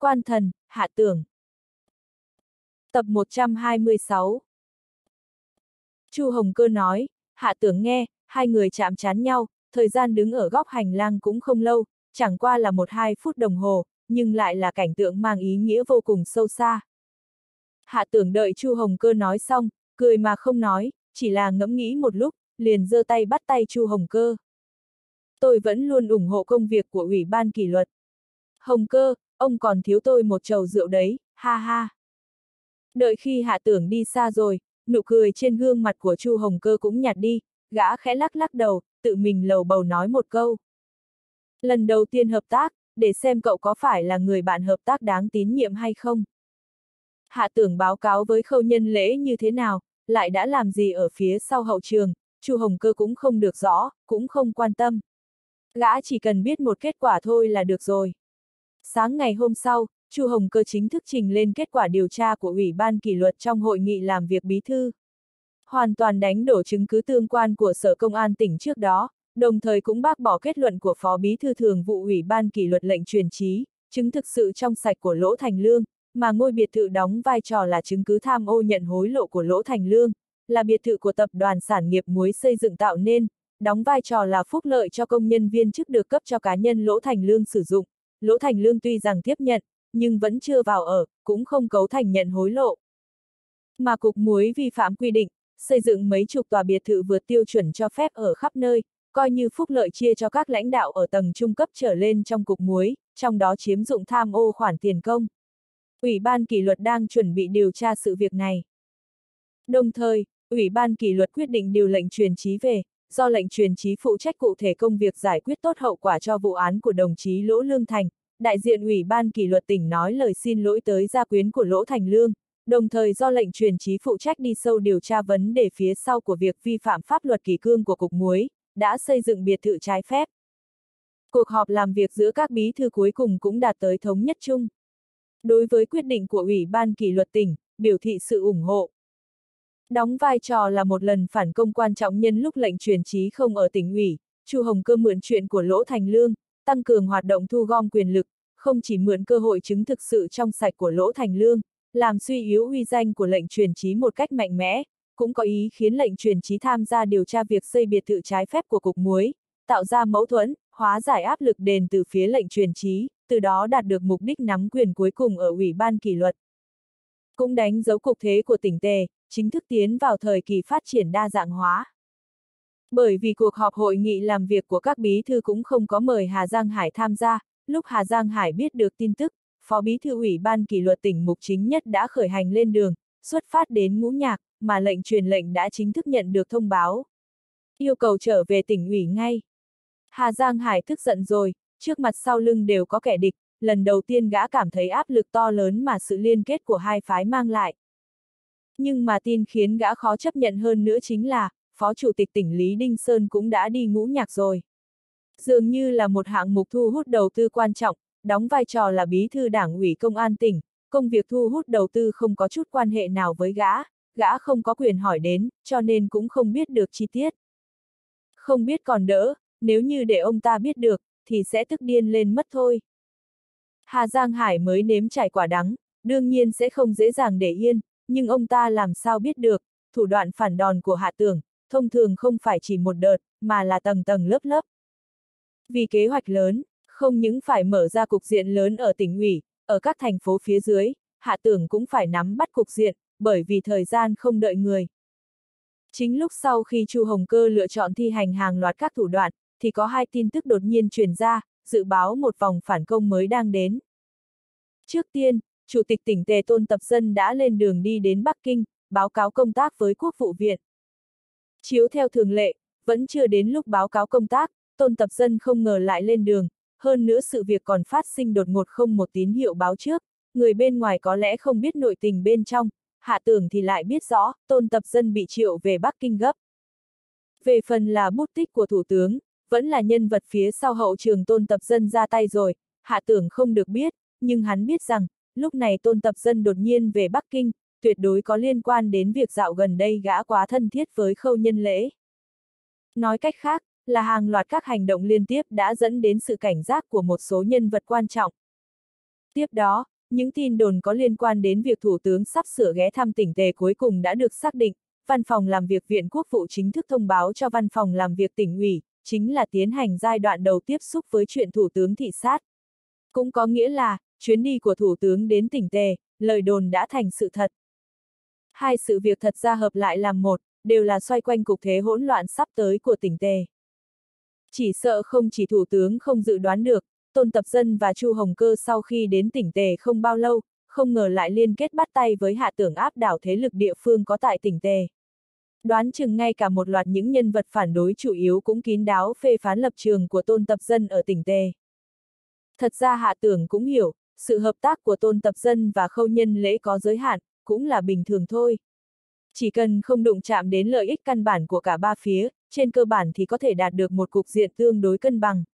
Quan thần, hạ tưởng. Tập 126 Chu Hồng Cơ nói, hạ tưởng nghe, hai người chạm chán nhau, thời gian đứng ở góc hành lang cũng không lâu, chẳng qua là một hai phút đồng hồ, nhưng lại là cảnh tượng mang ý nghĩa vô cùng sâu xa. Hạ tưởng đợi Chu Hồng Cơ nói xong, cười mà không nói, chỉ là ngẫm nghĩ một lúc, liền giơ tay bắt tay Chu Hồng Cơ. Tôi vẫn luôn ủng hộ công việc của Ủy ban kỷ luật. Hồng Cơ, ông còn thiếu tôi một chầu rượu đấy, ha ha. Đợi khi hạ tưởng đi xa rồi, nụ cười trên gương mặt của Chu Hồng Cơ cũng nhạt đi, gã khẽ lắc lắc đầu, tự mình lầu bầu nói một câu. Lần đầu tiên hợp tác, để xem cậu có phải là người bạn hợp tác đáng tín nhiệm hay không. Hạ tưởng báo cáo với khâu nhân lễ như thế nào, lại đã làm gì ở phía sau hậu trường, Chu Hồng Cơ cũng không được rõ, cũng không quan tâm. Gã chỉ cần biết một kết quả thôi là được rồi. Sáng ngày hôm sau, Chu Hồng Cơ chính thức trình lên kết quả điều tra của Ủy ban kỷ luật trong hội nghị làm việc bí thư. Hoàn toàn đánh đổ chứng cứ tương quan của Sở Công an tỉnh trước đó, đồng thời cũng bác bỏ kết luận của Phó Bí thư Thường vụ Ủy ban kỷ luật lệnh truyền trí, chứng thực sự trong sạch của Lỗ Thành Lương, mà ngôi biệt thự đóng vai trò là chứng cứ tham ô nhận hối lộ của Lỗ Thành Lương, là biệt thự của tập đoàn sản nghiệp muối xây dựng tạo nên, đóng vai trò là phúc lợi cho công nhân viên chức được cấp cho cá nhân Lỗ Thành Lương sử dụng. Lỗ Thành Lương tuy rằng tiếp nhận, nhưng vẫn chưa vào ở, cũng không cấu thành nhận hối lộ. Mà cục muối vi phạm quy định, xây dựng mấy chục tòa biệt thự vượt tiêu chuẩn cho phép ở khắp nơi, coi như phúc lợi chia cho các lãnh đạo ở tầng trung cấp trở lên trong cục muối, trong đó chiếm dụng tham ô khoản tiền công. Ủy ban kỷ luật đang chuẩn bị điều tra sự việc này. Đồng thời, Ủy ban kỷ luật quyết định điều lệnh truyền trí về, do lệnh truyền trí phụ trách cụ thể công việc giải quyết tốt hậu quả cho vụ án của đồng chí Lỗ Lương Thành, đại diện Ủy ban kỷ luật tỉnh nói lời xin lỗi tới gia quyến của Lỗ Thành Lương, đồng thời do lệnh truyền trí phụ trách đi sâu điều tra vấn đề phía sau của việc vi phạm pháp luật kỷ cương của Cục Muối, đã xây dựng biệt thự trái phép. Cuộc họp làm việc giữa các bí thư cuối cùng cũng đạt tới thống nhất chung. Đối với quyết định của Ủy ban kỷ luật tỉnh, biểu thị sự ủng hộ. Đóng vai trò là một lần phản công quan trọng nhân lúc lệnh truyền trí không ở tỉnh ủy, Chu Hồng Cơ mượn chuyện của Lỗ Thành Lương, tăng cường hoạt động thu gom quyền lực, không chỉ mượn cơ hội chứng thực sự trong sạch của Lỗ Thành Lương, làm suy yếu uy danh của lệnh truyền trí một cách mạnh mẽ, cũng có ý khiến lệnh truyền trí tham gia điều tra việc xây biệt thự trái phép của cục muối, tạo ra mâu thuẫn, hóa giải áp lực đền từ phía lệnh truyền trí, từ đó đạt được mục đích nắm quyền cuối cùng ở Ủy ban kỷ luật. Cũng đánh dấu cục thế của tỉnh Tề, chính thức tiến vào thời kỳ phát triển đa dạng hóa. Bởi vì cuộc họp hội nghị làm việc của các bí thư cũng không có mời Hà Giang Hải tham gia, lúc Hà Giang Hải biết được tin tức, Phó Bí thư Ủy ban kỷ luật tỉnh Mục Chính Nhất đã khởi hành lên đường, xuất phát đến ngũ nhạc, mà lệnh truyền lệnh đã chính thức nhận được thông báo. Yêu cầu trở về tỉnh ủy ngay. Hà Giang Hải thức giận rồi, trước mặt sau lưng đều có kẻ địch, lần đầu tiên gã cảm thấy áp lực to lớn mà sự liên kết của hai phái mang lại. Nhưng mà tin khiến gã khó chấp nhận hơn nữa chính là, Phó Chủ tịch tỉnh Lý Đinh Sơn cũng đã đi ngũ nhạc rồi. Dường như là một hạng mục thu hút đầu tư quan trọng, đóng vai trò là bí thư đảng ủy công an tỉnh, công việc thu hút đầu tư không có chút quan hệ nào với gã, gã không có quyền hỏi đến, cho nên cũng không biết được chi tiết. Không biết còn đỡ, nếu như để ông ta biết được, thì sẽ tức điên lên mất thôi. Hà Giang Hải mới nếm trải quả đắng, đương nhiên sẽ không dễ dàng để yên, nhưng ông ta làm sao biết được, thủ đoạn phản đòn của hạ tưởng, thông thường không phải chỉ một đợt, mà là tầng tầng lớp lớp. Vì kế hoạch lớn, không những phải mở ra cục diện lớn ở tỉnh ủy, ở các thành phố phía dưới, hạ tưởng cũng phải nắm bắt cục diện, bởi vì thời gian không đợi người. Chính lúc sau khi Chu Hồng Cơ lựa chọn thi hành hàng loạt các thủ đoạn, thì có hai tin tức đột nhiên truyền ra, dự báo một vòng phản công mới đang đến. Trước tiên, Chủ tịch tỉnh Tề Tôn Tập Dân đã lên đường đi đến Bắc Kinh, báo cáo công tác với Quốc vụ viện. Chiếu theo thường lệ, vẫn chưa đến lúc báo cáo công tác, Tôn Tập Dân không ngờ lại lên đường, hơn nữa sự việc còn phát sinh đột ngột không một tín hiệu báo trước, người bên ngoài có lẽ không biết nội tình bên trong, hạ tưởng thì lại biết rõ, Tôn Tập Dân bị triệu về Bắc Kinh gấp. Về phần là bút tích của Thủ tướng, vẫn là nhân vật phía sau hậu trường Tôn Tập Dân ra tay rồi, hạ tưởng không được biết, nhưng hắn biết rằng, lúc này Tôn Tập Dân đột nhiên về Bắc Kinh, tuyệt đối có liên quan đến việc dạo gần đây gã quá thân thiết với khâu nhân lễ. Nói cách khác, là hàng loạt các hành động liên tiếp đã dẫn đến sự cảnh giác của một số nhân vật quan trọng. Tiếp đó, những tin đồn có liên quan đến việc Thủ tướng sắp sửa ghé thăm tỉnh Tề cuối cùng đã được xác định, Văn phòng làm việc Viện Quốc vụ chính thức thông báo cho Văn phòng làm việc tỉnh ủy, chính là tiến hành giai đoạn đầu tiếp xúc với chuyện Thủ tướng thị sát. Cũng có nghĩa là, chuyến đi của Thủ tướng đến tỉnh Tề, lời đồn đã thành sự thật. Hai sự việc thật ra hợp lại làm một, đều là xoay quanh cục thế hỗn loạn sắp tới của tỉnh Tề. Chỉ sợ không chỉ Thủ tướng không dự đoán được, Tôn Tập Dân và Chu Hồng Cơ sau khi đến tỉnh Tề không bao lâu, không ngờ lại liên kết bắt tay với hạ tưởng áp đảo thế lực địa phương có tại tỉnh Tề. Đoán chừng ngay cả một loạt những nhân vật phản đối chủ yếu cũng kín đáo phê phán lập trường của Tôn Tập Dân ở tỉnh Tề. Thật ra hạ tưởng cũng hiểu, sự hợp tác của Tôn Tập Dân và khâu nhân lễ có giới hạn, cũng là bình thường thôi. Chỉ cần không đụng chạm đến lợi ích căn bản của cả ba phía, trên cơ bản thì có thể đạt được một cục diện tương đối cân bằng.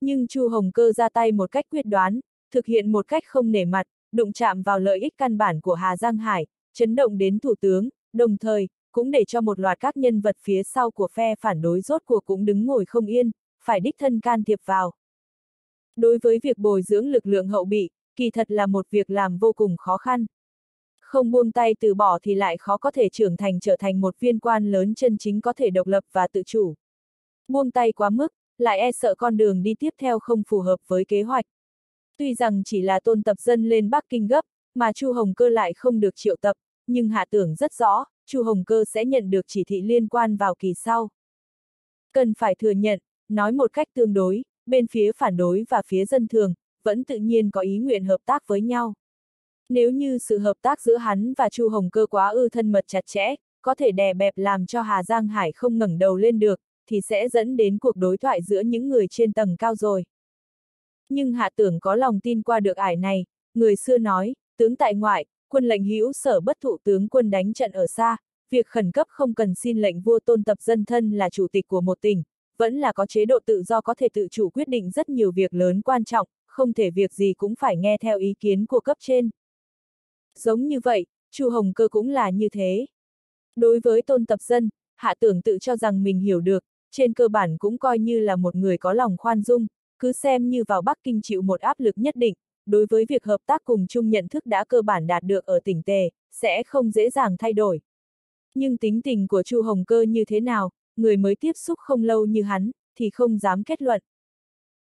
Nhưng Chu Hồng Cơ ra tay một cách quyết đoán, thực hiện một cách không nể mặt, đụng chạm vào lợi ích căn bản của Hà Giang Hải, chấn động đến Thủ tướng, đồng thời, cũng để cho một loạt các nhân vật phía sau của phe phản đối rốt cuộc cũng đứng ngồi không yên, phải đích thân can thiệp vào. Đối với việc bồi dưỡng lực lượng hậu bị, kỳ thật là một việc làm vô cùng khó khăn. Không buông tay từ bỏ thì lại khó có thể trưởng thành trở thành một viên quan lớn chân chính có thể độc lập và tự chủ. Buông tay quá mức, lại e sợ con đường đi tiếp theo không phù hợp với kế hoạch. Tuy rằng chỉ là tôn tập dân lên Bắc Kinh gấp, mà Chu Hồng Cơ lại không được triệu tập, nhưng hạ tưởng rất rõ, Chu Hồng Cơ sẽ nhận được chỉ thị liên quan vào kỳ sau. Cần phải thừa nhận, nói một cách tương đối, bên phía phản đối và phía dân thường, vẫn tự nhiên có ý nguyện hợp tác với nhau. Nếu như sự hợp tác giữa hắn và Chu Hồng Cơ quá ư thân mật chặt chẽ, có thể đè bẹp làm cho Hà Giang Hải không ngẩng đầu lên được, thì sẽ dẫn đến cuộc đối thoại giữa những người trên tầng cao rồi. Nhưng hạ tưởng có lòng tin qua được ải này, người xưa nói, tướng tại ngoại, quân lệnh hữu sở bất thụ tướng quân đánh trận ở xa, việc khẩn cấp không cần xin lệnh vua tôn tập dân thân là chủ tịch của một tỉnh, vẫn là có chế độ tự do có thể tự chủ quyết định rất nhiều việc lớn quan trọng, không thể việc gì cũng phải nghe theo ý kiến của cấp trên. Giống như vậy, Chu Hồng Cơ cũng là như thế. Đối với tôn tập dân, hạ tưởng tự cho rằng mình hiểu được, trên cơ bản cũng coi như là một người có lòng khoan dung, cứ xem như vào Bắc Kinh chịu một áp lực nhất định, đối với việc hợp tác cùng chung nhận thức đã cơ bản đạt được ở tỉnh Tề, sẽ không dễ dàng thay đổi. Nhưng tính tình của Chu Hồng Cơ như thế nào, người mới tiếp xúc không lâu như hắn, thì không dám kết luận.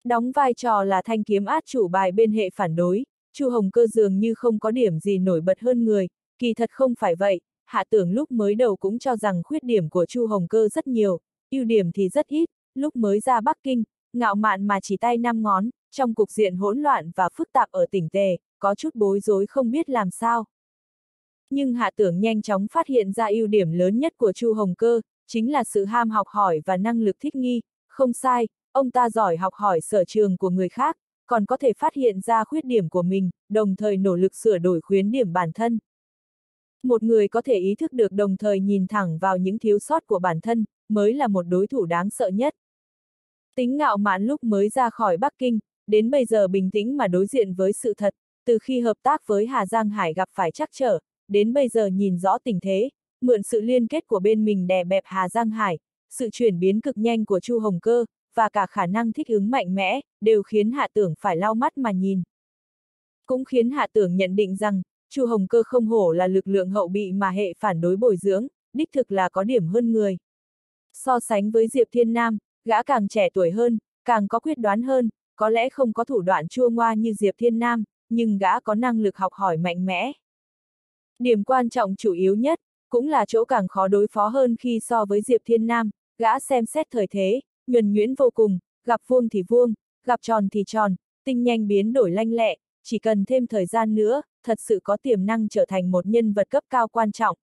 Đóng vai trò là thanh kiếm át chủ bài bên hệ phản đối, Chu Hồng Cơ dường như không có điểm gì nổi bật hơn người, kỳ thật không phải vậy, hạ tưởng lúc mới đầu cũng cho rằng khuyết điểm của Chu Hồng Cơ rất nhiều, ưu điểm thì rất ít, lúc mới ra Bắc Kinh, ngạo mạn mà chỉ tay năm ngón, trong cục diện hỗn loạn và phức tạp ở tỉnh Tề, có chút bối rối không biết làm sao. Nhưng hạ tưởng nhanh chóng phát hiện ra ưu điểm lớn nhất của Chu Hồng Cơ, chính là sự ham học hỏi và năng lực thích nghi, không sai, ông ta giỏi học hỏi sở trường của người khác, còn có thể phát hiện ra khuyết điểm của mình, đồng thời nỗ lực sửa đổi khuyến điểm bản thân. Một người có thể ý thức được đồng thời nhìn thẳng vào những thiếu sót của bản thân, mới là một đối thủ đáng sợ nhất. Tính ngạo mạn lúc mới ra khỏi Bắc Kinh, đến bây giờ bình tĩnh mà đối diện với sự thật, từ khi hợp tác với Hà Giang Hải gặp phải trắc trở, đến bây giờ nhìn rõ tình thế, mượn sự liên kết của bên mình đè bẹp Hà Giang Hải, sự chuyển biến cực nhanh của Chu Hồng Cơ, và cả khả năng thích ứng mạnh mẽ, đều khiến Hạ Tưởng phải lau mắt mà nhìn. Cũng khiến Hạ Tưởng nhận định rằng, Chu Hồng Cơ không hổ là lực lượng hậu bị mà hệ phản đối bồi dưỡng, đích thực là có điểm hơn người. So sánh với Diệp Thiên Nam, gã càng trẻ tuổi hơn, càng có quyết đoán hơn, có lẽ không có thủ đoạn chua ngoa như Diệp Thiên Nam, nhưng gã có năng lực học hỏi mạnh mẽ. Điểm quan trọng chủ yếu nhất, cũng là chỗ càng khó đối phó hơn khi so với Diệp Thiên Nam, gã xem xét thời thế, nhuần nhuyễn vô cùng, gặp vuông thì vuông, gặp tròn thì tròn, tinh nhanh biến đổi lanh lẹ, chỉ cần thêm thời gian nữa, thật sự có tiềm năng trở thành một nhân vật cấp cao quan trọng.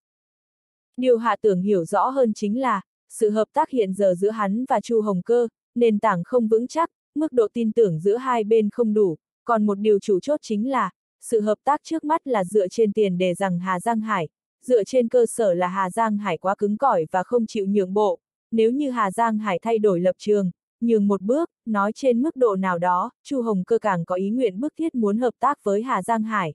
Điều hạ tưởng hiểu rõ hơn chính là, sự hợp tác hiện giờ giữa hắn và Chu Hồng Cơ, nền tảng không vững chắc, mức độ tin tưởng giữa hai bên không đủ, còn một điều chủ chốt chính là, sự hợp tác trước mắt là dựa trên tiền đề rằng Hà Giang Hải, dựa trên cơ sở là Hà Giang Hải quá cứng cỏi và không chịu nhượng bộ, nếu như Hà Giang Hải thay đổi lập trường, nhường một bước, nói trên mức độ nào đó, Chu Hồng Cơ càng có ý nguyện bức thiết muốn hợp tác với Hà Giang Hải.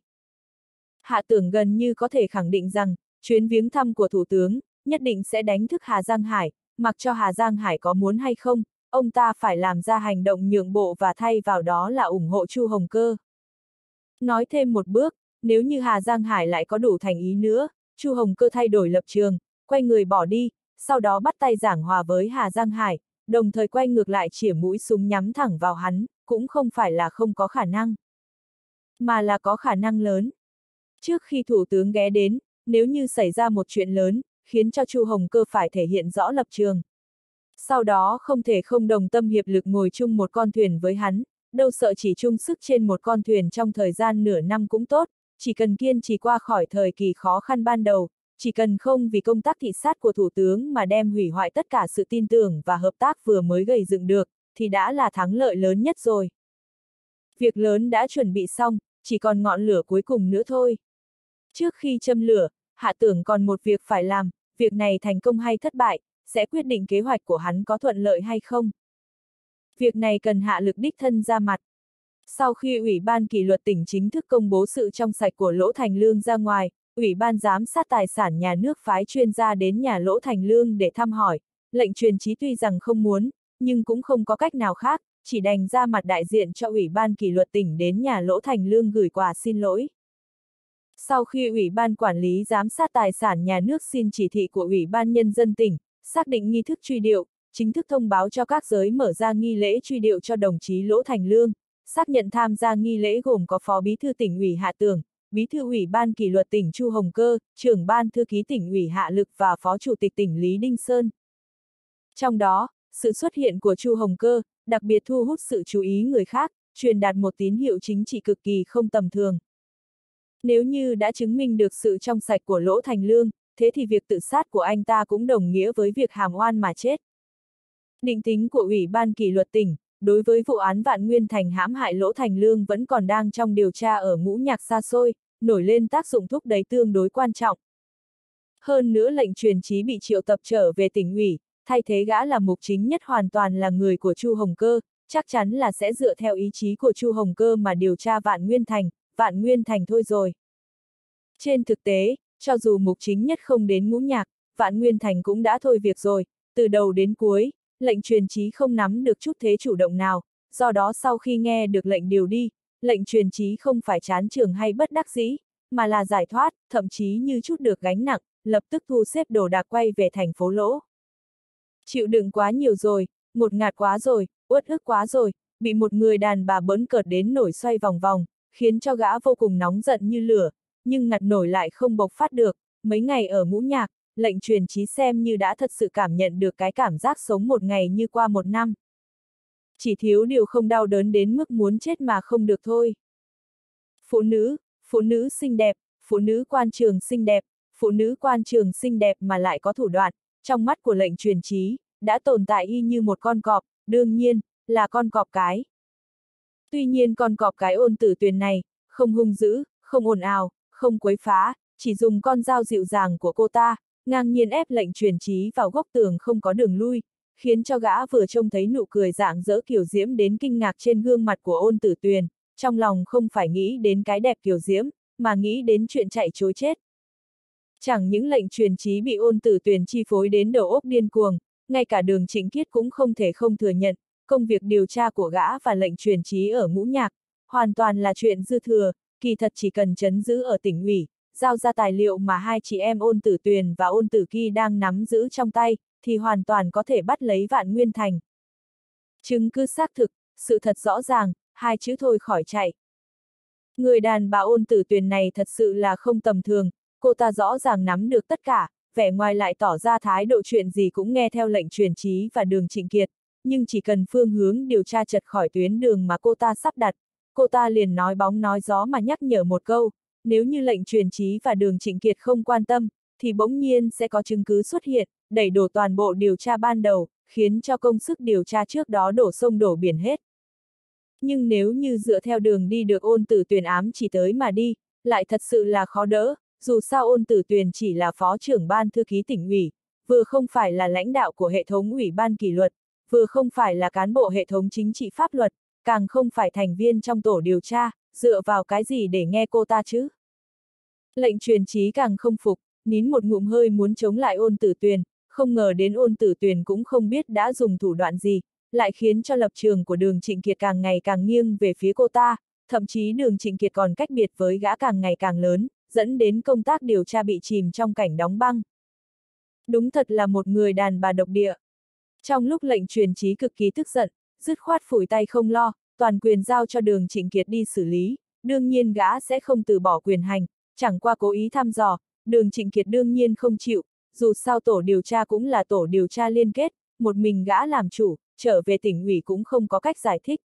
Hạ tưởng gần như có thể khẳng định rằng, chuyến viếng thăm của Thủ tướng, nhất định sẽ đánh thức Hà Giang Hải, mặc cho Hà Giang Hải có muốn hay không, ông ta phải làm ra hành động nhượng bộ và thay vào đó là ủng hộ Chu Hồng Cơ. Nói thêm một bước, nếu như Hà Giang Hải lại có đủ thành ý nữa, Chu Hồng Cơ thay đổi lập trường, quay người bỏ đi, sau đó bắt tay giảng hòa với Hà Giang Hải, đồng thời quay ngược lại chỉa mũi súng nhắm thẳng vào hắn, cũng không phải là không có khả năng, mà là có khả năng lớn. Trước khi Thủ tướng ghé đến, nếu như xảy ra một chuyện lớn, khiến cho Chu Hồng Cơ phải thể hiện rõ lập trường. Sau đó không thể không đồng tâm hiệp lực ngồi chung một con thuyền với hắn, đâu sợ chỉ chung sức trên một con thuyền trong thời gian nửa năm cũng tốt, chỉ cần kiên trì qua khỏi thời kỳ khó khăn ban đầu, chỉ cần không vì công tác thị sát của Thủ tướng mà đem hủy hoại tất cả sự tin tưởng và hợp tác vừa mới gầy dựng được, thì đã là thắng lợi lớn nhất rồi. Việc lớn đã chuẩn bị xong, chỉ còn ngọn lửa cuối cùng nữa thôi. Trước khi châm lửa, hạ tưởng còn một việc phải làm, việc này thành công hay thất bại, sẽ quyết định kế hoạch của hắn có thuận lợi hay không. Việc này cần hạ lực đích thân ra mặt. Sau khi Ủy ban kỷ luật tỉnh chính thức công bố sự trong sạch của Lỗ Thành Lương ra ngoài, Ủy ban giám sát tài sản nhà nước phái chuyên gia đến nhà Lỗ Thành Lương để thăm hỏi, lệnh truyền trí tuy rằng không muốn, nhưng cũng không có cách nào khác, chỉ đành ra mặt đại diện cho Ủy ban kỷ luật tỉnh đến nhà Lỗ Thành Lương gửi quà xin lỗi. Sau khi Ủy ban Quản lý Giám sát Tài sản Nhà nước xin chỉ thị của Ủy ban Nhân dân tỉnh, xác định nghi thức truy điệu, chính thức thông báo cho các giới mở ra nghi lễ truy điệu cho đồng chí Lỗ Thành Lương, xác nhận tham gia nghi lễ gồm có Phó Bí thư tỉnh ủy Hạ Tường, Bí thư Ủy ban kỷ luật tỉnh Chu Hồng Cơ, trưởng ban thư ký tỉnh ủy Hạ Lực và Phó Chủ tịch tỉnh Lý Đinh Sơn. Trong đó, sự xuất hiện của Chu Hồng Cơ, đặc biệt thu hút sự chú ý người khác, truyền đạt một tín hiệu chính trị cực kỳ không tầm thường. Nếu như đã chứng minh được sự trong sạch của Lỗ Thành Lương, thế thì việc tự sát của anh ta cũng đồng nghĩa với việc hàm oan mà chết. Định tính của Ủy ban kỷ luật tỉnh, đối với vụ án Vạn Nguyên Thành hãm hại Lỗ Thành Lương vẫn còn đang trong điều tra ở ngũ nhạc xa xôi, nổi lên tác dụng thúc đẩy tương đối quan trọng. Hơn nữa lệnh truyền trí bị triệu tập trở về tỉnh ủy, thay thế gã là mục chính nhất hoàn toàn là người của Chu Hồng Cơ, chắc chắn là sẽ dựa theo ý chí của Chu Hồng Cơ mà điều tra Vạn Nguyên Thành, Vạn Nguyên Thành thôi rồi. Trên thực tế, cho dù mục chính nhất không đến ngũ nhạc, Vạn Nguyên Thành cũng đã thôi việc rồi, từ đầu đến cuối, lệnh truyền trí không nắm được chút thế chủ động nào, do đó sau khi nghe được lệnh điều đi, lệnh truyền trí không phải chán trường hay bất đắc dĩ, mà là giải thoát, thậm chí như chút được gánh nặng, lập tức thu xếp đồ đạc quay về thành phố lỗ. Chịu đựng quá nhiều rồi, một ngạt quá rồi, uất ức quá rồi, bị một người đàn bà bớn cợt đến nổi xoay vòng vòng, khiến cho gã vô cùng nóng giận như lửa, nhưng ngặt nổi lại không bộc phát được, mấy ngày ở ngũ nhạc, lệnh truyền trí xem như đã thật sự cảm nhận được cái cảm giác sống một ngày như qua một năm. Chỉ thiếu điều không đau đớn đến mức muốn chết mà không được thôi. Phụ nữ, phụ nữ xinh đẹp, phụ nữ quan trường xinh đẹp, phụ nữ quan trường xinh đẹp mà lại có thủ đoạn, trong mắt của lệnh truyền trí, đã tồn tại y như một con cọp, đương nhiên, là con cọp cái. Tuy nhiên con cọp cái ôn tử tuyền này, không hung dữ, không ồn ào, không quấy phá, chỉ dùng con dao dịu dàng của cô ta, ngang nhiên ép lệnh truyền trí vào góc tường không có đường lui, khiến cho gã vừa trông thấy nụ cười dạng dỡ kiểu diễm đến kinh ngạc trên gương mặt của ôn tử tuyền, trong lòng không phải nghĩ đến cái đẹp kiểu diễm, mà nghĩ đến chuyện chạy chối chết. Chẳng những lệnh truyền trí bị ôn tử tuyền chi phối đến đầu óc điên cuồng, ngay cả đường trịnh kiết cũng không thể không thừa nhận, công việc điều tra của gã và lệnh truyền trí ở ngũ nhạc, hoàn toàn là chuyện dư thừa, kỳ thật chỉ cần chấn giữ ở tỉnh ủy, giao ra tài liệu mà hai chị em ôn tử tuyền và ôn tử kỳ đang nắm giữ trong tay, thì hoàn toàn có thể bắt lấy vạn nguyên thành. Chứng cứ xác thực, sự thật rõ ràng, hai chữ thôi khỏi chạy. Người đàn bà ôn tử tuyền này thật sự là không tầm thường, cô ta rõ ràng nắm được tất cả, vẻ ngoài lại tỏ ra thái độ chuyện gì cũng nghe theo lệnh truyền trí và đường trịnh kiệt, nhưng chỉ cần phương hướng điều tra chật khỏi tuyến đường mà cô ta sắp đặt, cô ta liền nói bóng nói gió mà nhắc nhở một câu, nếu như lệnh truyền trí và đường trịnh kiệt không quan tâm, thì bỗng nhiên sẽ có chứng cứ xuất hiện, đẩy đổ toàn bộ điều tra ban đầu, khiến cho công sức điều tra trước đó đổ sông đổ biển hết. Nhưng nếu như dựa theo đường đi được ôn tử tuyển ám chỉ tới mà đi, lại thật sự là khó đỡ, dù sao ôn tử tuyển chỉ là phó trưởng ban thư ký tỉnh ủy, vừa không phải là lãnh đạo của hệ thống ủy ban kỷ luật, vừa không phải là cán bộ hệ thống chính trị pháp luật, càng không phải thành viên trong tổ điều tra, dựa vào cái gì để nghe cô ta chứ? Lệnh truyền trí càng không phục, nín một ngụm hơi muốn chống lại ôn tử tuyền, không ngờ đến ôn tử tuyền cũng không biết đã dùng thủ đoạn gì, lại khiến cho lập trường của đường trịnh kiệt càng ngày càng nghiêng về phía cô ta, thậm chí đường Trịnh Kiệt còn cách biệt với gã càng ngày càng lớn, dẫn đến công tác điều tra bị chìm trong cảnh đóng băng. Đúng thật là một người đàn bà độc địa. Trong lúc lệnh truyền trí cực kỳ tức giận, dứt khoát phủi tay không lo, toàn quyền giao cho đường Trịnh Kiệt đi xử lý, đương nhiên gã sẽ không từ bỏ quyền hành, chẳng qua cố ý thăm dò, đường Trịnh Kiệt đương nhiên không chịu, dù sao tổ điều tra cũng là tổ điều tra liên kết, một mình gã làm chủ, trở về tỉnh ủy cũng không có cách giải thích.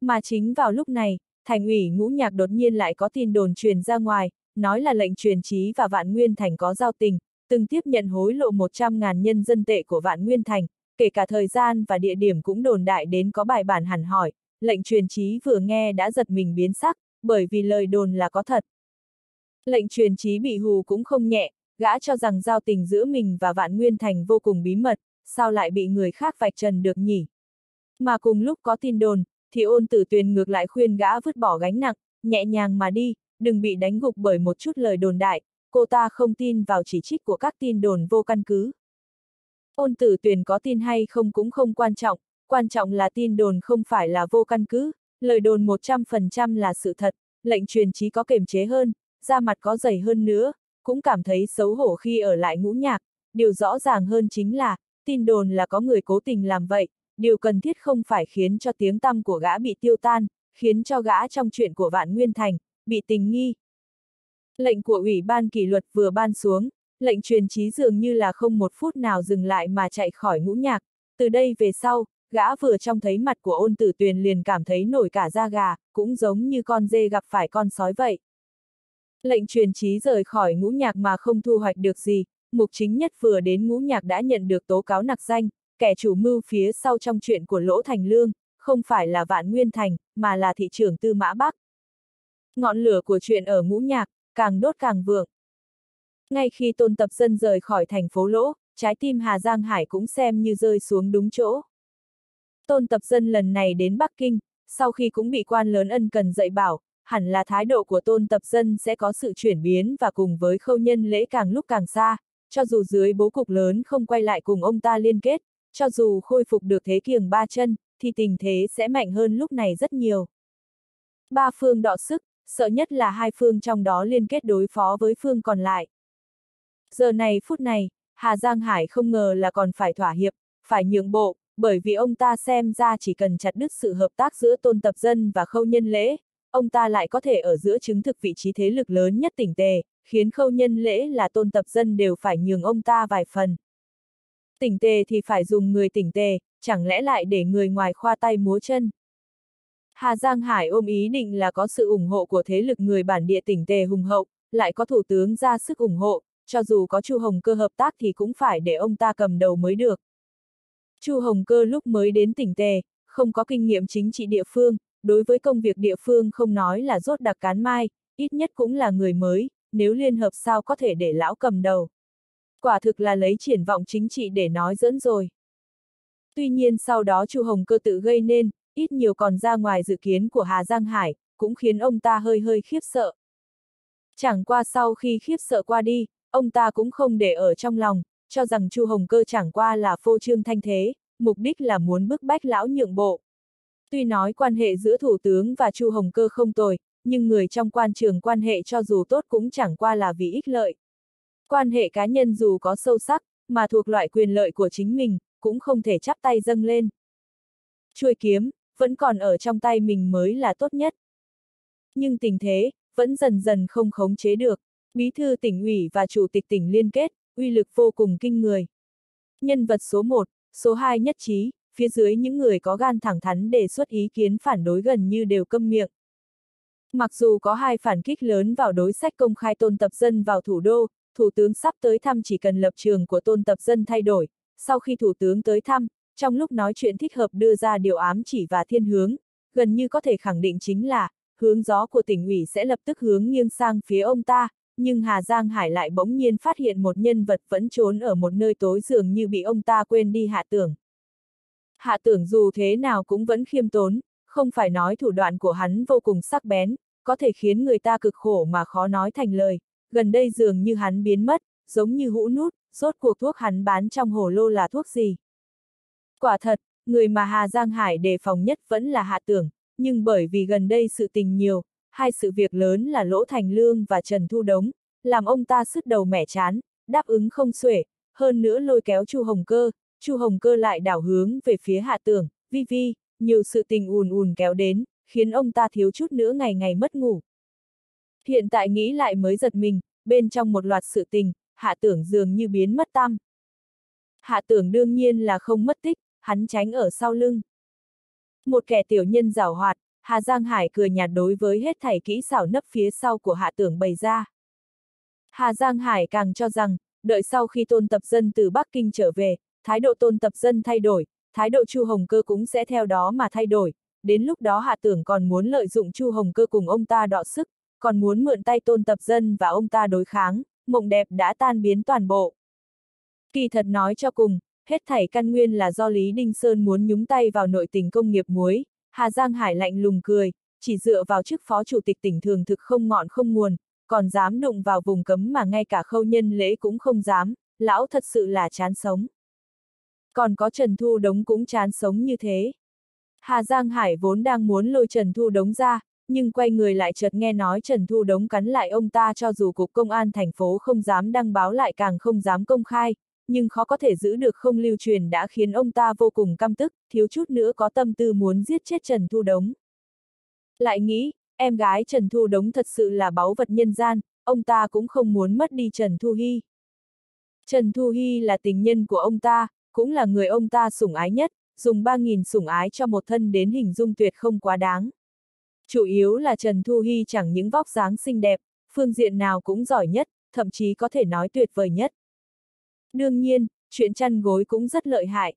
Mà chính vào lúc này, thành ủy ngũ nhạc đột nhiên lại có tin đồn truyền ra ngoài, nói là lệnh truyền trí và Vạn Nguyên Thành có giao tình, từng tiếp nhận hối lộ 100.000 nhân dân tệ của Vạn Nguyên Thành, kể cả thời gian và địa điểm cũng đồn đại đến có bài bản hẳn hỏi, lệnh truyền trí vừa nghe đã giật mình biến sắc, bởi vì lời đồn là có thật. Lệnh truyền trí bị hù cũng không nhẹ, gã cho rằng giao tình giữa mình và Vạn Nguyên Thành vô cùng bí mật, sao lại bị người khác vạch trần được nhỉ? Mà cùng lúc có tin đồn, thì ôn tử tuyền ngược lại khuyên gã vứt bỏ gánh nặng, nhẹ nhàng mà đi, đừng bị đánh gục bởi một chút lời đồn đại, cô ta không tin vào chỉ trích của các tin đồn vô căn cứ. Ôn tử tuyền có tin hay không cũng không quan trọng, quan trọng là tin đồn không phải là vô căn cứ, lời đồn 100% là sự thật, lệnh truyền trí có kiềm chế hơn, da mặt có dày hơn nữa, cũng cảm thấy xấu hổ khi ở lại ngũ nhạc, điều rõ ràng hơn chính là, tin đồn là có người cố tình làm vậy, điều cần thiết không phải khiến cho tiếng tăm của gã bị tiêu tan, khiến cho gã trong chuyện của Vạn Nguyên Thành, bị tình nghi. Lệnh của Ủy ban kỷ luật vừa ban xuống, lệnh truyền trí dường như là không một phút nào dừng lại mà chạy khỏi ngũ nhạc, từ đây về sau, gã vừa trông thấy mặt của ôn tử tuyền liền cảm thấy nổi cả da gà, cũng giống như con dê gặp phải con sói vậy. Lệnh truyền trí rời khỏi ngũ nhạc mà không thu hoạch được gì, mục chính nhất vừa đến ngũ nhạc đã nhận được tố cáo nặc danh, kẻ chủ mưu phía sau trong chuyện của Lỗ Thành Lương, không phải là Vạn Nguyên Thành, mà là thị trưởng Tư Mã Bắc. Ngọn lửa của chuyện ở ngũ nhạc, càng đốt càng vượng. Ngay khi tôn tập dân rời khỏi thành phố Lỗ, trái tim Hà Giang Hải cũng xem như rơi xuống đúng chỗ. Tôn tập dân lần này đến Bắc Kinh, sau khi cũng bị quan lớn ân cần dạy bảo, hẳn là thái độ của tôn tập dân sẽ có sự chuyển biến và cùng với khâu nhân lễ càng lúc càng xa, cho dù dưới bố cục lớn không quay lại cùng ông ta liên kết, cho dù khôi phục được thế kiềng ba chân, thì tình thế sẽ mạnh hơn lúc này rất nhiều. Ba phương đọ sức, sợ nhất là hai phương trong đó liên kết đối phó với phương còn lại. Giờ này phút này, Hà Giang Hải không ngờ là còn phải thỏa hiệp, phải nhượng bộ, bởi vì ông ta xem ra chỉ cần chặt đứt sự hợp tác giữa tôn tập dân và khâu nhân lễ, ông ta lại có thể ở giữa chứng thực vị trí thế lực lớn nhất tỉnh tề, khiến khâu nhân lễ là tôn tập dân đều phải nhường ông ta vài phần. Tỉnh tề thì phải dùng người tỉnh tề, chẳng lẽ lại để người ngoài khoa tay múa chân. Hà Giang Hải ôm ý định là có sự ủng hộ của thế lực người bản địa tỉnh tề hùng hậu, lại có thủ tướng ra sức ủng hộ, cho dù có Chu Hồng Cơ hợp tác thì cũng phải để ông ta cầm đầu mới được. Chu Hồng Cơ lúc mới đến tỉnh tề, không có kinh nghiệm chính trị địa phương, đối với công việc địa phương không nói là rốt đặc cán mai, ít nhất cũng là người mới, nếu liên hợp sao có thể để lão cầm đầu. Quả thực là lấy triển vọng chính trị để nói dẫn rồi. Tuy nhiên sau đó Chu Hồng Cơ tự gây nên, ít nhiều còn ra ngoài dự kiến của Hà Giang Hải, cũng khiến ông ta hơi hơi khiếp sợ. Chẳng qua sau khi khiếp sợ qua đi, ông ta cũng không để ở trong lòng, cho rằng Chu Hồng Cơ chẳng qua là phô trương thanh thế, mục đích là muốn bức bách lão nhượng bộ. Tuy nói quan hệ giữa Thủ tướng và Chu Hồng Cơ không tồi, nhưng người trong quan trường quan hệ cho dù tốt cũng chẳng qua là vì ích lợi. Quan hệ cá nhân dù có sâu sắc, mà thuộc loại quyền lợi của chính mình, cũng không thể chắp tay dâng lên. Chuôi kiếm, vẫn còn ở trong tay mình mới là tốt nhất. Nhưng tình thế, vẫn dần dần không khống chế được, bí thư tỉnh ủy và chủ tịch tỉnh liên kết, uy lực vô cùng kinh người. Nhân vật số 1, số 2 nhất trí, phía dưới những người có gan thẳng thắn đề xuất ý kiến phản đối gần như đều câm miệng. Mặc dù có hai phản kích lớn vào đối sách công khai tôn tập dân vào thủ đô, Thủ tướng sắp tới thăm chỉ cần lập trường của tôn tập dân thay đổi, sau khi Thủ tướng tới thăm, trong lúc nói chuyện thích hợp đưa ra điều ám chỉ và thiên hướng, gần như có thể khẳng định chính là, hướng gió của tỉnh ủy sẽ lập tức hướng nghiêng sang phía ông ta, nhưng Hà Giang Hải lại bỗng nhiên phát hiện một nhân vật vẫn trốn ở một nơi tối dường như bị ông ta quên đi hạ tưởng. Hạ tưởng dù thế nào cũng vẫn khiêm tốn, không phải nói thủ đoạn của hắn vô cùng sắc bén, có thể khiến người ta cực khổ mà khó nói thành lời, gần đây dường như hắn biến mất, giống như hũ nút, rốt cuộc thuốc hắn bán trong hồ lô là thuốc gì. Quả thật, người mà Hà Giang Hải đề phòng nhất vẫn là hạ tưởng, nhưng bởi vì gần đây sự tình nhiều, hai sự việc lớn là Lỗ Thành Lương và Trần Thu Đống, làm ông ta sứt đầu mẻ chán, đáp ứng không xuể, hơn nữa lôi kéo Chu Hồng Cơ, Chu Hồng Cơ lại đảo hướng về phía Hạ Tưởng, Vi Vi, nhiều sự tình ùn ùn kéo đến, khiến ông ta thiếu chút nữa ngày ngày mất ngủ. Hiện tại nghĩ lại mới giật mình, bên trong một loạt sự tình, Hạ Tưởng dường như biến mất tâm. Hạ Tưởng đương nhiên là không mất tích, hắn tránh ở sau lưng. Một kẻ tiểu nhân giảo hoạt, Hà Giang Hải cười nhạt đối với hết thảy kỹ xảo nấp phía sau của Hạ Tưởng bày ra. Hà Giang Hải càng cho rằng, đợi sau khi tôn tập dân từ Bắc Kinh trở về, thái độ tôn tập dân thay đổi, thái độ Chu Hồng Cơ cũng sẽ theo đó mà thay đổi, đến lúc đó Hạ Tưởng còn muốn lợi dụng Chu Hồng Cơ cùng ông ta đọ sức, còn muốn mượn tay tôn tập dân và ông ta đối kháng, mộng đẹp đã tan biến toàn bộ. Kỳ thật nói cho cùng, hết thảy căn nguyên là do Lý Đinh Sơn muốn nhúng tay vào nội tình công nghiệp muối, Hà Giang Hải lạnh lùng cười, chỉ dựa vào chức phó chủ tịch tỉnh thường thực không ngọn không nguồn, còn dám đụng vào vùng cấm mà ngay cả khâu nhân lễ cũng không dám, lão thật sự là chán sống. Còn có Trần Thu Đống cũng chán sống như thế. Hà Giang Hải vốn đang muốn lôi Trần Thu Đống ra, nhưng quay người lại chợt nghe nói Trần Thu Đống cắn lại ông ta cho dù cục công an thành phố không dám đăng báo lại càng không dám công khai, nhưng khó có thể giữ được không lưu truyền đã khiến ông ta vô cùng căm tức, thiếu chút nữa có tâm tư muốn giết chết Trần Thu Đống. Lại nghĩ, em gái Trần Thu Đống thật sự là báu vật nhân gian, ông ta cũng không muốn mất đi Trần Thu Hy. Trần Thu Hy là tình nhân của ông ta, cũng là người ông ta sủng ái nhất, dùng 3.000 sủng ái cho một thân đến hình dung tuyệt không quá đáng. Chủ yếu là Trần Thu Hy chẳng những vóc dáng xinh đẹp, phương diện nào cũng giỏi nhất, thậm chí có thể nói tuyệt vời nhất. Đương nhiên, chuyện chăn gối cũng rất lợi hại.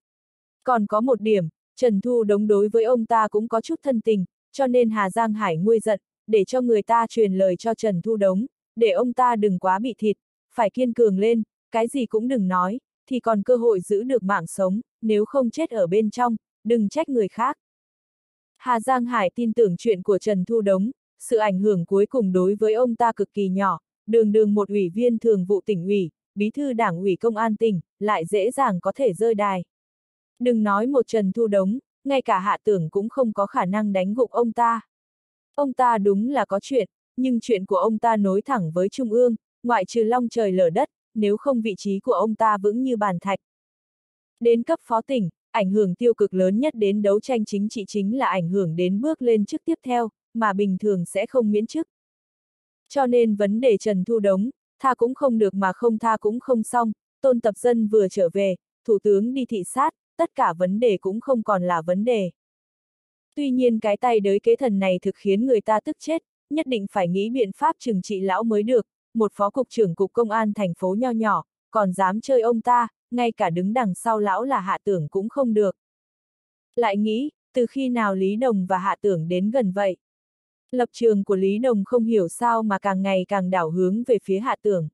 Còn có một điểm, Trần Thu đống đối với ông ta cũng có chút thân tình, cho nên Hà Giang Hải nguôi giận, để cho người ta truyền lời cho Trần Thu đống, để ông ta đừng quá bị thịt, phải kiên cường lên, cái gì cũng đừng nói, thì còn cơ hội giữ được mạng sống, nếu không chết ở bên trong, đừng trách người khác. Hà Giang Hải tin tưởng chuyện của Trần Thu Đống, sự ảnh hưởng cuối cùng đối với ông ta cực kỳ nhỏ, đường đường một ủy viên thường vụ tỉnh ủy, bí thư đảng ủy công an tỉnh, lại dễ dàng có thể rơi đài. Đừng nói một Trần Thu Đống, ngay cả hạ tưởng cũng không có khả năng đánh gục ông ta. Ông ta đúng là có chuyện, nhưng chuyện của ông ta nối thẳng với Trung ương, ngoại trừ long trời lở đất, nếu không vị trí của ông ta vững như bàn thạch. Đến cấp phó tỉnh, ảnh hưởng tiêu cực lớn nhất đến đấu tranh chính trị chính là ảnh hưởng đến bước lên chức tiếp theo, mà bình thường sẽ không miễn chức. Cho nên vấn đề Trần Thu Đống, tha cũng không được mà không tha cũng không xong, tôn tập dân vừa trở về, thủ tướng đi thị sát, tất cả vấn đề cũng không còn là vấn đề. Tuy nhiên cái tay đới kế thần này thực khiến người ta tức chết, nhất định phải nghĩ biện pháp trừng trị lão mới được, một phó cục trưởng cục công an thành phố nho nhỏ, còn dám chơi ông ta, ngay cả đứng đằng sau lão là hạ tưởng cũng không được. Lại nghĩ, từ khi nào Lý Đồng và hạ tưởng đến gần vậy? Lập trường của Lý Đồng không hiểu sao mà càng ngày càng đảo hướng về phía hạ tưởng.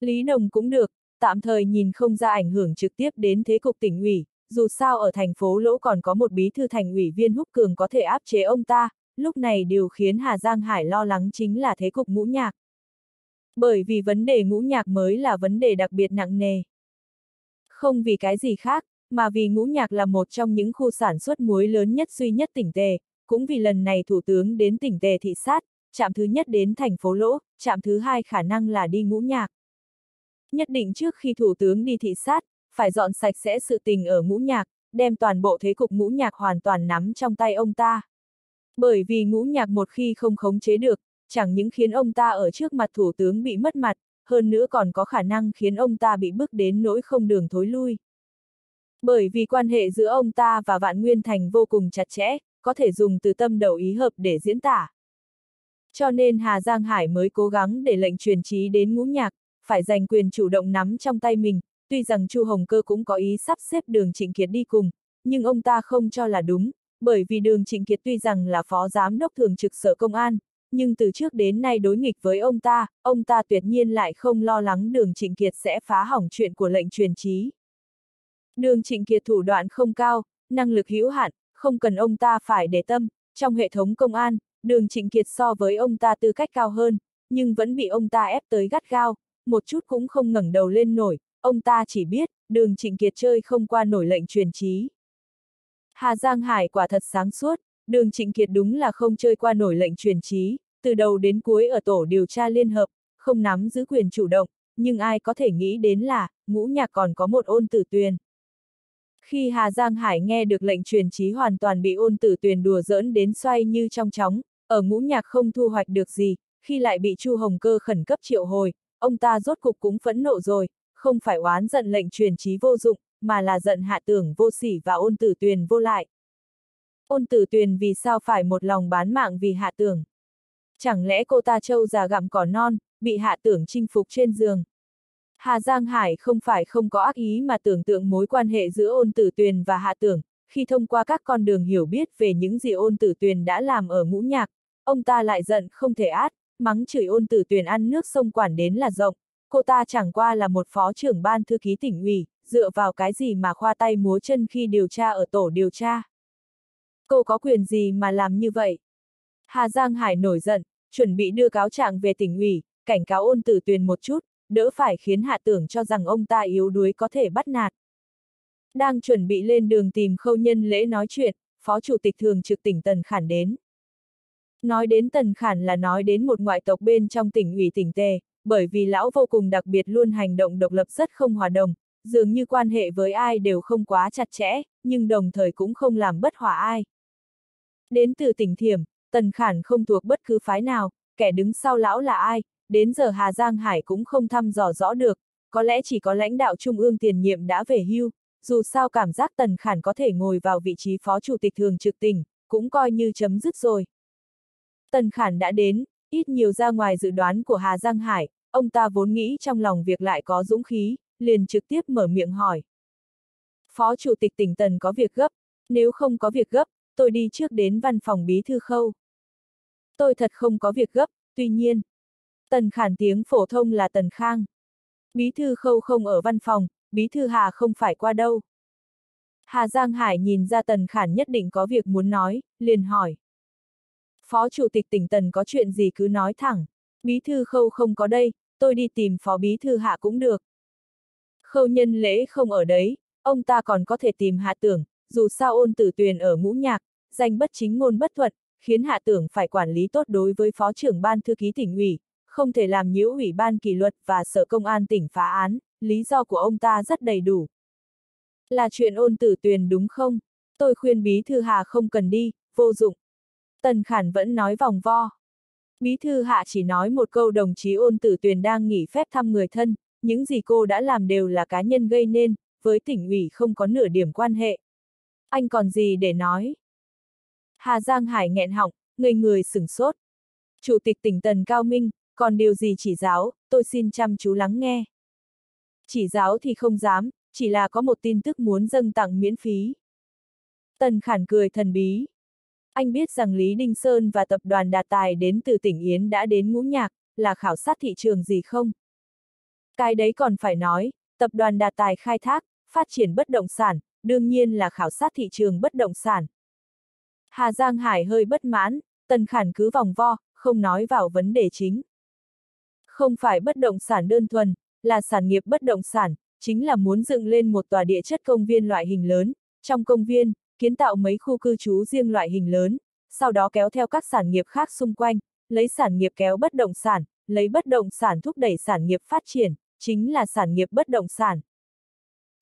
Lý Đồng cũng được, tạm thời nhìn không ra ảnh hưởng trực tiếp đến thế cục tỉnh ủy, dù sao ở thành phố Lỗ còn có một bí thư thành ủy viên húc cường có thể áp chế ông ta, lúc này điều khiến Hà Giang Hải lo lắng chính là thế cục ngũ nhạc. Bởi vì vấn đề ngũ nhạc mới là vấn đề đặc biệt nặng nề. Không vì cái gì khác, mà vì ngũ nhạc là một trong những khu sản xuất muối lớn nhất duy nhất tỉnh Tề, cũng vì lần này Thủ tướng đến tỉnh Tề thị sát, trạm thứ nhất đến thành phố Lỗ, trạm thứ hai khả năng là đi ngũ nhạc. Nhất định trước khi Thủ tướng đi thị sát, phải dọn sạch sẽ sự tình ở ngũ nhạc, đem toàn bộ thế cục ngũ nhạc hoàn toàn nắm trong tay ông ta. Bởi vì ngũ nhạc một khi không khống chế được, chẳng những khiến ông ta ở trước mặt Thủ tướng bị mất mặt, hơn nữa còn có khả năng khiến ông ta bị bước đến nỗi không đường thối lui. Bởi vì quan hệ giữa ông ta và Vạn Nguyên Thành vô cùng chặt chẽ, có thể dùng từ tâm đầu ý hợp để diễn tả. Cho nên Hà Giang Hải mới cố gắng để lệnh truyền trí đến ngũ nhạc, phải giành quyền chủ động nắm trong tay mình, tuy rằng Chu Hồng Cơ cũng có ý sắp xếp đường Trịnh Kiệt đi cùng, nhưng ông ta không cho là đúng, bởi vì đường Trịnh Kiệt tuy rằng là phó giám đốc thường trực sở công an, nhưng từ trước đến nay đối nghịch với ông ta, ông ta tuyệt nhiên lại không lo lắng đường Trịnh Kiệt sẽ phá hỏng chuyện của lệnh truyền trí. Đường Trịnh Kiệt thủ đoạn không cao, năng lực hữu hạn, không cần ông ta phải để tâm, trong hệ thống công an, đường Trịnh Kiệt so với ông ta tư cách cao hơn, nhưng vẫn bị ông ta ép tới gắt gao, một chút cũng không ngẩng đầu lên nổi, ông ta chỉ biết, đường Trịnh Kiệt chơi không qua nổi lệnh truyền trí. Hà Giang Hải quả thật sáng suốt, Đường Trịnh Kiệt đúng là không chơi qua nổi lệnh truyền trí, từ đầu đến cuối ở tổ điều tra liên hợp, không nắm giữ quyền chủ động, nhưng ai có thể nghĩ đến là, ngũ nhạc còn có một ôn tử tuyền. Khi Hà Giang Hải nghe được lệnh truyền trí hoàn toàn bị ôn tử tuyền đùa dỡn đến xoay như trong chóng, ở ngũ nhạc không thu hoạch được gì, khi lại bị Chu Hồng Cơ khẩn cấp triệu hồi, ông ta rốt cục cũng phẫn nộ rồi, không phải oán giận lệnh truyền trí vô dụng, mà là giận hạ tưởng vô sỉ và ôn tử tuyền vô lại. Ôn tử tuyền vì sao phải một lòng bán mạng vì hạ tưởng? Chẳng lẽ cô ta trâu già gặm cỏ non, bị hạ tưởng chinh phục trên giường? Hà Giang Hải không phải không có ác ý mà tưởng tượng mối quan hệ giữa ôn tử tuyền và hạ tưởng, khi thông qua các con đường hiểu biết về những gì ôn tử tuyền đã làm ở ngũ nhạc, ông ta lại giận không thể át, mắng chửi ôn tử tuyền ăn nước sông quản đến là rộng, cô ta chẳng qua là một phó trưởng ban thư ký tỉnh ủy, dựa vào cái gì mà khoa tay múa chân khi điều tra ở tổ điều tra. Cô có quyền gì mà làm như vậy? Hà Giang Hải nổi giận, chuẩn bị đưa cáo trạng về tỉnh ủy, cảnh cáo ôn tử tuyền một chút, đỡ phải khiến hạ tưởng cho rằng ông ta yếu đuối có thể bắt nạt. Đang chuẩn bị lên đường tìm khâu nhân lễ nói chuyện, Phó Chủ tịch Thường trực tỉnh Tần Khản đến. Nói đến Tần Khản là nói đến một ngoại tộc bên trong tỉnh ủy tỉnh Tề, bởi vì lão vô cùng đặc biệt luôn hành động độc lập rất không hòa đồng, dường như quan hệ với ai đều không quá chặt chẽ, nhưng đồng thời cũng không làm bất hòa ai. Đến từ tỉnh Thiểm, Tần Khản không thuộc bất cứ phái nào, kẻ đứng sau lão là ai, đến giờ Hà Giang Hải cũng không thăm dò rõ được, có lẽ chỉ có lãnh đạo trung ương tiền nhiệm đã về hưu, dù sao cảm giác Tần Khản có thể ngồi vào vị trí phó chủ tịch thường trực tỉnh, cũng coi như chấm dứt rồi. Tần Khản đã đến, ít nhiều ra ngoài dự đoán của Hà Giang Hải, ông ta vốn nghĩ trong lòng việc lại có dũng khí, liền trực tiếp mở miệng hỏi. Phó chủ tịch tỉnh Tần có việc gấp, nếu không có việc gấp, tôi đi trước đến văn phòng bí thư khâu. Tôi thật không có việc gấp, tuy nhiên. Tần Khản tiếng phổ thông là Tần Khang. Bí thư khâu không ở văn phòng, bí thư Hà không phải qua đâu. Hà Giang Hải nhìn ra Tần Khản nhất định có việc muốn nói, liền hỏi. Phó Chủ tịch tỉnh Tần có chuyện gì cứ nói thẳng, bí thư khâu không có đây, tôi đi tìm phó bí thư hạ cũng được. Khâu nhân lễ không ở đấy, ông ta còn có thể tìm hạ tưởng, dù sao ôn tử tuyền ở ngũ nhạc, danh bất chính ngôn bất thuật, khiến hạ tưởng phải quản lý tốt đối với phó trưởng ban thư ký tỉnh ủy, không thể làm nhiễu ủy ban kỷ luật và sở công an tỉnh phá án, lý do của ông ta rất đầy đủ. Là chuyện ôn tử tuyền đúng không? Tôi khuyên bí thư hà không cần đi, vô dụng. Tần Khản vẫn nói vòng vo. Bí thư hạ chỉ nói một câu đồng chí ôn tử tuyền đang nghỉ phép thăm người thân, những gì cô đã làm đều là cá nhân gây nên, với tỉnh ủy không có nửa điểm quan hệ. Anh còn gì để nói? Hà Giang Hải nghẹn họng, người người sửng sốt. Chủ tịch tỉnh Tần Cao Minh, còn điều gì chỉ giáo, tôi xin chăm chú lắng nghe. Chỉ giáo thì không dám, chỉ là có một tin tức muốn dâng tặng miễn phí. Tần Khản cười thần bí. Anh biết rằng Lý Đinh Sơn và tập đoàn Đạt Tài đến từ tỉnh Yến đã đến ngũ nhạc, là khảo sát thị trường gì không? Cái đấy còn phải nói, tập đoàn Đạt Tài khai thác, phát triển bất động sản, đương nhiên là khảo sát thị trường bất động sản. Hà Giang Hải hơi bất mãn, Tần Khản cứ vòng vo, không nói vào vấn đề chính. Không phải bất động sản đơn thuần, là sản nghiệp bất động sản, chính là muốn dựng lên một tòa địa chất công viên loại hình lớn, trong công viên, kiến tạo mấy khu cư trú riêng loại hình lớn, sau đó kéo theo các sản nghiệp khác xung quanh, lấy sản nghiệp kéo bất động sản, lấy bất động sản thúc đẩy sản nghiệp phát triển, chính là sản nghiệp bất động sản.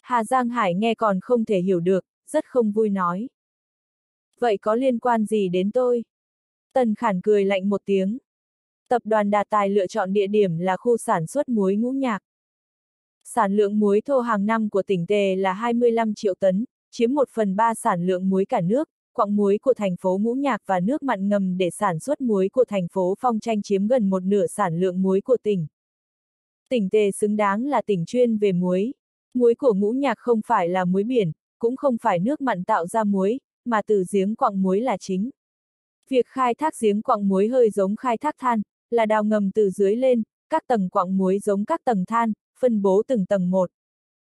Hà Giang Hải nghe còn không thể hiểu được, rất không vui nói. Vậy có liên quan gì đến tôi? Tần Khản cười lạnh một tiếng. Tập đoàn Đà Tài lựa chọn địa điểm là khu sản xuất muối ngũ nhạc. Sản lượng muối thô hàng năm của tỉnh Tề là 25 triệu tấn, chiếm 1 phần 3 sản lượng muối cả nước, quặng muối của thành phố Ngũ Nhạc và nước mặn ngầm để sản xuất muối của thành phố Phong Tranh chiếm gần một nửa sản lượng muối của tỉnh. Tỉnh Tề xứng đáng là tỉnh chuyên về muối. Muối của Ngũ Nhạc không phải là muối biển, cũng không phải nước mặn tạo ra muối, mà từ giếng quặng muối là chính. Việc khai thác giếng quặng muối hơi giống khai thác than, là đào ngầm từ dưới lên, các tầng quặng muối giống các tầng than, phân bố từng tầng một.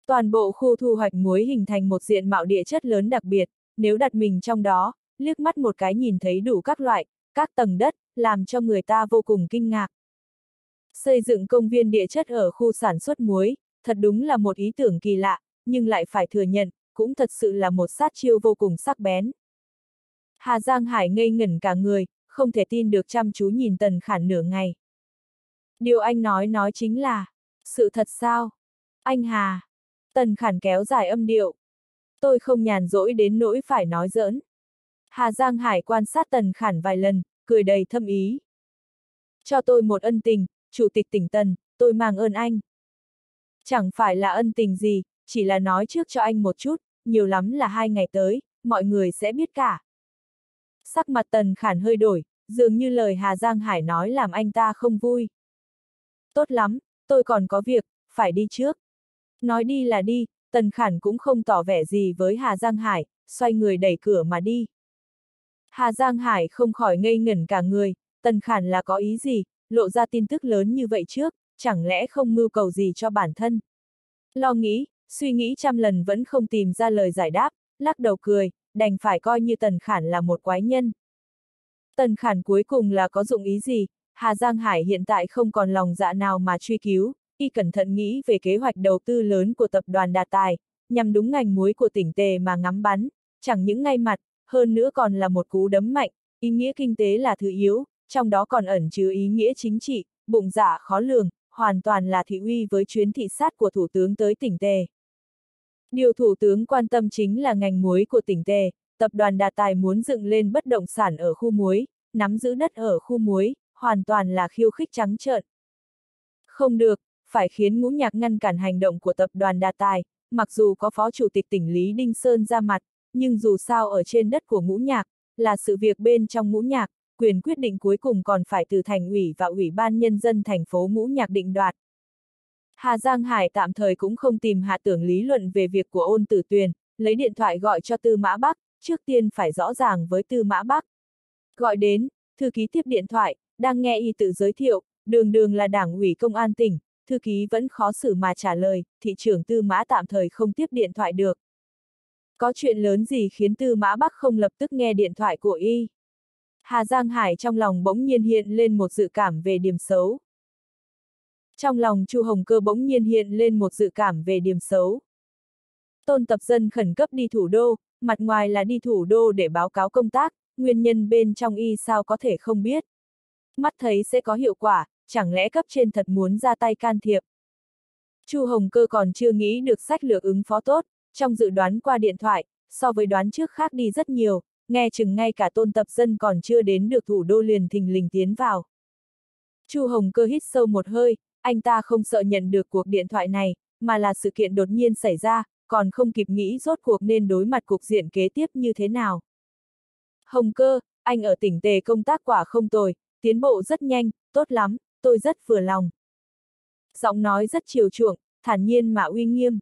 Toàn bộ khu thu hoạch muối hình thành một diện mạo địa chất lớn đặc biệt, nếu đặt mình trong đó, liếc mắt một cái nhìn thấy đủ các loại, các tầng đất, làm cho người ta vô cùng kinh ngạc. Xây dựng công viên địa chất ở khu sản xuất muối, thật đúng là một ý tưởng kỳ lạ, nhưng lại phải thừa nhận, cũng thật sự là một sát chiêu vô cùng sắc bén. Hà Giang Hải ngây ngẩn cả người, không thể tin được chăm chú nhìn Tần Khản nửa ngày. Điều anh nói nói chính là, sự thật sao? Anh Hà. Tần Khản kéo dài âm điệu. Tôi không nhàn rỗi đến nỗi phải nói giỡn. Hà Giang Hải quan sát Tần Khản vài lần, cười đầy thâm ý. Cho tôi một ân tình, Chủ tịch tỉnh Tần, tôi mang ơn anh. Chẳng phải là ân tình gì, chỉ là nói trước cho anh một chút, nhiều lắm là hai ngày tới, mọi người sẽ biết cả. Sắc mặt Tần Khản hơi đổi, dường như lời Hà Giang Hải nói làm anh ta không vui. Tốt lắm, tôi còn có việc, phải đi trước. Nói đi là đi, Tần Khản cũng không tỏ vẻ gì với Hà Giang Hải, xoay người đẩy cửa mà đi. Hà Giang Hải không khỏi ngây ngẩn cả người, Tần Khản là có ý gì, lộ ra tin tức lớn như vậy trước, chẳng lẽ không mưu cầu gì cho bản thân. Lo nghĩ, suy nghĩ trăm lần vẫn không tìm ra lời giải đáp, lắc đầu cười, đành phải coi như Tần Khản là một quái nhân. Tần Khản cuối cùng là có dụng ý gì, Hà Giang Hải hiện tại không còn lòng dạ nào mà truy cứu, y cẩn thận nghĩ về kế hoạch đầu tư lớn của tập đoàn Đạt Tài, nhằm đúng ngành muối của tỉnh Tề mà ngắm bắn, chẳng những ngay mặt, hơn nữa còn là một cú đấm mạnh, ý nghĩa kinh tế là thứ yếu, trong đó còn ẩn chứa ý nghĩa chính trị, bụng dạ khó lường, hoàn toàn là thị uy với chuyến thị sát của Thủ tướng tới tỉnh Tề. Điều Thủ tướng quan tâm chính là ngành muối của tỉnh Tề, tập đoàn Đà Tài muốn dựng lên bất động sản ở khu muối, nắm giữ đất ở khu muối, hoàn toàn là khiêu khích trắng trợn. Không được, phải khiến ngũ nhạc ngăn cản hành động của tập đoàn Đà Tài, mặc dù có Phó Chủ tịch tỉnh Lý Đinh Sơn ra mặt, nhưng dù sao ở trên đất của ngũ nhạc, là sự việc bên trong ngũ nhạc, quyền quyết định cuối cùng còn phải từ thành ủy và ủy ban nhân dân thành phố ngũ nhạc định đoạt. Hà Giang Hải tạm thời cũng không tìm hạ tưởng lý luận về việc của ôn tử tuyền, lấy điện thoại gọi cho Tư Mã Bắc, trước tiên phải rõ ràng với Tư Mã Bắc. Gọi đến, thư ký tiếp điện thoại, đang nghe y tự giới thiệu, đường đường là đảng ủy công an tỉnh, thư ký vẫn khó xử mà trả lời, thị trưởng Tư Mã tạm thời không tiếp điện thoại được. Có chuyện lớn gì khiến Tư Mã Bắc không lập tức nghe điện thoại của y? Hà Giang Hải trong lòng bỗng nhiên hiện lên một dự cảm về điểm xấu. Trong lòng Chu Hồng Cơ bỗng nhiên hiện lên một dự cảm về điểm xấu. Tôn Tập Dân khẩn cấp đi thủ đô, mặt ngoài là đi thủ đô để báo cáo công tác, nguyên nhân bên trong y sao có thể không biết. Mắt thấy sẽ có hiệu quả, chẳng lẽ cấp trên thật muốn ra tay can thiệp. Chu Hồng Cơ còn chưa nghĩ được sách lược ứng phó tốt, trong dự đoán qua điện thoại, so với đoán trước khác đi rất nhiều, nghe chừng ngay cả tôn tập dân còn chưa đến được thủ đô liền thình lình tiến vào. Chu Hồng Cơ hít sâu một hơi, anh ta không sợ nhận được cuộc điện thoại này, mà là sự kiện đột nhiên xảy ra, còn không kịp nghĩ rốt cuộc nên đối mặt cuộc diện kế tiếp như thế nào. Hồng Cơ, anh ở tỉnh Tề công tác quả không tồi, tiến bộ rất nhanh, tốt lắm, tôi rất vừa lòng. Giọng nói rất chiều chuộng, thản nhiên mà uy nghiêm.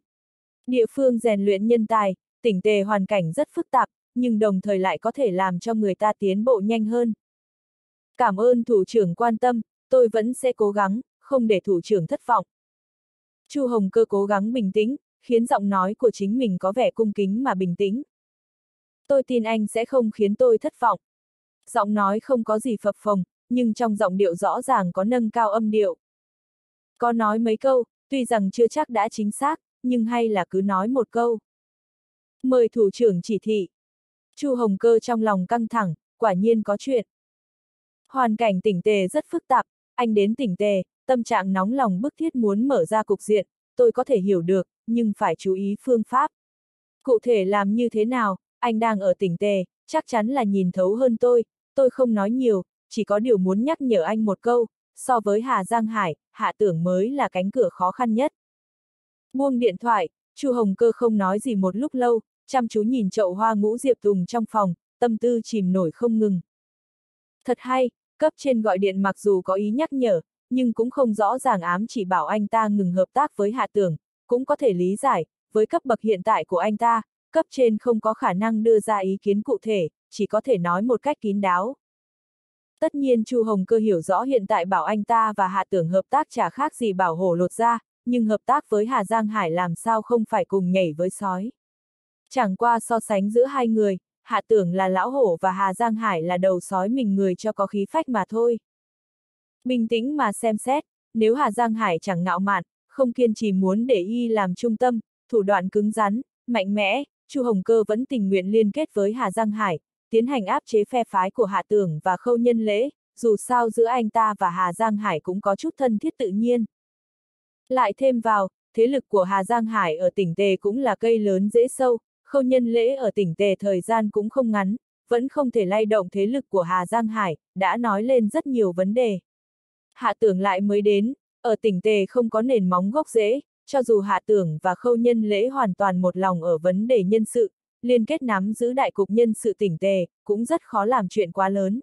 Địa phương rèn luyện nhân tài, tỉnh Tề hoàn cảnh rất phức tạp, nhưng đồng thời lại có thể làm cho người ta tiến bộ nhanh hơn. Cảm ơn thủ trưởng quan tâm, tôi vẫn sẽ cố gắng, không để thủ trưởng thất vọng. Chu Hồng Cơ cố gắng bình tĩnh, khiến giọng nói của chính mình có vẻ cung kính mà bình tĩnh. Tôi tin anh sẽ không khiến tôi thất vọng. Giọng nói không có gì phập phồng, nhưng trong giọng điệu rõ ràng có nâng cao âm điệu. Có nói mấy câu, tuy rằng chưa chắc đã chính xác, nhưng hay là cứ nói một câu. Mời thủ trưởng chỉ thị. Chu Hồng Cơ trong lòng căng thẳng, quả nhiên có chuyện. Hoàn cảnh tỉnh tề rất phức tạp, anh đến tỉnh tề, tâm trạng nóng lòng bức thiết muốn mở ra cục diện, tôi có thể hiểu được, nhưng phải chú ý phương pháp. Cụ thể làm như thế nào, anh đang ở tỉnh tề, chắc chắn là nhìn thấu hơn tôi, tôi không nói nhiều, chỉ có điều muốn nhắc nhở anh một câu, so với Hà Giang Hải, hạ tưởng mới là cánh cửa khó khăn nhất. Buông điện thoại, Chu Hồng Cơ không nói gì một lúc lâu, chăm chú nhìn chậu hoa ngũ diệp tùng trong phòng, tâm tư chìm nổi không ngừng. Thật hay, cấp trên gọi điện mặc dù có ý nhắc nhở, nhưng cũng không rõ ràng ám chỉ bảo anh ta ngừng hợp tác với hạ tưởng, cũng có thể lý giải, với cấp bậc hiện tại của anh ta, cấp trên không có khả năng đưa ra ý kiến cụ thể, chỉ có thể nói một cách kín đáo. Tất nhiên Chu Hồng Cơ hiểu rõ hiện tại bảo anh ta và Hạ Tưởng hợp tác chả khác gì bảo hổ lột ra, nhưng hợp tác với Hà Giang Hải làm sao không phải cùng nhảy với sói. Chẳng qua so sánh giữa hai người, Hạ Tưởng là lão hổ và Hà Giang Hải là đầu sói mình người cho có khí phách mà thôi. Bình tĩnh mà xem xét, nếu Hà Giang Hải chẳng ngạo mạn, không kiên trì muốn để y làm trung tâm, thủ đoạn cứng rắn, mạnh mẽ, Chu Hồng Cơ vẫn tình nguyện liên kết với Hà Giang Hải, tiến hành áp chế phe phái của Hạ Tưởng và Khâu Nhân Lễ, dù sao giữa anh ta và Hà Giang Hải cũng có chút thân thiết tự nhiên. Lại thêm vào, thế lực của Hà Giang Hải ở tỉnh Tề cũng là cây lớn dễ sâu, Khâu Nhân Lễ ở tỉnh Tề thời gian cũng không ngắn, vẫn không thể lay động thế lực của Hà Giang Hải, đã nói lên rất nhiều vấn đề. Hạ Tưởng lại mới đến, ở tỉnh Tề không có nền móng gốc rễ, cho dù Hạ Tưởng và Khâu Nhân Lễ hoàn toàn một lòng ở vấn đề nhân sự, liên kết nắm giữ đại cục nhân sự tỉnh Tề, cũng rất khó làm chuyện quá lớn.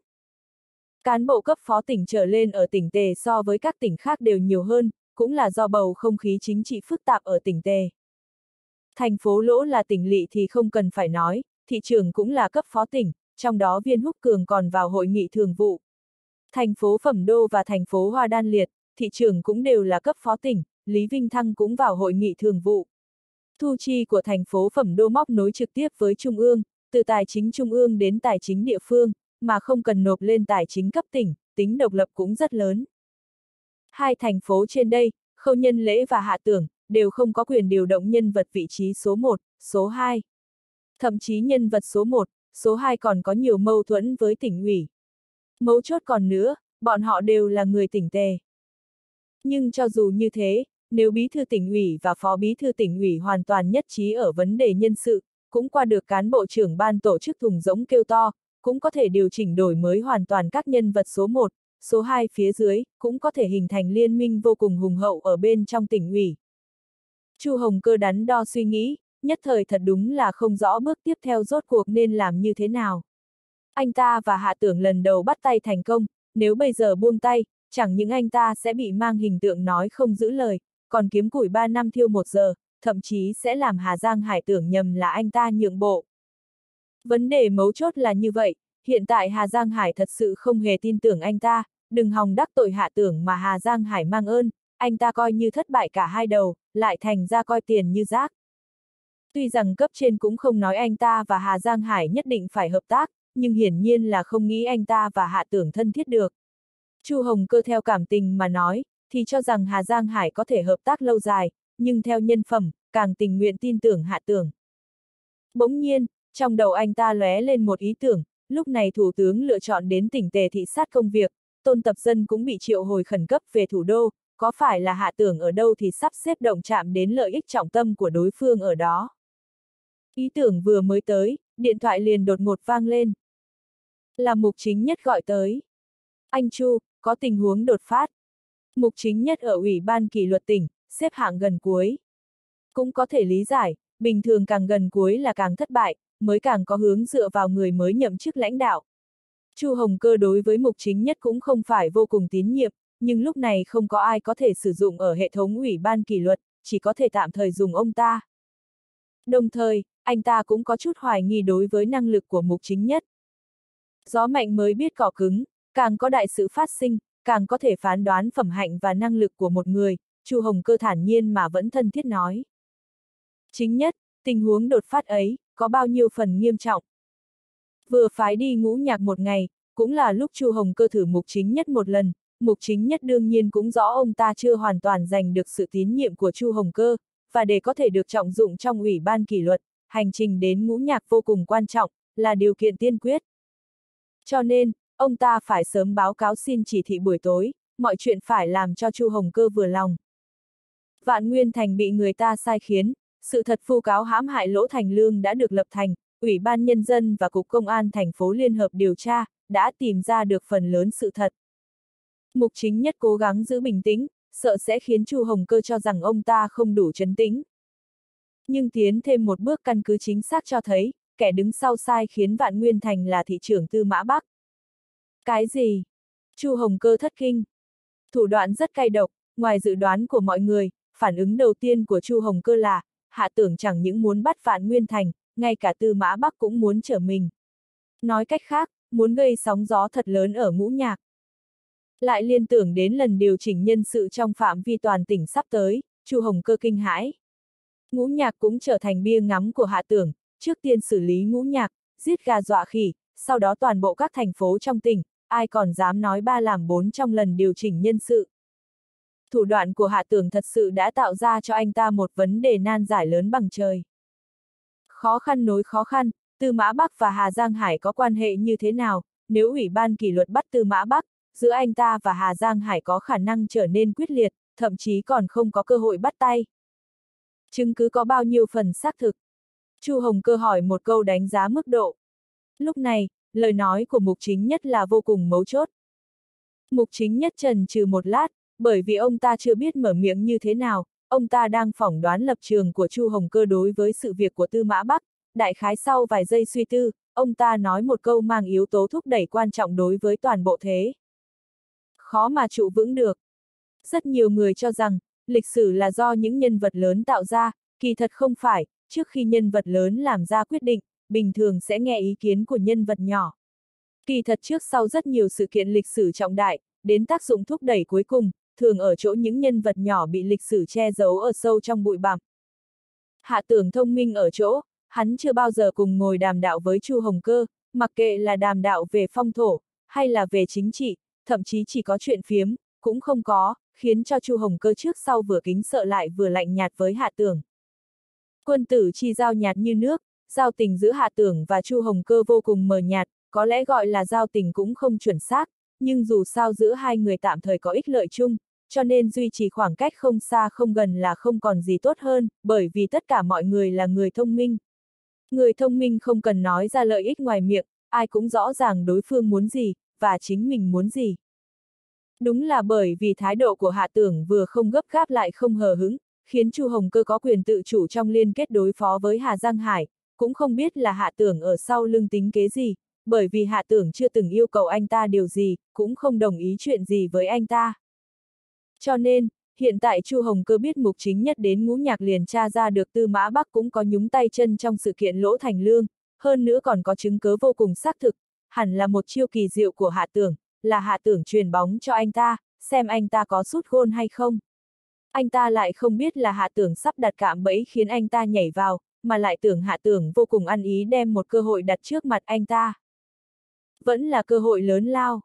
Cán bộ cấp phó tỉnh trở lên ở tỉnh Tề so với các tỉnh khác đều nhiều hơn, cũng là do bầu không khí chính trị phức tạp ở tỉnh Tề. Thành phố Lỗ là tỉnh lỵ thì không cần phải nói, thị trường cũng là cấp phó tỉnh, trong đó viên húc cường còn vào hội nghị thường vụ. Thành phố Phẩm Đô và thành phố Hoa Đan Liệt, thị trường cũng đều là cấp phó tỉnh, Lý Vinh Thăng cũng vào hội nghị thường vụ. Thu chi của thành phố Phẩm Đô móc nối trực tiếp với Trung ương, từ tài chính Trung ương đến tài chính địa phương, mà không cần nộp lên tài chính cấp tỉnh, tính độc lập cũng rất lớn. Hai thành phố trên đây, Khâu Nhân Lễ và Hạ Tưởng, đều không có quyền điều động nhân vật vị trí số 1, số 2. Thậm chí nhân vật số 1, số 2 còn có nhiều mâu thuẫn với tỉnh ủy. Mấu chốt còn nữa, bọn họ đều là người tỉnh tề. Nhưng cho dù như thế, nếu bí thư tỉnh ủy và phó bí thư tỉnh ủy hoàn toàn nhất trí ở vấn đề nhân sự, cũng qua được cán bộ trưởng ban tổ chức thùng rỗng kêu to, cũng có thể điều chỉnh đổi mới hoàn toàn các nhân vật số 1, số 2 phía dưới, cũng có thể hình thành liên minh vô cùng hùng hậu ở bên trong tỉnh ủy. Chu Hồng cơ đắn đo suy nghĩ, nhất thời thật đúng là không rõ bước tiếp theo rốt cuộc nên làm như thế nào. Anh ta và hạ tưởng lần đầu bắt tay thành công, nếu bây giờ buông tay, chẳng những anh ta sẽ bị mang hình tượng nói không giữ lời, còn kiếm củi 3 năm thiêu một giờ, thậm chí sẽ làm Hà Giang Hải tưởng nhầm là anh ta nhượng bộ. Vấn đề mấu chốt là như vậy, hiện tại Hà Giang Hải thật sự không hề tin tưởng anh ta, đừng hòng đắc tội hạ tưởng mà Hà Giang Hải mang ơn, anh ta coi như thất bại cả hai đầu, lại thành ra coi tiền như rác. Tuy rằng cấp trên cũng không nói anh ta và Hà Giang Hải nhất định phải hợp tác, nhưng hiển nhiên là không nghĩ anh ta và hạ tưởng thân thiết được. Chu Hồng cơ theo cảm tình mà nói, thì cho rằng Hà Giang Hải có thể hợp tác lâu dài, nhưng theo nhân phẩm, càng tình nguyện tin tưởng hạ tưởng. Bỗng nhiên, trong đầu anh ta lóe lên một ý tưởng, lúc này Thủ tướng lựa chọn đến tỉnh Tề thị sát công việc, Tôn Tập Dân cũng bị triệu hồi khẩn cấp về thủ đô, có phải là hạ tưởng ở đâu thì sắp xếp động chạm đến lợi ích trọng tâm của đối phương ở đó. Ý tưởng vừa mới tới, điện thoại liền đột ngột vang lên. Là mục chính nhất gọi tới. Anh Chu, có tình huống đột phát. Mục chính nhất ở Ủy ban kỷ luật tỉnh, xếp hạng gần cuối. Cũng có thể lý giải, bình thường càng gần cuối là càng thất bại, mới càng có hướng dựa vào người mới nhậm chức lãnh đạo. Chu Hồng Cơ đối với mục chính nhất cũng không phải vô cùng tín nhiệm, nhưng lúc này không có ai có thể sử dụng ở hệ thống ủy ban kỷ luật, chỉ có thể tạm thời dùng ông ta. Đồng thời, anh ta cũng có chút hoài nghi đối với năng lực của mục chính nhất. Gió mạnh mới biết cỏ cứng, càng có đại sự phát sinh, càng có thể phán đoán phẩm hạnh và năng lực của một người, Chu Hồng Cơ thản nhiên mà vẫn thân thiết nói. Chính nhất, tình huống đột phát ấy, có bao nhiêu phần nghiêm trọng. Vừa phái đi ngũ nhạc một ngày, cũng là lúc Chu Hồng Cơ thử mục chính nhất một lần, mục chính nhất đương nhiên cũng rõ ông ta chưa hoàn toàn giành được sự tín nhiệm của Chu Hồng Cơ, và để có thể được trọng dụng trong ủy ban kỷ luật, hành trình đến ngũ nhạc vô cùng quan trọng, là điều kiện tiên quyết. Cho nên, ông ta phải sớm báo cáo xin chỉ thị buổi tối, mọi chuyện phải làm cho Chu Hồng Cơ vừa lòng. Vạn Nguyên Thành bị người ta sai khiến, sự thật phu cáo hãm hại Lỗ Thành Lương đã được lập thành, Ủy ban Nhân dân và Cục Công an thành phố Liên hợp điều tra, đã tìm ra được phần lớn sự thật. Mục chính nhất cố gắng giữ bình tĩnh, sợ sẽ khiến Chu Hồng Cơ cho rằng ông ta không đủ chấn tĩnh. Nhưng tiến thêm một bước căn cứ chính xác cho thấy, kẻ đứng sau sai khiến Vạn Nguyên Thành là thị trưởng Tư Mã Bắc. Cái gì? Chu Hồng Cơ thất kinh. Thủ đoạn rất cay độc, ngoài dự đoán của mọi người, phản ứng đầu tiên của Chu Hồng Cơ là, hạ tưởng chẳng những muốn bắt Vạn Nguyên Thành, ngay cả Tư Mã Bắc cũng muốn trở mình. Nói cách khác, muốn gây sóng gió thật lớn ở ngũ nhạc. Lại liên tưởng đến lần điều chỉnh nhân sự trong phạm vi toàn tỉnh sắp tới, Chu Hồng Cơ kinh hãi. Ngũ nhạc cũng trở thành bia ngắm của hạ tưởng, trước tiên xử lý ngũ nhạc, giết gà dọa khỉ, sau đó toàn bộ các thành phố trong tỉnh, ai còn dám nói ba làm bốn trong lần điều chỉnh nhân sự. Thủ đoạn của hạ tưởng thật sự đã tạo ra cho anh ta một vấn đề nan giải lớn bằng trời. Khó khăn nối khó khăn, Tư Mã Bắc và Hà Giang Hải có quan hệ như thế nào, nếu Ủy ban kỷ luật bắt Tư Mã Bắc, giữa anh ta và Hà Giang Hải có khả năng trở nên quyết liệt, thậm chí còn không có cơ hội bắt tay. Chứng cứ có bao nhiêu phần xác thực? Chu Hồng Cơ hỏi một câu đánh giá mức độ. Lúc này, lời nói của mục chính nhất là vô cùng mấu chốt. Mục chính nhất trần trừ một lát, bởi vì ông ta chưa biết mở miệng như thế nào, ông ta đang phỏng đoán lập trường của Chu Hồng Cơ đối với sự việc của Tư Mã Bắc, đại khái sau vài giây suy tư, ông ta nói một câu mang yếu tố thúc đẩy quan trọng đối với toàn bộ thế. Khó mà trụ vững được. Rất nhiều người cho rằng, lịch sử là do những nhân vật lớn tạo ra, kỳ thật không phải, trước khi nhân vật lớn làm ra quyết định, bình thường sẽ nghe ý kiến của nhân vật nhỏ. Kỳ thật trước sau rất nhiều sự kiện lịch sử trọng đại, đến tác dụng thúc đẩy cuối cùng, thường ở chỗ những nhân vật nhỏ bị lịch sử che giấu ở sâu trong bụi bặm. Hạ tưởng thông minh ở chỗ, hắn chưa bao giờ cùng ngồi đàm đạo với Chu Hồng Cơ, mặc kệ là đàm đạo về phong thổ, hay là về chính trị, thậm chí chỉ có chuyện phiếm, cũng không có, khiến cho Chu Hồng Cơ trước sau vừa kính sợ lại vừa lạnh nhạt với Hạ Tưởng. Quân tử chi giao nhạt như nước, giao tình giữa Hạ Tưởng và Chu Hồng Cơ vô cùng mờ nhạt, có lẽ gọi là giao tình cũng không chuẩn xác, nhưng dù sao giữa hai người tạm thời có ích lợi chung, cho nên duy trì khoảng cách không xa không gần là không còn gì tốt hơn, bởi vì tất cả mọi người là người thông minh. Người thông minh không cần nói ra lợi ích ngoài miệng, ai cũng rõ ràng đối phương muốn gì, và chính mình muốn gì. Đúng là bởi vì thái độ của Hạ Tưởng vừa không gấp gáp lại không hờ hứng, khiến Chu Hồng Cơ có quyền tự chủ trong liên kết đối phó với Hà Giang Hải, cũng không biết là Hạ Tưởng ở sau lưng tính kế gì, bởi vì Hạ Tưởng chưa từng yêu cầu anh ta điều gì, cũng không đồng ý chuyện gì với anh ta. Cho nên, hiện tại Chu Hồng Cơ biết mục chính nhất đến ngũ nhạc liền tra ra được Tư Mã Bắc cũng có nhúng tay chân trong sự kiện lỗ thành lương, hơn nữa còn có chứng cứ vô cùng xác thực, hẳn là một chiêu kỳ diệu của Hạ Tưởng, là Hạ Tưởng truyền bóng cho anh ta, xem anh ta có sút gôn hay không. Anh ta lại không biết là Hạ Tưởng sắp đặt cạm bẫy khiến anh ta nhảy vào, mà lại tưởng Hạ Tưởng vô cùng ăn ý đem một cơ hội đặt trước mặt anh ta. Vẫn là cơ hội lớn lao.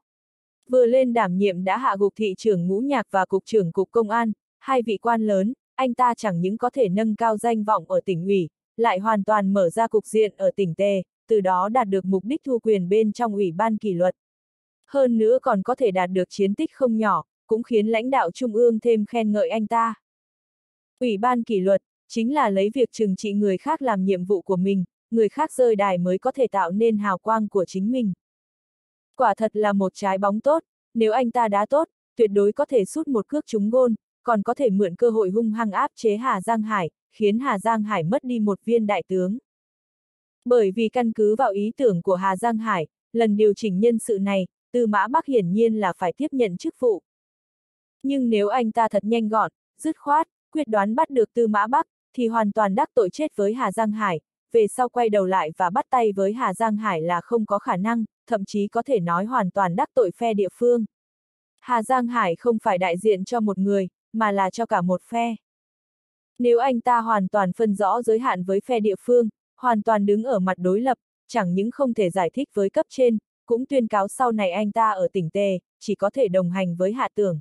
Vừa lên đảm nhiệm đã hạ gục thị trưởng ngũ nhạc và cục trưởng cục công an, hai vị quan lớn, anh ta chẳng những có thể nâng cao danh vọng ở tỉnh ủy, lại hoàn toàn mở ra cục diện ở tỉnh Tề, từ đó đạt được mục đích thu quyền bên trong ủy ban kỷ luật. Hơn nữa còn có thể đạt được chiến tích không nhỏ, cũng khiến lãnh đạo trung ương thêm khen ngợi anh ta. Ủy ban kỷ luật, chính là lấy việc trừng trị người khác làm nhiệm vụ của mình, người khác rơi đài mới có thể tạo nên hào quang của chính mình. Quả thật là một trái bóng tốt, nếu anh ta đá tốt, tuyệt đối có thể sút một cước trúng gôn, còn có thể mượn cơ hội hung hăng áp chế Hà Giang Hải, khiến Hà Giang Hải mất đi một viên đại tướng. Bởi vì căn cứ vào ý tưởng của Hà Giang Hải, lần điều chỉnh nhân sự này, Tư Mã Bắc hiển nhiên là phải tiếp nhận chức vụ. Nhưng nếu anh ta thật nhanh gọn, dứt khoát, quyết đoán bắt được Tư Mã Bắc, thì hoàn toàn đắc tội chết với Hà Giang Hải, về sau quay đầu lại và bắt tay với Hà Giang Hải là không có khả năng, thậm chí có thể nói hoàn toàn đắc tội phe địa phương. Hà Giang Hải không phải đại diện cho một người, mà là cho cả một phe. Nếu anh ta hoàn toàn phân rõ giới hạn với phe địa phương, hoàn toàn đứng ở mặt đối lập, chẳng những không thể giải thích với cấp trên, cũng tuyên cáo sau này anh ta ở tỉnh Tề, chỉ có thể đồng hành với hạ tưởng.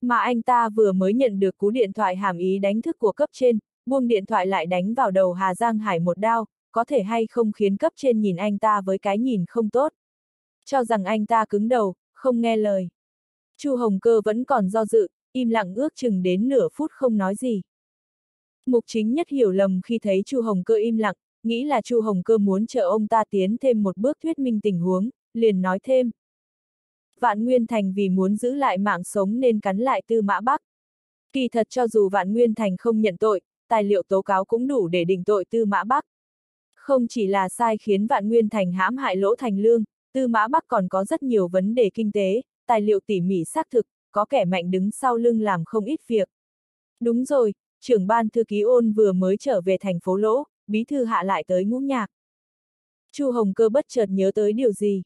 Mà anh ta vừa mới nhận được cú điện thoại hàm ý đánh thức của cấp trên, buông điện thoại lại đánh vào đầu Hà Giang Hải một đao, có thể hay không khiến cấp trên nhìn anh ta với cái nhìn không tốt. Cho rằng anh ta cứng đầu, không nghe lời. Chu Hồng Cơ vẫn còn do dự, im lặng ước chừng đến nửa phút không nói gì. Mục chính nhất hiểu lầm khi thấy Chu Hồng Cơ im lặng, nghĩ là Chu Hồng Cơ muốn chờ ông ta tiến thêm một bước thuyết minh tình huống, liền nói thêm. Vạn Nguyên Thành vì muốn giữ lại mạng sống nên cắn lại Tư Mã Bắc. Kỳ thật cho dù Vạn Nguyên Thành không nhận tội, tài liệu tố cáo cũng đủ để định tội Tư Mã Bắc. Không chỉ là sai khiến Vạn Nguyên Thành hãm hại lỗ thành lương, Tư Mã Bắc còn có rất nhiều vấn đề kinh tế, tài liệu tỉ mỉ xác thực, có kẻ mạnh đứng sau lưng làm không ít việc. Đúng rồi, trưởng ban thư ký ôn vừa mới trở về thành phố lỗ, bí thư hạ lại tới ngũ nhạc. Chu Hồng Cơ bất chợt nhớ tới điều gì.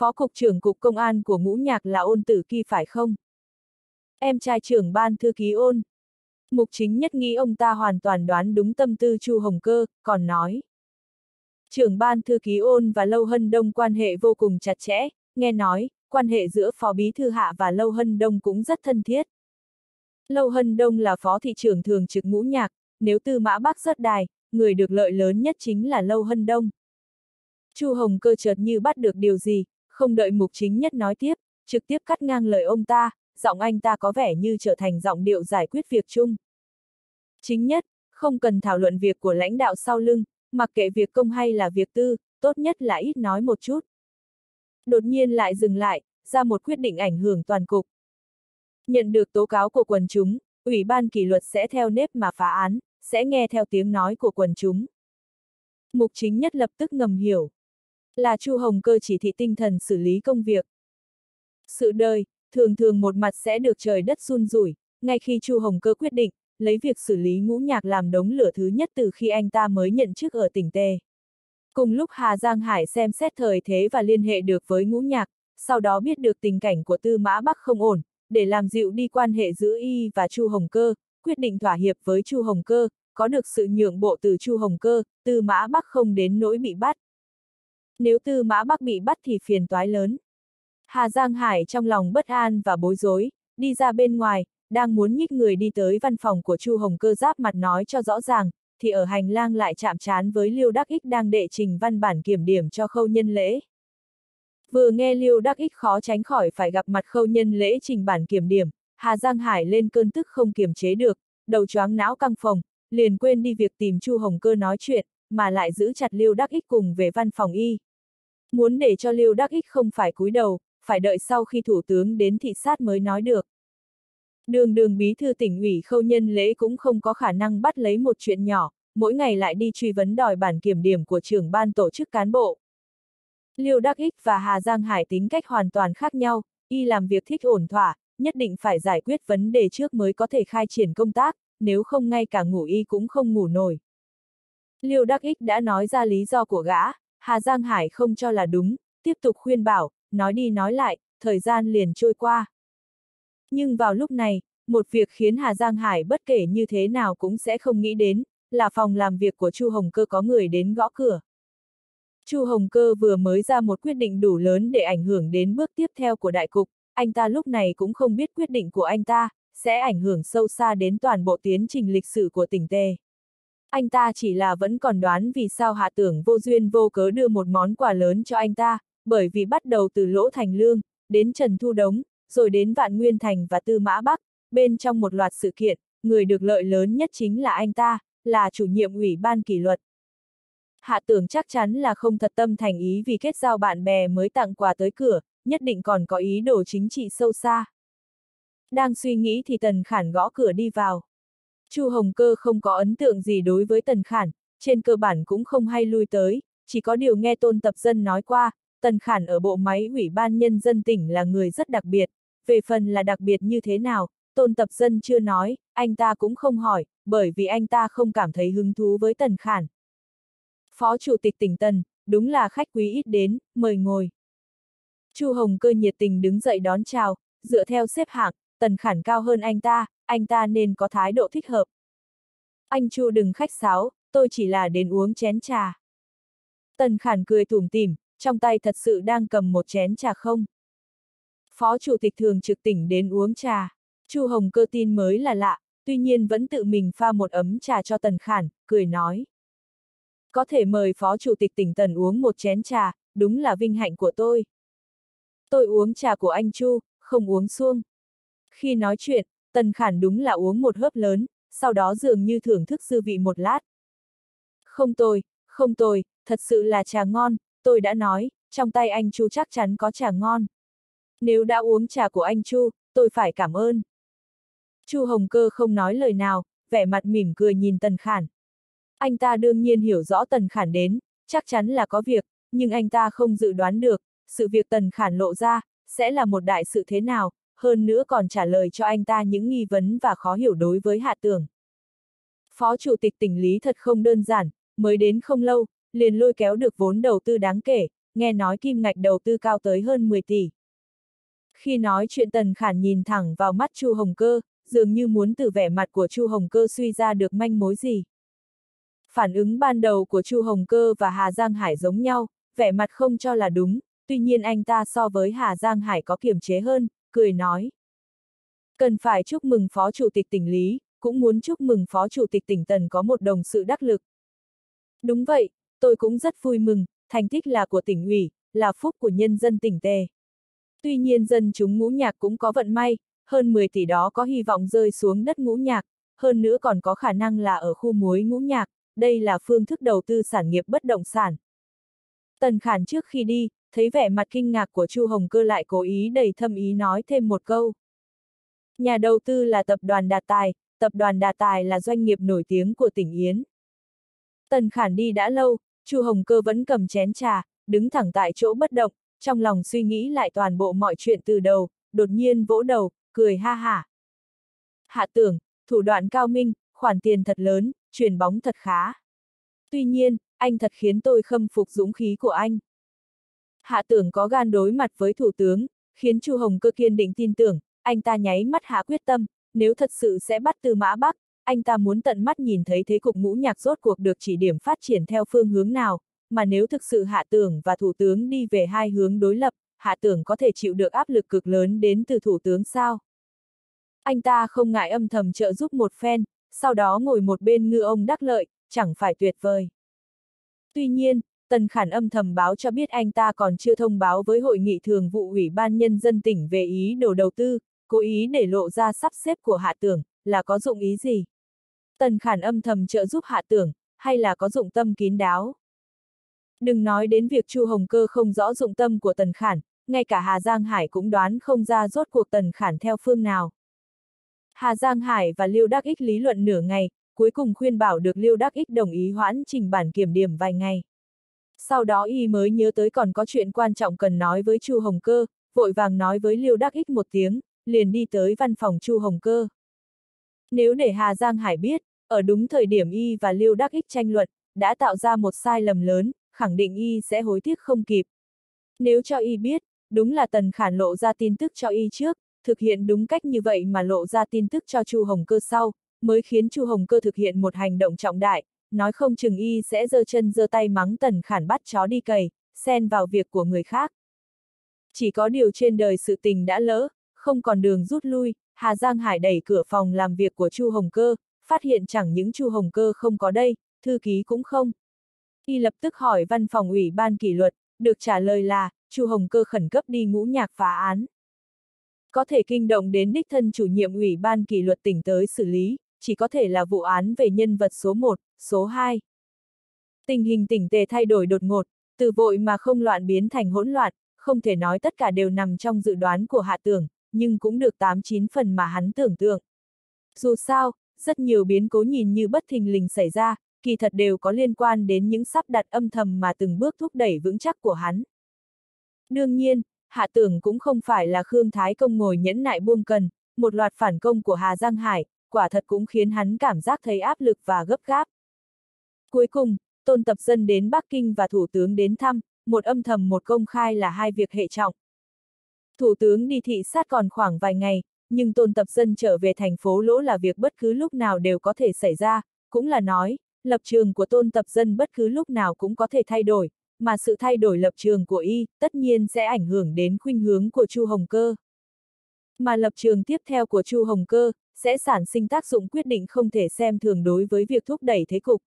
Phó cục trưởng cục công an của ngũ nhạc là ôn tử kỳ phải không? Em trai trưởng ban thư ký ôn. Mục chính nhất nghĩ ông ta hoàn toàn đoán đúng tâm tư Chu Hồng Cơ, còn nói. Trưởng ban thư ký ôn và Lâu Hân Đông quan hệ vô cùng chặt chẽ, nghe nói, quan hệ giữa phó bí thư hạ và Lâu Hân Đông cũng rất thân thiết. Lâu Hân Đông là phó thị trưởng thường trực ngũ nhạc, nếu tư mã bắc rớt đài, người được lợi lớn nhất chính là Lâu Hân Đông. Chu Hồng cơ chợt như bắt được điều gì, không đợi mục chính nhất nói tiếp, trực tiếp cắt ngang lời ông ta, giọng anh ta có vẻ như trở thành giọng điệu giải quyết việc chung. Chính nhất, không cần thảo luận việc của lãnh đạo sau lưng, mặc kệ việc công hay là việc tư, tốt nhất là ít nói một chút. Đột nhiên lại dừng lại, ra một quyết định ảnh hưởng toàn cục. Nhận được tố cáo của quần chúng, Ủy ban kỷ luật sẽ theo nếp mà phá án, sẽ nghe theo tiếng nói của quần chúng. Mục chính nhất lập tức ngầm hiểu. Là Chu Hồng Cơ chỉ thị tinh thần xử lý công việc. Sự đời, thường thường một mặt sẽ được trời đất run rủi, ngay khi Chu Hồng Cơ quyết định, lấy việc xử lý ngũ nhạc làm đống lửa thứ nhất từ khi anh ta mới nhận chức ở tỉnh Tê. Cùng lúc Hà Giang Hải xem xét thời thế và liên hệ được với ngũ nhạc, sau đó biết được tình cảnh của Tư Mã Bắc không ổn, để làm dịu đi quan hệ giữa y và Chu Hồng Cơ, quyết định thỏa hiệp với Chu Hồng Cơ, có được sự nhượng bộ từ Chu Hồng Cơ, Tư Mã Bắc không đến nỗi bị bắt. Nếu Tư Mã Bắc bị bắt thì phiền toái lớn. Hà Giang Hải trong lòng bất an và bối rối, đi ra bên ngoài, đang muốn nhích người đi tới văn phòng của Chu Hồng Cơ giáp mặt nói cho rõ ràng, thì ở hành lang lại chạm trán với Liêu Đắc Ích đang đệ trình văn bản kiểm điểm cho khâu nhân lễ. Vừa nghe Liêu Đắc Ích khó tránh khỏi phải gặp mặt khâu nhân lễ trình bản kiểm điểm, Hà Giang Hải lên cơn tức không kiềm chế được, đầu choáng não căng phòng, liền quên đi việc tìm Chu Hồng Cơ nói chuyện, mà lại giữ chặt Liêu Đắc Ích cùng về văn phòng y. Muốn để cho Lưu Đắc Ích không phải cúi đầu, phải đợi sau khi thủ tướng đến thị sát mới nói được. Đường đường bí thư tỉnh ủy khâu nhân lễ cũng không có khả năng bắt lấy một chuyện nhỏ, mỗi ngày lại đi truy vấn đòi bản kiểm điểm của trưởng ban tổ chức cán bộ. Liêu Đắc Ích và Hà Giang Hải tính cách hoàn toàn khác nhau, y làm việc thích ổn thỏa, nhất định phải giải quyết vấn đề trước mới có thể khai triển công tác, nếu không ngay cả ngủ y cũng không ngủ nổi. Liêu Đắc Ích đã nói ra lý do của gã, Hà Giang Hải không cho là đúng, tiếp tục khuyên bảo, nói đi nói lại, thời gian liền trôi qua. Nhưng vào lúc này, một việc khiến Hà Giang Hải bất kể như thế nào cũng sẽ không nghĩ đến, là phòng làm việc của Chu Hồng Cơ có người đến gõ cửa. Chu Hồng Cơ vừa mới ra một quyết định đủ lớn để ảnh hưởng đến bước tiếp theo của đại cục, anh ta lúc này cũng không biết quyết định của anh ta, sẽ ảnh hưởng sâu xa đến toàn bộ tiến trình lịch sử của tỉnh Tề. Anh ta chỉ là vẫn còn đoán vì sao hạ tưởng vô duyên vô cớ đưa một món quà lớn cho anh ta, bởi vì bắt đầu từ Lỗ Thành Lương, đến Trần Thu Đống, rồi đến Vạn Nguyên Thành và Tư Mã Bắc, bên trong một loạt sự kiện, người được lợi lớn nhất chính là anh ta, là chủ nhiệm ủy ban kỷ luật. Hạ tưởng chắc chắn là không thật tâm thành ý vì kết giao bạn bè mới tặng quà tới cửa, nhất định còn có ý đồ chính trị sâu xa. Đang suy nghĩ thì Tần Khản gõ cửa đi vào. Chu Hồng Cơ không có ấn tượng gì đối với Tần Khản, trên cơ bản cũng không hay lui tới, chỉ có điều nghe Tôn Tập Dân nói qua, Tần Khản ở bộ máy ủy ban nhân dân tỉnh là người rất đặc biệt, về phần là đặc biệt như thế nào, Tôn Tập Dân chưa nói, anh ta cũng không hỏi, bởi vì anh ta không cảm thấy hứng thú với Tần Khản. Phó Chủ tịch tỉnh Tần, đúng là khách quý ít đến, mời ngồi. Chu Hồng Cơ nhiệt tình đứng dậy đón chào, dựa theo xếp hạng, Tần Khản cao hơn anh ta, anh ta nên có thái độ thích hợp. Anh Chu đừng khách sáo, tôi chỉ là đến uống chén trà. Tần Khản cười tủm tỉm, trong tay thật sự đang cầm một chén trà không. Phó Chủ tịch thường trực tỉnh đến uống trà. Chu Hồng cơ tin mới là lạ, tuy nhiên vẫn tự mình pha một ấm trà cho Tần Khản, cười nói. Có thể mời Phó Chủ tịch tỉnh Tần uống một chén trà, đúng là vinh hạnh của tôi. Tôi uống trà của anh Chu, không uống xuông. Khi nói chuyện, Tần Khản đúng là uống một hớp lớn, sau đó dường như thưởng thức dư vị một lát. Không tôi, không tôi, thật sự là trà ngon, tôi đã nói, trong tay anh Chu chắc chắn có trà ngon. Nếu đã uống trà của anh Chu, tôi phải cảm ơn. Chu Hồng Cơ không nói lời nào, vẻ mặt mỉm cười nhìn Tần Khản. Anh ta đương nhiên hiểu rõ Tần Khản đến, chắc chắn là có việc, nhưng anh ta không dự đoán được, sự việc Tần Khản lộ ra, sẽ là một đại sự thế nào, hơn nữa còn trả lời cho anh ta những nghi vấn và khó hiểu đối với Hạ Tưởng. Phó Chủ tịch tỉnh Lý thật không đơn giản, mới đến không lâu, liền lôi kéo được vốn đầu tư đáng kể, nghe nói kim ngạch đầu tư cao tới hơn 10 tỷ. Khi nói chuyện Tần Khản nhìn thẳng vào mắt Chu Hồng Cơ, dường như muốn từ vẻ mặt của Chu Hồng Cơ suy ra được manh mối gì. Phản ứng ban đầu của Chu Hồng Cơ và Hà Giang Hải giống nhau, vẻ mặt không cho là đúng, tuy nhiên anh ta so với Hà Giang Hải có kiềm chế hơn, cười nói. Cần phải chúc mừng Phó Chủ tịch tỉnh Lý, cũng muốn chúc mừng Phó Chủ tịch tỉnh Tần có một đồng sự đắc lực. Đúng vậy, tôi cũng rất vui mừng, thành tích là của tỉnh ủy, là phúc của nhân dân tỉnh Tề. Tuy nhiên dân chúng ngũ nhạc cũng có vận may, hơn 10 tỷ đó có hy vọng rơi xuống đất ngũ nhạc, hơn nữa còn có khả năng là ở khu muối ngũ nhạc, đây là phương thức đầu tư sản nghiệp bất động sản. Tần Khản trước khi đi, thấy vẻ mặt kinh ngạc của Chu Hồng Cơ lại cố ý đầy thâm ý nói thêm một câu. Nhà đầu tư là tập đoàn Đạt Tài, tập đoàn Đạt Tài là doanh nghiệp nổi tiếng của tỉnh Yến. Tần Khản đi đã lâu, Chu Hồng Cơ vẫn cầm chén trà, đứng thẳng tại chỗ bất động, trong lòng suy nghĩ lại toàn bộ mọi chuyện từ đầu, đột nhiên vỗ đầu, cười ha hả. Hạ tưởng, thủ đoạn cao minh, khoản tiền thật lớn, truyền bóng thật khá. Tuy nhiên, anh thật khiến tôi khâm phục dũng khí của anh. Hạ tưởng có gan đối mặt với thủ tướng, khiến Chu Hồng cơ kiên định tin tưởng, anh ta nháy mắt hạ quyết tâm, nếu thật sự sẽ bắt từ mã Bắc, anh ta muốn tận mắt nhìn thấy thế cục ngũ nhạc rốt cuộc được chỉ điểm phát triển theo phương hướng nào, mà nếu thực sự hạ tưởng và thủ tướng đi về hai hướng đối lập, hạ tưởng có thể chịu được áp lực cực lớn đến từ thủ tướng sao? Anh ta không ngại âm thầm trợ giúp một phen, sau đó ngồi một bên ngư ông đắc lợi, chẳng phải tuyệt vời. Tuy nhiên, Tần Khản âm thầm báo cho biết anh ta còn chưa thông báo với hội nghị thường vụ Ủy ban Nhân dân tỉnh về ý đồ đầu tư, cố ý để lộ ra sắp xếp của hạ tưởng, là có dụng ý gì? Tần Khản âm thầm trợ giúp hạ tưởng, hay là có dụng tâm kín đáo? Đừng nói đến việc Chu Hồng Cơ không rõ dụng tâm của Tần Khản, ngay cả Hà Giang Hải cũng đoán không ra rốt cuộc Tần Khản theo phương nào. Hà Giang Hải và Liêu Đắc Ích lý luận nửa ngày, cuối cùng khuyên bảo được Liêu Đắc Ích đồng ý hoãn trình bản kiểm điểm vài ngày. Sau đó y mới nhớ tới còn có chuyện quan trọng cần nói với Chu Hồng Cơ, vội vàng nói với Liêu Đắc Ích một tiếng, liền đi tới văn phòng Chu Hồng Cơ. Nếu để Hà Giang Hải biết, ở đúng thời điểm y và Liêu Đắc Ích tranh luận, đã tạo ra một sai lầm lớn, khẳng định y sẽ hối tiếc không kịp. Nếu cho y biết, đúng là Tần Khản lộ ra tin tức cho y trước, thực hiện đúng cách như vậy mà lộ ra tin tức cho Chu Hồng Cơ sau, mới khiến Chu Hồng Cơ thực hiện một hành động trọng đại, nói không chừng y sẽ giơ chân giơ tay mắng Tần Khản bắt chó đi cày, xen vào việc của người khác. Chỉ có điều trên đời sự tình đã lỡ, không còn đường rút lui, Hà Giang Hải đẩy cửa phòng làm việc của Chu Hồng Cơ, phát hiện chẳng những Chu Hồng Cơ không có đây, thư ký cũng không. Y lập tức hỏi văn phòng ủy ban kỷ luật, được trả lời là, Chu Hồng Cơ khẩn cấp đi ngũ nhạc phá án. Có thể kinh động đến đích thân chủ nhiệm ủy ban kỷ luật tỉnh tới xử lý, chỉ có thể là vụ án về nhân vật số 1, số 2. Tình hình tỉnh tề thay đổi đột ngột, từ vội mà không loạn biến thành hỗn loạn, không thể nói tất cả đều nằm trong dự đoán của hạ tưởng, nhưng cũng được 8-9 phần mà hắn tưởng tượng. Dù sao, rất nhiều biến cố nhìn như bất thình lình xảy ra, kỳ thật đều có liên quan đến những sắp đặt âm thầm mà từng bước thúc đẩy vững chắc của hắn. Đương nhiên, hạ tưởng cũng không phải là Khương Thái Công ngồi nhẫn nại buông cần, một loạt phản công của Hà Giang Hải, quả thật cũng khiến hắn cảm giác thấy áp lực và gấp gáp. Cuối cùng, Tôn Tập Dân đến Bắc Kinh và Thủ tướng đến thăm, một âm thầm một công khai là hai việc hệ trọng. Thủ tướng đi thị sát còn khoảng vài ngày, nhưng Tôn Tập Dân trở về thành phố lỗ là việc bất cứ lúc nào đều có thể xảy ra, cũng là nói, lập trường của Tôn Tập Dân bất cứ lúc nào cũng có thể thay đổi, mà sự thay đổi lập trường của y, tất nhiên sẽ ảnh hưởng đến khuynh hướng của Chu Hồng Cơ. Mà lập trường tiếp theo của Chu Hồng Cơ, sẽ sản sinh tác dụng quyết định không thể xem thường đối với việc thúc đẩy thế cục.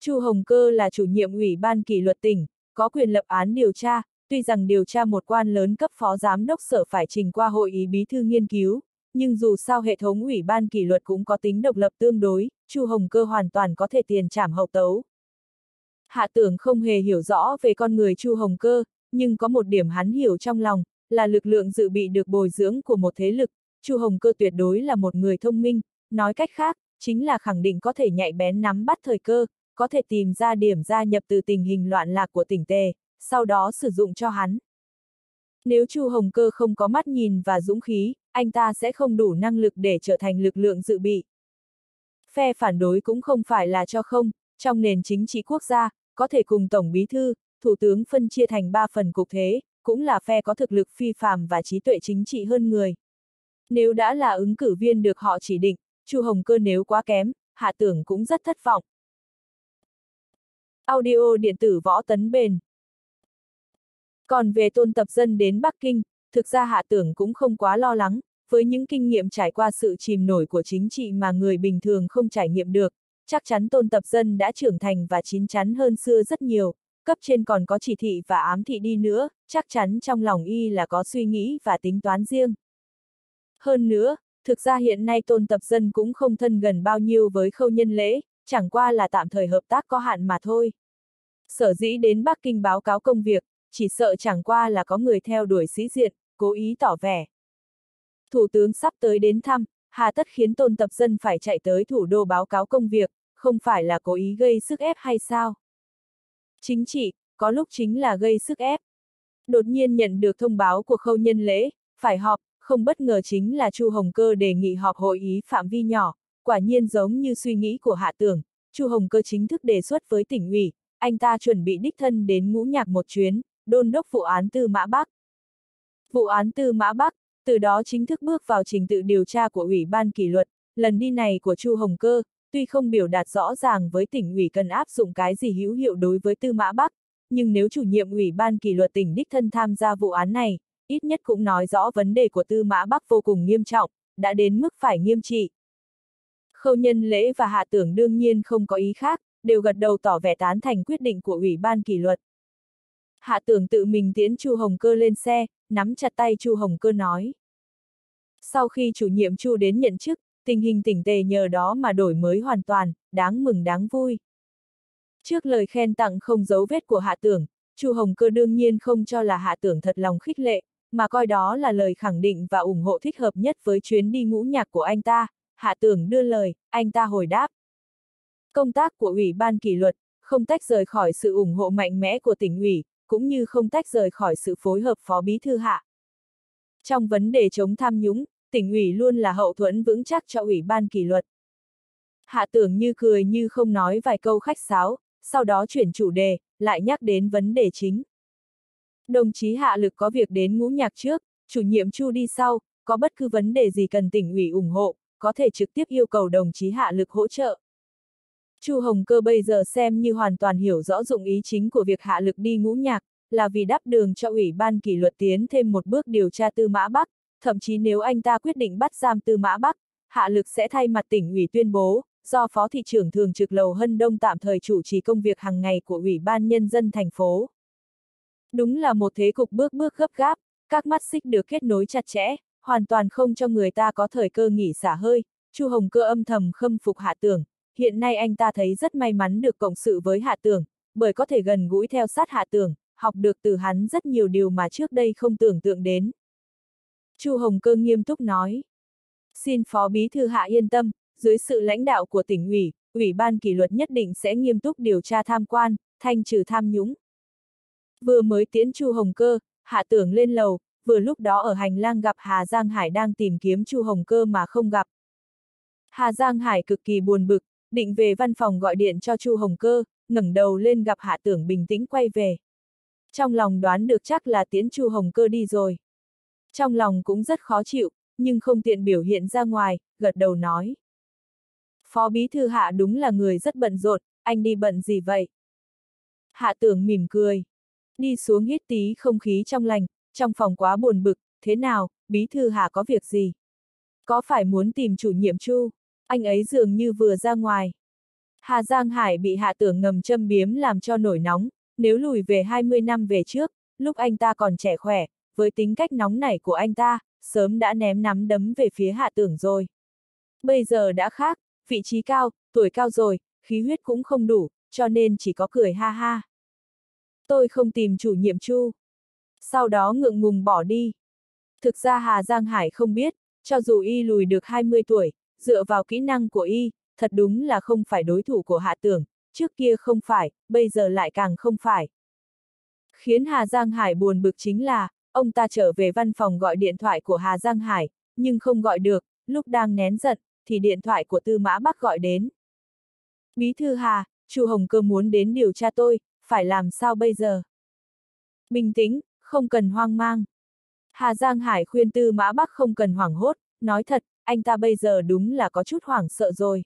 Chu Hồng Cơ là chủ nhiệm ủy ban kỷ luật tỉnh, có quyền lập án điều tra, tuy rằng điều tra một quan lớn cấp phó giám đốc sở phải trình qua hội ý bí thư nghiên cứu, nhưng dù sao hệ thống ủy ban kỷ luật cũng có tính độc lập tương đối, Chu Hồng Cơ hoàn toàn có thể tiền trảm hậu tấu. Hạ tưởng không hề hiểu rõ về con người Chu Hồng Cơ, nhưng có một điểm hắn hiểu trong lòng, là lực lượng dự bị được bồi dưỡng của một thế lực, Chu Hồng Cơ tuyệt đối là một người thông minh, nói cách khác, chính là khẳng định có thể nhạy bén nắm bắt thời cơ, có thể tìm ra điểm gia nhập từ tình hình loạn lạc của tỉnh Tề, sau đó sử dụng cho hắn. Nếu Chu Hồng Cơ không có mắt nhìn và dũng khí, anh ta sẽ không đủ năng lực để trở thành lực lượng dự bị. Phe phản đối cũng không phải là cho không, trong nền chính trị quốc gia, có thể cùng Tổng Bí Thư, Thủ tướng phân chia thành ba phần cục thế, cũng là phe có thực lực phi phàm và trí tuệ chính trị hơn người. Nếu đã là ứng cử viên được họ chỉ định, Chu Hồng Cơ nếu quá kém, hạ tưởng cũng rất thất vọng. Audio điện tử võ tấn bền. Còn về tôn tập dân đến Bắc Kinh, thực ra hạ tưởng cũng không quá lo lắng, với những kinh nghiệm trải qua sự chìm nổi của chính trị mà người bình thường không trải nghiệm được, chắc chắn tôn tập dân đã trưởng thành và chín chắn hơn xưa rất nhiều, cấp trên còn có chỉ thị và ám thị đi nữa, chắc chắn trong lòng y là có suy nghĩ và tính toán riêng. Hơn nữa, thực ra hiện nay tôn tập dân cũng không thân gần bao nhiêu với khâu nhân lễ, chẳng qua là tạm thời hợp tác có hạn mà thôi. Sở dĩ đến Bắc Kinh báo cáo công việc, chỉ sợ chẳng qua là có người theo đuổi sĩ diện, cố ý tỏ vẻ. Thủ tướng sắp tới đến thăm, hà tất khiến tôn tập dân phải chạy tới thủ đô báo cáo công việc, không phải là cố ý gây sức ép hay sao? Chính trị, có lúc chính là gây sức ép. Đột nhiên nhận được thông báo của khâu nhân lễ, phải họp, không bất ngờ chính là Chu Hồng Cơ đề nghị họp hội ý phạm vi nhỏ, quả nhiên giống như suy nghĩ của Hạ Tưởng, Chu Hồng Cơ chính thức đề xuất với tỉnh ủy, anh ta chuẩn bị đích thân đến ngũ nhạc một chuyến, đôn đốc vụ án Tư Mã Bắc. Vụ án Tư Mã Bắc, từ đó chính thức bước vào trình tự điều tra của Ủy ban kỷ luật, lần đi này của Chu Hồng Cơ, tuy không biểu đạt rõ ràng với tỉnh ủy cần áp dụng cái gì hữu hiệu đối với Tư Mã Bắc, nhưng nếu chủ nhiệm Ủy ban kỷ luật tỉnh đích thân tham gia vụ án này, ít nhất cũng nói rõ vấn đề của Tư Mã Bắc vô cùng nghiêm trọng, đã đến mức phải nghiêm trị. Khâu nhân lễ và hạ tưởng đương nhiên không có ý khác, đều gật đầu tỏ vẻ tán thành quyết định của Ủy ban kỷ luật. Hạ tưởng tự mình tiến Chu Hồng Cơ lên xe, nắm chặt tay Chu Hồng Cơ nói. Sau khi chủ nhiệm Chu đến nhận chức, tình hình tỉnh tề nhờ đó mà đổi mới hoàn toàn, đáng mừng đáng vui. Trước lời khen tặng không giấu vết của hạ tưởng, Chu Hồng Cơ đương nhiên không cho là hạ tưởng thật lòng khích lệ, mà coi đó là lời khẳng định và ủng hộ thích hợp nhất với chuyến đi ngũ nhạc của anh ta, hạ tưởng đưa lời, anh ta hồi đáp. Công tác của Ủy ban kỷ luật, không tách rời khỏi sự ủng hộ mạnh mẽ của tỉnh ủy, cũng như không tách rời khỏi sự phối hợp phó bí thư hạ. Trong vấn đề chống tham nhũng, tỉnh ủy luôn là hậu thuẫn vững chắc cho Ủy ban kỷ luật. Hạ tưởng như cười như không nói vài câu khách sáo, sau đó chuyển chủ đề, lại nhắc đến vấn đề chính. Đồng chí Hạ Lực có việc đến ngũ nhạc trước, chủ nhiệm Chu đi sau, có bất cứ vấn đề gì cần tỉnh ủy ủng hộ, có thể trực tiếp yêu cầu đồng chí Hạ Lực hỗ trợ. Chu Hồng Cơ bây giờ xem như hoàn toàn hiểu rõ dụng ý chính của việc Hạ Lực đi ngũ nhạc, là vì đắp đường cho Ủy ban kỷ luật tiến thêm một bước điều tra Tư Mã Bắc, thậm chí nếu anh ta quyết định bắt giam Tư Mã Bắc, Hạ Lực sẽ thay mặt tỉnh ủy tuyên bố, do Phó Thị trưởng Thường trực Lầu Hân Đông tạm thời chủ trì công việc hàng ngày của Ủy ban Nhân dân thành phố. Đúng là một thế cục bước bước gấp gáp, các mắt xích được kết nối chặt chẽ, hoàn toàn không cho người ta có thời cơ nghỉ xả hơi, Chu Hồng Cơ âm thầm khâm phục Hạ Tưởng, hiện nay anh ta thấy rất may mắn được cộng sự với Hạ Tưởng, bởi có thể gần gũi theo sát Hạ Tưởng, học được từ hắn rất nhiều điều mà trước đây không tưởng tượng đến. Chu Hồng Cơ nghiêm túc nói. Xin Phó Bí Thư Hạ yên tâm, dưới sự lãnh đạo của tỉnh ủy, ủy ban kỷ luật nhất định sẽ nghiêm túc điều tra tham quan, thanh trừ tham nhũng. Vừa mới tiến Chu Hồng Cơ, Hạ Tưởng lên lầu, vừa lúc đó ở hành lang gặp Hà Giang Hải đang tìm kiếm Chu Hồng Cơ mà không gặp. Hà Giang Hải cực kỳ buồn bực, định về văn phòng gọi điện cho Chu Hồng Cơ, ngẩng đầu lên gặp Hạ Tưởng bình tĩnh quay về. Trong lòng đoán được chắc là tiến Chu Hồng Cơ đi rồi. Trong lòng cũng rất khó chịu, nhưng không tiện biểu hiện ra ngoài, gật đầu nói. Phó Bí Thư Hạ đúng là người rất bận rộn, anh đi bận gì vậy? Hạ tưởng mỉm cười. Đi xuống hít tí không khí trong lành, trong phòng quá buồn bực, thế nào, Bí Thư hà có việc gì? Có phải muốn tìm chủ nhiệm Chu? Anh ấy dường như vừa ra ngoài. Hà Giang Hải bị hạ tưởng ngầm châm biếm làm cho nổi nóng, nếu lùi về 20 năm về trước, lúc anh ta còn trẻ khỏe, với tính cách nóng nảy của anh ta, sớm đã ném nắm đấm về phía hạ tưởng rồi. Bây giờ đã khác, vị trí cao, tuổi cao rồi, khí huyết cũng không đủ, cho nên chỉ có cười ha ha. Tôi không tìm chủ nhiệm Chu. Sau đó ngượng ngùng bỏ đi. Thực ra Hà Giang Hải không biết, cho dù y lùi được 20 tuổi, dựa vào kỹ năng của y, thật đúng là không phải đối thủ của hạ tưởng, trước kia không phải, bây giờ lại càng không phải. Khiến Hà Giang Hải buồn bực chính là, ông ta trở về văn phòng gọi điện thoại của Hà Giang Hải, nhưng không gọi được, lúc đang nén giận, thì điện thoại của Tư Mã Bắc gọi đến. Bí thư Hà, Chu Hồng Cơ muốn đến điều tra tôi, phải làm sao bây giờ? Bình tĩnh, không cần hoang mang. Hà Giang Hải khuyên Tư Mã Bắc không cần hoảng hốt, nói thật, anh ta bây giờ đúng là có chút hoảng sợ rồi.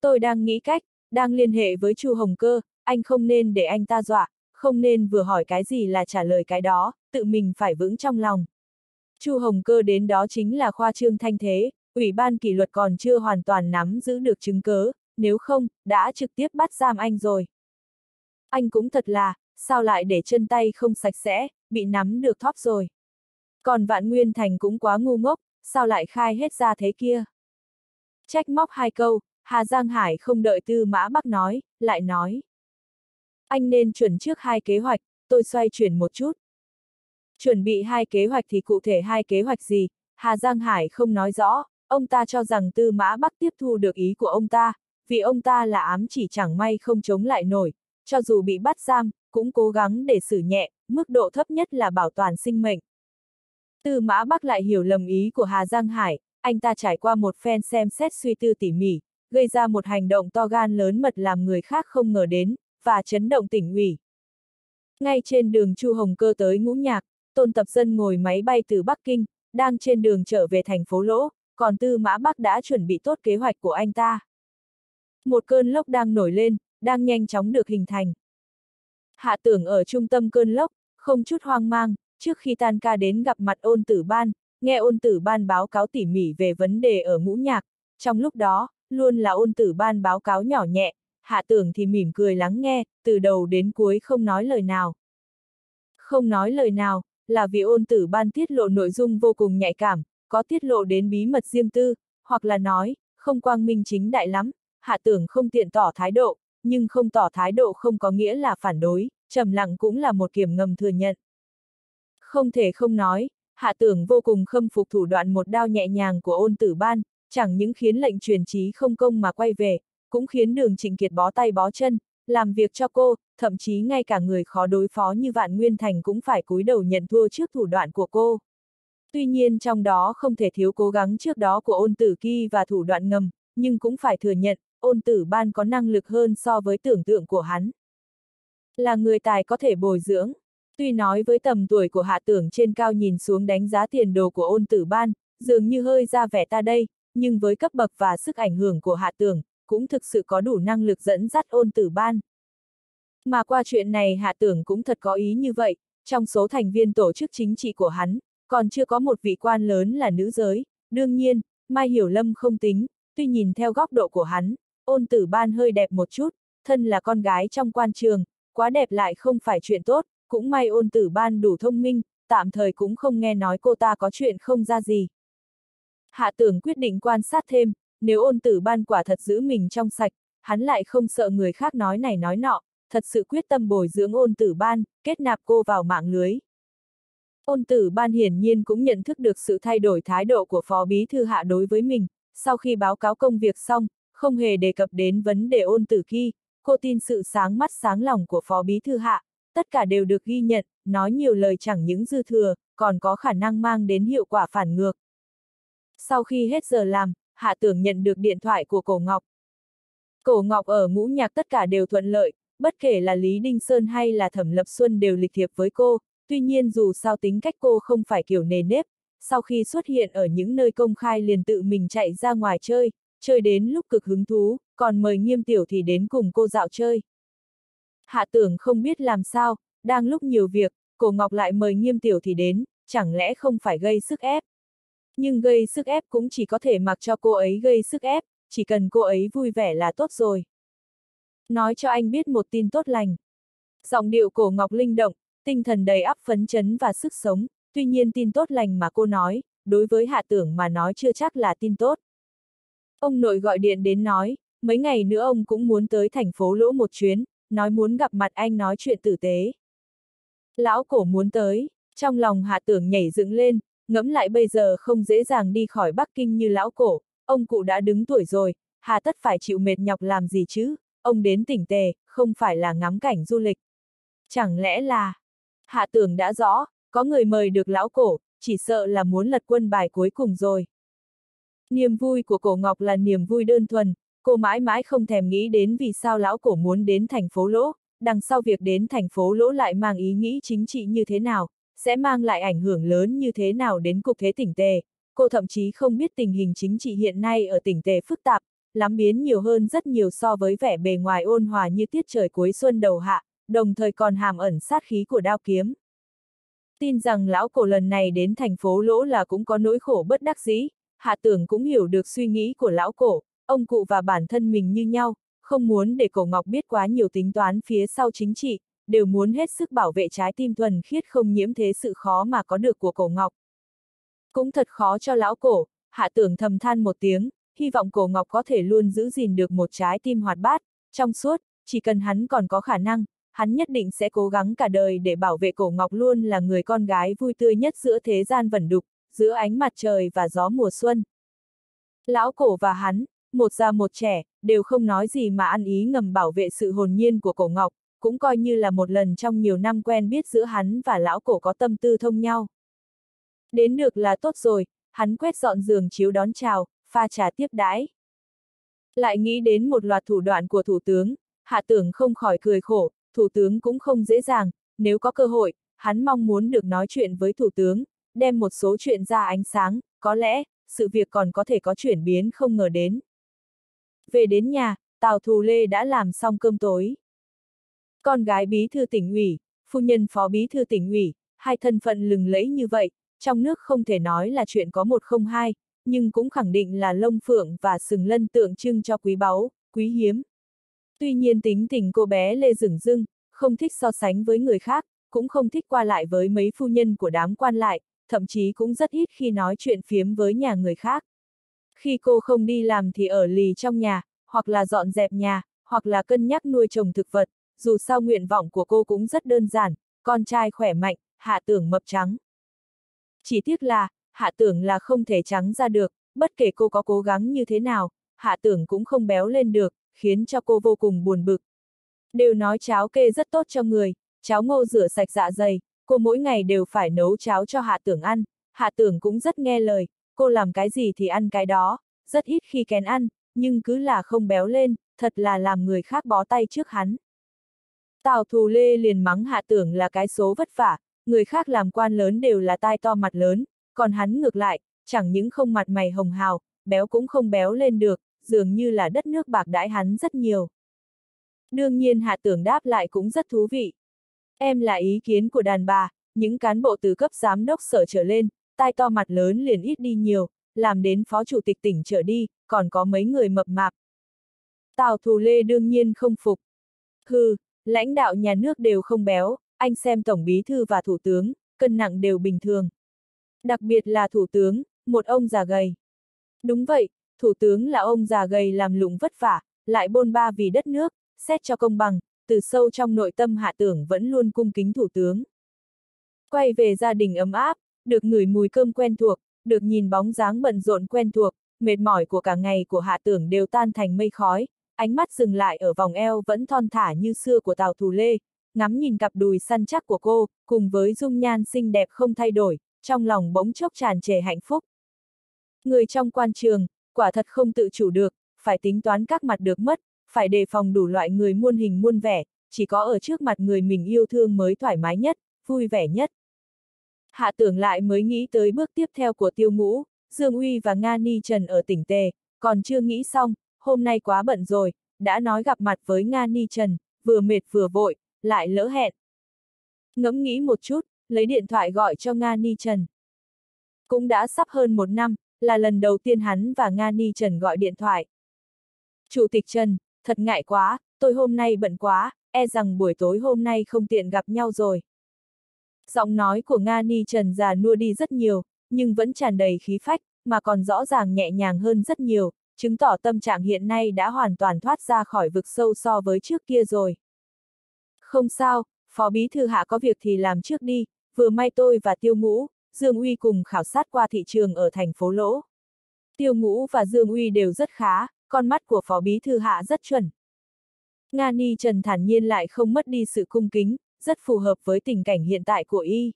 Tôi đang nghĩ cách, đang liên hệ với Chu Hồng Cơ, anh không nên để anh ta dọa, không nên vừa hỏi cái gì là trả lời cái đó, tự mình phải vững trong lòng. Chu Hồng Cơ đến đó chính là khoa trương thanh thế, ủy ban kỷ luật còn chưa hoàn toàn nắm giữ được chứng cớ, nếu không, đã trực tiếp bắt giam anh rồi. Anh cũng thật là, sao lại để chân tay không sạch sẽ, bị nắm được thóp rồi. Còn Vạn Nguyên Thành cũng quá ngu ngốc, sao lại khai hết ra thế kia. Trách móc hai câu, Hà Giang Hải không đợi Tư Mã Bắc nói, lại nói. Anh nên chuẩn trước hai kế hoạch, tôi xoay chuyển một chút. Chuẩn bị hai kế hoạch thì cụ thể hai kế hoạch gì, Hà Giang Hải không nói rõ, ông ta cho rằng Tư Mã Bắc tiếp thu được ý của ông ta, vì ông ta là ám chỉ chẳng may không chống lại nổi, cho dù bị bắt giam, cũng cố gắng để xử nhẹ, mức độ thấp nhất là bảo toàn sinh mệnh. Tư Mã Bắc lại hiểu lầm ý của Hà Giang Hải, anh ta trải qua một phen xem xét suy tư tỉ mỉ, gây ra một hành động to gan lớn mật làm người khác không ngờ đến, và chấn động tỉnh ủy. Ngay trên đường Chu Hồng Cơ tới ngũ nhạc, Tôn Tập Dân ngồi máy bay từ Bắc Kinh, đang trên đường trở về thành phố Lỗ, còn Tư Mã Bắc đã chuẩn bị tốt kế hoạch của anh ta. Một cơn lốc đang nổi lên, đang nhanh chóng được hình thành. Hạ tưởng ở trung tâm cơn lốc, không chút hoang mang, trước khi tan ca đến gặp mặt ôn tử ban, nghe ôn tử ban báo cáo tỉ mỉ về vấn đề ở ngũ nhạc, trong lúc đó, luôn là ôn tử ban báo cáo nhỏ nhẹ, hạ tưởng thì mỉm cười lắng nghe, từ đầu đến cuối không nói lời nào. Không nói lời nào, là vì ôn tử ban tiết lộ nội dung vô cùng nhạy cảm, có tiết lộ đến bí mật riêng tư, hoặc là nói, không quang minh chính đại lắm, hạ tưởng không tiện tỏ thái độ, nhưng không tỏ thái độ không có nghĩa là phản đối, trầm lặng cũng là một kiểm ngầm thừa nhận. Không thể không nói, hạ tưởng vô cùng khâm phục thủ đoạn một đao nhẹ nhàng của ôn tử ban, chẳng những khiến lệnh truyền trí không công mà quay về, cũng khiến đường trịnh kiệt bó tay bó chân, làm việc cho cô, thậm chí ngay cả người khó đối phó như Vạn Nguyên Thành cũng phải cúi đầu nhận thua trước thủ đoạn của cô. Tuy nhiên trong đó không thể thiếu cố gắng trước đó của ôn tử kỳ và thủ đoạn ngầm, nhưng cũng phải thừa nhận, ôn tử ban có năng lực hơn so với tưởng tượng của hắn. Là người tài có thể bồi dưỡng. Tuy nói với tầm tuổi của hạ tưởng trên cao nhìn xuống đánh giá tiền đồ của ôn tử ban, dường như hơi ra vẻ ta đây, nhưng với cấp bậc và sức ảnh hưởng của hạ tưởng, cũng thực sự có đủ năng lực dẫn dắt ôn tử ban. Mà qua chuyện này hạ tưởng cũng thật có ý như vậy, trong số thành viên tổ chức chính trị của hắn, còn chưa có một vị quan lớn là nữ giới, đương nhiên, Mai Hiểu Lâm không tính, tuy nhìn theo góc độ của hắn, ôn tử ban hơi đẹp một chút, thân là con gái trong quan trường, quá đẹp lại không phải chuyện tốt, cũng may ôn tử ban đủ thông minh, tạm thời cũng không nghe nói cô ta có chuyện không ra gì. Hạ tưởng quyết định quan sát thêm, nếu ôn tử ban quả thật giữ mình trong sạch, hắn lại không sợ người khác nói này nói nọ, thật sự quyết tâm bồi dưỡng ôn tử ban, kết nạp cô vào mạng lưới. Ôn tử ban hiển nhiên cũng nhận thức được sự thay đổi thái độ của Phó Bí Thư Hạ đối với mình, sau khi báo cáo công việc xong, không hề đề cập đến vấn đề ôn tử khi, cô tin sự sáng mắt sáng lòng của Phó Bí Thư Hạ, tất cả đều được ghi nhận, nói nhiều lời chẳng những dư thừa, còn có khả năng mang đến hiệu quả phản ngược. Sau khi hết giờ làm, Hạ Tưởng nhận được điện thoại của Cổ Ngọc. Cổ Ngọc ở ngũ nhạc tất cả đều thuận lợi, bất kể là Lý Đinh Sơn hay là Thẩm Lập Xuân đều lịch thiệp với cô, tuy nhiên dù sao tính cách cô không phải kiểu nề nếp, sau khi xuất hiện ở những nơi công khai liền tự mình chạy ra ngoài chơi, chơi đến lúc cực hứng thú, còn mời nghiêm tiểu thì đến cùng cô dạo chơi. Hạ tưởng không biết làm sao, đang lúc nhiều việc, cổ ngọc lại mời nghiêm tiểu thì đến, chẳng lẽ không phải gây sức ép. Nhưng gây sức ép cũng chỉ có thể mặc cho cô ấy gây sức ép, chỉ cần cô ấy vui vẻ là tốt rồi. Nói cho anh biết một tin tốt lành. Giọng điệu cổ ngọc linh động, tinh thần đầy áp phấn chấn và sức sống, tuy nhiên tin tốt lành mà cô nói, đối với hạ tưởng mà nói chưa chắc là tin tốt. Ông nội gọi điện đến nói, mấy ngày nữa ông cũng muốn tới thành phố lỗ một chuyến, nói muốn gặp mặt anh nói chuyện tử tế. Lão cổ muốn tới, trong lòng hạ tưởng nhảy dựng lên, ngẫm lại bây giờ không dễ dàng đi khỏi Bắc Kinh như lão cổ, ông cụ đã đứng tuổi rồi, hà tất phải chịu mệt nhọc làm gì chứ, ông đến tỉnh tề, không phải là ngắm cảnh du lịch. Chẳng lẽ là, hạ tưởng đã rõ, có người mời được lão cổ, chỉ sợ là muốn lật quân bài cuối cùng rồi. Niềm vui của cổ Ngọc là niềm vui đơn thuần, cô mãi mãi không thèm nghĩ đến vì sao lão cổ muốn đến thành phố Lỗ, đằng sau việc đến thành phố Lỗ lại mang ý nghĩ chính trị như thế nào, sẽ mang lại ảnh hưởng lớn như thế nào đến cục thế tỉnh Tề. Cô thậm chí không biết tình hình chính trị hiện nay ở tỉnh Tề phức tạp, lắm biến nhiều hơn rất nhiều so với vẻ bề ngoài ôn hòa như tiết trời cuối xuân đầu hạ, đồng thời còn hàm ẩn sát khí của đao kiếm. Tin rằng lão cổ lần này đến thành phố Lỗ là cũng có nỗi khổ bất đắc dĩ, hạ tưởng cũng hiểu được suy nghĩ của lão cổ, ông cụ và bản thân mình như nhau, không muốn để cổ ngọc biết quá nhiều tính toán phía sau chính trị, đều muốn hết sức bảo vệ trái tim thuần khiết không nhiễm thế sự khó mà có được của cổ ngọc. Cũng thật khó cho lão cổ, hạ tưởng thầm than một tiếng, hy vọng cổ ngọc có thể luôn giữ gìn được một trái tim hoạt bát, trong suốt, chỉ cần hắn còn có khả năng, hắn nhất định sẽ cố gắng cả đời để bảo vệ cổ ngọc luôn là người con gái vui tươi nhất giữa thế gian vẩn đục, giữa ánh mặt trời và gió mùa xuân. Lão cổ và hắn, một già một trẻ, đều không nói gì mà ăn ý ngầm bảo vệ sự hồn nhiên của cổ ngọc, cũng coi như là một lần trong nhiều năm quen biết giữa hắn và lão cổ có tâm tư thông nhau. Đến được là tốt rồi, hắn quét dọn giường chiếu đón chào, pha trà tiếp đãi. Lại nghĩ đến một loạt thủ đoạn của thủ tướng, hạ tưởng không khỏi cười khổ, thủ tướng cũng không dễ dàng, nếu có cơ hội, hắn mong muốn được nói chuyện với thủ tướng, đem một số chuyện ra ánh sáng, có lẽ, sự việc còn có thể có chuyển biến không ngờ đến. Về đến nhà, Tào Thù Lê đã làm xong cơm tối. Con gái bí thư tỉnh ủy, phu nhân phó bí thư tỉnh ủy, hai thân phận lừng lẫy như vậy, trong nước không thể nói là chuyện có một không hai, nhưng cũng khẳng định là lông phượng và sừng lân tượng trưng cho quý báu, quý hiếm. Tuy nhiên tính tình cô bé Lê Dừng Dưng, không thích so sánh với người khác, cũng không thích qua lại với mấy phu nhân của đám quan lại, thậm chí cũng rất ít khi nói chuyện phiếm với nhà người khác. Khi cô không đi làm thì ở lì trong nhà, hoặc là dọn dẹp nhà, hoặc là cân nhắc nuôi trồng thực vật, dù sao nguyện vọng của cô cũng rất đơn giản, con trai khỏe mạnh, hạ tưởng mập trắng. Chỉ tiếc là, hạ tưởng là không thể trắng ra được, bất kể cô có cố gắng như thế nào, hạ tưởng cũng không béo lên được, khiến cho cô vô cùng buồn bực. Đều nói cháo kê rất tốt cho người, cháo ngô rửa sạch dạ dày, cô mỗi ngày đều phải nấu cháo cho hạ tưởng ăn, hạ tưởng cũng rất nghe lời, cô làm cái gì thì ăn cái đó, rất ít khi kén ăn, nhưng cứ là không béo lên, thật là làm người khác bó tay trước hắn. Tào thù lê liền mắng hạ tưởng là cái số vất vả, người khác làm quan lớn đều là tai to mặt lớn, còn hắn ngược lại, chẳng những không mặt mày hồng hào, béo cũng không béo lên được, dường như là đất nước bạc đãi hắn rất nhiều. Đương nhiên hạ tưởng đáp lại cũng rất thú vị. Em là ý kiến của đàn bà, những cán bộ từ cấp giám đốc sở trở lên, tai to mặt lớn liền ít đi nhiều, làm đến phó chủ tịch tỉnh trở đi, còn có mấy người mập mạp. Tào Thù Lê đương nhiên không phục. Hừ, lãnh đạo nhà nước đều không béo, anh xem tổng bí thư và thủ tướng, cân nặng đều bình thường. Đặc biệt là thủ tướng, một ông già gầy. Đúng vậy, thủ tướng là ông già gầy làm lụng vất vả, lại bôn ba vì đất nước, xét cho công bằng, từ sâu trong nội tâm hạ tưởng vẫn luôn cung kính thủ tướng. Quay về gia đình ấm áp, được ngửi mùi cơm quen thuộc, được nhìn bóng dáng bận rộn quen thuộc, mệt mỏi của cả ngày của hạ tưởng đều tan thành mây khói, ánh mắt dừng lại ở vòng eo vẫn thon thả như xưa của Tào Thù Lê, ngắm nhìn cặp đùi săn chắc của cô, cùng với dung nhan xinh đẹp không thay đổi, trong lòng bỗng chốc tràn trề hạnh phúc. Người trong quan trường, quả thật không tự chủ được, phải tính toán các mặt được mất, phải đề phòng đủ loại người muôn hình muôn vẻ, chỉ có ở trước mặt người mình yêu thương mới thoải mái nhất, vui vẻ nhất. Hạ tưởng lại mới nghĩ tới bước tiếp theo của tiêu ngũ, Dương Uy và Nga Ni Trần ở tỉnh Tề, còn chưa nghĩ xong, hôm nay quá bận rồi, đã nói gặp mặt với Nga Ni Trần, vừa mệt vừa vội, lại lỡ hẹn. Ngẫm nghĩ một chút, lấy điện thoại gọi cho Nga Ni Trần. Cũng đã sắp hơn một năm, là lần đầu tiên hắn và Nga Ni Trần gọi điện thoại. Chủ tịch Trần, thật ngại quá, tôi hôm nay bận quá, e rằng buổi tối hôm nay không tiện gặp nhau rồi. Giọng nói của Nga Ni Trần già nua đi rất nhiều, nhưng vẫn tràn đầy khí phách, mà còn rõ ràng nhẹ nhàng hơn rất nhiều, chứng tỏ tâm trạng hiện nay đã hoàn toàn thoát ra khỏi vực sâu so với trước kia rồi. Không sao, Phó Bí Thư Hạ có việc thì làm trước đi, vừa may tôi và Tiêu Ngũ, Dương Uy cùng khảo sát qua thị trường ở thành phố Lỗ. Tiêu Ngũ và Dương Uy đều rất khá, con mắt của Phó Bí Thư Hạ rất chuẩn. Nga Ni Trần thản nhiên lại không mất đi sự cung kính, rất phù hợp với tình cảnh hiện tại của y.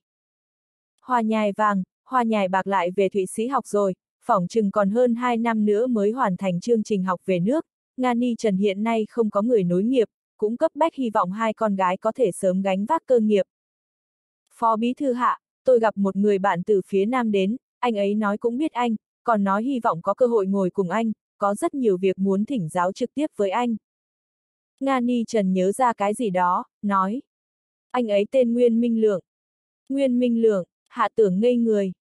Hoa nhài vàng, hoa nhài bạc lại về Thụy Sĩ học rồi, phỏng chừng còn hơn 2 năm nữa mới hoàn thành chương trình học về nước, Nga Ni Trần hiện nay không có người nối nghiệp, cũng cấp bách hy vọng hai con gái có thể sớm gánh vác cơ nghiệp. Phó Bí Thư Hạ, tôi gặp một người bạn từ phía Nam đến, anh ấy nói cũng biết anh, còn nói hy vọng có cơ hội ngồi cùng anh, có rất nhiều việc muốn thỉnh giáo trực tiếp với anh. Nga Ni Trần nhớ ra cái gì đó, nói. Anh ấy tên Nguyên Minh Lượng. Nguyên Minh Lượng, hạ tưởng ngây người.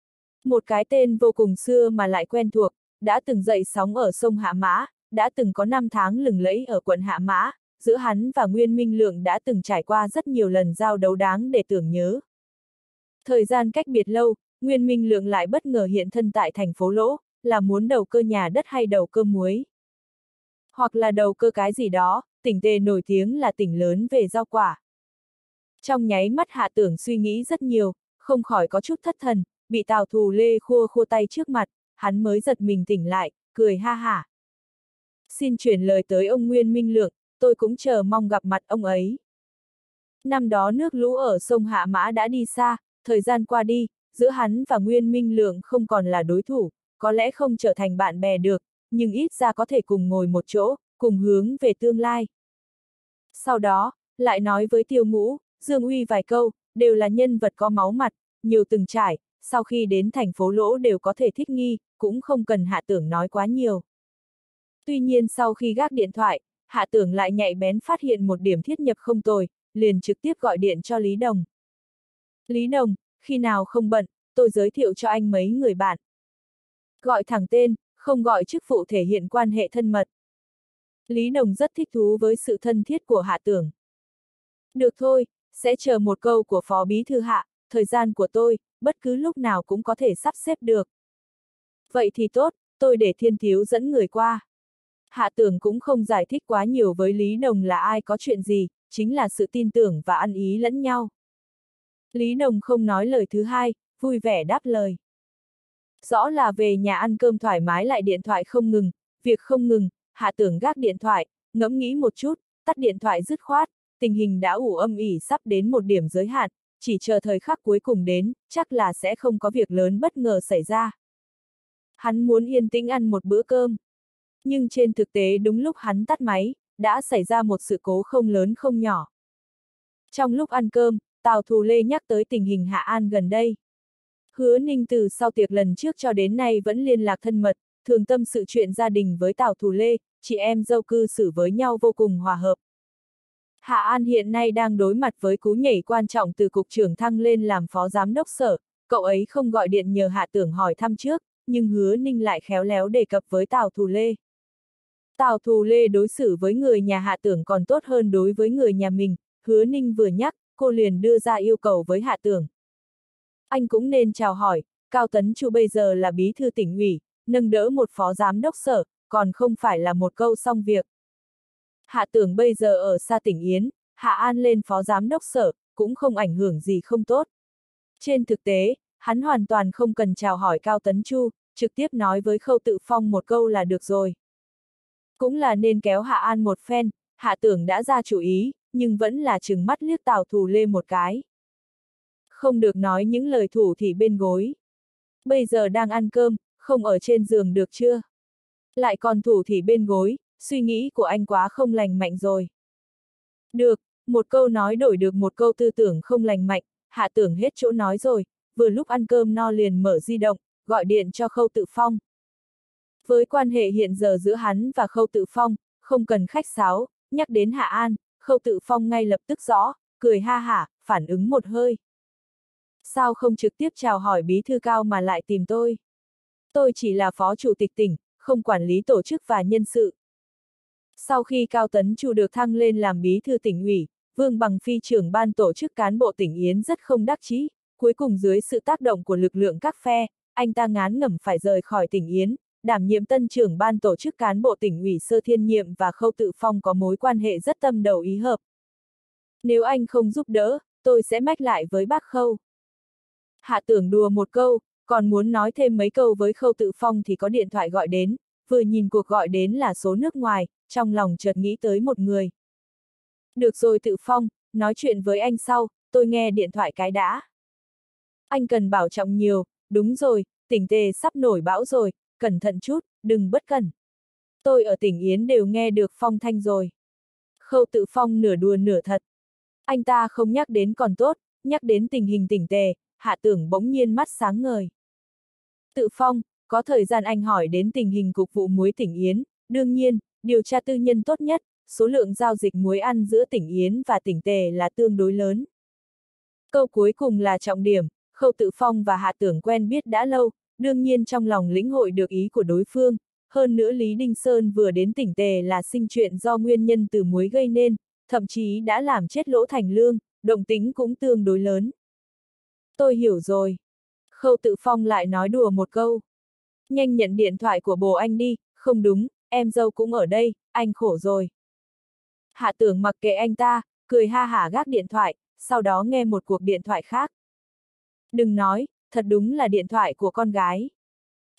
Một cái tên vô cùng xưa mà lại quen thuộc, đã từng dậy sóng ở sông Hạ Mã, đã từng có năm tháng lừng lẫy ở quận Hạ Mã, giữa hắn và Nguyên Minh Lượng đã từng trải qua rất nhiều lần giao đấu đáng để tưởng nhớ. Thời gian cách biệt lâu, Nguyên Minh Lượng lại bất ngờ hiện thân tại thành phố Lỗ, là muốn đầu cơ nhà đất hay đầu cơ muối. Hoặc là đầu cơ cái gì đó, tỉnh tề nổi tiếng là tỉnh lớn về rau quả. Trong nháy mắt hạ tưởng suy nghĩ rất nhiều, không khỏi có chút thất thần, bị Tào Thù Lê khua khua tay trước mặt, hắn mới giật mình tỉnh lại, cười ha hả. Xin chuyển lời tới ông Nguyên Minh Lượng, tôi cũng chờ mong gặp mặt ông ấy. Năm đó nước lũ ở sông Hạ Mã đã đi xa, thời gian qua đi, giữa hắn và Nguyên Minh Lượng không còn là đối thủ, có lẽ không trở thành bạn bè được, nhưng ít ra có thể cùng ngồi một chỗ, cùng hướng về tương lai. Sau đó, lại nói với tiêu ngũ, Dương Uy vài câu, đều là nhân vật có máu mặt, nhiều từng trải, sau khi đến thành phố lỗ đều có thể thích nghi, cũng không cần hạ tưởng nói quá nhiều. Tuy nhiên sau khi gác điện thoại, hạ tưởng lại nhạy bén phát hiện một điểm thiết nhập không tồi, liền trực tiếp gọi điện cho Lý Đồng. Lý Đồng, khi nào không bận, tôi giới thiệu cho anh mấy người bạn. Gọi thẳng tên, không gọi chức vụ thể hiện quan hệ thân mật. Lý Đồng rất thích thú với sự thân thiết của hạ tưởng. Được thôi, sẽ chờ một câu của Phó Bí Thư Hạ, thời gian của tôi, bất cứ lúc nào cũng có thể sắp xếp được. Vậy thì tốt, tôi để thiên thiếu dẫn người qua. Hạ tưởng cũng không giải thích quá nhiều với Lý Đồng là ai có chuyện gì, chính là sự tin tưởng và ăn ý lẫn nhau. Lý Đồng không nói lời thứ hai, vui vẻ đáp lời. Rõ là về nhà ăn cơm thoải mái lại điện thoại không ngừng, việc không ngừng, hạ tưởng gác điện thoại, ngẫm nghĩ một chút, tắt điện thoại dứt khoát, tình hình đã ủ âm ỉ sắp đến một điểm giới hạn, chỉ chờ thời khắc cuối cùng đến, chắc là sẽ không có việc lớn bất ngờ xảy ra. Hắn muốn yên tĩnh ăn một bữa cơm. Nhưng trên thực tế đúng lúc hắn tắt máy, đã xảy ra một sự cố không lớn không nhỏ. Trong lúc ăn cơm, Tào Thù Lê nhắc tới tình hình Hạ An gần đây. Hứa Ninh từ sau tiệc lần trước cho đến nay vẫn liên lạc thân mật, thường tâm sự chuyện gia đình với Tào Thù Lê, chị em dâu cư xử với nhau vô cùng hòa hợp. Hạ An hiện nay đang đối mặt với cú nhảy quan trọng từ cục trưởng thăng lên làm phó giám đốc sở, cậu ấy không gọi điện nhờ Hạ Tưởng hỏi thăm trước, nhưng hứa Ninh lại khéo léo đề cập với Tào Thù Lê. Tào Thù Lê đối xử với người nhà Hạ Tưởng còn tốt hơn đối với người nhà mình, hứa Ninh vừa nhắc, cô liền đưa ra yêu cầu với Hạ Tưởng. Anh cũng nên chào hỏi, Cao Tấn Chu bây giờ là bí thư tỉnh ủy, nâng đỡ một phó giám đốc sở, còn không phải là một câu xong việc. Hạ tưởng bây giờ ở xa tỉnh Yến, Hạ An lên phó giám đốc sở, cũng không ảnh hưởng gì không tốt. Trên thực tế, hắn hoàn toàn không cần chào hỏi Cao Tấn Chu, trực tiếp nói với Khâu Tự Phong một câu là được rồi. Cũng là nên kéo Hạ An một phen, Hạ tưởng đã ra chủ ý, nhưng vẫn là chừng mắt liếc Tào Thù Lê một cái. Không được nói những lời thủ thì bên gối. Bây giờ đang ăn cơm, không ở trên giường được chưa? Lại còn thủ thì bên gối, suy nghĩ của anh quá không lành mạnh rồi. Được, một câu nói đổi được một câu tư tưởng không lành mạnh, hạ tưởng hết chỗ nói rồi, vừa lúc ăn cơm no liền mở di động, gọi điện cho khâu tự phong. Với quan hệ hiện giờ giữa hắn và khâu tự phong, không cần khách sáo, nhắc đến Hạ An, khâu tự phong ngay lập tức rõ, cười ha hả, phản ứng một hơi. Sao không trực tiếp chào hỏi bí thư cao mà lại tìm tôi? Tôi chỉ là phó chủ tịch tỉnh, không quản lý tổ chức và nhân sự. Sau khi Cao Tấn Chu được thăng lên làm bí thư tỉnh ủy, Vương Bằng Phi trưởng ban tổ chức cán bộ tỉnh Yến rất không đắc chí, cuối cùng dưới sự tác động của lực lượng các phe, anh ta ngán ngẩm phải rời khỏi tỉnh Yến, đảm nhiệm tân trưởng ban tổ chức cán bộ tỉnh ủy Sơ Thiên Nhiệm và Khâu Tự Phong có mối quan hệ rất tâm đầu ý hợp. Nếu anh không giúp đỡ, tôi sẽ mách lại với bác Khâu. Hạ tưởng đùa một câu, còn muốn nói thêm mấy câu với Khâu Tự Phong thì có điện thoại gọi đến, vừa nhìn cuộc gọi đến là số nước ngoài, trong lòng chợt nghĩ tới một người. Được rồi Tự Phong, nói chuyện với anh sau, tôi nghe điện thoại cái đã. Anh cần bảo trọng nhiều, đúng rồi, tỉnh tề sắp nổi bão rồi, cẩn thận chút, đừng bất cẩn. Tôi ở tỉnh Yến đều nghe được phong thanh rồi. Khâu tự phong nửa đùa nửa thật. Anh ta không nhắc đến còn tốt, nhắc đến tình hình tỉnh tề, hạ tưởng bỗng nhiên mắt sáng ngời. Tự phong, có thời gian anh hỏi đến tình hình cục vụ muối tỉnh Yến, đương nhiên, điều tra tư nhân tốt nhất, số lượng giao dịch muối ăn giữa tỉnh Yến và tỉnh Tề là tương đối lớn. Câu cuối cùng là trọng điểm, Khâu Tự Phong và Hạ Tưởng quen biết đã lâu, đương nhiên trong lòng lĩnh hội được ý của đối phương, hơn nữa Lý Đinh Sơn vừa đến tỉnh Tề là sinh chuyện do nguyên nhân từ muối gây nên, thậm chí đã làm chết lỗ thành lương, động tính cũng tương đối lớn. Tôi hiểu rồi. Khâu tự phong lại nói đùa một câu. Nhanh nhận điện thoại của bồ anh đi, không đúng, em dâu cũng ở đây, anh khổ rồi. Hạ tưởng mặc kệ anh ta, cười ha hả gác điện thoại, sau đó nghe một cuộc điện thoại khác. Đừng nói, thật đúng là điện thoại của con gái.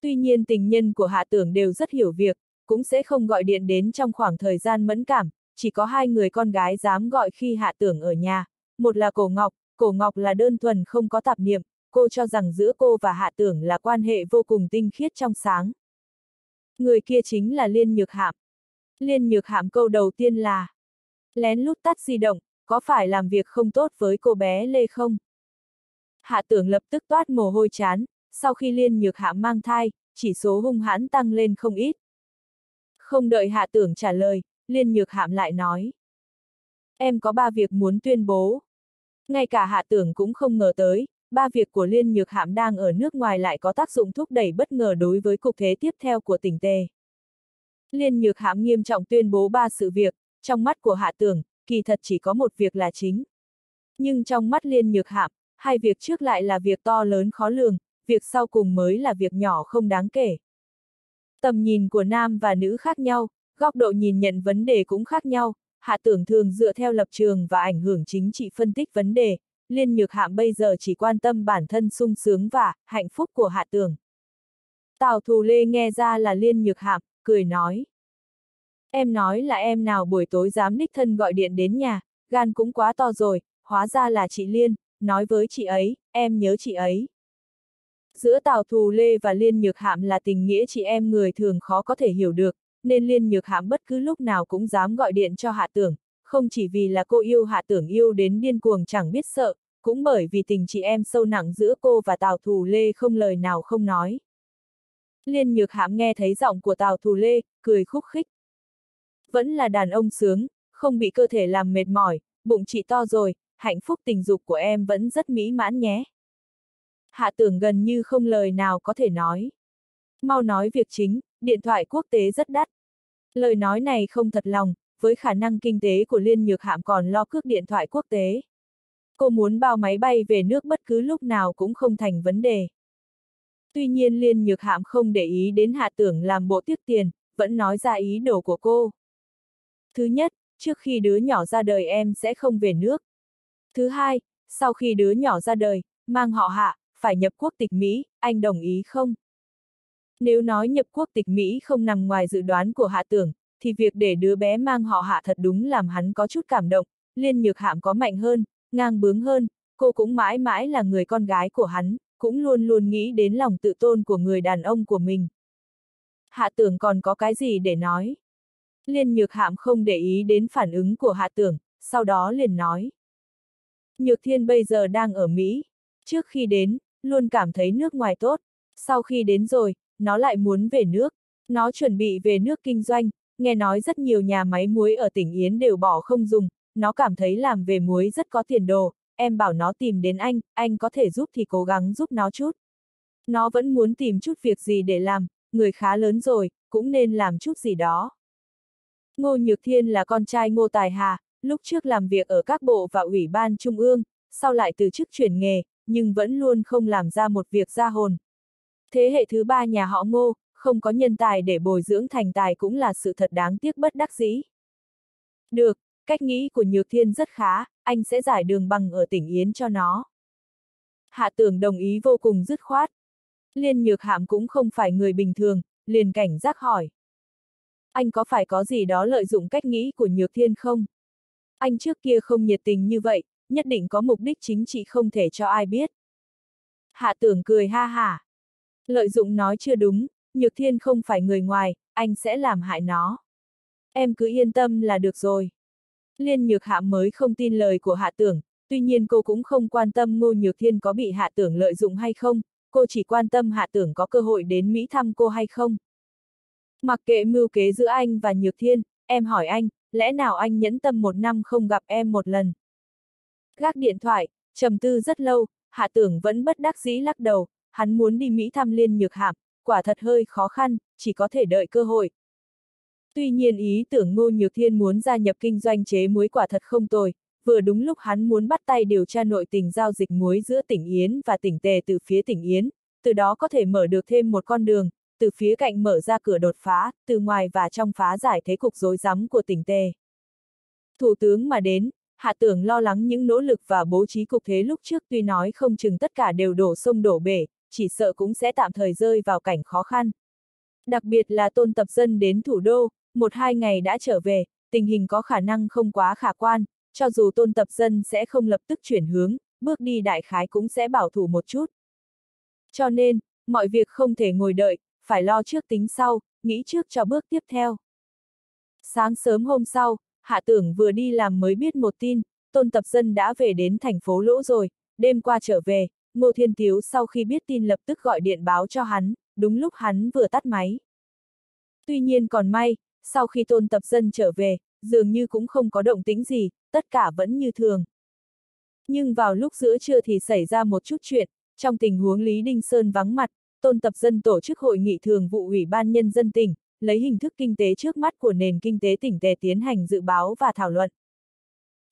Tuy nhiên tình nhân của hạ tưởng đều rất hiểu việc, cũng sẽ không gọi điện đến trong khoảng thời gian mẫn cảm, chỉ có hai người con gái dám gọi khi hạ tưởng ở nhà. Một là cổ ngọc, cổ ngọc là đơn thuần không có tạp niệm, cô cho rằng giữa cô và hạ tưởng là quan hệ vô cùng tinh khiết trong sáng. Người kia chính là Liên Nhược Hạm. Liên Nhược Hạm câu đầu tiên là lén lút tắt di động, có phải làm việc không tốt với cô bé Lê không? Hạ tưởng lập tức toát mồ hôi chán, sau khi Liên Nhược Hạm mang thai, chỉ số hung hãn tăng lên không ít. Không đợi hạ tưởng trả lời, Liên Nhược Hạm lại nói. Em có ba việc muốn tuyên bố. Ngay cả hạ tưởng cũng không ngờ tới, ba việc của Liên Nhược Hạm đang ở nước ngoài lại có tác dụng thúc đẩy bất ngờ đối với cục thế tiếp theo của tỉnh Tề. Liên Nhược Hạm nghiêm trọng tuyên bố ba sự việc, trong mắt của hạ tưởng, kỳ thật chỉ có một việc là chính. Nhưng trong mắt Liên Nhược Hạm, hai việc trước lại là việc to lớn khó lường, việc sau cùng mới là việc nhỏ không đáng kể. Tầm nhìn của nam và nữ khác nhau, góc độ nhìn nhận vấn đề cũng khác nhau, hạ tưởng thường dựa theo lập trường và ảnh hưởng chính trị phân tích vấn đề, liên nhược hạm bây giờ chỉ quan tâm bản thân sung sướng và hạnh phúc của hạ tưởng. Tào thù lê nghe ra là liên nhược hạm, cười nói. Em nói là em nào buổi tối dám đích thân gọi điện đến nhà, gan cũng quá to rồi, hóa ra là chị Liên, nói với chị ấy, em nhớ chị ấy. Giữa Tào Thù Lê và Liên Nhược Hạm là tình nghĩa chị em người thường khó có thể hiểu được, nên Liên Nhược hãm bất cứ lúc nào cũng dám gọi điện cho Hạ Tưởng, không chỉ vì là cô yêu Hạ Tưởng yêu đến điên cuồng chẳng biết sợ, cũng bởi vì tình chị em sâu nặng giữa cô và Tào Thù Lê không lời nào không nói. Liên Nhược hãm nghe thấy giọng của Tào Thù Lê, cười khúc khích. Vẫn là đàn ông sướng, không bị cơ thể làm mệt mỏi, bụng chị to rồi, hạnh phúc tình dục của em vẫn rất mỹ mãn nhé. Hạ tưởng gần như không lời nào có thể nói. Mau nói việc chính, điện thoại quốc tế rất đắt. Lời nói này không thật lòng, với khả năng kinh tế của Liên Nhược Hạm còn lo cước điện thoại quốc tế. Cô muốn bao máy bay về nước bất cứ lúc nào cũng không thành vấn đề. Tuy nhiên Liên Nhược Hạm không để ý đến hạ tưởng làm bộ tiếc tiền, vẫn nói ra ý đồ của cô. Thứ nhất, trước khi đứa nhỏ ra đời em sẽ không về nước. Thứ hai, sau khi đứa nhỏ ra đời, mang họ hạ, phải nhập quốc tịch Mỹ, anh đồng ý không? Nếu nói nhập quốc tịch Mỹ không nằm ngoài dự đoán của hạ tưởng, thì việc để đứa bé mang họ hạ thật đúng làm hắn có chút cảm động, liên nhược hạm có mạnh hơn, ngang bướng hơn, cô cũng mãi mãi là người con gái của hắn, cũng luôn luôn nghĩ đến lòng tự tôn của người đàn ông của mình. Hạ tưởng còn có cái gì để nói? Liên nhược hạm không để ý đến phản ứng của hạ tưởng, sau đó liền nói. Nhược thiên bây giờ đang ở Mỹ. Trước khi đến, luôn cảm thấy nước ngoài tốt. Sau khi đến rồi, nó lại muốn về nước. Nó chuẩn bị về nước kinh doanh, nghe nói rất nhiều nhà máy muối ở tỉnh Yến đều bỏ không dùng, nó cảm thấy làm về muối rất có tiền đồ, em bảo nó tìm đến anh, anh có thể giúp thì cố gắng giúp nó chút. Nó vẫn muốn tìm chút việc gì để làm, người khá lớn rồi, cũng nên làm chút gì đó. Ngô Nhược Thiên là con trai Ngô Tài Hà, lúc trước làm việc ở các bộ và ủy ban trung ương, sau lại từ chức chuyển nghề, nhưng vẫn luôn không làm ra một việc ra hồn. Thế hệ thứ ba nhà họ Ngô, không có nhân tài để bồi dưỡng thành tài cũng là sự thật đáng tiếc bất đắc dĩ. Được, cách nghĩ của Nhược Thiên rất khá, anh sẽ giải đường bằng ở tỉnh Yến cho nó. Hạ tưởng đồng ý vô cùng dứt khoát. Liên Nhược Hạm cũng không phải người bình thường, liền cảnh giác hỏi. Anh có phải có gì đó lợi dụng cách nghĩ của Nhược Thiên không? Anh trước kia không nhiệt tình như vậy, nhất định có mục đích chính trị không thể cho ai biết. Hạ tưởng cười ha ha. Lợi dụng nói chưa đúng, Nhược Thiên không phải người ngoài, anh sẽ làm hại nó. Em cứ yên tâm là được rồi. Liên Nhược Hạ mới không tin lời của Hạ Tưởng, tuy nhiên cô cũng không quan tâm Ngô Nhược Thiên có bị Hạ Tưởng lợi dụng hay không, cô chỉ quan tâm Hạ Tưởng có cơ hội đến Mỹ thăm cô hay không. Mặc kệ mưu kế giữa anh và Nhược Thiên, em hỏi anh, lẽ nào anh nhẫn tâm một năm không gặp em một lần? Gác điện thoại, trầm tư rất lâu, Hạ Tưởng vẫn bất đắc dĩ lắc đầu, hắn muốn đi Mỹ thăm Liên Nhược Hạm, quả thật hơi khó khăn, chỉ có thể đợi cơ hội. Tuy nhiên ý tưởng Ngô Nhược Thiên muốn gia nhập kinh doanh chế muối quả thật không tồi, vừa đúng lúc hắn muốn bắt tay điều tra nội tình giao dịch muối giữa tỉnh Yến và tỉnh Tề từ phía tỉnh Yến, từ đó có thể mở được thêm một con đường, từ phía cạnh mở ra cửa đột phá, từ ngoài và trong phá giải thế cục rối rắm của tỉnh Tề. Thủ tướng mà đến, hạ tưởng lo lắng những nỗ lực và bố trí cục thế lúc trước tuy nói không chừng tất cả đều đổ sông đổ bể, chỉ sợ cũng sẽ tạm thời rơi vào cảnh khó khăn. Đặc biệt là tôn tập dân đến thủ đô, một hai ngày đã trở về, tình hình có khả năng không quá khả quan, cho dù tôn tập dân sẽ không lập tức chuyển hướng, bước đi đại khái cũng sẽ bảo thủ một chút. Cho nên, mọi việc không thể ngồi đợi, phải lo trước tính sau, nghĩ trước cho bước tiếp theo. Sáng sớm hôm sau, Hạ Tưởng vừa đi làm mới biết một tin, Tôn Tập Dân đã về đến thành phố Lỗ rồi, đêm qua trở về, Ngô Thiên Tiếu sau khi biết tin lập tức gọi điện báo cho hắn, đúng lúc hắn vừa tắt máy. Tuy nhiên còn may, sau khi Tôn Tập Dân trở về, dường như cũng không có động tĩnh gì, tất cả vẫn như thường. Nhưng vào lúc giữa trưa thì xảy ra một chút chuyện, trong tình huống Lý Đinh Sơn vắng mặt, Tôn Tập Dân tổ chức hội nghị thường vụ Ủy ban Nhân dân tỉnh, lấy hình thức kinh tế trước mắt của nền kinh tế tỉnh tề tiến hành dự báo và thảo luận.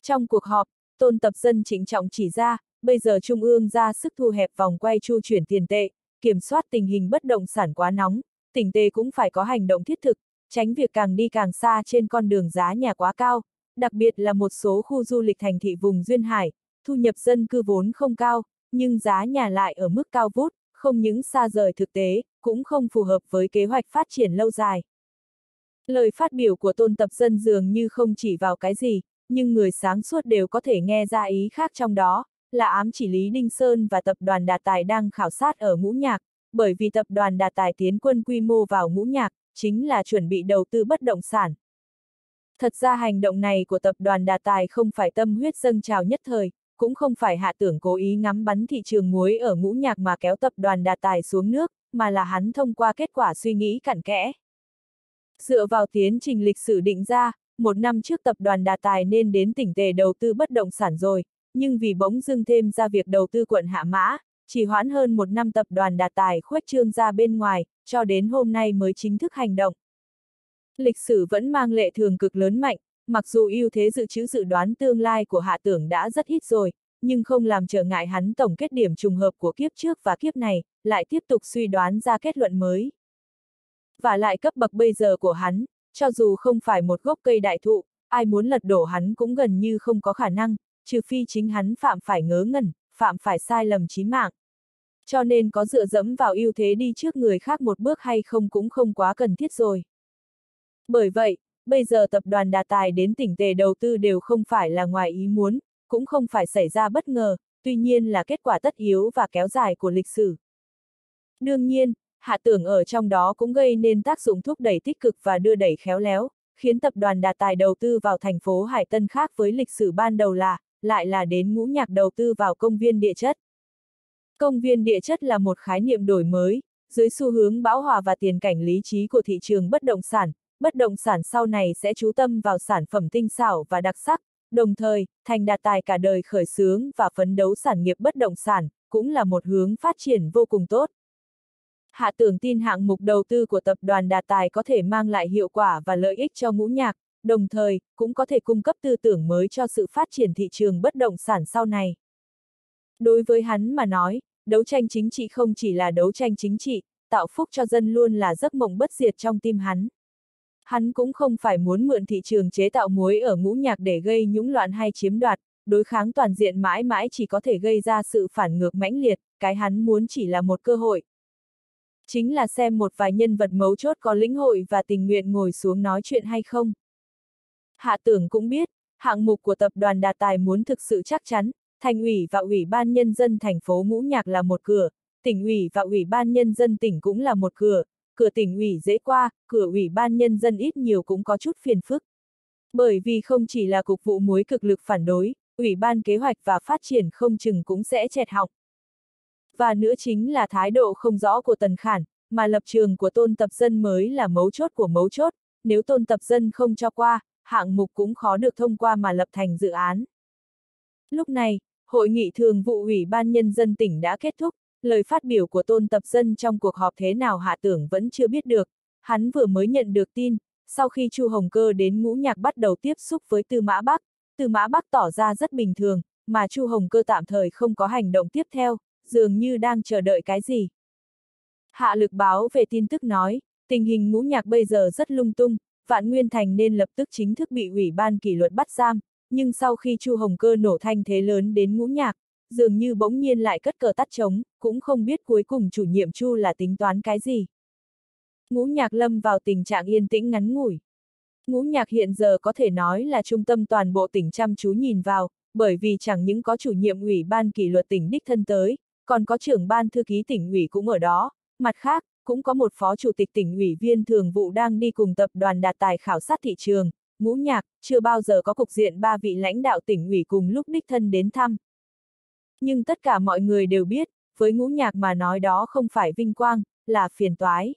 Trong cuộc họp, Tôn Tập Dân trịnh trọng chỉ ra, bây giờ Trung ương ra sức thu hẹp vòng quay chu chuyển tiền tệ, kiểm soát tình hình bất động sản quá nóng, tỉnh tề cũng phải có hành động thiết thực, tránh việc càng đi càng xa trên con đường giá nhà quá cao, đặc biệt là một số khu du lịch thành thị vùng Duyên Hải, thu nhập dân cư vốn không cao, nhưng giá nhà lại ở mức cao vút, không những xa rời thực tế, cũng không phù hợp với kế hoạch phát triển lâu dài. Lời phát biểu của tôn tập dân dường như không chỉ vào cái gì, nhưng người sáng suốt đều có thể nghe ra ý khác trong đó, là ám chỉ Lý Đinh Sơn và tập đoàn Đạt Tài đang khảo sát ở ngũ nhạc, bởi vì tập đoàn Đạt Tài tiến quân quy mô vào ngũ nhạc, chính là chuẩn bị đầu tư bất động sản. Thật ra hành động này của tập đoàn Đạt Tài không phải tâm huyết dâng trào nhất thời, cũng không phải hạ tưởng cố ý ngắm bắn thị trường muối ở ngũ nhạc mà kéo tập đoàn Đạt Tài xuống nước, mà là hắn thông qua kết quả suy nghĩ cặn kẽ. Dựa vào tiến trình lịch sử định ra, một năm trước tập đoàn Đạt Tài nên đến tỉnh Tề đầu tư bất động sản rồi, nhưng vì bỗng dưng thêm ra việc đầu tư quận Hạ Mã, chỉ hoãn hơn một năm tập đoàn Đạt Tài khuếch trương ra bên ngoài, cho đến hôm nay mới chính thức hành động. Lịch sử vẫn mang lệ thường cực lớn mạnh, mặc dù ưu thế dự trữ dự đoán tương lai của hạ tưởng đã rất ít rồi, nhưng không làm trở ngại hắn tổng kết điểm trùng hợp của kiếp trước và kiếp này, lại tiếp tục suy đoán ra kết luận mới. Và lại cấp bậc bây giờ của hắn, cho dù không phải một gốc cây đại thụ, ai muốn lật đổ hắn cũng gần như không có khả năng, trừ phi chính hắn phạm phải ngớ ngẩn, phạm phải sai lầm chí mạng. Cho nên có dựa dẫm vào ưu thế đi trước người khác một bước hay không cũng không quá cần thiết rồi. Bởi vậy, bây giờ tập đoàn Đà Tài đến tỉnh Tề đầu tư đều không phải là ngoài ý muốn, cũng không phải xảy ra bất ngờ, tuy nhiên là kết quả tất yếu và kéo dài của lịch sử. Đương nhiên, hạ tưởng ở trong đó cũng gây nên tác dụng thúc đẩy tích cực và đưa đẩy khéo léo, khiến tập đoàn Đà Tài đầu tư vào thành phố Hải Tân khác với lịch sử ban đầu là, lại là đến ngũ nhạc đầu tư vào công viên địa chất. Công viên địa chất là một khái niệm đổi mới, dưới xu hướng bão hòa và tiền cảnh lý trí của thị trường bất động sản, bất động sản sau này sẽ chú tâm vào sản phẩm tinh xảo và đặc sắc, đồng thời, thành đạt tài cả đời khởi xướng và phấn đấu sản nghiệp bất động sản, cũng là một hướng phát triển vô cùng tốt. Hạ tưởng tin hạng mục đầu tư của tập đoàn Đạt Tài có thể mang lại hiệu quả và lợi ích cho ngũ nhạc, đồng thời, cũng có thể cung cấp tư tưởng mới cho sự phát triển thị trường bất động sản sau này. Đối với hắn mà nói, đấu tranh chính trị không chỉ là đấu tranh chính trị, tạo phúc cho dân luôn là giấc mộng bất diệt trong tim hắn. Hắn cũng không phải muốn mượn thị trường chế tạo muối ở ngũ nhạc để gây nhũng loạn hay chiếm đoạt, đối kháng toàn diện mãi mãi chỉ có thể gây ra sự phản ngược mãnh liệt, cái hắn muốn chỉ là một cơ hội. Chính là xem một vài nhân vật mấu chốt có lĩnh hội và tình nguyện ngồi xuống nói chuyện hay không. Hạ tưởng cũng biết, hạng mục của tập đoàn Đà Tài muốn thực sự chắc chắn, thành ủy và ủy ban nhân dân thành phố Ngũ Nhạc là một cửa, tỉnh ủy và ủy ban nhân dân tỉnh cũng là một cửa, cửa tỉnh ủy dễ qua, cửa ủy ban nhân dân ít nhiều cũng có chút phiền phức. Bởi vì không chỉ là cục vụ muối cực lực phản đối, ủy ban kế hoạch và phát triển không chừng cũng sẽ chẹt họng. Và nữa chính là thái độ không rõ của Tần Khản, mà lập trường của tôn tập dân mới là mấu chốt của mấu chốt, nếu tôn tập dân không cho qua, hạng mục cũng khó được thông qua mà lập thành dự án. Lúc này, Hội nghị thường vụ Ủy ban Nhân dân tỉnh đã kết thúc, Lời phát biểu của tôn tập dân trong cuộc họp thế nào hạ tưởng vẫn chưa biết được, hắn vừa mới nhận được tin, sau khi Chu Hồng Cơ đến ngũ nhạc bắt đầu tiếp xúc với Tư Mã Bắc, Tư Mã Bắc tỏ ra rất bình thường, mà Chu Hồng Cơ tạm thời không có hành động tiếp theo, dường như đang chờ đợi cái gì. Hạ lực báo về tin tức nói, tình hình ngũ nhạc bây giờ rất lung tung, Vạn Nguyên Thành nên lập tức chính thức bị ủy ban kỷ luật bắt giam, nhưng sau khi Chu Hồng Cơ nổ thanh thế lớn đến ngũ nhạc, dường như bỗng nhiên lại cất cờ tắt trống, cũng không biết cuối cùng chủ nhiệm Chu là tính toán cái gì. Ngũ nhạc lâm vào tình trạng yên tĩnh ngắn ngủi. Ngũ nhạc hiện giờ có thể nói là trung tâm toàn bộ tỉnh chăm chú nhìn vào, bởi vì chẳng những có chủ nhiệm ủy ban kỷ luật tỉnh đích thân tới, còn có trưởng ban thư ký tỉnh ủy cũng ở đó, mặt khác, cũng có một phó chủ tịch tỉnh ủy viên thường vụ đang đi cùng tập đoàn đạt tài khảo sát thị trường, ngũ nhạc, chưa bao giờ có cục diện ba vị lãnh đạo tỉnh ủy cùng lúc đích thân đến thăm. Nhưng tất cả mọi người đều biết, với ngũ nhạc mà nói đó không phải vinh quang, là phiền toái.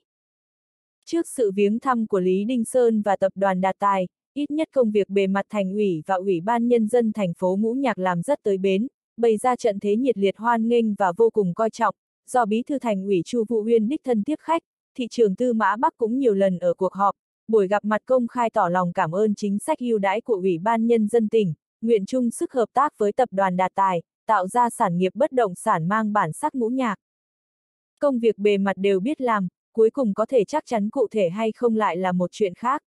Trước sự viếng thăm của Lý Đinh Sơn và tập đoàn Đạt Tài, ít nhất công việc bề mặt thành ủy và ủy ban nhân dân thành phố Ngũ Nhạc làm rất tới bến, bày ra trận thế nhiệt liệt hoan nghênh và vô cùng coi trọng, do bí thư thành ủy Chu Vũ Uyên đích thân tiếp khách, thị trường Tư Mã Bắc cũng nhiều lần ở cuộc họp, buổi gặp mặt công khai tỏ lòng cảm ơn chính sách ưu đãi của Ủy ban Nhân dân tỉnh, nguyện chung sức hợp tác với tập đoàn Đạt Tài, tạo ra sản nghiệp bất động sản mang bản sắc ngũ nhạc. Công việc bề mặt đều biết làm, cuối cùng có thể chắc chắn cụ thể hay không lại là một chuyện khác.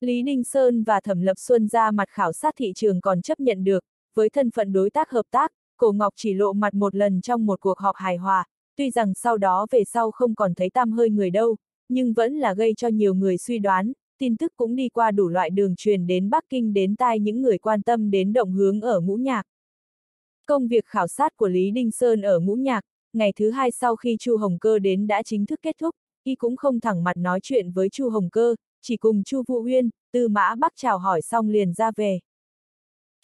Lý Ninh Sơn và Thẩm Lập Xuân ra mặt khảo sát thị trường còn chấp nhận được, với thân phận đối tác hợp tác, Cổ Ngọc chỉ lộ mặt một lần trong một cuộc họp hài hòa, tuy rằng sau đó về sau không còn thấy tam hơi người đâu, nhưng vẫn là gây cho nhiều người suy đoán, tin tức cũng đi qua đủ loại đường truyền đến Bắc Kinh đến tai những người quan tâm đến động hướng ở ngũ nhạc. Công việc khảo sát của Lý Đinh Sơn ở ngũ nhạc, ngày thứ hai sau khi Chu Hồng Cơ đến đã chính thức kết thúc, y cũng không thẳng mặt nói chuyện với Chu Hồng Cơ, chỉ cùng Chu Vũ Uyên, Tư Mã Bắc chào hỏi xong liền ra về.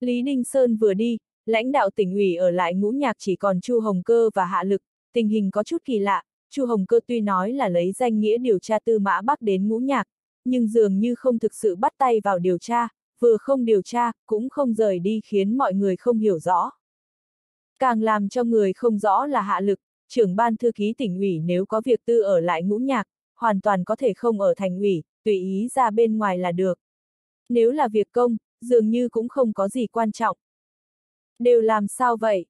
Lý Đinh Sơn vừa đi, lãnh đạo tỉnh ủy ở lại ngũ nhạc chỉ còn Chu Hồng Cơ và Hạ Lực, tình hình có chút kỳ lạ, Chu Hồng Cơ tuy nói là lấy danh nghĩa điều tra Tư Mã Bắc đến ngũ nhạc, nhưng dường như không thực sự bắt tay vào điều tra, vừa không điều tra, cũng không rời đi khiến mọi người không hiểu rõ. Càng làm cho người không rõ là hạ lực, trưởng ban thư ký tỉnh ủy nếu có việc tư ở lại ngũ nhạc, hoàn toàn có thể không ở thành ủy, tùy ý ra bên ngoài là được. Nếu là việc công, dường như cũng không có gì quan trọng. Đều làm sao vậy?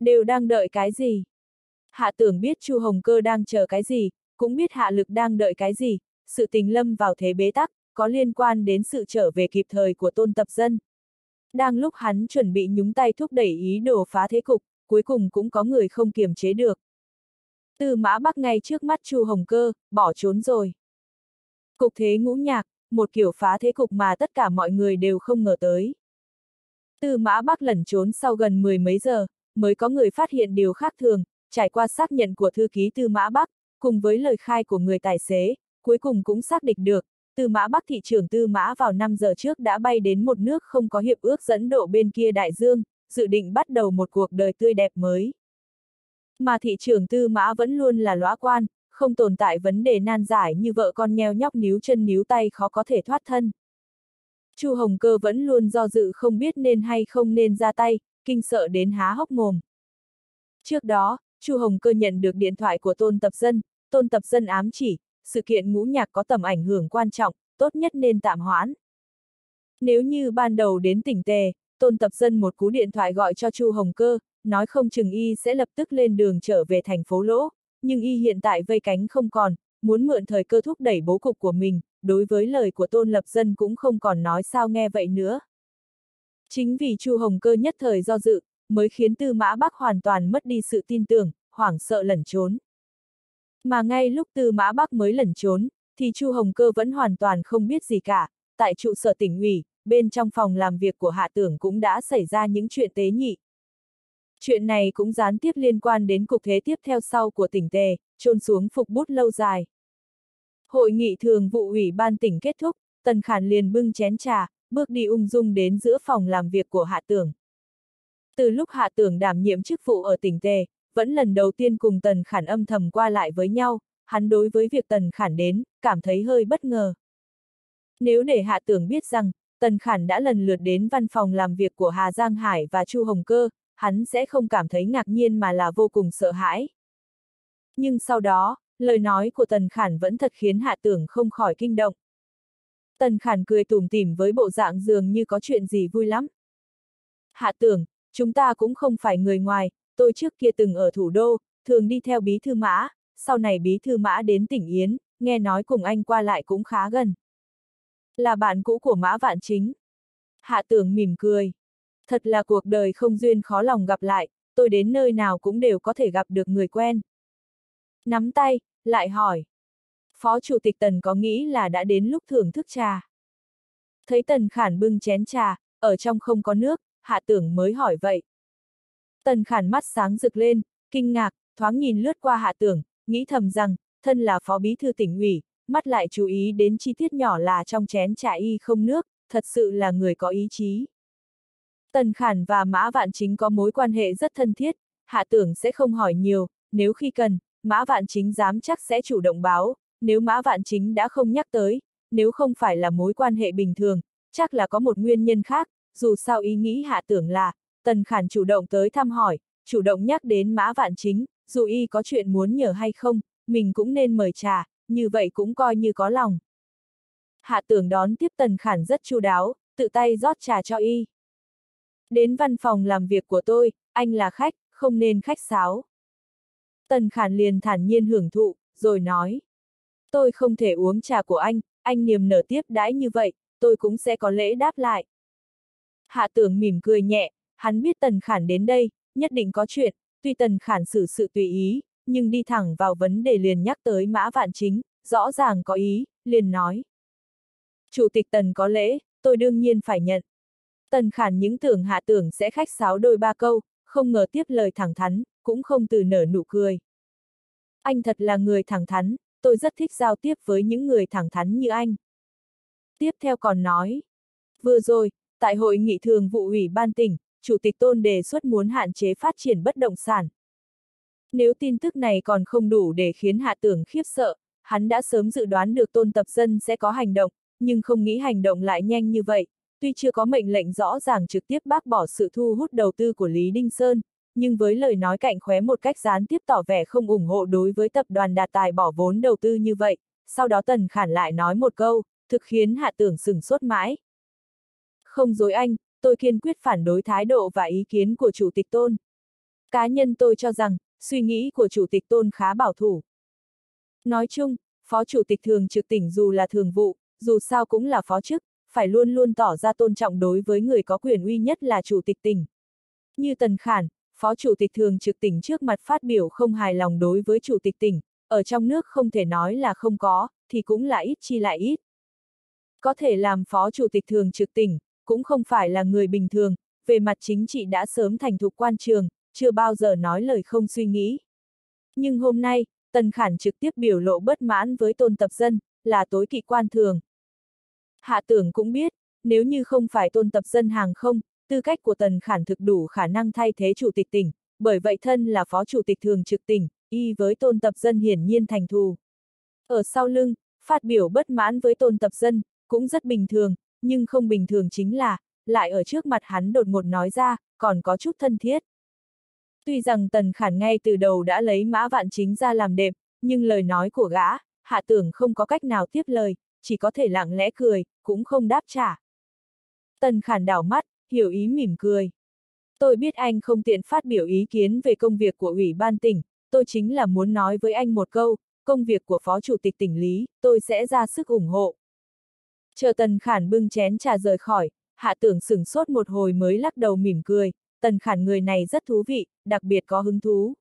Đều đang đợi cái gì? Hạ tưởng biết Chu Hồng Cơ đang chờ cái gì, cũng biết hạ lực đang đợi cái gì, sự tình lâm vào thế bế tắc, có liên quan đến sự trở về kịp thời của tôn tập dân. Đang lúc hắn chuẩn bị nhúng tay thúc đẩy ý đồ phá thế cục, cuối cùng cũng có người không kiềm chế được. Từ mã bắc ngay trước mắt Chu Hồng Cơ, bỏ trốn rồi. Cục thế ngũ nhạc, một kiểu phá thế cục mà tất cả mọi người đều không ngờ tới. Tư mã bắc lẩn trốn sau gần mười mấy giờ, mới có người phát hiện điều khác thường, trải qua xác nhận của thư ký Tư Mã Bắc, cùng với lời khai của người tài xế, cuối cùng cũng xác định được, Tư Mã Bắc thị trưởng Tư Mã vào 5 giờ trước đã bay đến một nước không có hiệp ước dẫn độ bên kia đại dương, dự định bắt đầu một cuộc đời tươi đẹp mới. Mà thị trưởng tư mã vẫn luôn là lõa quan, không tồn tại vấn đề nan giải như vợ con nheo nhóc níu chân níu tay khó có thể thoát thân. Chu Hồng Cơ vẫn luôn do dự không biết nên hay không nên ra tay, kinh sợ đến há hốc mồm. Trước đó, Chu Hồng Cơ nhận được điện thoại của Tôn Tập Dân, Tôn Tập Dân ám chỉ, sự kiện ngũ nhạc có tầm ảnh hưởng quan trọng, tốt nhất nên tạm hoãn. Nếu như ban đầu đến tỉnh Tề, Tôn Tập Dân một cú điện thoại gọi cho Chu Hồng Cơ, nói không chừng y sẽ lập tức lên đường trở về thành phố Lỗ, nhưng y hiện tại vây cánh không còn, muốn mượn thời cơ thúc đẩy bố cục của mình, đối với lời của Tôn Lập Dân cũng không còn nói sao nghe vậy nữa. Chính vì Chu Hồng Cơ nhất thời do dự, mới khiến Tư Mã Bắc hoàn toàn mất đi sự tin tưởng, hoảng sợ lẩn trốn. Mà ngay lúc Tư Mã Bắc mới lẩn trốn, thì Chu Hồng Cơ vẫn hoàn toàn không biết gì cả, tại trụ sở tỉnh ủy, bên trong phòng làm việc của hạ tưởng cũng đã xảy ra những chuyện tế nhị. Chuyện này cũng gián tiếp liên quan đến cục thế tiếp theo sau của tỉnh Tề, trôn xuống phục bút lâu dài. Hội nghị thường vụ ủy ban tỉnh kết thúc, Tần Khản liền bưng chén trà, bước đi ung dung đến giữa phòng làm việc của hạ tưởng. Từ lúc hạ tưởng đảm nhiệm chức vụ ở tỉnh Tề, vẫn lần đầu tiên cùng Tần Khản âm thầm qua lại với nhau, hắn đối với việc Tần Khản đến, cảm thấy hơi bất ngờ. Nếu để hạ tưởng biết rằng, Tần Khản đã lần lượt đến văn phòng làm việc của Hà Giang Hải và Chu Hồng Cơ, hắn sẽ không cảm thấy ngạc nhiên mà là vô cùng sợ hãi. Nhưng sau đó, lời nói của Tần Khản vẫn thật khiến Hạ Tưởng không khỏi kinh động. Tần Khản cười tủm tỉm với bộ dạng dường như có chuyện gì vui lắm. Hạ Tưởng, chúng ta cũng không phải người ngoài, tôi trước kia từng ở thủ đô, thường đi theo bí thư mã, sau này bí thư mã đến tỉnh Yến, nghe nói cùng anh qua lại cũng khá gần. Là bạn cũ của mã vạn chính. Hạ tưởng mỉm cười. Thật là cuộc đời không duyên khó lòng gặp lại, tôi đến nơi nào cũng đều có thể gặp được người quen. Nắm tay, lại hỏi. Phó Chủ tịch Tần có nghĩ là đã đến lúc thưởng thức trà. Thấy Tần Khản bưng chén trà, ở trong không có nước, hạ tưởng mới hỏi vậy. Tần Khản mắt sáng rực lên, kinh ngạc, thoáng nhìn lướt qua hạ tưởng, nghĩ thầm rằng, thân là phó bí thư tỉnh ủy, mắt lại chú ý đến chi tiết nhỏ là trong chén trà y không nước, thật sự là người có ý chí. Tần Khản và Mã Vạn Chính có mối quan hệ rất thân thiết, hạ tưởng sẽ không hỏi nhiều, nếu khi cần, Mã Vạn Chính dám chắc sẽ chủ động báo, nếu Mã Vạn Chính đã không nhắc tới, nếu không phải là mối quan hệ bình thường, chắc là có một nguyên nhân khác, dù sao ý nghĩ hạ tưởng là, Tần Khản chủ động tới thăm hỏi, chủ động nhắc đến Mã Vạn Chính, dù y có chuyện muốn nhờ hay không, mình cũng nên mời trà, như vậy cũng coi như có lòng. Hạ tưởng đón tiếp Tần Khản rất chu đáo, tự tay rót trà cho y. Đến văn phòng làm việc của tôi, anh là khách, không nên khách sáo. Tần Khản liền thản nhiên hưởng thụ, rồi nói. Tôi không thể uống trà của anh, anh niềm nở tiếp đãi như vậy, tôi cũng sẽ có lễ đáp lại. Hạ tưởng mỉm cười nhẹ, hắn biết Tần Khản đến đây, nhất định có chuyện, tuy Tần Khản xử sự tùy ý, nhưng đi thẳng vào vấn đề liền nhắc tới Mã Vạn Chính, rõ ràng có ý, liền nói. Chủ tịch Tần có lễ, tôi đương nhiên phải nhận. Tần Khản những tưởng hạ tưởng sẽ khách sáo đôi ba câu, không ngờ tiếp lời thẳng thắn, cũng không từ nở nụ cười. Anh thật là người thẳng thắn, tôi rất thích giao tiếp với những người thẳng thắn như anh. Tiếp theo còn nói, vừa rồi, tại hội nghị thường vụ ủy ban tỉnh, Chủ tịch Tôn đề xuất muốn hạn chế phát triển bất động sản. Nếu tin tức này còn không đủ để khiến hạ tưởng khiếp sợ, hắn đã sớm dự đoán được Tôn Tập Dân sẽ có hành động, nhưng không nghĩ hành động lại nhanh như vậy, tuy chưa có mệnh lệnh rõ ràng trực tiếp bác bỏ sự thu hút đầu tư của Lý Đinh Sơn, nhưng với lời nói cạnh khóe một cách gián tiếp tỏ vẻ không ủng hộ đối với tập đoàn đạt tài bỏ vốn đầu tư như vậy, sau đó Tần Khản lại nói một câu, thực khiến hạ tưởng sừng sốt mãi. Không dối anh, tôi kiên quyết phản đối thái độ và ý kiến của Chủ tịch Tôn. Cá nhân tôi cho rằng, suy nghĩ của Chủ tịch Tôn khá bảo thủ. Nói chung, Phó Chủ tịch Thường trực tỉnh dù là thường vụ, dù sao cũng là phó chức, phải luôn luôn tỏ ra tôn trọng đối với người có quyền uy nhất là Chủ tịch tỉnh. Như Tần Khản, Phó Chủ tịch Thường trực tỉnh trước mặt phát biểu không hài lòng đối với Chủ tịch tỉnh, ở trong nước không thể nói là không có, thì cũng là ít chi lại ít. Có thể làm Phó Chủ tịch Thường trực tỉnh, cũng không phải là người bình thường, về mặt chính trị đã sớm thành thục quan trường, chưa bao giờ nói lời không suy nghĩ. Nhưng hôm nay, Tần Khản trực tiếp biểu lộ bất mãn với tôn tập dân, là tối kỵ quan thường. Hạ tưởng cũng biết, nếu như không phải tôn tập dân hàng không, tư cách của Tần Khản thực đủ khả năng thay thế chủ tịch tỉnh, bởi vậy thân là phó chủ tịch thường trực tỉnh, y với tôn tập dân hiển nhiên thành thù. Ở sau lưng, phát biểu bất mãn với tôn tập dân, cũng rất bình thường, nhưng không bình thường chính là, lại ở trước mặt hắn đột ngột nói ra, còn có chút thân thiết. Tuy rằng Tần Khản ngay từ đầu đã lấy mã vạn chính ra làm đệm, nhưng lời nói của gã, hạ tưởng không có cách nào tiếp lời, chỉ có thể lặng lẽ cười, cũng không đáp trả. Tần Khản đảo mắt, hiểu ý mỉm cười. Tôi biết anh không tiện phát biểu ý kiến về công việc của Ủy ban tỉnh, tôi chính là muốn nói với anh một câu, công việc của Phó Chủ tịch tỉnh Lý, tôi sẽ ra sức ủng hộ. Chờ Tần Khản bưng chén trà rời khỏi, hạ tưởng sửng sốt một hồi mới lắc đầu mỉm cười, Tần Khản người này rất thú vị, đặc biệt có hứng thú.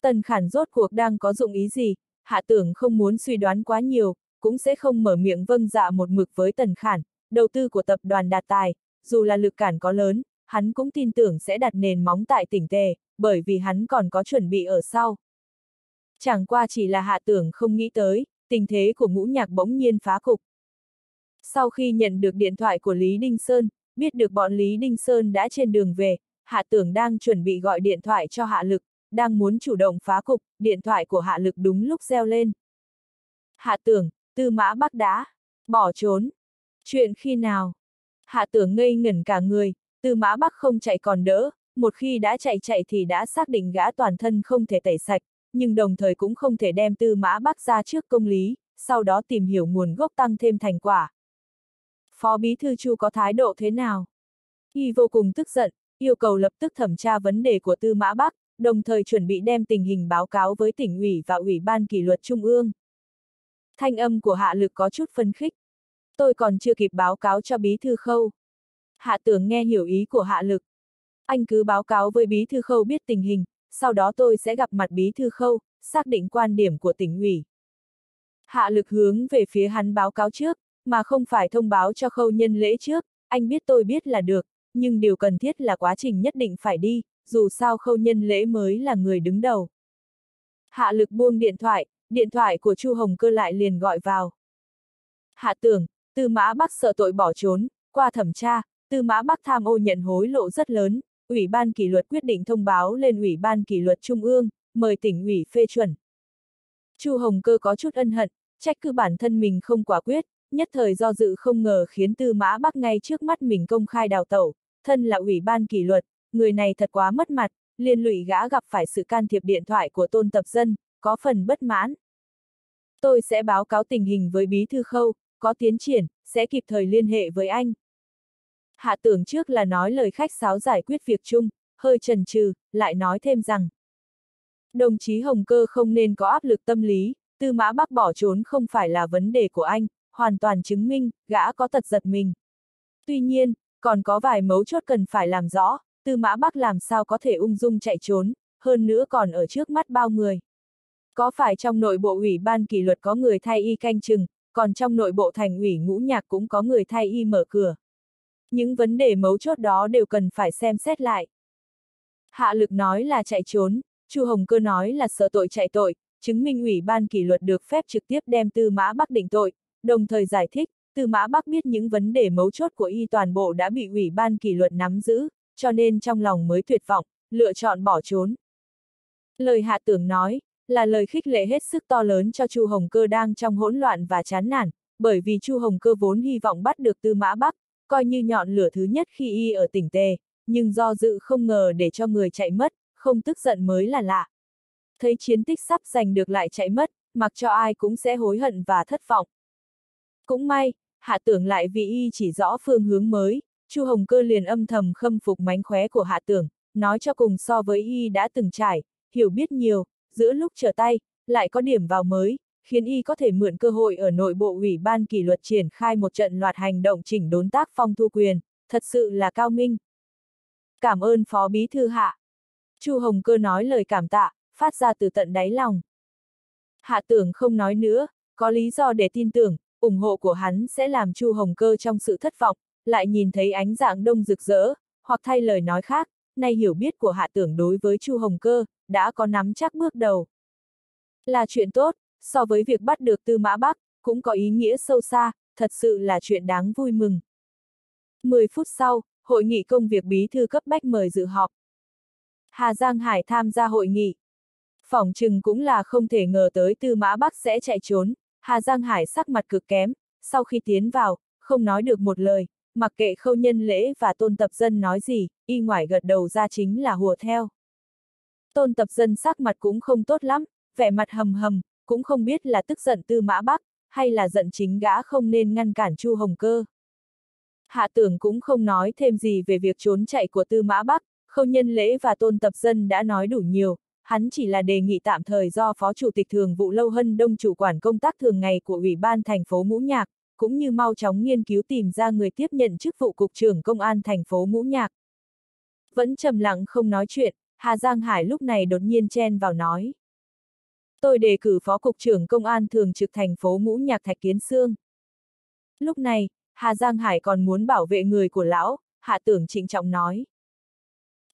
Tần Khản rốt cuộc đang có dụng ý gì, hạ tưởng không muốn suy đoán quá nhiều, cũng sẽ không mở miệng vâng dạ một mực với Tần Khản, đầu tư của tập đoàn đạt tài, dù là lực cản có lớn, hắn cũng tin tưởng sẽ đặt nền móng tại tỉnh tề, bởi vì hắn còn có chuẩn bị ở sau. Chẳng qua chỉ là hạ tưởng không nghĩ tới, tình thế của ngũ nhạc bỗng nhiên phá cục. Sau khi nhận được điện thoại của Lý Đinh Sơn, biết được bọn Lý Đinh Sơn đã trên đường về, Hạ Tưởng đang chuẩn bị gọi điện thoại cho Hạ Lực, đang muốn chủ động phá cục, điện thoại của Hạ Lực đúng lúc reo lên. Hạ Tưởng, Tư Mã Bắc đã bỏ trốn. Chuyện khi nào? Hạ Tưởng ngây ngẩn cả người, Tư Mã Bắc không chạy còn đỡ, một khi đã chạy chạy thì đã xác định gã toàn thân không thể tẩy sạch, nhưng đồng thời cũng không thể đem tư mã bắc ra trước công lý, sau đó tìm hiểu nguồn gốc tăng thêm thành quả. Phó Bí Thư Chu có thái độ thế nào? Y vô cùng tức giận, yêu cầu lập tức thẩm tra vấn đề của Tư Mã Bắc, đồng thời chuẩn bị đem tình hình báo cáo với tỉnh ủy và ủy ban kỷ luật trung ương. Thanh âm của hạ lực có chút phân khích. Tôi còn chưa kịp báo cáo cho bí thư khâu. Hạ tưởng nghe hiểu ý của hạ lực. Anh cứ báo cáo với bí thư khâu biết tình hình, sau đó tôi sẽ gặp mặt bí thư khâu, xác định quan điểm của tỉnh ủy. Hạ lực hướng về phía hắn báo cáo trước, mà không phải thông báo cho khâu nhân lễ trước, anh biết tôi biết là được, nhưng điều cần thiết là quá trình nhất định phải đi, dù sao khâu nhân lễ mới là người đứng đầu. Hạ lực buông điện thoại, điện thoại của Chu Hồng Cơ lại liền gọi vào. Hạ tưởng, Tư Mã Bắc sợ tội bỏ trốn, qua thẩm tra, Tư Mã Bắc tham ô nhận hối lộ rất lớn, Ủy ban kỷ luật quyết định thông báo lên Ủy ban kỷ luật Trung ương, mời tỉnh ủy phê chuẩn. Chu Hồng Cơ có chút ân hận, trách cứ bản thân mình không quả quyết, nhất thời do dự không ngờ khiến Tư Mã Bắc ngay trước mắt mình công khai đào tẩu, thân là Ủy ban kỷ luật, người này thật quá mất mặt, liên lụy gã gặp phải sự can thiệp điện thoại của tôn tập dân, có phần bất mãn. Tôi sẽ báo cáo tình hình với Bí Thư Khâu, có tiến triển, sẽ kịp thời liên hệ với anh. Hạ tưởng trước là nói lời khách sáo giải quyết việc chung, hơi trần trừ, lại nói thêm rằng. Đồng chí Hồng Cơ không nên có áp lực tâm lý, tư mã bắc bỏ trốn không phải là vấn đề của anh, hoàn toàn chứng minh, gã có tật giật mình. Tuy nhiên, còn có vài mấu chốt cần phải làm rõ, tư mã bắc làm sao có thể ung dung chạy trốn, hơn nữa còn ở trước mắt bao người. Có phải trong nội bộ ủy ban kỷ luật có người thay y canh chừng, còn trong nội bộ thành ủy ngũ nhạc cũng có người thay y mở cửa. Những vấn đề mấu chốt đó đều cần phải xem xét lại. Hạ lực nói là chạy trốn, Chu Hồng Cơ nói là sợ tội chạy tội, chứng minh ủy ban kỷ luật được phép trực tiếp đem Tư Mã Bắc định tội, đồng thời giải thích, Tư Mã Bắc biết những vấn đề mấu chốt của y toàn bộ đã bị ủy ban kỷ luật nắm giữ, cho nên trong lòng mới tuyệt vọng, lựa chọn bỏ trốn. Lời hạ tưởng nói, là lời khích lệ hết sức to lớn cho Chu Hồng Cơ đang trong hỗn loạn và chán nản, bởi vì Chu Hồng Cơ vốn hy vọng bắt được Tư Mã Bắc, coi như nhọn lửa thứ nhất khi y ở tỉnh Tề, nhưng do dự không ngờ để cho người chạy mất, không tức giận mới là lạ. Thấy chiến tích sắp giành được lại chạy mất, mặc cho ai cũng sẽ hối hận và thất vọng. Cũng may, hạ tưởng lại vì y chỉ rõ phương hướng mới, Chu Hồng Cơ liền âm thầm khâm phục mánh khóe của hạ tưởng, nói cho cùng so với y đã từng trải, hiểu biết nhiều, giữa lúc trở tay, lại có điểm vào mới, khiến y có thể mượn cơ hội ở nội bộ ủy ban kỷ luật triển khai một trận loạt hành động chỉnh đốn tác phong thu quyền, thật sự là cao minh. Cảm ơn Phó Bí Thư Hạ. Chu Hồng Cơ nói lời cảm tạ, phát ra từ tận đáy lòng. Hạ tưởng không nói nữa, có lý do để tin tưởng, ủng hộ của hắn sẽ làm Chu Hồng Cơ trong sự thất vọng, lại nhìn thấy ánh dạng đông rực rỡ, hoặc thay lời nói khác, nay hiểu biết của hạ tưởng đối với Chu Hồng Cơ, đã có nắm chắc bước đầu. Là chuyện tốt, so với việc bắt được Tư Mã Bắc, cũng có ý nghĩa sâu xa, thật sự là chuyện đáng vui mừng. 10 phút sau, hội nghị công việc bí thư cấp bách mời dự họp. Hà Giang Hải tham gia hội nghị. Phỏng chừng cũng là không thể ngờ tới Tư Mã Bắc sẽ chạy trốn, Hà Giang Hải sắc mặt cực kém, sau khi tiến vào, không nói được một lời, mặc kệ khâu nhân lễ và tôn tập dân nói gì, y ngoài gật đầu ra chính là hùa theo. Tôn tập dân sắc mặt cũng không tốt lắm, vẻ mặt hầm hầm, cũng không biết là tức giận tư mã bắc, hay là giận chính gã không nên ngăn cản Chu Hồng Cơ. Hạ tưởng cũng không nói thêm gì về việc trốn chạy của tư mã bắc, khâu nhân lễ và tôn tập dân đã nói đủ nhiều, hắn chỉ là đề nghị tạm thời do Phó Chủ tịch Thường vụ Lâu Hân Đông chủ quản công tác thường ngày của Ủy ban thành phố Ngũ Nhạc, cũng như mau chóng nghiên cứu tìm ra người tiếp nhận chức vụ Cục trưởng Công an thành phố Ngũ Nhạc. Vẫn trầm lặng không nói chuyện, Hà Giang Hải lúc này đột nhiên chen vào nói. Tôi đề cử Phó Cục trưởng Công an thường trực thành phố Ngũ Nhạc Thạch Kiến Sương. Lúc này, Hà Giang Hải còn muốn bảo vệ người của lão, Hạ Tưởng trịnh trọng nói.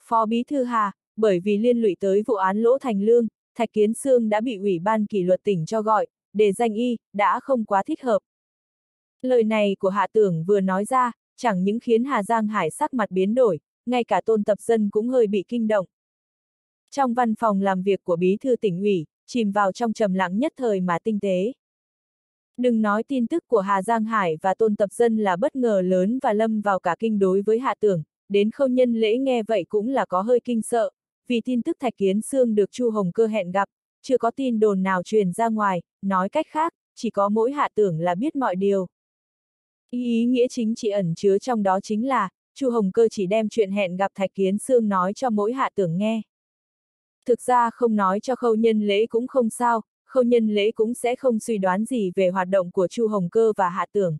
Phó Bí Thư Hà, bởi vì liên lụy tới vụ án lỗ thành lương, Thạch Kiến Sương đã bị Ủy ban kỷ luật tỉnh cho gọi, để danh y, đã không quá thích hợp. Lời này của Hạ Tưởng vừa nói ra, chẳng những khiến Hà Giang Hải sắc mặt biến đổi, ngay cả tôn tập dân cũng hơi bị kinh động. Trong văn phòng làm việc của bí thư tỉnh ủy, chìm vào trong trầm lặng nhất thời mà tinh tế. Đừng nói tin tức của Hà Giang Hải và tôn tập dân là bất ngờ lớn và lâm vào cả kinh đối với hạ tưởng, đến khâu nhân lễ nghe vậy cũng là có hơi kinh sợ, vì tin tức Thạch Kiến Sương được Chu Hồng Cơ hẹn gặp, chưa có tin đồn nào truyền ra ngoài, nói cách khác, chỉ có mỗi hạ tưởng là biết mọi điều. Ý, ý nghĩa chính trị ẩn chứa trong đó chính là, Chu Hồng Cơ chỉ đem chuyện hẹn gặp Thạch Kiến Sương nói cho mỗi hạ tưởng nghe. Thực ra không nói cho khâu nhân lễ cũng không sao, khâu nhân lễ cũng sẽ không suy đoán gì về hoạt động của Chu Hồng Cơ và hạ tưởng.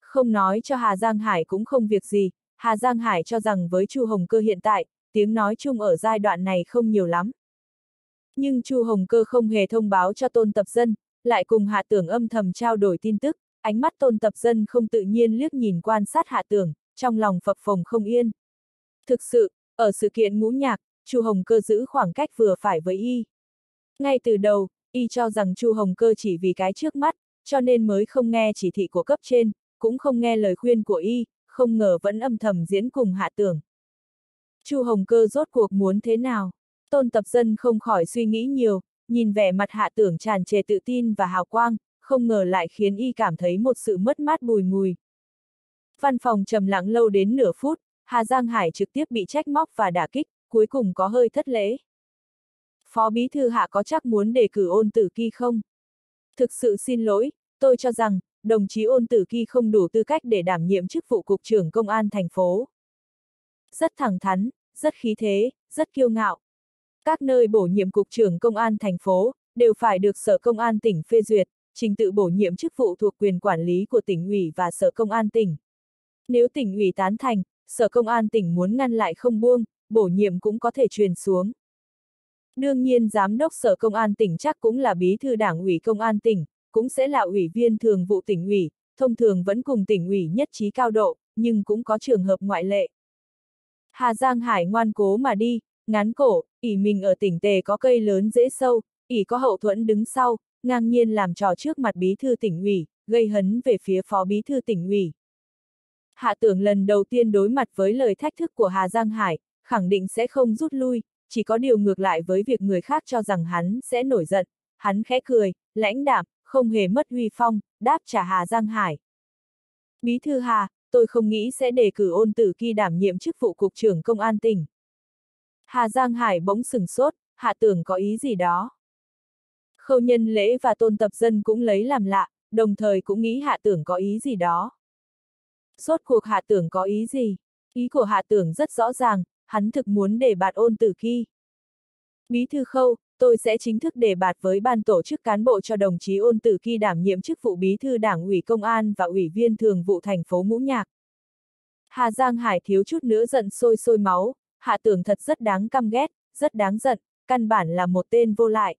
Không nói cho Hà Giang Hải cũng không việc gì, Hà Giang Hải cho rằng với Chu Hồng Cơ hiện tại, tiếng nói chung ở giai đoạn này không nhiều lắm. Nhưng Chu Hồng Cơ không hề thông báo cho Tôn Tập Dân, lại cùng Hạ Tưởng âm thầm trao đổi tin tức, ánh mắt Tôn Tập Dân không tự nhiên liếc nhìn quan sát Hạ Tưởng, trong lòng phập phồng không yên. Thực sự, ở sự kiện ngũ nhạc, Chu Hồng Cơ giữ khoảng cách vừa phải với y. Ngay từ đầu, y cho rằng Chu Hồng Cơ chỉ vì cái trước mắt, cho nên mới không nghe chỉ thị của cấp trên, cũng không nghe lời khuyên của y, không ngờ vẫn âm thầm diễn cùng Hạ Tưởng. Chu Hồng Cơ rốt cuộc muốn thế nào? Tôn Tập Dân không khỏi suy nghĩ nhiều, nhìn vẻ mặt Hạ Tưởng tràn trề tự tin và hào quang, không ngờ lại khiến y cảm thấy một sự mất mát bùi ngùi. Văn phòng trầm lặng lâu đến nửa phút, Hà Giang Hải trực tiếp bị trách móc và đả kích, cuối cùng có hơi thất lễ. Phó Bí Thư Hạ có chắc muốn đề cử ôn tử kỳ không? Thực sự xin lỗi, tôi cho rằng, đồng chí ôn tử kỳ không đủ tư cách để đảm nhiệm chức vụ cục trưởng công an thành phố. Rất thẳng thắn, rất khí thế, rất kiêu ngạo. Các nơi bổ nhiệm cục trưởng công an thành phố, đều phải được Sở Công an tỉnh phê duyệt, trình tự bổ nhiệm chức vụ thuộc quyền quản lý của tỉnh ủy và Sở Công an tỉnh. Nếu tỉnh ủy tán thành, Sở Công an tỉnh muốn ngăn lại không buông, bổ nhiệm cũng có thể truyền xuống. Đương nhiên Giám đốc Sở Công an tỉnh chắc cũng là bí thư đảng ủy Công an tỉnh, cũng sẽ là ủy viên thường vụ tỉnh ủy, thông thường vẫn cùng tỉnh ủy nhất trí cao độ, nhưng cũng có trường hợp ngoại lệ. Hà Giang Hải ngoan cố mà đi, ngán cổ, ỉ mình ở tỉnh tề có cây lớn dễ sâu, ỉ có hậu thuẫn đứng sau, ngang nhiên làm trò trước mặt bí thư tỉnh ủy, gây hấn về phía phó bí thư tỉnh ủy. Hạ tưởng lần đầu tiên đối mặt với lời thách thức của Hà Giang Hải, khẳng định sẽ không rút lui, chỉ có điều ngược lại với việc người khác cho rằng hắn sẽ nổi giận, hắn khẽ cười, lãnh đạm, không hề mất huy phong, đáp trả Hà Giang Hải. Bí thư Hà, tôi không nghĩ sẽ đề cử ôn tử kỳ đảm nhiệm chức vụ cục trưởng công an tỉnh. Hà Giang Hải bỗng sừng sốt, hạ tưởng có ý gì đó. Khâu nhân lễ và tôn tập dân cũng lấy làm lạ, đồng thời cũng nghĩ hạ tưởng có ý gì đó. Rốt cuộc hạ tưởng có ý gì? Ý của hạ tưởng rất rõ ràng, hắn thực muốn để bạt ôn tử khi Bí thư khâu, tôi sẽ chính thức đề bạt với ban tổ chức cán bộ cho đồng chí ôn tử khi đảm nhiệm chức vụ bí thư đảng ủy công an và ủy viên thường vụ thành phố Ngũ Nhạc. Hà Giang Hải thiếu chút nữa giận sôi sôi máu, hạ tưởng thật rất đáng căm ghét, rất đáng giận, căn bản là một tên vô lại.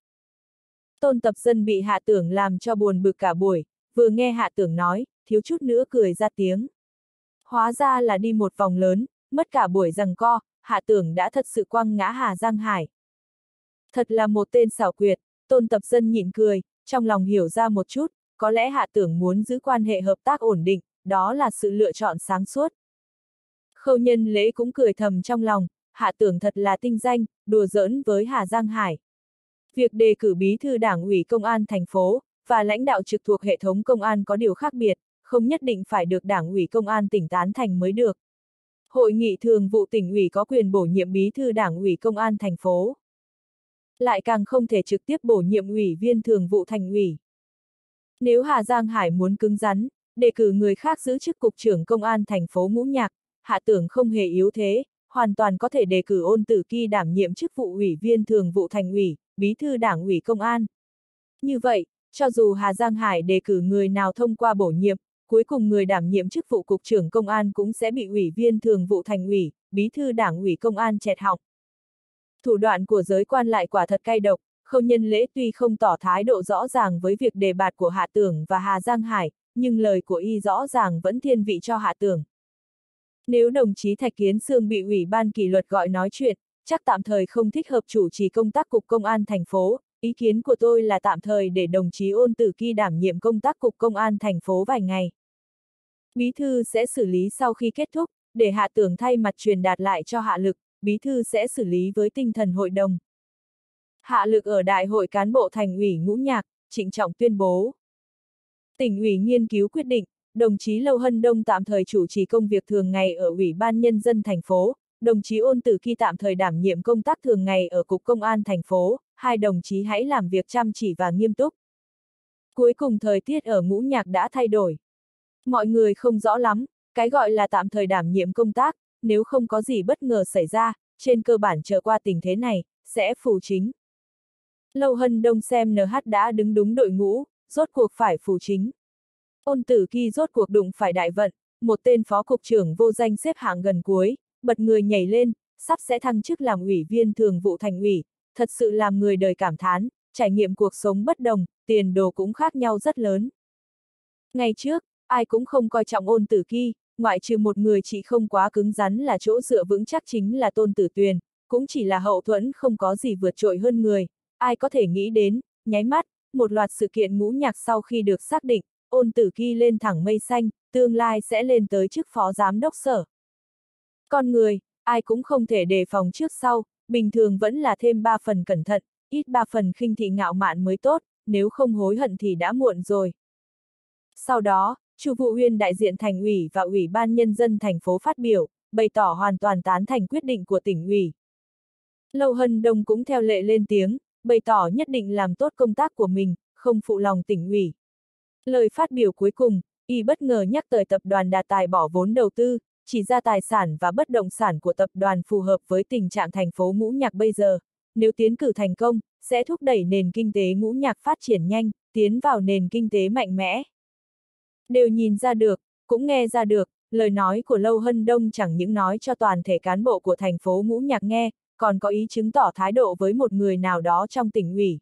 Tôn tập dân bị hạ tưởng làm cho buồn bực cả buổi, vừa nghe hạ tưởng nói, thiếu chút nữa cười ra tiếng. Hóa ra là đi một vòng lớn, mất cả buổi rằng co, hạ tưởng đã thật sự quăng ngã Hà Giang Hải. Thật là một tên xảo quyệt, tôn tập dân nhịn cười, trong lòng hiểu ra một chút, có lẽ hạ tưởng muốn giữ quan hệ hợp tác ổn định, đó là sự lựa chọn sáng suốt. Khâu nhân lễ cũng cười thầm trong lòng, hạ tưởng thật là tinh danh, đùa giỡn với Hà Giang Hải. Việc đề cử bí thư đảng ủy công an thành phố, và lãnh đạo trực thuộc hệ thống công an có điều khác biệt, không nhất định phải được đảng ủy công an tỉnh tán thành mới được. Hội nghị thường vụ tỉnh ủy có quyền bổ nhiệm bí thư đảng ủy công an thành phố. Lại càng không thể trực tiếp bổ nhiệm ủy viên thường vụ thành ủy. Nếu Hà Giang Hải muốn cứng rắn, đề cử người khác giữ chức cục trưởng công an thành phố Ngũ Nhạc, hạ tưởng không hề yếu thế, hoàn toàn có thể đề cử ôn tử kỳ đảm nhiệm chức vụ ủy viên thường vụ thành ủy, bí thư đảng ủy công an. Như vậy, cho dù Hà Giang Hải đề cử người nào thông qua bổ nhiệm, cuối cùng người đảm nhiệm chức vụ cục trưởng công an cũng sẽ bị ủy viên thường vụ thành ủy, bí thư đảng ủy công an chẹt họng. Thủ đoạn của giới quan lại quả thật cay độc, không nhân lễ tuy không tỏ thái độ rõ ràng với việc đề bạt của Hạ Tưởng và Hà Giang Hải, nhưng lời của y rõ ràng vẫn thiên vị cho Hạ Tưởng. Nếu đồng chí Thạch Kiến Sương bị ủy ban kỷ luật gọi nói chuyện, chắc tạm thời không thích hợp chủ trì công tác cục công an thành phố, ý kiến của tôi là tạm thời để đồng chí ôn tử kỳ đảm nhiệm công tác cục công an thành phố vài ngày. Bí thư sẽ xử lý sau khi kết thúc, để hạ tưởng thay mặt truyền đạt lại cho hạ lực, bí thư sẽ xử lý với tinh thần hội đồng. Hạ lực ở đại hội cán bộ thành ủy ngũ nhạc, trịnh trọng tuyên bố. Tỉnh ủy nghiên cứu quyết định, đồng chí Lâu Hân Đông tạm thời chủ trì công việc thường ngày ở Ủy ban Nhân dân thành phố, đồng chí ôn tử khi tạm thời đảm nhiệm công tác thường ngày ở Cục Công an thành phố, hai đồng chí hãy làm việc chăm chỉ và nghiêm túc. Cuối cùng thời tiết ở ngũ nhạc đã thay đổi. Mọi người không rõ lắm, cái gọi là tạm thời đảm nhiệm công tác, nếu không có gì bất ngờ xảy ra, trên cơ bản trở qua tình thế này, sẽ phù chính. Lâu Hân Đông xem NH đã đứng đúng đội ngũ, rốt cuộc phải phù chính. Ôn tử kỳ rốt cuộc đụng phải đại vận, một tên phó cục trưởng vô danh xếp hạng gần cuối, bật người nhảy lên, sắp sẽ thăng chức làm ủy viên thường vụ thành ủy, thật sự làm người đời cảm thán, trải nghiệm cuộc sống bất đồng, tiền đồ cũng khác nhau rất lớn. Ngày trước, ai cũng không coi trọng ôn tử kỳ, ngoại trừ một người chỉ không quá cứng rắn là chỗ dựa vững chắc chính là tôn tử tuyền, cũng chỉ là hậu thuẫn không có gì vượt trội hơn người, ai có thể nghĩ đến, nháy mắt, một loạt sự kiện ngũ nhạc sau khi được xác định, ôn tử kỳ lên thẳng mây xanh, tương lai sẽ lên tới chức phó giám đốc sở. Con người, ai cũng không thể đề phòng trước sau, bình thường vẫn là thêm ba phần cẩn thận, ít ba phần khinh thị ngạo mạn mới tốt, nếu không hối hận thì đã muộn rồi. Sau đó, Chu Vụ Huyên đại diện thành ủy và ủy ban nhân dân thành phố phát biểu, bày tỏ hoàn toàn tán thành quyết định của tỉnh ủy. Lâu Hân Đông cũng theo lệ lên tiếng, bày tỏ nhất định làm tốt công tác của mình, không phụ lòng tỉnh ủy. Lời phát biểu cuối cùng, y bất ngờ nhắc tới tập đoàn Đà Tài bỏ vốn đầu tư, chỉ ra tài sản và bất động sản của tập đoàn phù hợp với tình trạng thành phố ngũ nhạc bây giờ. Nếu tiến cử thành công, sẽ thúc đẩy nền kinh tế ngũ nhạc phát triển nhanh, tiến vào nền kinh tế mạnh mẽ. Đều nhìn ra được, cũng nghe ra được, lời nói của Lâu Hân Đông chẳng những nói cho toàn thể cán bộ của thành phố ngũ nhạc nghe, còn có ý chứng tỏ thái độ với một người nào đó trong tỉnh ủy.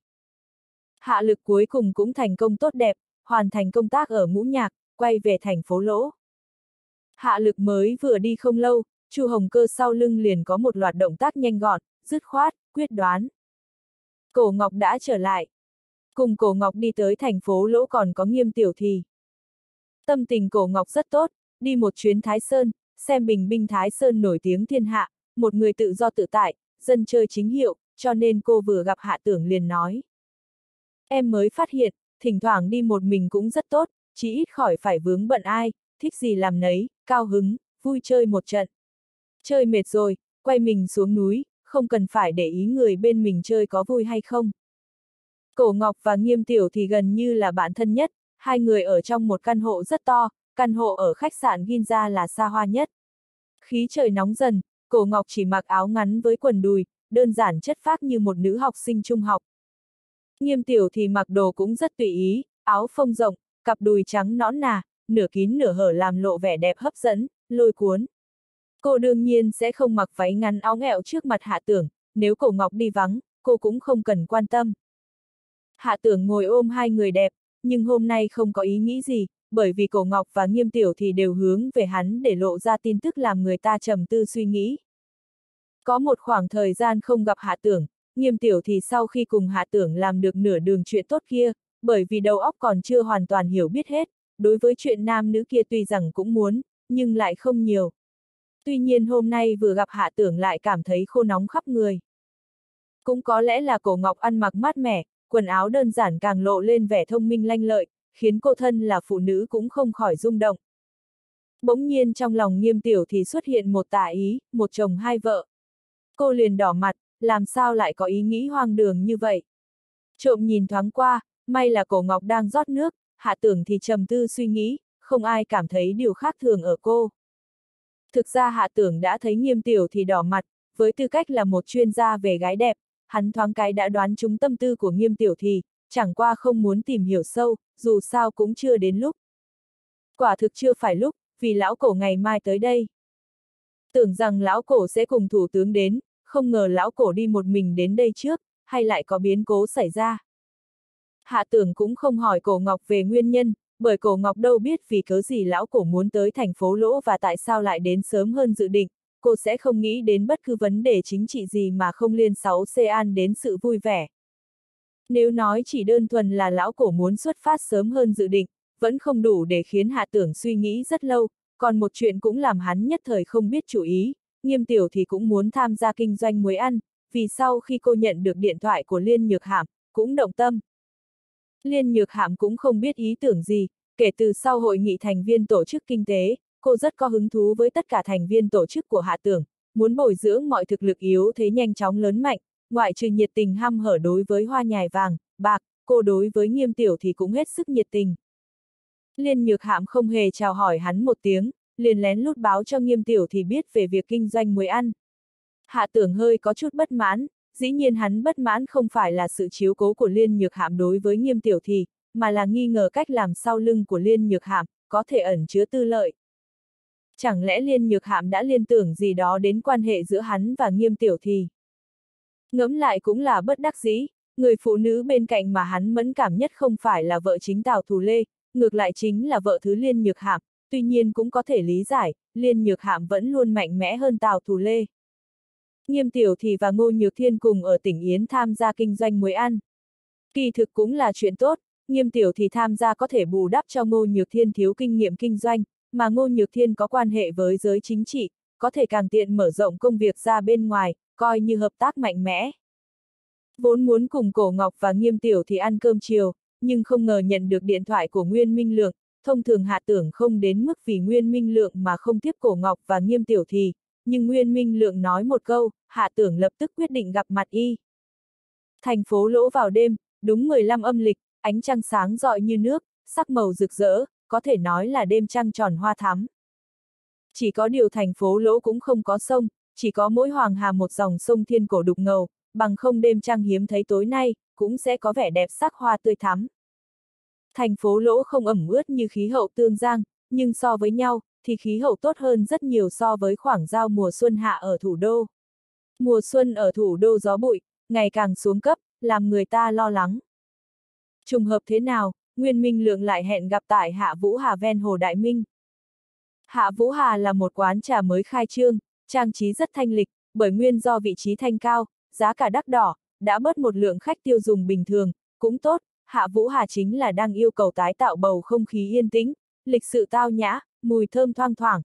Hạ lực cuối cùng cũng thành công tốt đẹp, hoàn thành công tác ở ngũ nhạc, quay về thành phố lỗ. Hạ lực mới vừa đi không lâu, Chu Hồng Cơ sau lưng liền có một loạt động tác nhanh gọn, dứt khoát, quyết đoán. Cổ Ngọc đã trở lại. Cùng Cổ Ngọc đi tới thành phố lỗ còn có nghiêm tiểu thì. Tâm tình Cổ Ngọc rất tốt, đi một chuyến Thái Sơn, xem bình binh Thái Sơn nổi tiếng thiên hạ, một người tự do tự tại, dân chơi chính hiệu, cho nên cô vừa gặp hạ tưởng liền nói. Em mới phát hiện, thỉnh thoảng đi một mình cũng rất tốt, chỉ ít khỏi phải vướng bận ai, thích gì làm nấy, cao hứng, vui chơi một trận. Chơi mệt rồi, quay mình xuống núi, không cần phải để ý người bên mình chơi có vui hay không. Cổ Ngọc và Nghiêm Tiểu thì gần như là bạn thân nhất, hai người ở trong một căn hộ rất to, căn hộ ở khách sạn Ginza là xa hoa nhất. Khí trời nóng dần, Cổ Ngọc chỉ mặc áo ngắn với quần đùi, đơn giản chất phác như một nữ học sinh trung học. Nghiêm Tiểu thì mặc đồ cũng rất tùy ý, áo phông rộng, cặp đùi trắng nõn nà, nửa kín nửa hở làm lộ vẻ đẹp hấp dẫn, lôi cuốn. Cô đương nhiên sẽ không mặc váy ngắn áo nghẹo trước mặt hạ tưởng, nếu cổ ngọc đi vắng, cô cũng không cần quan tâm. Hạ tưởng ngồi ôm hai người đẹp, nhưng hôm nay không có ý nghĩ gì, bởi vì cổ ngọc và nghiêm tiểu thì đều hướng về hắn để lộ ra tin tức làm người ta trầm tư suy nghĩ. Có một khoảng thời gian không gặp hạ tưởng, nghiêm tiểu thì sau khi cùng hạ tưởng làm được nửa đường chuyện tốt kia, bởi vì đầu óc còn chưa hoàn toàn hiểu biết hết, đối với chuyện nam nữ kia tuy rằng cũng muốn, nhưng lại không nhiều. Tuy nhiên hôm nay vừa gặp hạ tưởng lại cảm thấy khô nóng khắp người. Cũng có lẽ là cổ ngọc ăn mặc mát mẻ, quần áo đơn giản càng lộ lên vẻ thông minh lanh lợi, khiến cô thân là phụ nữ cũng không khỏi rung động. Bỗng nhiên trong lòng nghiêm tiểu thì xuất hiện một tà ý, một chồng hai vợ. Cô liền đỏ mặt, làm sao lại có ý nghĩ hoang đường như vậy? Trộm nhìn thoáng qua, may là cổ ngọc đang rót nước, hạ tưởng thì trầm tư suy nghĩ, không ai cảm thấy điều khác thường ở cô. Thực ra hạ tưởng đã thấy nghiêm tiểu thì đỏ mặt, với tư cách là một chuyên gia về gái đẹp, hắn thoáng cái đã đoán chúng tâm tư của nghiêm tiểu thì, chẳng qua không muốn tìm hiểu sâu, dù sao cũng chưa đến lúc. Quả thực chưa phải lúc, vì lão cổ ngày mai tới đây. Tưởng rằng lão cổ sẽ cùng thủ tướng đến, không ngờ lão cổ đi một mình đến đây trước, hay lại có biến cố xảy ra. Hạ tưởng cũng không hỏi cổ ngọc về nguyên nhân, bởi cổ ngọc đâu biết vì cớ gì lão cổ muốn tới thành phố lỗ và tại sao lại đến sớm hơn dự định, cô sẽ không nghĩ đến bất cứ vấn đề chính trị gì mà không liên sáu an đến sự vui vẻ. Nếu nói chỉ đơn thuần là lão cổ muốn xuất phát sớm hơn dự định, vẫn không đủ để khiến hạ tưởng suy nghĩ rất lâu, còn một chuyện cũng làm hắn nhất thời không biết chủ ý, nghiêm tiểu thì cũng muốn tham gia kinh doanh muối ăn, vì sau khi cô nhận được điện thoại của Liên Nhược Hạm, cũng động tâm. Liên Nhược Hạm cũng không biết ý tưởng gì, kể từ sau hội nghị thành viên tổ chức kinh tế, cô rất có hứng thú với tất cả thành viên tổ chức của Hạ Tưởng, muốn bồi dưỡng mọi thực lực yếu thế nhanh chóng lớn mạnh, ngoại trừ nhiệt tình ham hở đối với hoa nhài vàng, bạc, cô đối với nghiêm tiểu thì cũng hết sức nhiệt tình. Liên nhược hạm không hề chào hỏi hắn một tiếng, liền lén lút báo cho nghiêm tiểu thì biết về việc kinh doanh muối ăn. Hạ tưởng hơi có chút bất mãn, dĩ nhiên hắn bất mãn không phải là sự chiếu cố của liên nhược hạm đối với nghiêm tiểu thì, mà là nghi ngờ cách làm sau lưng của liên nhược hạm, có thể ẩn chứa tư lợi. Chẳng lẽ liên nhược hạm đã liên tưởng gì đó đến quan hệ giữa hắn và nghiêm tiểu thì? Ngẫm lại cũng là bất đắc dĩ, người phụ nữ bên cạnh mà hắn mẫn cảm nhất không phải là vợ chính Tào Thù Lê, ngược lại chính là vợ thứ liên nhược hạm, tuy nhiên cũng có thể lý giải, liên nhược hạm vẫn luôn mạnh mẽ hơn Tào Thù Lê. Nghiêm Tiểu Thì và Ngô Nhược Thiên cùng ở tỉnh Yến tham gia kinh doanh muối ăn. Kỳ thực cũng là chuyện tốt, Nghiêm Tiểu Thì tham gia có thể bù đắp cho Ngô Nhược Thiên thiếu kinh nghiệm kinh doanh, mà Ngô Nhược Thiên có quan hệ với giới chính trị, có thể càng tiện mở rộng công việc ra bên ngoài, coi như hợp tác mạnh mẽ. Vốn muốn cùng Cổ Ngọc và Nghiêm Tiểu thì ăn cơm chiều, nhưng không ngờ nhận được điện thoại của Nguyên Minh Lượng, thông thường hạ tưởng không đến mức vì Nguyên Minh Lượng mà không tiếp Cổ Ngọc và Nghiêm Tiểu thì, nhưng Nguyên Minh Lượng nói một câu, hạ tưởng lập tức quyết định gặp mặt y. Thành phố lỗ vào đêm, đúng 15 âm lịch, ánh trăng sáng rọi như nước, sắc màu rực rỡ, có thể nói là đêm trăng tròn hoa thắm. Chỉ có điều thành phố lỗ cũng không có sông, chỉ có mỗi hoàng hà một dòng sông thiên cổ đục ngầu, bằng không đêm trăng hiếm thấy tối nay, cũng sẽ có vẻ đẹp sắc hoa tươi thắm. Thành phố lỗ không ẩm ướt như khí hậu tương giang, nhưng so với nhau, thì khí hậu tốt hơn rất nhiều so với khoảng giao mùa xuân hạ ở thủ đô. Mùa xuân ở thủ đô gió bụi, ngày càng xuống cấp, làm người ta lo lắng. Trùng hợp thế nào, Nguyên Minh Lượng lại hẹn gặp tại Hạ Vũ Hà ven Hồ Đại Minh. Hạ Vũ Hà là một quán trà mới khai trương, trang trí rất thanh lịch, bởi nguyên do vị trí thanh cao, giá cả đắt đỏ, đã bớt một lượng khách tiêu dùng bình thường, cũng tốt, Hạ Vũ Hà chính là đang yêu cầu tái tạo bầu không khí yên tĩnh, lịch sự tao nhã, mùi thơm thoang thoảng.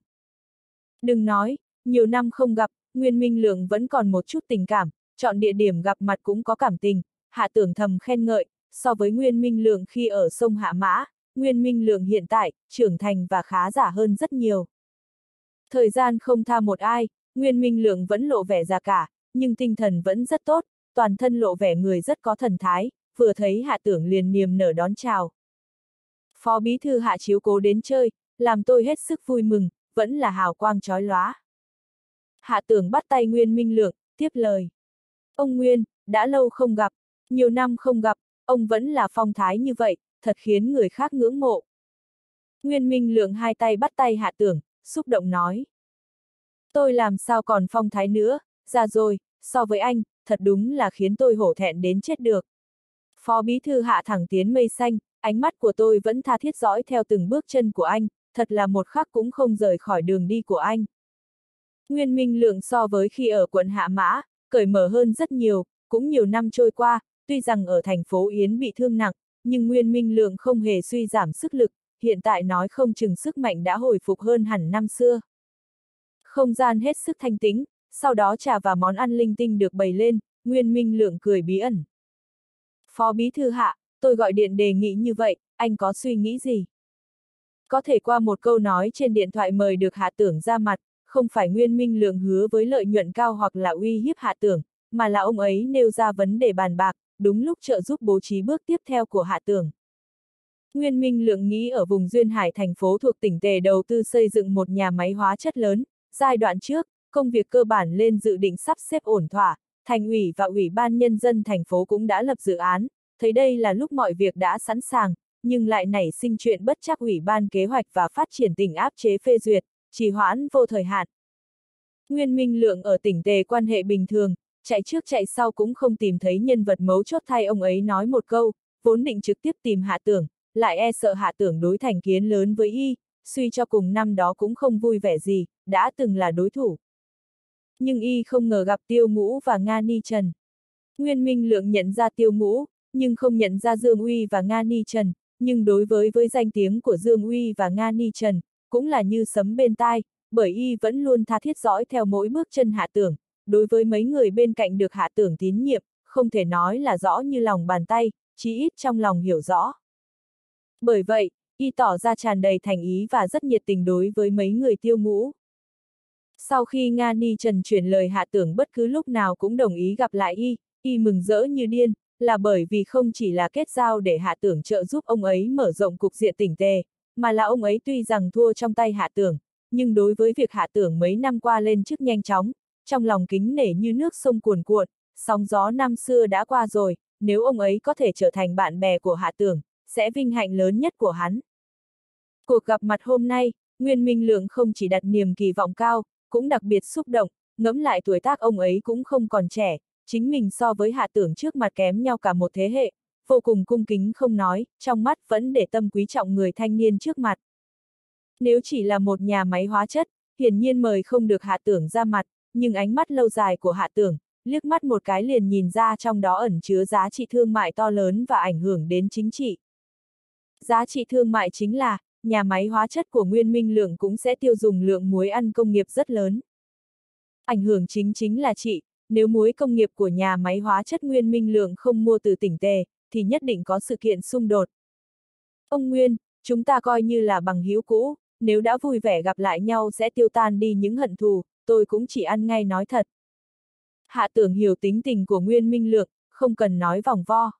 Đừng nói, nhiều năm không gặp, Nguyên Minh Lượng vẫn còn một chút tình cảm, chọn địa điểm gặp mặt cũng có cảm tình, Hạ tưởng thầm khen ngợi, so với Nguyên Minh Lượng khi ở sông Hạ Mã, Nguyên Minh Lượng hiện tại, trưởng thành và khá giả hơn rất nhiều. Thời gian không tha một ai, Nguyên Minh Lượng vẫn lộ vẻ già cả, nhưng tinh thần vẫn rất tốt, toàn thân lộ vẻ người rất có thần thái, vừa thấy hạ tưởng liền niềm nở đón chào. Phó bí thư hạ chiếu cố đến chơi, làm tôi hết sức vui mừng, vẫn là hào quang chói lóa. Hạ tưởng bắt tay Nguyên Minh Lượng, tiếp lời. Ông Nguyên, đã lâu không gặp, nhiều năm không gặp, ông vẫn là phong thái như vậy, thật khiến người khác ngưỡng mộ. Nguyên Minh Lượng hai tay bắt tay hạ tưởng, xúc động nói. Tôi làm sao còn phong thái nữa, Ra rồi, so với anh, thật đúng là khiến tôi hổ thẹn đến chết được. Phó bí thư hạ thẳng tiến mây xanh, ánh mắt của tôi vẫn tha thiết dõi theo từng bước chân của anh, thật là một khắc cũng không rời khỏi đường đi của anh. Nguyên Minh Lượng so với khi ở quận Hạ Mã, cởi mở hơn rất nhiều, cũng nhiều năm trôi qua, tuy rằng ở thành phố Yến bị thương nặng, nhưng Nguyên Minh Lượng không hề suy giảm sức lực, hiện tại nói không chừng sức mạnh đã hồi phục hơn hẳn năm xưa. Không gian hết sức thanh tĩnh, sau đó trà và món ăn linh tinh được bày lên, Nguyên Minh Lượng cười bí ẩn. Phó Bí Thư Hạ, tôi gọi điện đề nghị như vậy, anh có suy nghĩ gì? Có thể qua một câu nói trên điện thoại mời được Hạ Tưởng ra mặt, không phải Nguyên Minh Lượng hứa với lợi nhuận cao hoặc là uy hiếp Hạ Tưởng, mà là ông ấy nêu ra vấn đề bàn bạc, đúng lúc trợ giúp bố trí bước tiếp theo của Hạ Tưởng. Nguyên Minh Lượng nghĩ ở vùng Duyên Hải thành phố thuộc tỉnh Tề đầu tư xây dựng một nhà máy hóa chất lớn, giai đoạn trước, công việc cơ bản lên dự định sắp xếp ổn thỏa, thành ủy và ủy ban nhân dân thành phố cũng đã lập dự án, thấy đây là lúc mọi việc đã sẵn sàng, nhưng lại nảy sinh chuyện bất chắc ủy ban kế hoạch và phát triển tỉnh áp chế phê duyệt, trì hoãn vô thời hạn. Nguyên Minh Lượng ở tỉnh Tề quan hệ bình thường, chạy trước chạy sau cũng không tìm thấy nhân vật mấu chốt thay ông ấy nói một câu, vốn định trực tiếp tìm hạ tưởng, lại e sợ hạ tưởng đối thành kiến lớn với y, suy cho cùng năm đó cũng không vui vẻ gì, đã từng là đối thủ nhưng y không ngờ gặp tiêu ngũ và Nga Ni Trần. Nguyên Minh Lượng nhận ra tiêu ngũ, nhưng không nhận ra Dương Uy và Nga Ni Trần, nhưng đối với với danh tiếng của Dương Uy và Nga Ni Trần, cũng là như sấm bên tai, bởi y vẫn luôn tha thiết dõi theo mỗi bước chân hạ tưởng, đối với mấy người bên cạnh được hạ tưởng tín nhiệm, không thể nói là rõ như lòng bàn tay, chí ít trong lòng hiểu rõ. Bởi vậy, y tỏ ra tràn đầy thành ý và rất nhiệt tình đối với mấy người tiêu ngũ. Sau khi Nga Ni Trần chuyển lời hạ tưởng bất cứ lúc nào cũng đồng ý gặp lại y, y mừng rỡ như điên, là bởi vì không chỉ là kết giao để hạ tưởng trợ giúp ông ấy mở rộng cục diện tỉnh tề, mà là ông ấy tuy rằng thua trong tay hạ tưởng, nhưng đối với việc hạ tưởng mấy năm qua lên chức nhanh chóng, trong lòng kính nể như nước sông cuồn cuộn, sóng gió năm xưa đã qua rồi, nếu ông ấy có thể trở thành bạn bè của hạ tưởng, sẽ vinh hạnh lớn nhất của hắn. Cuộc gặp mặt hôm nay, Nguyên Minh Lượng không chỉ đặt niềm kỳ vọng cao, cũng đặc biệt xúc động, ngẫm lại tuổi tác ông ấy cũng không còn trẻ, chính mình so với hạ tưởng trước mặt kém nhau cả một thế hệ, vô cùng cung kính không nói, trong mắt vẫn để tâm quý trọng người thanh niên trước mặt. Nếu chỉ là một nhà máy hóa chất, hiển nhiên mời không được hạ tưởng ra mặt, nhưng ánh mắt lâu dài của hạ tưởng, liếc mắt một cái liền nhìn ra trong đó ẩn chứa giá trị thương mại to lớn và ảnh hưởng đến chính trị. Giá trị thương mại chính là, nhà máy hóa chất của Nguyên Minh Lượng cũng sẽ tiêu dùng lượng muối ăn công nghiệp rất lớn. Ảnh hưởng chính chính là chị, nếu muối công nghiệp của nhà máy hóa chất Nguyên Minh Lượng không mua từ tỉnh Tề, thì nhất định có sự kiện xung đột. Ông Nguyên, chúng ta coi như là bằng hữu cũ, nếu đã vui vẻ gặp lại nhau sẽ tiêu tan đi những hận thù, tôi cũng chỉ ăn ngay nói thật. Hạ tưởng hiểu tính tình của Nguyên Minh Lượng, không cần nói vòng vo.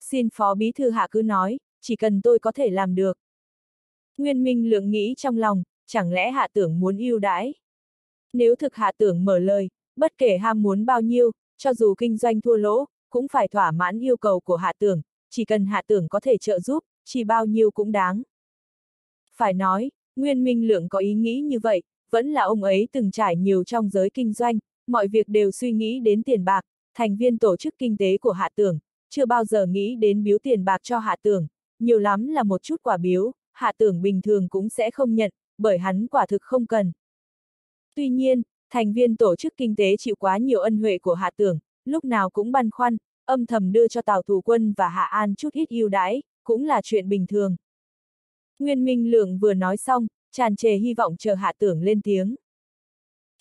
Xin Phó Bí Thư Hạ cứ nói, chỉ cần tôi có thể làm được. Nguyên Minh Lượng nghĩ trong lòng, chẳng lẽ Hạ tưởng muốn yêu đãi? Nếu thực Hạ tưởng mở lời, bất kể ham muốn bao nhiêu, cho dù kinh doanh thua lỗ, cũng phải thỏa mãn yêu cầu của Hạ tưởng, chỉ cần Hạ tưởng có thể trợ giúp, chỉ bao nhiêu cũng đáng. Phải nói, Nguyên Minh Lượng có ý nghĩ như vậy, vẫn là ông ấy từng trải nhiều trong giới kinh doanh, mọi việc đều suy nghĩ đến tiền bạc, thành viên tổ chức kinh tế của Hạ Tưởng, chưa bao giờ nghĩ đến biếu tiền bạc cho Hạ Tưởng, nhiều lắm là một chút quả biếu, Hạ Tưởng bình thường cũng sẽ không nhận, bởi hắn quả thực không cần. Tuy nhiên, thành viên tổ chức kinh tế chịu quá nhiều ân huệ của Hạ Tưởng, lúc nào cũng băn khoăn, âm thầm đưa cho Tào Thủ Quân và Hạ An chút ít ưu đãi, cũng là chuyện bình thường. Nguyên Minh Lượng vừa nói xong, tràn trề hy vọng chờ Hạ Tưởng lên tiếng.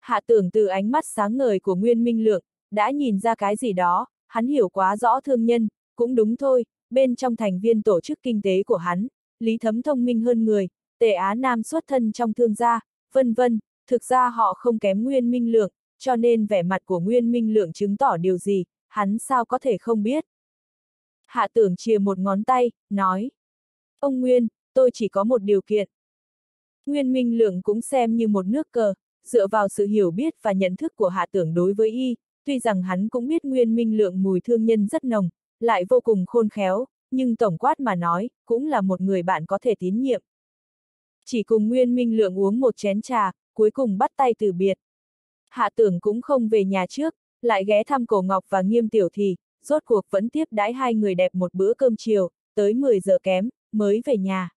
Hạ Tưởng từ ánh mắt sáng ngời của Nguyên Minh Lượng, đã nhìn ra cái gì đó, hắn hiểu quá rõ thương nhân, cũng đúng thôi, bên trong thành viên tổ chức kinh tế của hắn, Lý Thấm thông minh hơn người, Tề Á Nam xuất thân trong thương gia, vân vân, thực ra họ không kém Nguyên Minh Lượng, cho nên vẻ mặt của Nguyên Minh Lượng chứng tỏ điều gì, hắn sao có thể không biết. Hạ tưởng chia một ngón tay, nói. Ông Nguyên, tôi chỉ có một điều kiện. Nguyên Minh Lượng cũng xem như một nước cờ, dựa vào sự hiểu biết và nhận thức của hạ tưởng đối với y, tuy rằng hắn cũng biết Nguyên Minh Lượng mùi thương nhân rất nồng, lại vô cùng khôn khéo, nhưng tổng quát mà nói, cũng là một người bạn có thể tín nhiệm. Chỉ cùng Nguyên Minh Lượng uống một chén trà, cuối cùng bắt tay từ biệt. Hạ tưởng cũng không về nhà trước, lại ghé thăm cổ ngọc và nghiêm tiểu thì, rốt cuộc vẫn tiếp đãi hai người đẹp một bữa cơm chiều, tới 10 giờ kém, mới về nhà.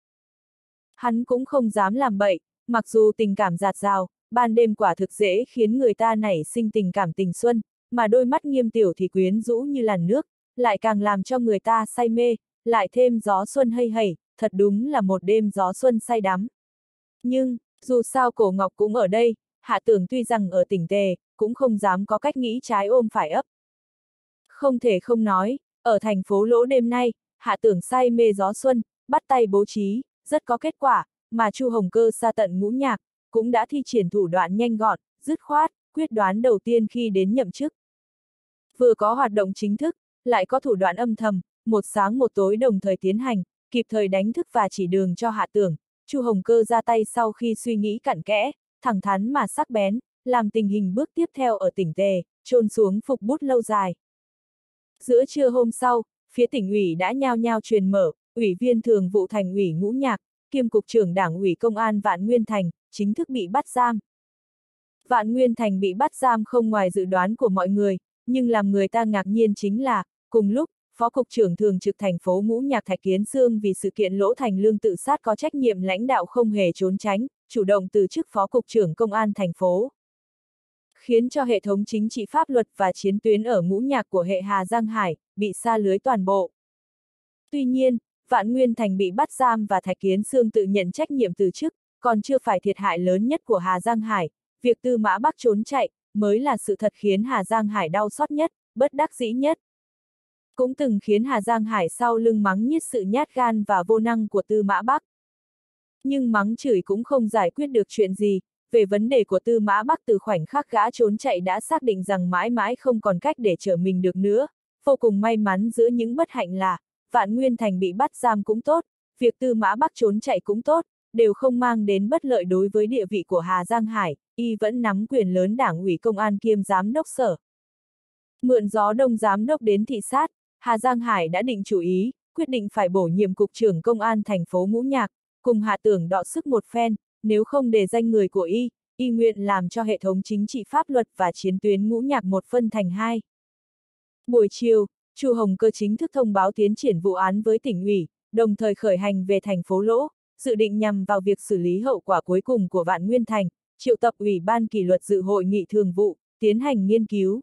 Hắn cũng không dám làm bậy, mặc dù tình cảm giạt rào, ban đêm quả thực dễ khiến người ta nảy sinh tình cảm tình xuân, mà đôi mắt nghiêm tiểu thì quyến rũ như làn nước, lại càng làm cho người ta say mê, lại thêm gió xuân hây hẩy, thật đúng là một đêm gió xuân say đắm. Nhưng, dù sao cổ ngọc cũng ở đây, hạ tưởng tuy rằng ở tỉnh tề, cũng không dám có cách nghĩ trái ôm phải ấp. Không thể không nói, ở thành phố lỗ đêm nay, hạ tưởng say mê gió xuân, bắt tay bố trí, rất có kết quả, mà Chu Hồng Cơ xa tận ngũ nhạc, cũng đã thi triển thủ đoạn nhanh gọn, dứt khoát, quyết đoán đầu tiên khi đến nhậm chức. Vừa có hoạt động chính thức, lại có thủ đoạn âm thầm, một sáng một tối đồng thời tiến hành, kịp thời đánh thức và chỉ đường cho hạ tưởng, Chu Hồng Cơ ra tay sau khi suy nghĩ cặn kẽ, thẳng thắn mà sắc bén, làm tình hình bước tiếp theo ở tỉnh Tề, trôn xuống phục bút lâu dài. Giữa trưa hôm sau, phía tỉnh ủy đã nhao nhao truyền mở, ủy viên thường vụ thành ủy ngũ nhạc, kiêm cục trưởng đảng ủy công an Vạn Nguyên Thành, chính thức bị bắt giam. Vạn Nguyên Thành bị bắt giam không ngoài dự đoán của mọi người, nhưng làm người ta ngạc nhiên chính là, cùng lúc, Phó Cục trưởng Thường trực thành phố Ngũ Nhạc Thạch Kiến Sương vì sự kiện lỗ thành lương tự sát có trách nhiệm lãnh đạo không hề trốn tránh, chủ động từ chức Phó Cục trưởng Công an thành phố. Khiến cho hệ thống chính trị pháp luật và chiến tuyến ở ngũ nhạc của hệ Hà Giang Hải, bị xa lưới toàn bộ. Tuy nhiên, Vạn Nguyên Thành bị bắt giam và Thạch Kiến Sương tự nhận trách nhiệm từ chức, còn chưa phải thiệt hại lớn nhất của Hà Giang Hải, việc Tư Mã Bắc trốn chạy, mới là sự thật khiến Hà Giang Hải đau xót nhất, bất đắc dĩ nhất. Cũng từng khiến Hà Giang Hải sau lưng mắng nhất sự nhát gan và vô năng của Tư Mã Bắc. Nhưng mắng chửi cũng không giải quyết được chuyện gì, về vấn đề của Tư Mã Bắc từ khoảnh khắc gã trốn chạy đã xác định rằng mãi mãi không còn cách để trở mình được nữa, vô cùng may mắn giữa những bất hạnh là, Vạn Nguyên Thành bị bắt giam cũng tốt, việc Tư Mã Bắc trốn chạy cũng tốt, đều không mang đến bất lợi đối với địa vị của Hà Giang Hải, y vẫn nắm quyền lớn đảng ủy công an kiêm giám đốc sở. Mượn gió đông giám đốc đến thị sát, Hà Giang Hải đã định chủ ý, quyết định phải bổ nhiệm cục trưởng công an thành phố Ngũ Nhạc, cùng Hạ Tưởng đọ sức một phen, nếu không để danh người của y, y nguyện làm cho hệ thống chính trị pháp luật và chiến tuyến Ngũ Nhạc một phân thành hai. Buổi chiều, Chu Hồng Cơ chính thức thông báo tiến triển vụ án với tỉnh ủy, đồng thời khởi hành về thành phố Lỗ, dự định nhằm vào việc xử lý hậu quả cuối cùng của Vạn Nguyên Thành, triệu tập ủy ban kỷ luật dự hội nghị thường vụ, tiến hành nghiên cứu.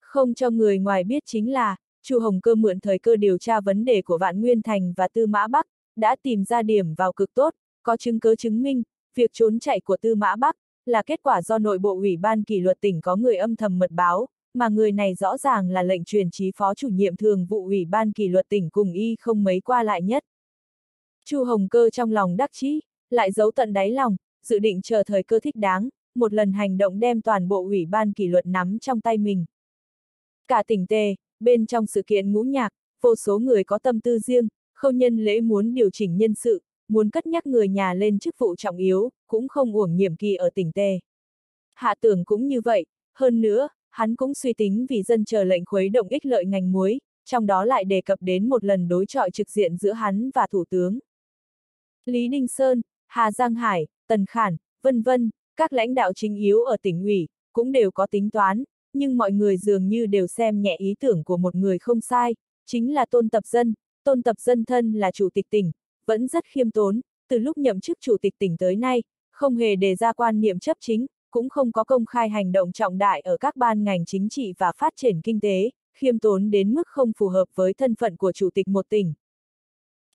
Không cho người ngoài biết chính là, Chu Hồng Cơ mượn thời cơ điều tra vấn đề của Vạn Nguyên Thành và Tư Mã Bắc, đã tìm ra điểm vào cực tốt, có chứng cứ chứng minh, việc trốn chạy của Tư Mã Bắc, là kết quả do nội bộ ủy ban kỷ luật tỉnh có người âm thầm mật báo, mà người này rõ ràng là lệnh truyền trí phó chủ nhiệm thường vụ ủy ban kỷ luật tỉnh cùng y không mấy qua lại nhất. Chu Hồng Cơ trong lòng đắc chí, lại giấu tận đáy lòng, dự định chờ thời cơ thích đáng, một lần hành động đem toàn bộ ủy ban kỷ luật nắm trong tay mình. Cả tỉnh tề, bên trong sự kiện ngũ nhạc, vô số người có tâm tư riêng, khâu nhân lễ muốn điều chỉnh nhân sự, muốn cất nhắc người nhà lên chức vụ trọng yếu, cũng không uổng nhiệm kỳ ở tỉnh tề. Hạ tưởng cũng như vậy, hơn nữa, hắn cũng suy tính vì dân chờ lệnh khuấy động ích lợi ngành muối, trong đó lại đề cập đến một lần đối trọi trực diện giữa hắn và thủ tướng. Lý Đinh Sơn, Hà Giang Hải, Tần Khản, vân vân, các lãnh đạo chính yếu ở tỉnh ủy, cũng đều có tính toán, nhưng mọi người dường như đều xem nhẹ ý tưởng của một người không sai, chính là Tôn Tập Dân, Tôn Tập Dân thân là chủ tịch tỉnh, vẫn rất khiêm tốn, từ lúc nhậm chức chủ tịch tỉnh tới nay, không hề đề ra quan niệm chấp chính, cũng không có công khai hành động trọng đại ở các ban ngành chính trị và phát triển kinh tế, khiêm tốn đến mức không phù hợp với thân phận của chủ tịch một tỉnh.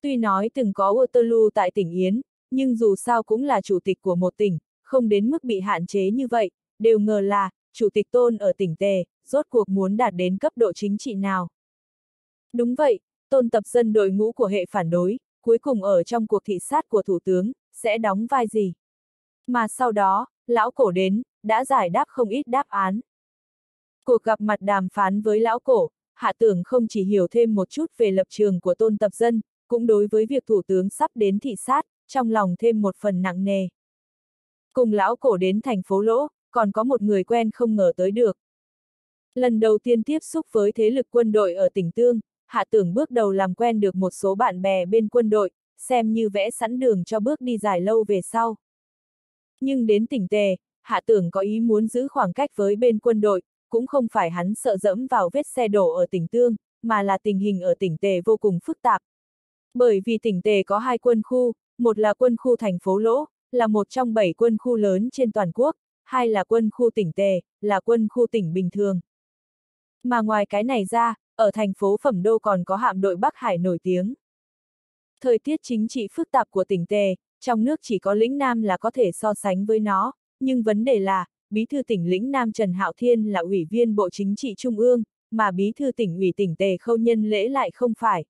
Tuy nói từng có Waterloo tại tỉnh Yến, nhưng dù sao cũng là chủ tịch của một tỉnh, không đến mức bị hạn chế như vậy, đều ngờ là, chủ tịch tôn ở tỉnh Tề, rốt cuộc muốn đạt đến cấp độ chính trị nào. Đúng vậy, tôn tập dân đội ngũ của hệ phản đối, cuối cùng ở trong cuộc thị sát của Thủ tướng, sẽ đóng vai gì? Mà sau đó, lão cổ đến, đã giải đáp không ít đáp án. Cuộc gặp mặt đàm phán với lão cổ, hạ tưởng không chỉ hiểu thêm một chút về lập trường của tôn tập dân, cũng đối với việc thủ tướng sắp đến thị sát, trong lòng thêm một phần nặng nề. Cùng lão cổ đến thành phố lỗ, còn có một người quen không ngờ tới được. Lần đầu tiên tiếp xúc với thế lực quân đội ở tỉnh Tương, Hạ Tưởng bước đầu làm quen được một số bạn bè bên quân đội, xem như vẽ sẵn đường cho bước đi dài lâu về sau. Nhưng đến tỉnh Tề, Hạ Tưởng có ý muốn giữ khoảng cách với bên quân đội, cũng không phải hắn sợ dẫm vào vết xe đổ ở tỉnh Tương, mà là tình hình ở tỉnh Tề vô cùng phức tạp. Bởi vì tỉnh Tề có hai quân khu, một là quân khu thành phố Lỗ, là một trong bảy quân khu lớn trên toàn quốc, hai là quân khu tỉnh Tề, là quân khu tỉnh bình thường. Mà ngoài cái này ra, ở thành phố Phẩm Đô còn có hạm đội Bắc Hải nổi tiếng. Thời tiết chính trị phức tạp của tỉnh Tề, trong nước chỉ có lĩnh Nam là có thể so sánh với nó, nhưng vấn đề là, Bí thư tỉnh lĩnh Nam Trần Hạo Thiên là ủy viên Bộ Chính trị Trung ương, mà Bí thư tỉnh ủy tỉnh Tề Khâu Nhân Lễ lại không phải.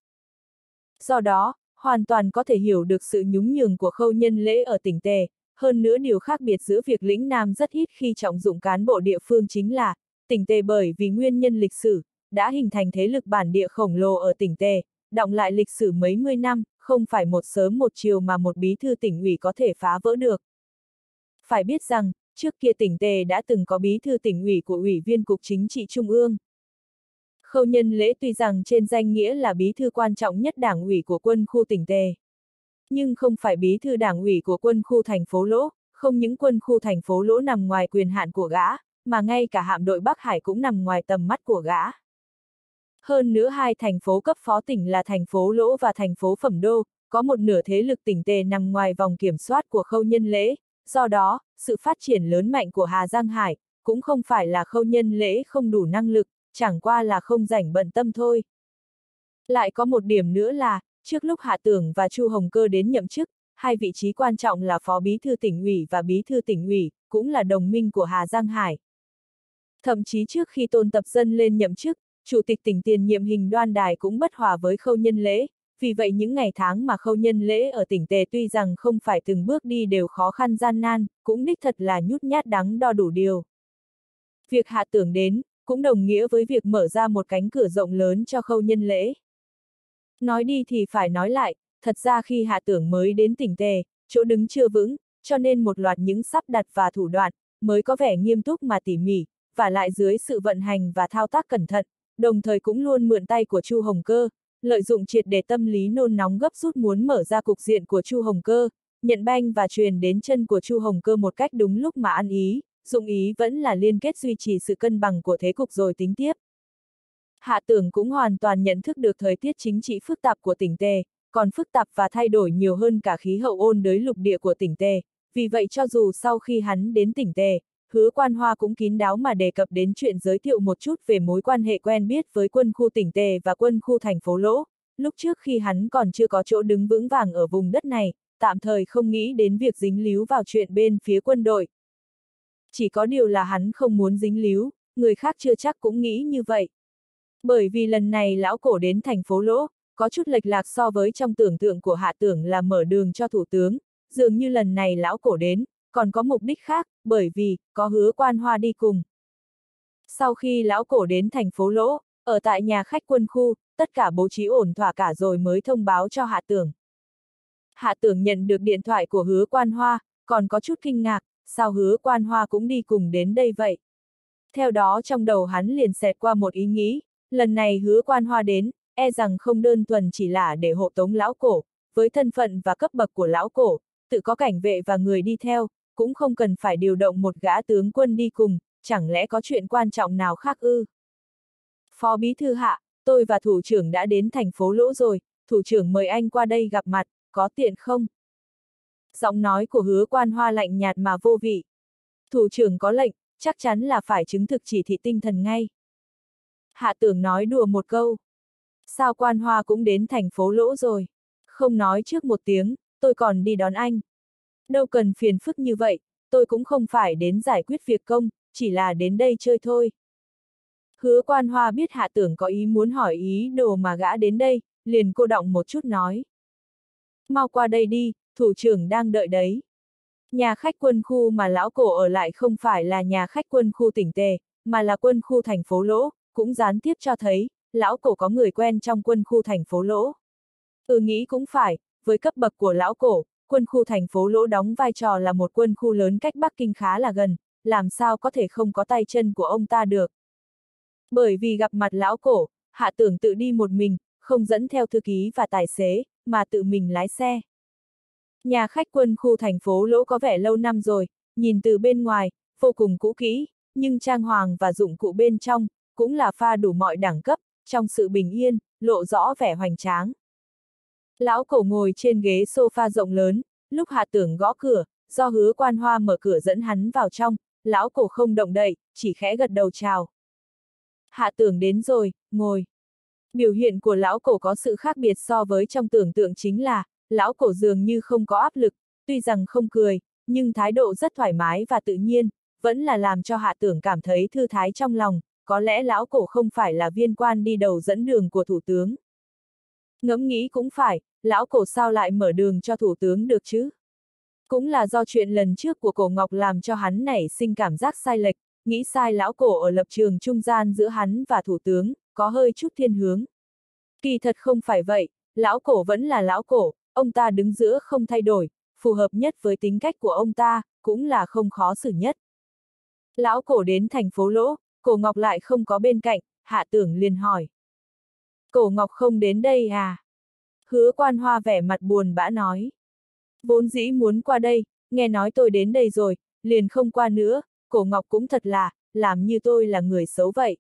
Do đó, hoàn toàn có thể hiểu được sự nhúng nhường của Khâu Nhân Lễ ở tỉnh Tề, hơn nữa điều khác biệt giữa việc lĩnh Nam rất ít khi trọng dụng cán bộ địa phương chính là, tỉnh Tề bởi vì nguyên nhân lịch sử, đã hình thành thế lực bản địa khổng lồ ở tỉnh Tề, động lại lịch sử mấy mươi năm, không phải một sớm một chiều mà một bí thư tỉnh ủy có thể phá vỡ được. Phải biết rằng, trước kia tỉnh Tề đã từng có bí thư tỉnh ủy của Ủy viên Cục Chính trị Trung ương. Khâu nhân lễ tuy rằng trên danh nghĩa là bí thư quan trọng nhất đảng ủy của quân khu tỉnh Tề. Nhưng không phải bí thư đảng ủy của quân khu thành phố Lỗ, không những quân khu thành phố Lỗ nằm ngoài quyền hạn của gã, mà ngay cả hạm đội Bắc Hải cũng nằm ngoài tầm mắt của gã. Hơn nữa hai thành phố cấp phó tỉnh là thành phố Lỗ và thành phố Phẩm Đô, có một nửa thế lực tỉnh tề nằm ngoài vòng kiểm soát của khâu nhân lễ, do đó, sự phát triển lớn mạnh của Hà Giang Hải, cũng không phải là khâu nhân lễ không đủ năng lực, chẳng qua là không rảnh bận tâm thôi. Lại có một điểm nữa là, trước lúc Hạ Tưởng và Chu Hồng Cơ đến nhậm chức, hai vị trí quan trọng là Phó Bí thư tỉnh ủy và Bí thư tỉnh ủy, cũng là đồng minh của Hà Giang Hải. Thậm chí trước khi Tôn Tập Dân lên nhậm chức, Chủ tịch tỉnh tiền nhiệm hình đoan đài cũng bất hòa với khâu nhân lễ, vì vậy những ngày tháng mà khâu nhân lễ ở tỉnh Tề tuy rằng không phải từng bước đi đều khó khăn gian nan, cũng đích thật là nhút nhát đắng đo đủ điều. Việc hạ tưởng đến, cũng đồng nghĩa với việc mở ra một cánh cửa rộng lớn cho khâu nhân lễ. Nói đi thì phải nói lại, thật ra khi hạ tưởng mới đến tỉnh Tề, chỗ đứng chưa vững, cho nên một loạt những sắp đặt và thủ đoạn, mới có vẻ nghiêm túc mà tỉ mỉ, và lại dưới sự vận hành và thao tác cẩn thận, đồng thời cũng luôn mượn tay của Chu Hồng Cơ, lợi dụng triệt để tâm lý nôn nóng gấp rút muốn mở ra cục diện của Chu Hồng Cơ, nhận banh và truyền đến chân của Chu Hồng Cơ một cách đúng lúc mà ăn ý, dụng ý vẫn là liên kết duy trì sự cân bằng của thế cục rồi tính tiếp. Hạ tưởng cũng hoàn toàn nhận thức được thời tiết chính trị phức tạp của tỉnh Tề, còn phức tạp và thay đổi nhiều hơn cả khí hậu ôn đới lục địa của tỉnh Tề, vì vậy cho dù sau khi hắn đến tỉnh Tề, hứa quan hoa cũng kín đáo mà đề cập đến chuyện giới thiệu một chút về mối quan hệ quen biết với quân khu tỉnh Tề và quân khu thành phố Lỗ, lúc trước khi hắn còn chưa có chỗ đứng vững vàng ở vùng đất này, tạm thời không nghĩ đến việc dính líu vào chuyện bên phía quân đội. Chỉ có điều là hắn không muốn dính líu, người khác chưa chắc cũng nghĩ như vậy. Bởi vì lần này lão cổ đến thành phố Lỗ, có chút lệch lạc so với trong tưởng tượng của hạ tưởng là mở đường cho thủ tướng, dường như lần này lão cổ đến, còn có mục đích khác, bởi vì, có hứa quan hoa đi cùng. Sau khi lão cổ đến thành phố Lỗ, ở tại nhà khách quân khu, tất cả bố trí ổn thỏa cả rồi mới thông báo cho hạ tưởng. Hạ tưởng nhận được điện thoại của hứa quan hoa, còn có chút kinh ngạc, sao hứa quan hoa cũng đi cùng đến đây vậy? Theo đó trong đầu hắn liền xẹt qua một ý nghĩ, lần này hứa quan hoa đến, e rằng không đơn thuần chỉ là để hộ tống lão cổ, với thân phận và cấp bậc của lão cổ, tự có cảnh vệ và người đi theo, cũng không cần phải điều động một gã tướng quân đi cùng, chẳng lẽ có chuyện quan trọng nào khác ư? Phó Bí Thư Hạ, tôi và thủ trưởng đã đến thành phố Lỗ rồi, thủ trưởng mời anh qua đây gặp mặt, có tiện không? Giọng nói của hứa quan hoa lạnh nhạt mà vô vị. Thủ trưởng có lệnh, chắc chắn là phải chứng thực chỉ thị tinh thần ngay. Hạ tưởng nói đùa một câu. Sao quan hoa cũng đến thành phố Lỗ rồi? Không nói trước một tiếng, tôi còn đi đón anh. Đâu cần phiền phức như vậy, tôi cũng không phải đến giải quyết việc công, chỉ là đến đây chơi thôi. Hứa quan hoa biết hạ tưởng có ý muốn hỏi ý đồ mà gã đến đây, liền cô động một chút nói. Mau qua đây đi, thủ trưởng đang đợi đấy. Nhà khách quân khu mà lão cổ ở lại không phải là nhà khách quân khu tỉnh Tề, mà là quân khu thành phố Lỗ, cũng gián tiếp cho thấy, lão cổ có người quen trong quân khu thành phố Lỗ. Ừ nghĩ cũng phải, với cấp bậc của lão cổ, quân khu thành phố Lỗ đóng vai trò là một quân khu lớn cách Bắc Kinh khá là gần, làm sao có thể không có tay chân của ông ta được. Bởi vì gặp mặt lão cổ, hạ tưởng tự đi một mình, không dẫn theo thư ký và tài xế, mà tự mình lái xe. Nhà khách quân khu thành phố Lỗ có vẻ lâu năm rồi, nhìn từ bên ngoài, vô cùng cũ kỹ, nhưng trang hoàng và dụng cụ bên trong, cũng là pha đủ mọi đẳng cấp, trong sự bình yên, lộ rõ vẻ hoành tráng. Lão cổ ngồi trên ghế sofa rộng lớn, lúc hạ tưởng gõ cửa, do hứa quan hoa mở cửa dẫn hắn vào trong, lão cổ không động đậy, chỉ khẽ gật đầu chào. Hạ tưởng đến rồi, ngồi. Biểu hiện của lão cổ có sự khác biệt so với trong tưởng tượng chính là, lão cổ dường như không có áp lực, tuy rằng không cười, nhưng thái độ rất thoải mái và tự nhiên, vẫn là làm cho hạ tưởng cảm thấy thư thái trong lòng, có lẽ lão cổ không phải là viên quan đi đầu dẫn đường của thủ tướng. Ngẫm nghĩ cũng phải, lão cổ sao lại mở đường cho thủ tướng được chứ? Cũng là do chuyện lần trước của cổ Ngọc làm cho hắn nảy sinh cảm giác sai lệch, nghĩ sai lão cổ ở lập trường trung gian giữa hắn và thủ tướng, có hơi chút thiên hướng. Kỳ thật không phải vậy, lão cổ vẫn là lão cổ, ông ta đứng giữa không thay đổi, phù hợp nhất với tính cách của ông ta, cũng là không khó xử nhất. Lão cổ đến thành phố Lỗ, cổ Ngọc lại không có bên cạnh, hạ tưởng liền hỏi. Cổ Ngọc không đến đây à? Hứa quan hoa vẻ mặt buồn bã nói. Vốn dĩ muốn qua đây, nghe nói tôi đến đây rồi, liền không qua nữa, cổ Ngọc cũng thật là, làm như tôi là người xấu vậy.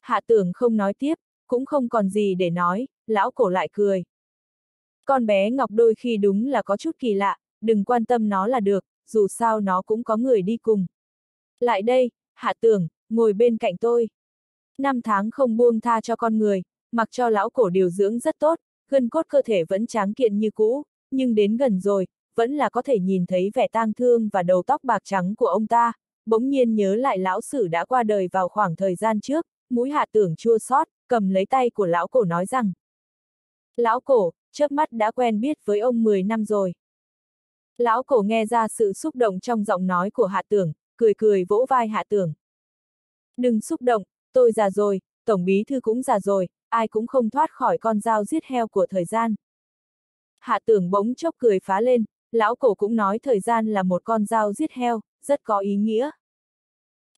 Hạ tưởng không nói tiếp, cũng không còn gì để nói, lão cổ lại cười. Con bé Ngọc đôi khi đúng là có chút kỳ lạ, đừng quan tâm nó là được, dù sao nó cũng có người đi cùng. Lại đây, hạ tưởng, ngồi bên cạnh tôi. Năm tháng không buông tha cho con người, mặc cho lão cổ điều dưỡng rất tốt, gân cốt cơ thể vẫn tráng kiện như cũ, nhưng đến gần rồi, vẫn là có thể nhìn thấy vẻ tang thương và đầu tóc bạc trắng của ông ta, bỗng nhiên nhớ lại lão sử đã qua đời vào khoảng thời gian trước, mũi hạ tưởng chua xót, cầm lấy tay của lão cổ nói rằng. Lão cổ, chớp mắt đã quen biết với ông 10 năm rồi. Lão cổ nghe ra sự xúc động trong giọng nói của hạ tưởng, cười cười vỗ vai hạ tưởng. Đừng xúc động, tôi già rồi, tổng bí thư cũng già rồi, ai cũng không thoát khỏi con dao giết heo của thời gian. Hạ tưởng bỗng chốc cười phá lên, lão cổ cũng nói thời gian là một con dao giết heo, rất có ý nghĩa.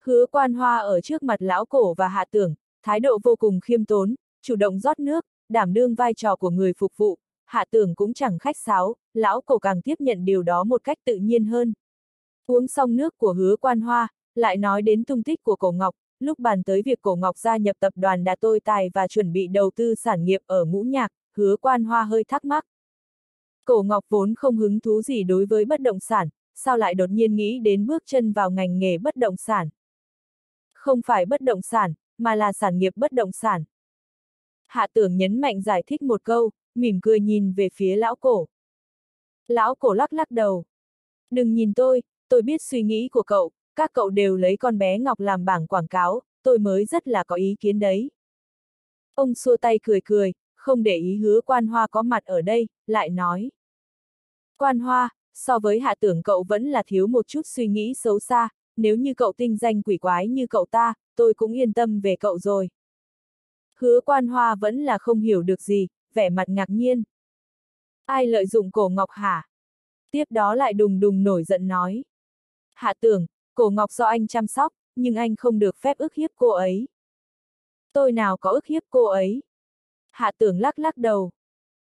Hứa quan hoa ở trước mặt lão cổ và hạ tưởng, thái độ vô cùng khiêm tốn, chủ động rót nước, đảm đương vai trò của người phục vụ, hạ tưởng cũng chẳng khách sáo, lão cổ càng tiếp nhận điều đó một cách tự nhiên hơn. Uống xong nước của hứa quan hoa, lại nói đến tung tích của cổ ngọc, lúc bàn tới việc cổ ngọc gia nhập tập đoàn đã tôi tài và chuẩn bị đầu tư sản nghiệp ở ngũ nhạc, hứa quan hoa hơi thắc mắc. Cổ ngọc vốn không hứng thú gì đối với bất động sản, sao lại đột nhiên nghĩ đến bước chân vào ngành nghề bất động sản. Không phải bất động sản, mà là sản nghiệp bất động sản. Hạ tưởng nhấn mạnh giải thích một câu, mỉm cười nhìn về phía lão cổ. Lão cổ lắc lắc đầu. Đừng nhìn tôi, tôi biết suy nghĩ của cậu, các cậu đều lấy con bé Ngọc làm bảng quảng cáo, tôi mới rất là có ý kiến đấy. Ông xua tay cười cười, không để ý hứa quan hoa có mặt ở đây, lại nói. Quan hoa, so với hạ tưởng cậu vẫn là thiếu một chút suy nghĩ xấu xa, nếu như cậu tinh danh quỷ quái như cậu ta, tôi cũng yên tâm về cậu rồi. Hứa quan hoa vẫn là không hiểu được gì, vẻ mặt ngạc nhiên. Ai lợi dụng cổ ngọc hả? Tiếp đó lại đùng đùng nổi giận nói. Hạ tưởng, cổ ngọc do anh chăm sóc, nhưng anh không được phép ức hiếp cô ấy. Tôi nào có ức hiếp cô ấy? Hạ tưởng lắc lắc đầu.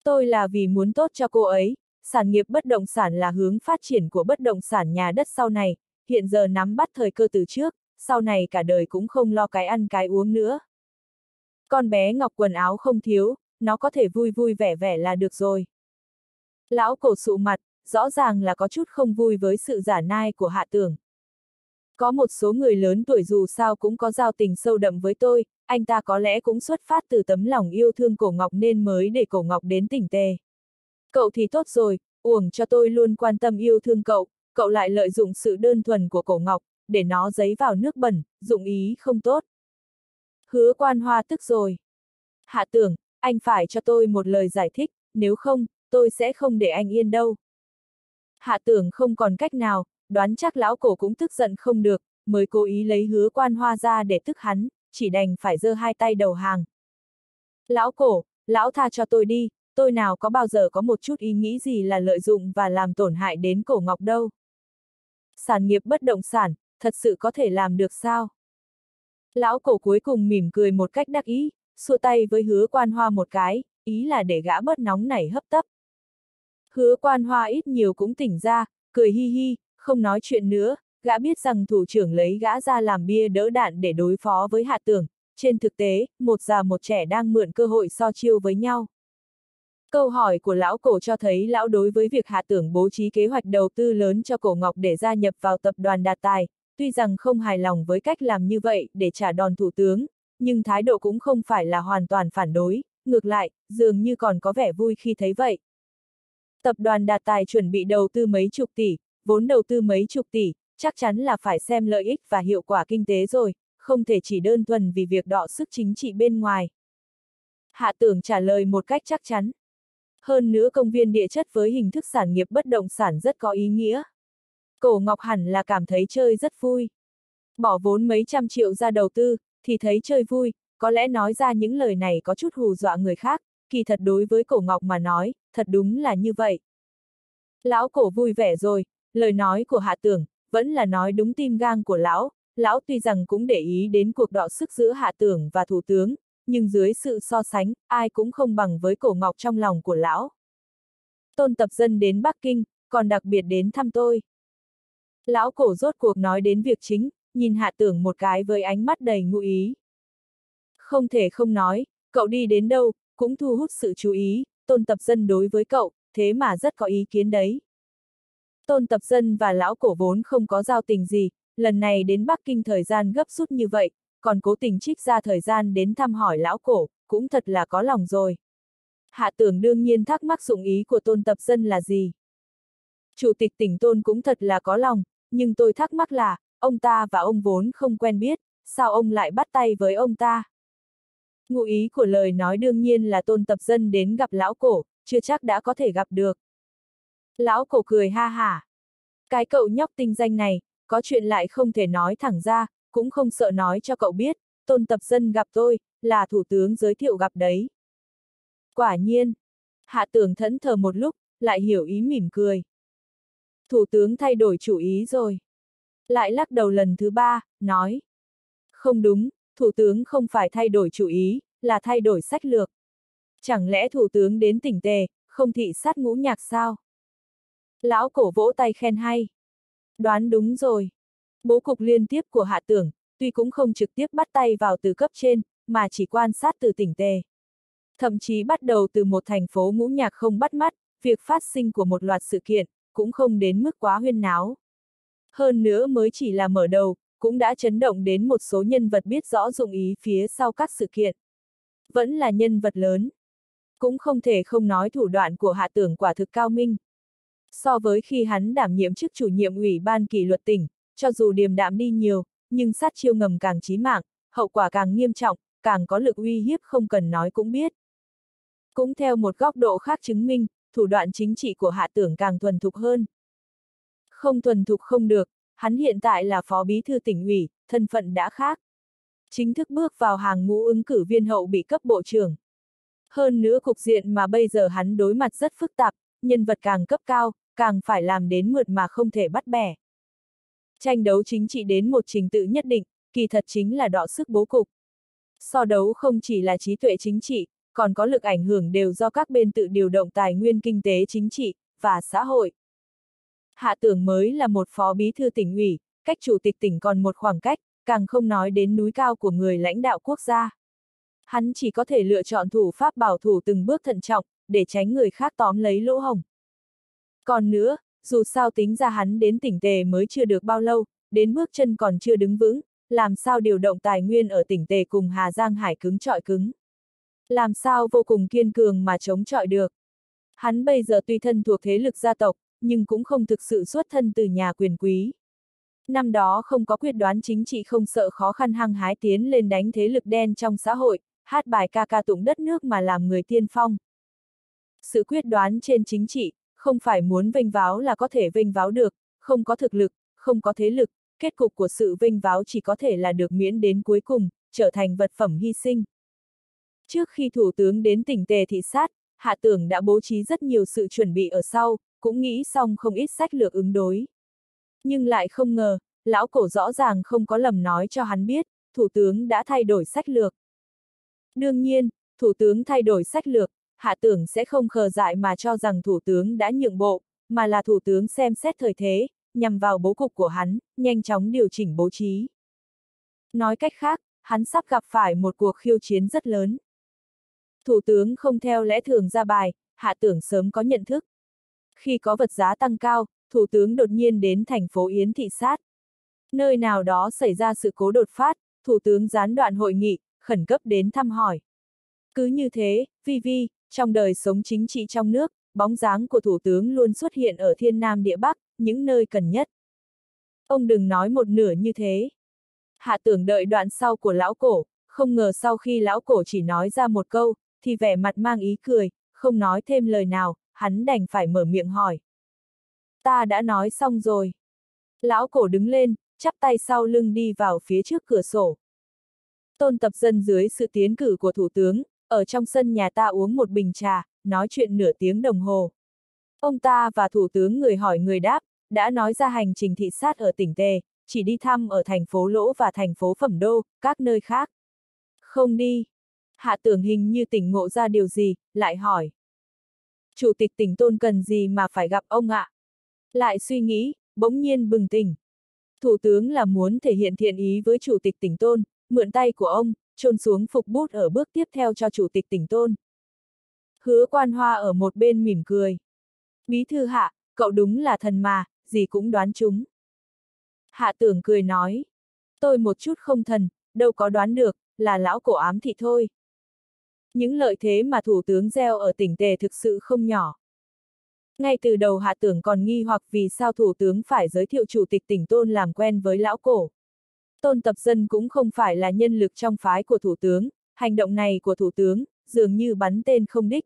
Tôi là vì muốn tốt cho cô ấy, sản nghiệp bất động sản là hướng phát triển của bất động sản nhà đất sau này, hiện giờ nắm bắt thời cơ từ trước, sau này cả đời cũng không lo cái ăn cái uống nữa. Con bé Ngọc quần áo không thiếu, nó có thể vui vui vẻ vẻ là được rồi. Lão cổ sụ mặt, rõ ràng là có chút không vui với sự giả nai của hạ tưởng. Có một số người lớn tuổi dù sao cũng có giao tình sâu đậm với tôi, anh ta có lẽ cũng xuất phát từ tấm lòng yêu thương cổ ngọc nên mới để cổ ngọc đến tỉnh tề. Cậu thì tốt rồi, uổng cho tôi luôn quan tâm yêu thương cậu, cậu lại lợi dụng sự đơn thuần của cổ ngọc, để nó giấy vào nước bẩn, dụng ý không tốt. Hứa quan hoa tức rồi. Hạ tưởng, anh phải cho tôi một lời giải thích, nếu không, tôi sẽ không để anh yên đâu. Hạ tưởng không còn cách nào, đoán chắc lão cổ cũng tức giận không được, mới cố ý lấy hứa quan hoa ra để tức hắn, chỉ đành phải giơ hai tay đầu hàng. Lão cổ, lão tha cho tôi đi, tôi nào có bao giờ có một chút ý nghĩ gì là lợi dụng và làm tổn hại đến cổ ngọc đâu. Sản nghiệp bất động sản, thật sự có thể làm được sao? Lão cổ cuối cùng mỉm cười một cách đắc ý, xua tay với hứa quan hoa một cái, ý là để gã bớt nóng nảy hấp tấp. Hứa quan hoa ít nhiều cũng tỉnh ra, cười hi hi, không nói chuyện nữa, gã biết rằng thủ trưởng lấy gã ra làm bia đỡ đạn để đối phó với hạ tưởng, trên thực tế, một già một trẻ đang mượn cơ hội so chiêu với nhau. Câu hỏi của lão cổ cho thấy lão đối với việc hạ tưởng bố trí kế hoạch đầu tư lớn cho cổ ngọc để gia nhập vào tập đoàn đạt tài, tuy rằng không hài lòng với cách làm như vậy để trả đòn thủ tướng, nhưng thái độ cũng không phải là hoàn toàn phản đối, ngược lại, dường như còn có vẻ vui khi thấy vậy. Tập đoàn đạt tài chuẩn bị đầu tư mấy chục tỷ, vốn đầu tư mấy chục tỷ, chắc chắn là phải xem lợi ích và hiệu quả kinh tế rồi, không thể chỉ đơn thuần vì việc đọ sức chính trị bên ngoài. Hạ tưởng trả lời một cách chắc chắn. Hơn nữa công viên địa chất với hình thức sản nghiệp bất động sản rất có ý nghĩa. Cổ Ngọc hẳn là cảm thấy chơi rất vui. Bỏ vốn mấy trăm triệu ra đầu tư, thì thấy chơi vui, có lẽ nói ra những lời này có chút hù dọa người khác, kỳ thật đối với cổ Ngọc mà nói, thật đúng là như vậy. Lão cổ vui vẻ rồi, lời nói của hạ tưởng, vẫn là nói đúng tim gang của lão, lão tuy rằng cũng để ý đến cuộc đọ sức giữa hạ tưởng và thủ tướng, nhưng dưới sự so sánh, ai cũng không bằng với cổ ngọc trong lòng của lão. Tôn tập dân đến Bắc Kinh, còn đặc biệt đến thăm tôi. Lão cổ rốt cuộc nói đến việc chính, nhìn hạ tưởng một cái với ánh mắt đầy ngụ ý. Không thể không nói, cậu đi đến đâu, cũng thu hút sự chú ý, tôn tập dân đối với cậu, thế mà rất có ý kiến đấy. Tôn tập dân và lão cổ vốn không có giao tình gì, lần này đến Bắc Kinh thời gian gấp rút như vậy, còn cố tình trích ra thời gian đến thăm hỏi lão cổ, cũng thật là có lòng rồi. Hạ tưởng đương nhiên thắc mắc dụng ý của tôn tập dân là gì. Chủ tịch tỉnh tôn cũng thật là có lòng, nhưng tôi thắc mắc là, ông ta và ông vốn không quen biết, sao ông lại bắt tay với ông ta? Ngụ ý của lời nói đương nhiên là tôn tập dân đến gặp lão cổ, chưa chắc đã có thể gặp được. Lão cổ cười ha hả. Cái cậu nhóc tinh danh này, có chuyện lại không thể nói thẳng ra, cũng không sợ nói cho cậu biết, tôn tập dân gặp tôi, là thủ tướng giới thiệu gặp đấy. Quả nhiên, hạ tưởng thẫn thờ một lúc, lại hiểu ý mỉm cười. Thủ tướng thay đổi chủ ý rồi. Lại lắc đầu lần thứ ba, nói. Không đúng, thủ tướng không phải thay đổi chủ ý, là thay đổi sách lược. Chẳng lẽ thủ tướng đến tỉnh tề, không thị sát ngũ nhạc sao? Lão cổ vỗ tay khen hay. Đoán đúng rồi. Bố cục liên tiếp của hạ tưởng, tuy cũng không trực tiếp bắt tay vào từ cấp trên, mà chỉ quan sát từ tỉnh tề. Thậm chí bắt đầu từ một thành phố ngũ nhạc không bắt mắt, việc phát sinh của một loạt sự kiện, cũng không đến mức quá huyên náo. Hơn nữa mới chỉ là mở đầu, cũng đã chấn động đến một số nhân vật biết rõ dụng ý phía sau các sự kiện. Vẫn là nhân vật lớn. Cũng không thể không nói thủ đoạn của hạ tưởng quả thực cao minh. So với khi hắn đảm nhiệm chức chủ nhiệm ủy ban kỷ luật tỉnh, cho dù điềm đạm đi nhiều, nhưng sát chiêu ngầm càng chí mạng, hậu quả càng nghiêm trọng, càng có lực uy hiếp không cần nói cũng biết. Cũng theo một góc độ khác chứng minh, thủ đoạn chính trị của hạ tưởng càng thuần thục hơn. Không thuần thục không được, hắn hiện tại là phó bí thư tỉnh ủy, thân phận đã khác. Chính thức bước vào hàng ngũ ứng cử viên hậu bị cấp bộ trưởng. Hơn nữa cục diện mà bây giờ hắn đối mặt rất phức tạp, nhân vật càng cấp cao, càng phải làm đến mượt mà không thể bắt bẻ. Tranh đấu chính trị đến một trình tự nhất định, kỳ thật chính là đọ sức bố cục. So đấu không chỉ là trí tuệ chính trị, còn có lực ảnh hưởng đều do các bên tự điều động tài nguyên kinh tế chính trị, và xã hội. Hạ tưởng mới là một phó bí thư tỉnh ủy, cách chủ tịch tỉnh còn một khoảng cách, càng không nói đến núi cao của người lãnh đạo quốc gia. Hắn chỉ có thể lựa chọn thủ pháp bảo thủ từng bước thận trọng, để tránh người khác tóm lấy lỗ hồng. Còn nữa, dù sao tính ra hắn đến tỉnh Tề mới chưa được bao lâu, đến bước chân còn chưa đứng vững, làm sao điều động tài nguyên ở tỉnh Tề cùng Hà Giang Hải cứng trọi cứng. Làm sao vô cùng kiên cường mà chống chọi được. Hắn bây giờ tuy thân thuộc thế lực gia tộc, nhưng cũng không thực sự xuất thân từ nhà quyền quý. Năm đó không có quyết đoán chính trị không sợ khó khăn hăng hái tiến lên đánh thế lực đen trong xã hội, hát bài ca ca tụng đất nước mà làm người tiên phong. Sự quyết đoán trên chính trị, không phải muốn vinh váo là có thể vinh váo được, không có thực lực, không có thế lực, kết cục của sự vinh váo chỉ có thể là được miễn đến cuối cùng, trở thành vật phẩm hy sinh. Trước khi Thủ tướng đến tỉnh Tề thị sát, Hạ Tưởng đã bố trí rất nhiều sự chuẩn bị ở sau, cũng nghĩ xong không ít sách lược ứng đối. Nhưng lại không ngờ, lão cổ rõ ràng không có lầm nói cho hắn biết, Thủ tướng đã thay đổi sách lược. Đương nhiên, Thủ tướng thay đổi sách lược, Hạ Tưởng sẽ không khờ dại mà cho rằng Thủ tướng đã nhượng bộ, mà là Thủ tướng xem xét thời thế, nhằm vào bố cục của hắn, nhanh chóng điều chỉnh bố trí. Nói cách khác, hắn sắp gặp phải một cuộc khiêu chiến rất lớn. Thủ tướng không theo lẽ thường ra bài, hạ tưởng sớm có nhận thức. Khi có vật giá tăng cao, thủ tướng đột nhiên đến thành phố Yến thị sát. Nơi nào đó xảy ra sự cố đột phát, thủ tướng gián đoạn hội nghị, khẩn cấp đến thăm hỏi. Cứ như thế, vi vi, trong đời sống chính trị trong nước, bóng dáng của thủ tướng luôn xuất hiện ở thiên nam địa bắc, những nơi cần nhất. Ông đừng nói một nửa như thế. Hạ tưởng đợi đoạn sau của lão cổ, không ngờ sau khi lão cổ chỉ nói ra một câu, thì vẻ mặt mang ý cười, không nói thêm lời nào, hắn đành phải mở miệng hỏi. Ta đã nói xong rồi. Lão cổ đứng lên, chắp tay sau lưng đi vào phía trước cửa sổ. Tôn tập dân dưới sự tiến cử của thủ tướng, ở trong sân nhà ta uống một bình trà, nói chuyện nửa tiếng đồng hồ. Ông ta và thủ tướng người hỏi người đáp, đã nói ra hành trình thị sát ở tỉnh Tề, chỉ đi thăm ở thành phố Lỗ và thành phố Phẩm Đô, các nơi khác. Không đi. Hạ tưởng hình như tỉnh ngộ ra điều gì, lại hỏi. Chủ tịch tỉnh tôn cần gì mà phải gặp ông ạ? Lại suy nghĩ, bỗng nhiên bừng tỉnh. Thủ tướng là muốn thể hiện thiện ý với chủ tịch tỉnh tôn, mượn tay của ông, trôn xuống phục bút ở bước tiếp theo cho chủ tịch tỉnh tôn. Hứa quan hoa ở một bên mỉm cười. Bí thư hạ, cậu đúng là thần mà, gì cũng đoán chúng. Hạ tưởng cười nói. Tôi một chút không thần, đâu có đoán được, là lão cổ ám thị thôi. Những lợi thế mà Thủ tướng gieo ở tỉnh Tề thực sự không nhỏ. Ngay từ đầu hạ tưởng còn nghi hoặc vì sao Thủ tướng phải giới thiệu Chủ tịch tỉnh Tôn làm quen với lão cổ. Tôn Tập Dân cũng không phải là nhân lực trong phái của Thủ tướng, hành động này của Thủ tướng, dường như bắn tên không đích.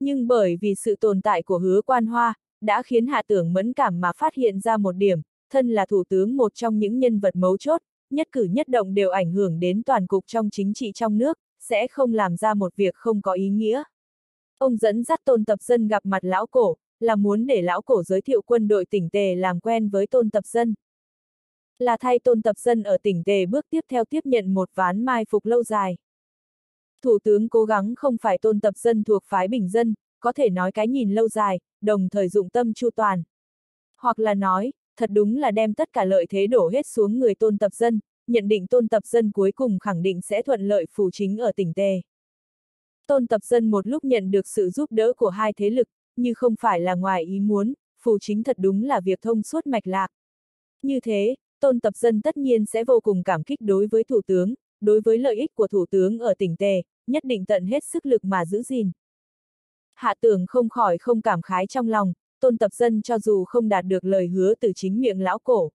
Nhưng bởi vì sự tồn tại của hứa quan hoa, đã khiến hạ tưởng mẫn cảm mà phát hiện ra một điểm, thân là thủ tướng một trong những nhân vật mấu chốt, nhất cử nhất động đều ảnh hưởng đến toàn cục trong chính trị trong nước, sẽ không làm ra một việc không có ý nghĩa. Ông dẫn dắt tôn tập dân gặp mặt lão cổ, là muốn để lão cổ giới thiệu quân đội tỉnh Tề làm quen với tôn tập dân. Là thay tôn tập dân ở tỉnh Tề bước tiếp theo tiếp nhận một ván mai phục lâu dài. Thủ tướng cố gắng không phải tôn tập dân thuộc phái bình dân, có thể nói cái nhìn lâu dài, đồng thời dụng tâm chu toàn. Hoặc là nói, thật đúng là đem tất cả lợi thế đổ hết xuống người tôn tập dân, nhận định tôn tập dân cuối cùng khẳng định sẽ thuận lợi phù chính ở tỉnh Tề. Tôn tập dân một lúc nhận được sự giúp đỡ của hai thế lực, như không phải là ngoài ý muốn, phù chính thật đúng là việc thông suốt mạch lạc. Như thế, tôn tập dân tất nhiên sẽ vô cùng cảm kích đối với thủ tướng, đối với lợi ích của thủ tướng ở tỉnh Tề, nhất định tận hết sức lực mà giữ gìn. Hạ tưởng không khỏi không cảm khái trong lòng, tôn tập dân cho dù không đạt được lời hứa từ chính miệng lão cổ.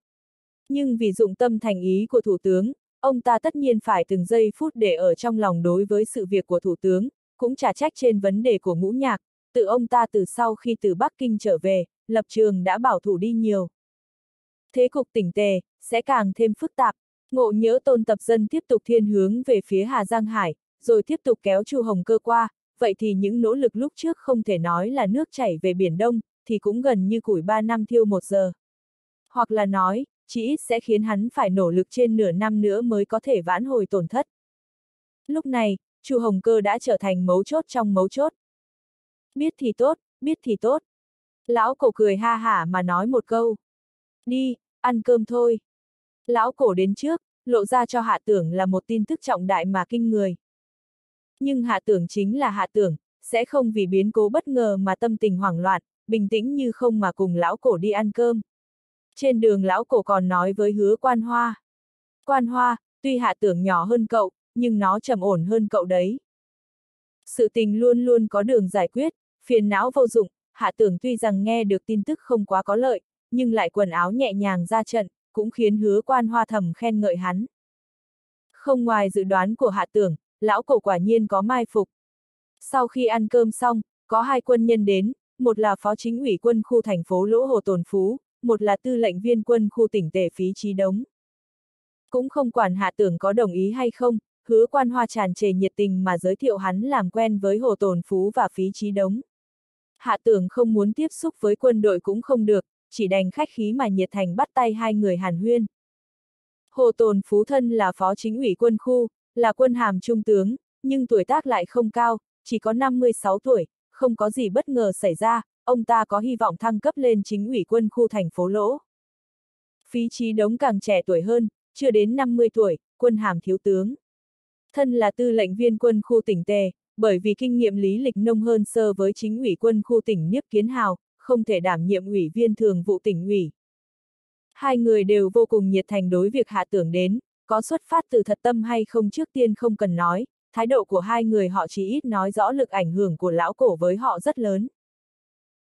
Nhưng vì dụng tâm thành ý của thủ tướng, ông ta tất nhiên phải từng giây phút để ở trong lòng đối với sự việc của thủ tướng, cũng trả trách trên vấn đề của ngũ nhạc, tự ông ta từ sau khi từ Bắc Kinh trở về, lập trường đã bảo thủ đi nhiều. Thế cục tỉnh tề, sẽ càng thêm phức tạp, ngộ nhớ tôn tập dân tiếp tục thiên hướng về phía Hà Giang Hải, rồi tiếp tục kéo Chu Hồng Cơ qua, vậy thì những nỗ lực lúc trước không thể nói là nước chảy về Biển Đông, thì cũng gần như củi ba năm thiêu một giờ. Hoặc là nói, chỉ ít sẽ khiến hắn phải nỗ lực trên nửa năm nữa mới có thể vãn hồi tổn thất. Lúc này, Chu Hồng Cơ đã trở thành mấu chốt trong mấu chốt. Biết thì tốt, biết thì tốt. Lão cổ cười ha hả mà nói một câu. Đi, ăn cơm thôi. Lão cổ đến trước, lộ ra cho hạ tưởng là một tin tức trọng đại mà kinh người. Nhưng hạ tưởng chính là hạ tưởng, sẽ không vì biến cố bất ngờ mà tâm tình hoảng loạn, bình tĩnh như không mà cùng lão cổ đi ăn cơm. Trên đường lão cổ còn nói với hứa quan hoa. Quan hoa, tuy hạ tưởng nhỏ hơn cậu, nhưng nó trầm ổn hơn cậu đấy. Sự tình luôn luôn có đường giải quyết, phiền não vô dụng, hạ tưởng tuy rằng nghe được tin tức không quá có lợi, nhưng lại quần áo nhẹ nhàng ra trận, cũng khiến hứa quan hoa thầm khen ngợi hắn. Không ngoài dự đoán của hạ tưởng, lão cổ quả nhiên có mai phục. Sau khi ăn cơm xong, có hai quân nhân đến, một là phó chính ủy quân khu thành phố Lỗ Hồ Tồn Phú, một là tư lệnh viên quân khu tỉnh Tề Phí Trí Đống. Cũng không quản hạ tưởng có đồng ý hay không, hứa quan hoa tràn trề nhiệt tình mà giới thiệu hắn làm quen với Hồ Tồn Phú và Phí Trí Đống. Hạ tưởng không muốn tiếp xúc với quân đội cũng không được, chỉ đành khách khí mà nhiệt thành bắt tay hai người hàn huyên. Hồ Tồn Phú thân là phó chính ủy quân khu, là quân hàm trung tướng, nhưng tuổi tác lại không cao, chỉ có 56 tuổi, không có gì bất ngờ xảy ra, ông ta có hy vọng thăng cấp lên chính ủy quân khu thành phố Lỗ. Phí trí đống càng trẻ tuổi hơn, chưa đến 50 tuổi, quân hàm thiếu tướng. Thân là tư lệnh viên quân khu tỉnh Tề, bởi vì kinh nghiệm lý lịch nông hơn sơ với chính ủy quân khu tỉnh Niếp Kiến Hào, không thể đảm nhiệm ủy viên thường vụ tỉnh ủy. Hai người đều vô cùng nhiệt thành đối việc hạ tưởng đến, có xuất phát từ thật tâm hay không trước tiên không cần nói, thái độ của hai người họ chỉ ít nói rõ lực ảnh hưởng của lão cổ với họ rất lớn.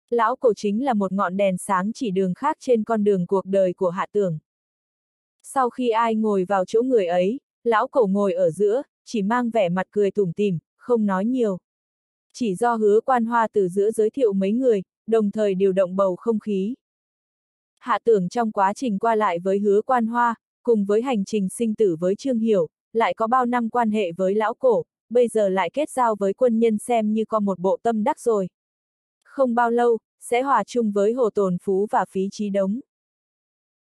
Lão cổ chính là một ngọn đèn sáng chỉ đường khác trên con đường cuộc đời của hạ tưởng. Sau khi ai ngồi vào chỗ người ấy, lão cổ ngồi ở giữa, chỉ mang vẻ mặt cười tủm tỉm, không nói nhiều. Chỉ do hứa quan hoa từ giữa giới thiệu mấy người, đồng thời điều động bầu không khí. Hạ tưởng trong quá trình qua lại với hứa quan hoa, cùng với hành trình sinh tử với Trương Hiểu, lại có bao năm quan hệ với lão cổ, bây giờ lại kết giao với quân nhân xem như có một bộ tâm đắc rồi. Không bao lâu, sẽ hòa chung với Hồ Tồn Phú và Phí Trí Đống.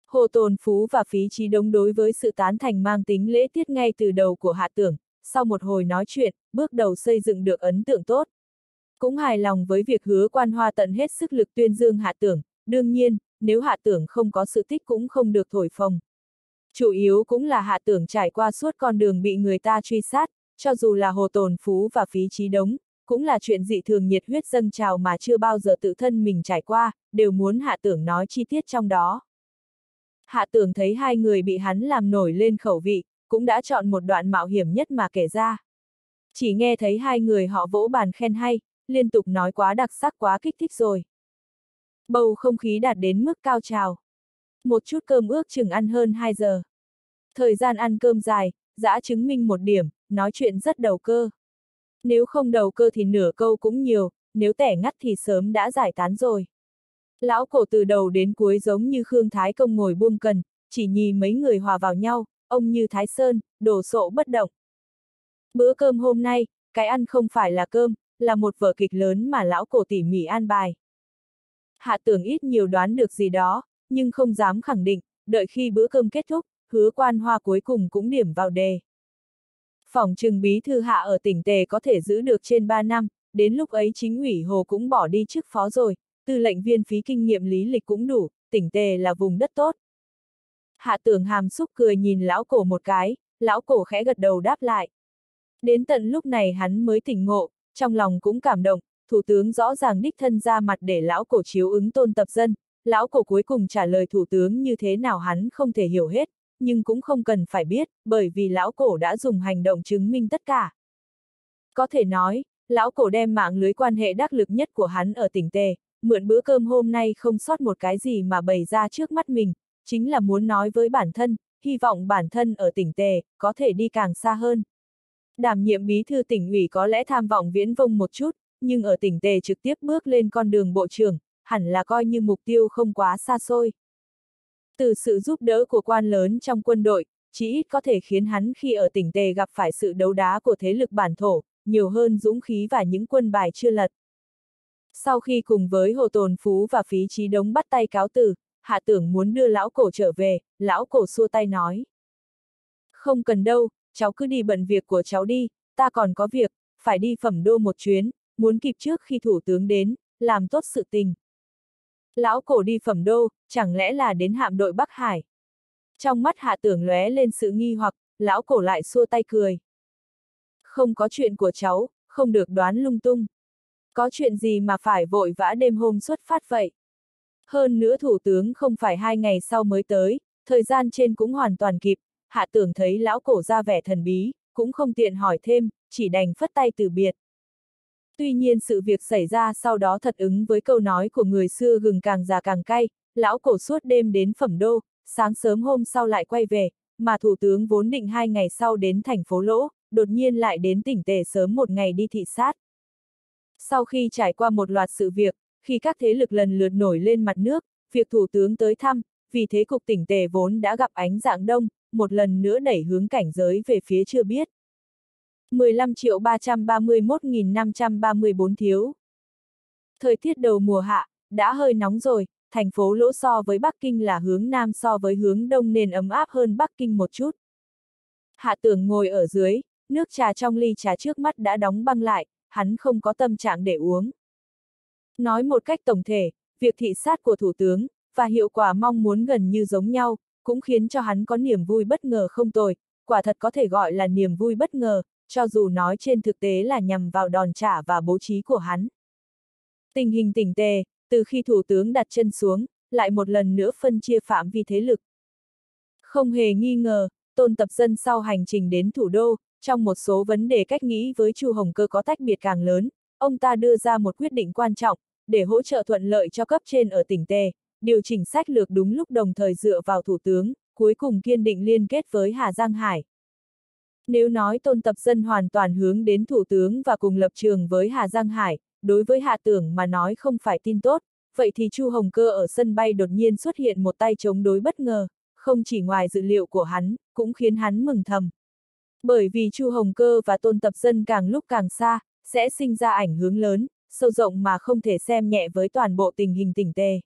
Hồ Tồn Phú và Phí Trí Đống đối với sự tán thành mang tính lễ tiết ngay từ đầu của hạ tưởng, sau một hồi nói chuyện, bước đầu xây dựng được ấn tượng tốt. Cũng hài lòng với việc hứa quan hoa tận hết sức lực tuyên dương hạ tưởng, đương nhiên, nếu hạ tưởng không có sự tích cũng không được thổi phồng. Chủ yếu cũng là hạ tưởng trải qua suốt con đường bị người ta truy sát, cho dù là hồ tồn phú và phí trí đống, cũng là chuyện dị thường nhiệt huyết dâng trào mà chưa bao giờ tự thân mình trải qua, đều muốn hạ tưởng nói chi tiết trong đó. Hạ tưởng thấy hai người bị hắn làm nổi lên khẩu vị, cũng đã chọn một đoạn mạo hiểm nhất mà kể ra. Chỉ nghe thấy hai người họ vỗ bàn khen hay, liên tục nói quá đặc sắc quá kích thích rồi. Bầu không khí đạt đến mức cao trào. Một chút cơm ước chừng ăn hơn 2 giờ. Thời gian ăn cơm dài, đã chứng minh một điểm, nói chuyện rất đầu cơ. Nếu không đầu cơ thì nửa câu cũng nhiều, nếu tẻ ngắt thì sớm đã giải tán rồi. Lão cổ từ đầu đến cuối giống như Khương Thái Công ngồi buông cần, chỉ nhìn mấy người hòa vào nhau, ông như Thái Sơn, đổ sộ bất động. Bữa cơm hôm nay, cái ăn không phải là cơm, là một vở kịch lớn mà lão cổ tỉ mỉ an bài. Hạ tưởng ít nhiều đoán được gì đó, nhưng không dám khẳng định, đợi khi bữa cơm kết thúc, hứa quan hoa cuối cùng cũng điểm vào đề. Phòng trừng bí thư hạ ở tỉnh Tề có thể giữ được trên 3 năm, đến lúc ấy chính ủy hồ cũng bỏ đi chức phó rồi, tư lệnh viên phí kinh nghiệm lý lịch cũng đủ, tỉnh Tề là vùng đất tốt. Hạ tưởng hàm xúc cười nhìn lão cổ một cái, lão cổ khẽ gật đầu đáp lại. Đến tận lúc này hắn mới tỉnh ngộ, trong lòng cũng cảm động, thủ tướng rõ ràng đích thân ra mặt để lão cổ chiếu ứng tôn tập dân, lão cổ cuối cùng trả lời thủ tướng như thế nào hắn không thể hiểu hết, nhưng cũng không cần phải biết, bởi vì lão cổ đã dùng hành động chứng minh tất cả. Có thể nói, lão cổ đem mạng lưới quan hệ đắc lực nhất của hắn ở tỉnh Tề, mượn bữa cơm hôm nay không sót một cái gì mà bày ra trước mắt mình, chính là muốn nói với bản thân, hy vọng bản thân ở tỉnh Tề, có thể đi càng xa hơn. Đảm nhiệm bí thư tỉnh ủy có lẽ tham vọng viễn vông một chút, nhưng ở tỉnh Tề trực tiếp bước lên con đường bộ trưởng, hẳn là coi như mục tiêu không quá xa xôi. Từ sự giúp đỡ của quan lớn trong quân đội, chỉ ít có thể khiến hắn khi ở tỉnh Tề gặp phải sự đấu đá của thế lực bản thổ, nhiều hơn dũng khí và những quân bài chưa lật. Sau khi cùng với Hồ Tồn Phú và Phí Trí Đống bắt tay cáo từ, hạ tưởng muốn đưa lão cổ trở về, lão cổ xua tay nói. Không cần đâu, cháu cứ đi bận việc của cháu đi, ta còn có việc, phải đi phẩm đô một chuyến, muốn kịp trước khi thủ tướng đến, làm tốt sự tình. Lão cổ đi phẩm đô, chẳng lẽ là đến hạm đội Bắc Hải? Trong mắt hạ tưởng lóe lên sự nghi hoặc, lão cổ lại xua tay cười. Không có chuyện của cháu, không được đoán lung tung. Có chuyện gì mà phải vội vã đêm hôm xuất phát vậy? Hơn nữa thủ tướng không phải hai ngày sau mới tới, thời gian trên cũng hoàn toàn kịp, hạ tưởng thấy lão cổ ra vẻ thần bí, cũng không tiện hỏi thêm, chỉ đành phất tay từ biệt. Tuy nhiên sự việc xảy ra sau đó thật ứng với câu nói của người xưa gừng càng già càng cay, lão cổ suốt đêm đến phẩm đô, sáng sớm hôm sau lại quay về, mà thủ tướng vốn định hai ngày sau đến thành phố Lỗ, đột nhiên lại đến tỉnh Tề sớm một ngày đi thị sát. Sau khi trải qua một loạt sự việc, khi các thế lực lần lượt nổi lên mặt nước, việc thủ tướng tới thăm, vì thế cục tỉnh Tề vốn đã gặp ánh dạng đông, một lần nữa đẩy hướng cảnh giới về phía chưa biết. 15 triệu 331.534 thiếu. Thời tiết đầu mùa hạ, đã hơi nóng rồi, thành phố lỗ so với Bắc Kinh là hướng Nam so với hướng Đông nên ấm áp hơn Bắc Kinh một chút. Hạ tưởng ngồi ở dưới, nước trà trong ly trà trước mắt đã đóng băng lại, hắn không có tâm trạng để uống. Nói một cách tổng thể, việc thị sát của Thủ tướng, và hiệu quả mong muốn gần như giống nhau, cũng khiến cho hắn có niềm vui bất ngờ không tồi, quả thật có thể gọi là niềm vui bất ngờ, cho dù nói trên thực tế là nhằm vào đòn trả và bố trí của hắn. Tình hình tỉnh tề, từ khi Thủ tướng đặt chân xuống, lại một lần nữa phân chia phạm vi thế lực. Không hề nghi ngờ, tôn tập dân sau hành trình đến thủ đô, trong một số vấn đề cách nghĩ với Chu Hồng Cơ có tách biệt càng lớn, ông ta đưa ra một quyết định quan trọng, để hỗ trợ thuận lợi cho cấp trên ở tỉnh Tề, điều chỉnh sách lược đúng lúc đồng thời dựa vào thủ tướng, cuối cùng kiên định liên kết với Hà Giang Hải. Nếu nói tôn tập dân hoàn toàn hướng đến thủ tướng và cùng lập trường với Hà Giang Hải, đối với Hạ Tưởng mà nói không phải tin tốt, vậy thì Chu Hồng Cơ ở sân bay đột nhiên xuất hiện một tay chống đối bất ngờ, không chỉ ngoài dự liệu của hắn, cũng khiến hắn mừng thầm. Bởi vì Chu Hồng Cơ và tôn tập dân càng lúc càng xa, sẽ sinh ra ảnh hưởng lớn, sâu rộng mà không thể xem nhẹ với toàn bộ tình hình tỉnh tề.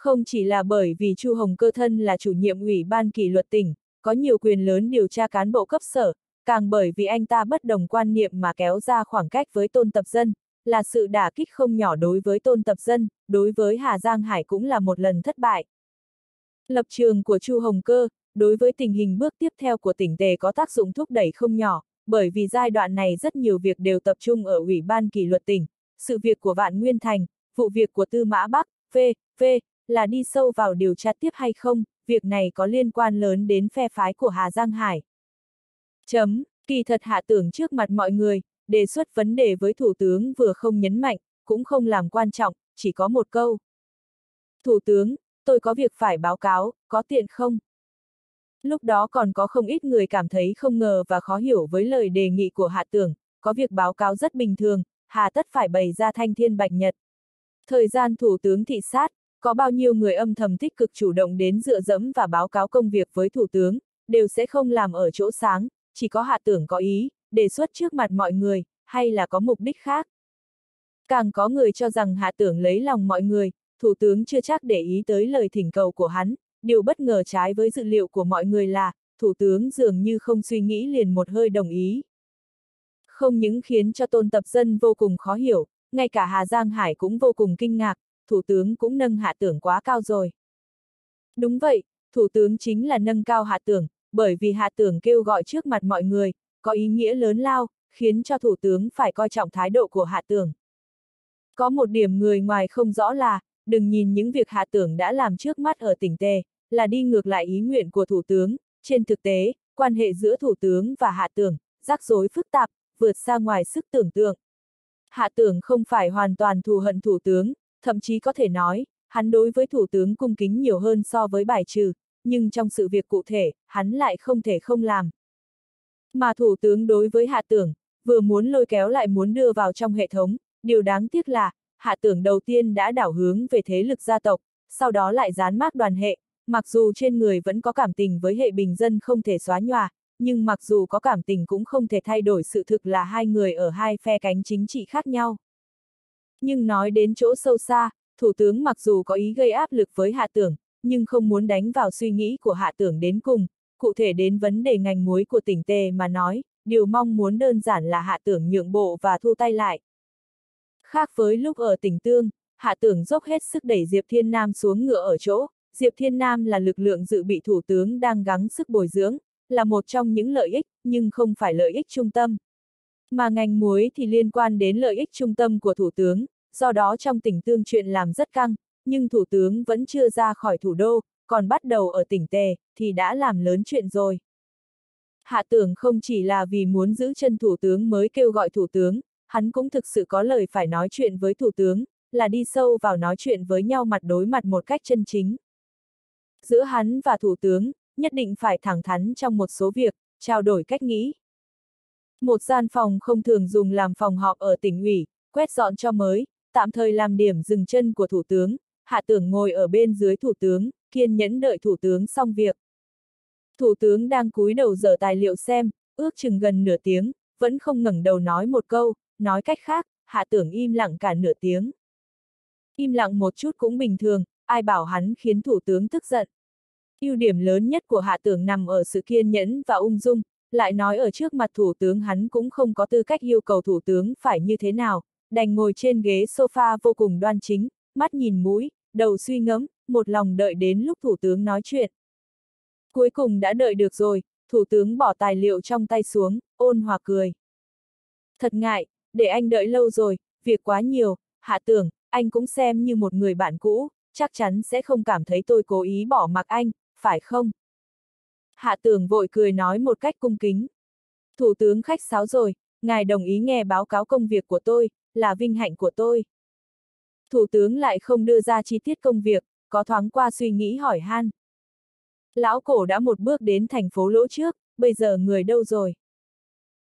Không chỉ là bởi vì Chu Hồng Cơ thân là chủ nhiệm ủy ban kỷ luật tỉnh, có nhiều quyền lớn điều tra cán bộ cấp sở, càng bởi vì anh ta bất đồng quan niệm mà kéo ra khoảng cách với tôn tập dân, là sự đả kích không nhỏ đối với tôn tập dân, đối với Hà Giang Hải cũng là một lần thất bại. Lập trường của Chu Hồng Cơ, đối với tình hình bước tiếp theo của tỉnh Tề có tác dụng thúc đẩy không nhỏ, bởi vì giai đoạn này rất nhiều việc đều tập trung ở Ủy ban kỷ luật tỉnh, sự việc của Vạn Nguyên Thành, vụ việc của Tư Mã Bắc, V, V, là đi sâu vào điều tra tiếp hay không, việc này có liên quan lớn đến phe phái của Hà Giang Hải. Chấm, kỳ thật hạ tưởng trước mặt mọi người, đề xuất vấn đề với Thủ tướng vừa không nhấn mạnh, cũng không làm quan trọng, chỉ có một câu. Thủ tướng, tôi có việc phải báo cáo, có tiện không? Lúc đó còn có không ít người cảm thấy không ngờ và khó hiểu với lời đề nghị của hạ tưởng, có việc báo cáo rất bình thường, hà tất phải bày ra thanh thiên bạch nhật. Thời gian thủ tướng thị sát, có bao nhiêu người âm thầm tích cực chủ động đến dựa dẫm và báo cáo công việc với thủ tướng, đều sẽ không làm ở chỗ sáng, chỉ có hạ tưởng có ý, đề xuất trước mặt mọi người, hay là có mục đích khác. Càng có người cho rằng hạ tưởng lấy lòng mọi người, thủ tướng chưa chắc để ý tới lời thỉnh cầu của hắn, điều bất ngờ trái với dự liệu của mọi người là, thủ tướng dường như không suy nghĩ liền một hơi đồng ý. Không những khiến cho tôn tập dân vô cùng khó hiểu, ngay cả Hà Giang Hải cũng vô cùng kinh ngạc, thủ tướng cũng nâng hạ tưởng quá cao rồi. Đúng vậy, thủ tướng chính là nâng cao hạ tưởng, bởi vì hạ tưởng kêu gọi trước mặt mọi người, có ý nghĩa lớn lao, khiến cho thủ tướng phải coi trọng thái độ của hạ tưởng. Có một điểm người ngoài không rõ là, đừng nhìn những việc hạ tưởng đã làm trước mắt ở tỉnh Tề, là đi ngược lại ý nguyện của thủ tướng, trên thực tế, quan hệ giữa thủ tướng và hạ tưởng, rắc rối phức tạp, vượt xa ngoài sức tưởng tượng. Hạ tưởng không phải hoàn toàn thù hận thủ tướng, thậm chí có thể nói, hắn đối với thủ tướng cung kính nhiều hơn so với bài trừ, nhưng trong sự việc cụ thể, hắn lại không thể không làm. Mà thủ tướng đối với hạ tưởng, vừa muốn lôi kéo lại muốn đưa vào trong hệ thống, điều đáng tiếc là, hạ tưởng đầu tiên đã đảo hướng về thế lực gia tộc, sau đó lại dán mát đoàn hệ, mặc dù trên người vẫn có cảm tình với hệ bình dân không thể xóa nhòa, nhưng mặc dù có cảm tình cũng không thể thay đổi sự thực là hai người ở hai phe cánh chính trị khác nhau. Nhưng nói đến chỗ sâu xa, Thủ tướng mặc dù có ý gây áp lực với hạ tưởng, nhưng không muốn đánh vào suy nghĩ của hạ tưởng đến cùng, cụ thể đến vấn đề ngành muối của tỉnh Tề mà nói, điều mong muốn đơn giản là hạ tưởng nhượng bộ và thu tay lại. Khác với lúc ở tỉnh Tương, hạ tưởng dốc hết sức đẩy Diệp Thiên Nam xuống ngựa ở chỗ, Diệp Thiên Nam là lực lượng dự bị thủ tướng đang gắng sức bồi dưỡng, là một trong những lợi ích, nhưng không phải lợi ích trung tâm. Mà ngành muối thì liên quan đến lợi ích trung tâm của thủ tướng, do đó trong tỉnh Tương chuyện làm rất căng, nhưng thủ tướng vẫn chưa ra khỏi thủ đô, còn bắt đầu ở tỉnh Tề, thì đã làm lớn chuyện rồi. Hạ tưởng không chỉ là vì muốn giữ chân thủ tướng mới kêu gọi thủ tướng, hắn cũng thực sự có lời phải nói chuyện với thủ tướng, là đi sâu vào nói chuyện với nhau mặt đối mặt một cách chân chính. Giữa hắn và thủ tướng, nhất định phải thẳng thắn trong một số việc, trao đổi cách nghĩ. Một gian phòng không thường dùng làm phòng họp ở tỉnh ủy, quét dọn cho mới, tạm thời làm điểm dừng chân của thủ tướng, hạ tưởng ngồi ở bên dưới thủ tướng, kiên nhẫn đợi thủ tướng xong việc. Thủ tướng đang cúi đầu dở tài liệu xem, ước chừng gần nửa tiếng, vẫn không ngẩng đầu nói một câu, nói cách khác, hạ tưởng im lặng cả nửa tiếng. Im lặng một chút cũng bình thường, ai bảo hắn khiến thủ tướng tức giận. ưu điểm lớn nhất của hạ tưởng nằm ở sự kiên nhẫn và ung dung, lại nói ở trước mặt thủ tướng hắn cũng không có tư cách yêu cầu thủ tướng phải như thế nào, đành ngồi trên ghế sofa vô cùng đoan chính, mắt nhìn mũi, đầu suy ngẫm, một lòng đợi đến lúc thủ tướng nói chuyện. Cuối cùng đã đợi được rồi, thủ tướng bỏ tài liệu trong tay xuống, ôn hòa cười. Thật ngại, để anh đợi lâu rồi, việc quá nhiều, hạ tưởng, anh cũng xem như một người bạn cũ, chắc chắn sẽ không cảm thấy tôi cố ý bỏ mặc anh, phải không? Hạ tưởng vội cười nói một cách cung kính. Thủ tướng khách sáo rồi, ngài đồng ý nghe báo cáo công việc của tôi, là vinh hạnh của tôi. Thủ tướng lại không đưa ra chi tiết công việc, có thoáng qua suy nghĩ hỏi han. Lão cổ đã một bước đến thành phố lỗ trước, bây giờ người đâu rồi?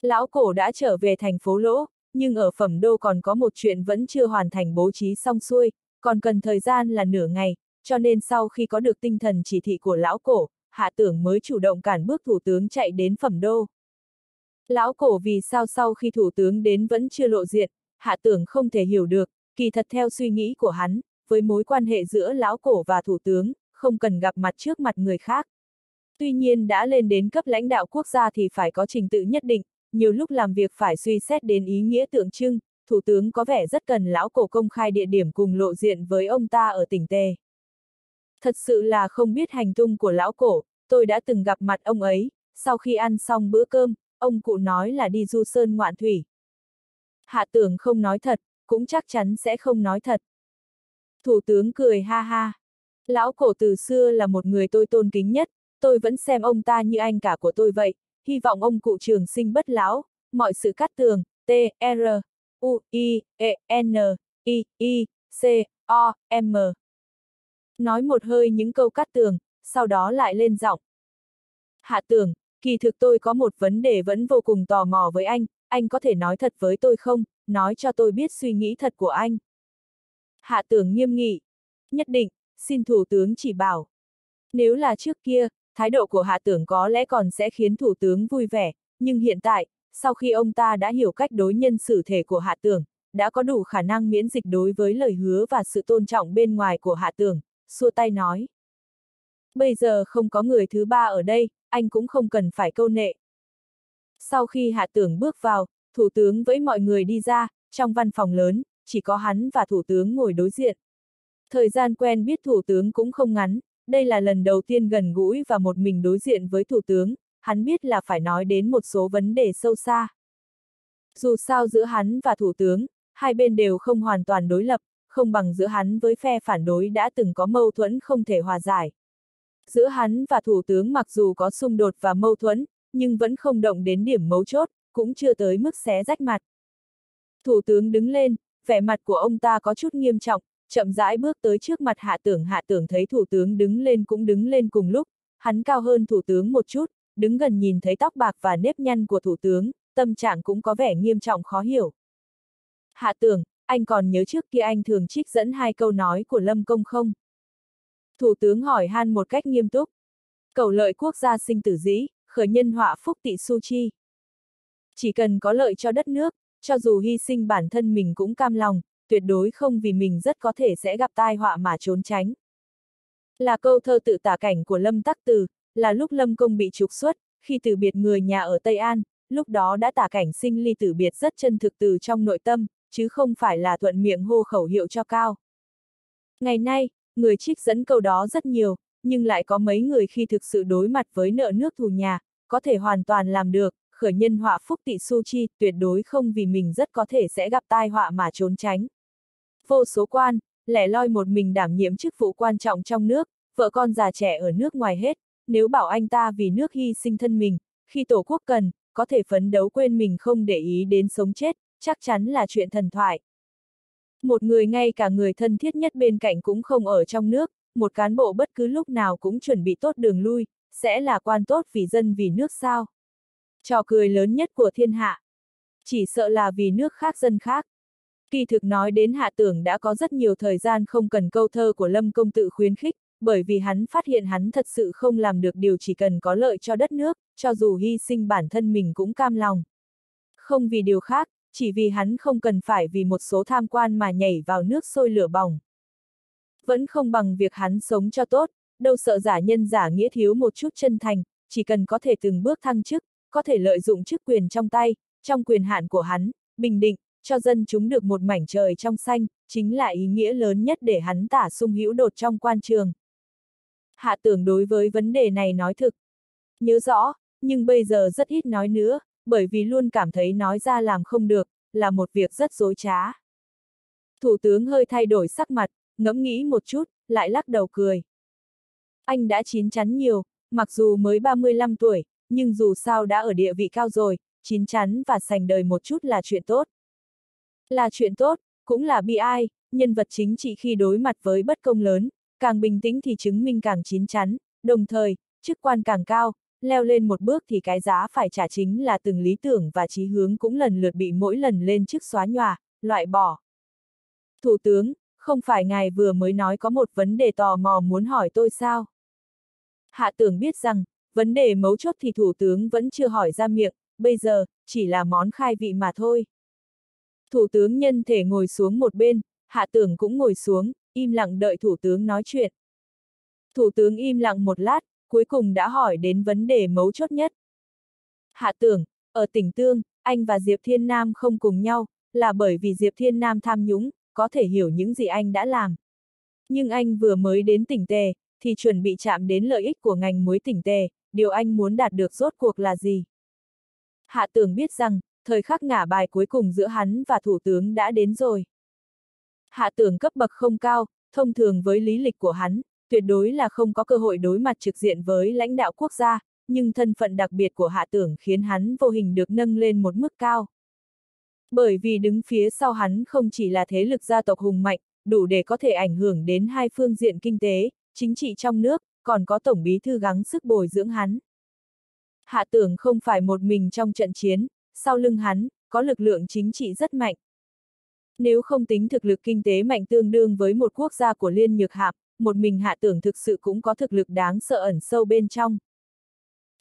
Lão cổ đã trở về thành phố lỗ, nhưng ở phẩm đô còn có một chuyện vẫn chưa hoàn thành bố trí xong xuôi, còn cần thời gian là nửa ngày, cho nên sau khi có được tinh thần chỉ thị của lão cổ, hạ tưởng mới chủ động cản bước thủ tướng chạy đến phẩm đô. Lão cổ vì sao sau khi thủ tướng đến vẫn chưa lộ diện, hạ tưởng không thể hiểu được, kỳ thật theo suy nghĩ của hắn, với mối quan hệ giữa lão cổ và thủ tướng, không cần gặp mặt trước mặt người khác. Tuy nhiên đã lên đến cấp lãnh đạo quốc gia thì phải có trình tự nhất định, nhiều lúc làm việc phải suy xét đến ý nghĩa tượng trưng, thủ tướng có vẻ rất cần lão cổ công khai địa điểm cùng lộ diện với ông ta ở tỉnh Tề. Thật sự là không biết hành tung của lão cổ, tôi đã từng gặp mặt ông ấy, sau khi ăn xong bữa cơm, ông cụ nói là đi du sơn ngoạn thủy. Hạ tưởng không nói thật, cũng chắc chắn sẽ không nói thật. Thủ tướng cười ha ha. Lão cổ từ xưa là một người tôi tôn kính nhất, tôi vẫn xem ông ta như anh cả của tôi vậy, hy vọng ông cụ trường sinh bất lão, mọi sự cắt tường, T, R, U, I, E, N, I, I, C, O, M. Nói một hơi những câu cắt tường, sau đó lại lên giọng. Hạ Tường kỳ thực tôi có một vấn đề vẫn vô cùng tò mò với anh, anh có thể nói thật với tôi không, nói cho tôi biết suy nghĩ thật của anh. Hạ tưởng nghiêm nghị. Nhất định, xin Thủ tướng chỉ bảo. Nếu là trước kia, thái độ của Hạ tưởng có lẽ còn sẽ khiến Thủ tướng vui vẻ, nhưng hiện tại, sau khi ông ta đã hiểu cách đối nhân xử thể của Hạ tưởng, đã có đủ khả năng miễn dịch đối với lời hứa và sự tôn trọng bên ngoài của Hạ tưởng, xua tay nói. Bây giờ không có người thứ ba ở đây, anh cũng không cần phải câu nệ. Sau khi Hạ tưởng bước vào, Thủ tướng với mọi người đi ra, trong văn phòng lớn, chỉ có hắn và Thủ tướng ngồi đối diện. Thời gian quen biết Thủ tướng cũng không ngắn, đây là lần đầu tiên gần gũi và một mình đối diện với Thủ tướng, hắn biết là phải nói đến một số vấn đề sâu xa. Dù sao giữa hắn và Thủ tướng, hai bên đều không hoàn toàn đối lập, không bằng giữa hắn với phe phản đối đã từng có mâu thuẫn không thể hòa giải. Giữa hắn và Thủ tướng mặc dù có xung đột và mâu thuẫn, nhưng vẫn không động đến điểm mấu chốt, cũng chưa tới mức xé rách mặt. Thủ tướng đứng lên, vẻ mặt của ông ta có chút nghiêm trọng, chậm rãi bước tới trước mặt hạ tưởng hạ tưởng thấy thủ tướng đứng lên cũng đứng lên cùng lúc, hắn cao hơn thủ tướng một chút, đứng gần nhìn thấy tóc bạc và nếp nhăn của thủ tướng, tâm trạng cũng có vẻ nghiêm trọng khó hiểu. Hạ tưởng, anh còn nhớ trước kia anh thường trích dẫn hai câu nói của Lâm Công không? Thủ tướng hỏi han một cách nghiêm túc. Cầu lợi quốc gia sinh tử dĩ, khởi nhân họa phúc tị su chi. Chỉ cần có lợi cho đất nước, cho dù hy sinh bản thân mình cũng cam lòng, tuyệt đối không vì mình rất có thể sẽ gặp tai họa mà trốn tránh. Là câu thơ tự tả cảnh của Lâm Tắc Từ, là lúc Lâm Công bị trục xuất, khi từ biệt người nhà ở Tây An, lúc đó đã tả cảnh sinh ly tử biệt rất chân thực từ trong nội tâm, chứ không phải là thuận miệng hô khẩu hiệu cho cao. Ngày nay, người trích dẫn câu đó rất nhiều, nhưng lại có mấy người khi thực sự đối mặt với nợ nước thù nhà, có thể hoàn toàn làm được, khởi nhân họa phúc tị su chi, tuyệt đối không vì mình rất có thể sẽ gặp tai họa mà trốn tránh. Vô số quan, lẻ loi một mình đảm nhiệm chức vụ quan trọng trong nước, vợ con già trẻ ở nước ngoài hết, nếu bảo anh ta vì nước hy sinh thân mình, khi tổ quốc cần, có thể phấn đấu quên mình không để ý đến sống chết, chắc chắn là chuyện thần thoại. Một người ngay cả người thân thiết nhất bên cạnh cũng không ở trong nước, một cán bộ bất cứ lúc nào cũng chuẩn bị tốt đường lui, sẽ là quan tốt vì dân vì nước sao. Trò cười lớn nhất của thiên hạ. Chỉ sợ là vì nước khác dân khác. Kỳ thực nói đến hạ tưởng đã có rất nhiều thời gian không cần câu thơ của Lâm Công Tự khuyến khích, bởi vì hắn phát hiện hắn thật sự không làm được điều chỉ cần có lợi cho đất nước, cho dù hy sinh bản thân mình cũng cam lòng. Không vì điều khác, chỉ vì hắn không cần phải vì một số tham quan mà nhảy vào nước sôi lửa bỏng. Vẫn không bằng việc hắn sống cho tốt, đâu sợ giả nhân giả nghĩa thiếu một chút chân thành, chỉ cần có thể từng bước thăng chức, có thể lợi dụng chức quyền trong tay, trong quyền hạn của hắn, bình định, cho dân chúng được một mảnh trời trong xanh, chính là ý nghĩa lớn nhất để hắn tả sung hữu đột trong quan trường. Hạ tưởng đối với vấn đề này nói thực. Nhớ rõ, nhưng bây giờ rất ít nói nữa, bởi vì luôn cảm thấy nói ra làm không được, là một việc rất dối trá. Thủ tướng hơi thay đổi sắc mặt, ngẫm nghĩ một chút, lại lắc đầu cười. Anh đã chín chắn nhiều, mặc dù mới 35 tuổi, nhưng dù sao đã ở địa vị cao rồi, chín chắn và sành đời một chút là chuyện tốt. Là chuyện tốt, cũng là bi ai, nhân vật chính trị khi đối mặt với bất công lớn, càng bình tĩnh thì chứng minh càng chín chắn, đồng thời, chức quan càng cao, leo lên một bước thì cái giá phải trả chính là từng lý tưởng và chí hướng cũng lần lượt bị mỗi lần lên chức xóa nhòa, loại bỏ. Thủ tướng, không phải ngài vừa mới nói có một vấn đề tò mò muốn hỏi tôi sao? Hạ tưởng biết rằng, vấn đề mấu chốt thì thủ tướng vẫn chưa hỏi ra miệng, bây giờ, chỉ là món khai vị mà thôi. Thủ tướng nhân thể ngồi xuống một bên, hạ tưởng cũng ngồi xuống, im lặng đợi thủ tướng nói chuyện. Thủ tướng im lặng một lát, cuối cùng đã hỏi đến vấn đề mấu chốt nhất. Hạ tưởng, ở tỉnh Tương, anh và Diệp Thiên Nam không cùng nhau, là bởi vì Diệp Thiên Nam tham nhũng, có thể hiểu những gì anh đã làm. Nhưng anh vừa mới đến tỉnh Tề, thì chuẩn bị chạm đến lợi ích của ngành muối tỉnh Tề, điều anh muốn đạt được rốt cuộc là gì? Hạ tưởng biết rằng, thời khắc ngả bài cuối cùng giữa hắn và thủ tướng đã đến rồi. Hạ tưởng cấp bậc không cao, thông thường với lý lịch của hắn, tuyệt đối là không có cơ hội đối mặt trực diện với lãnh đạo quốc gia, nhưng thân phận đặc biệt của hạ tưởng khiến hắn vô hình được nâng lên một mức cao. Bởi vì đứng phía sau hắn không chỉ là thế lực gia tộc hùng mạnh, đủ để có thể ảnh hưởng đến hai phương diện kinh tế, chính trị trong nước, còn có tổng bí thư gắng sức bồi dưỡng hắn. Hạ tưởng không phải một mình trong trận chiến, sau lưng hắn, có lực lượng chính trị rất mạnh. Nếu không tính thực lực kinh tế mạnh tương đương với một quốc gia của Liên Nhược Hạp, một mình hạ tưởng thực sự cũng có thực lực đáng sợ ẩn sâu bên trong.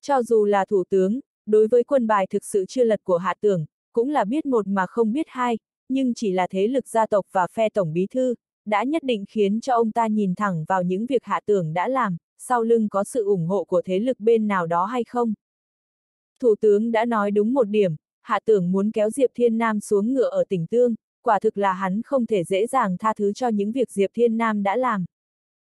Cho dù là thủ tướng, đối với quân bài thực sự chưa lật của hạ tưởng, cũng là biết một mà không biết hai, nhưng chỉ là thế lực gia tộc và phe tổng bí thư, đã nhất định khiến cho ông ta nhìn thẳng vào những việc hạ tưởng đã làm, sau lưng có sự ủng hộ của thế lực bên nào đó hay không. Thủ tướng đã nói đúng một điểm, hạ tưởng muốn kéo Diệp Thiên Nam xuống ngựa ở tỉnh Tương, quả thực là hắn không thể dễ dàng tha thứ cho những việc Diệp Thiên Nam đã làm.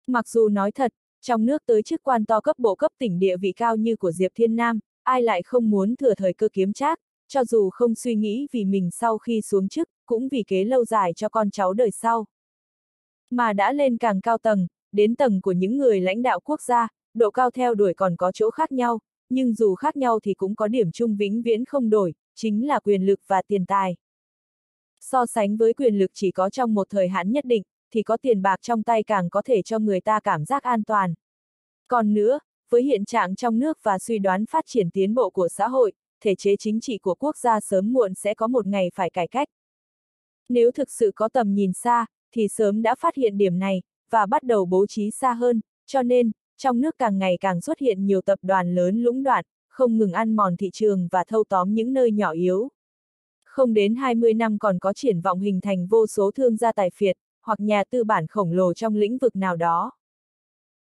Mặc dù nói thật, trong nước tới chức quan to cấp bộ cấp tỉnh địa vị cao như của Diệp Thiên Nam, ai lại không muốn thừa thời cơ kiếm trác, cho dù không suy nghĩ vì mình sau khi xuống chức, cũng vì kế lâu dài cho con cháu đời sau. Mà đã lên càng cao tầng, đến tầng của những người lãnh đạo quốc gia, độ cao theo đuổi còn có chỗ khác nhau, nhưng dù khác nhau thì cũng có điểm chung vĩnh viễn không đổi, chính là quyền lực và tiền tài. So sánh với quyền lực chỉ có trong một thời hạn nhất định, thì có tiền bạc trong tay càng có thể cho người ta cảm giác an toàn. Còn nữa, với hiện trạng trong nước và suy đoán phát triển tiến bộ của xã hội, thể chế chính trị của quốc gia sớm muộn sẽ có một ngày phải cải cách. Nếu thực sự có tầm nhìn xa, thì sớm đã phát hiện điểm này, và bắt đầu bố trí xa hơn, cho nên, trong nước càng ngày càng xuất hiện nhiều tập đoàn lớn lũng đoạn, không ngừng ăn mòn thị trường và thâu tóm những nơi nhỏ yếu. Không đến 20 năm còn có triển vọng hình thành vô số thương gia tài phiệt, hoặc nhà tư bản khổng lồ trong lĩnh vực nào đó.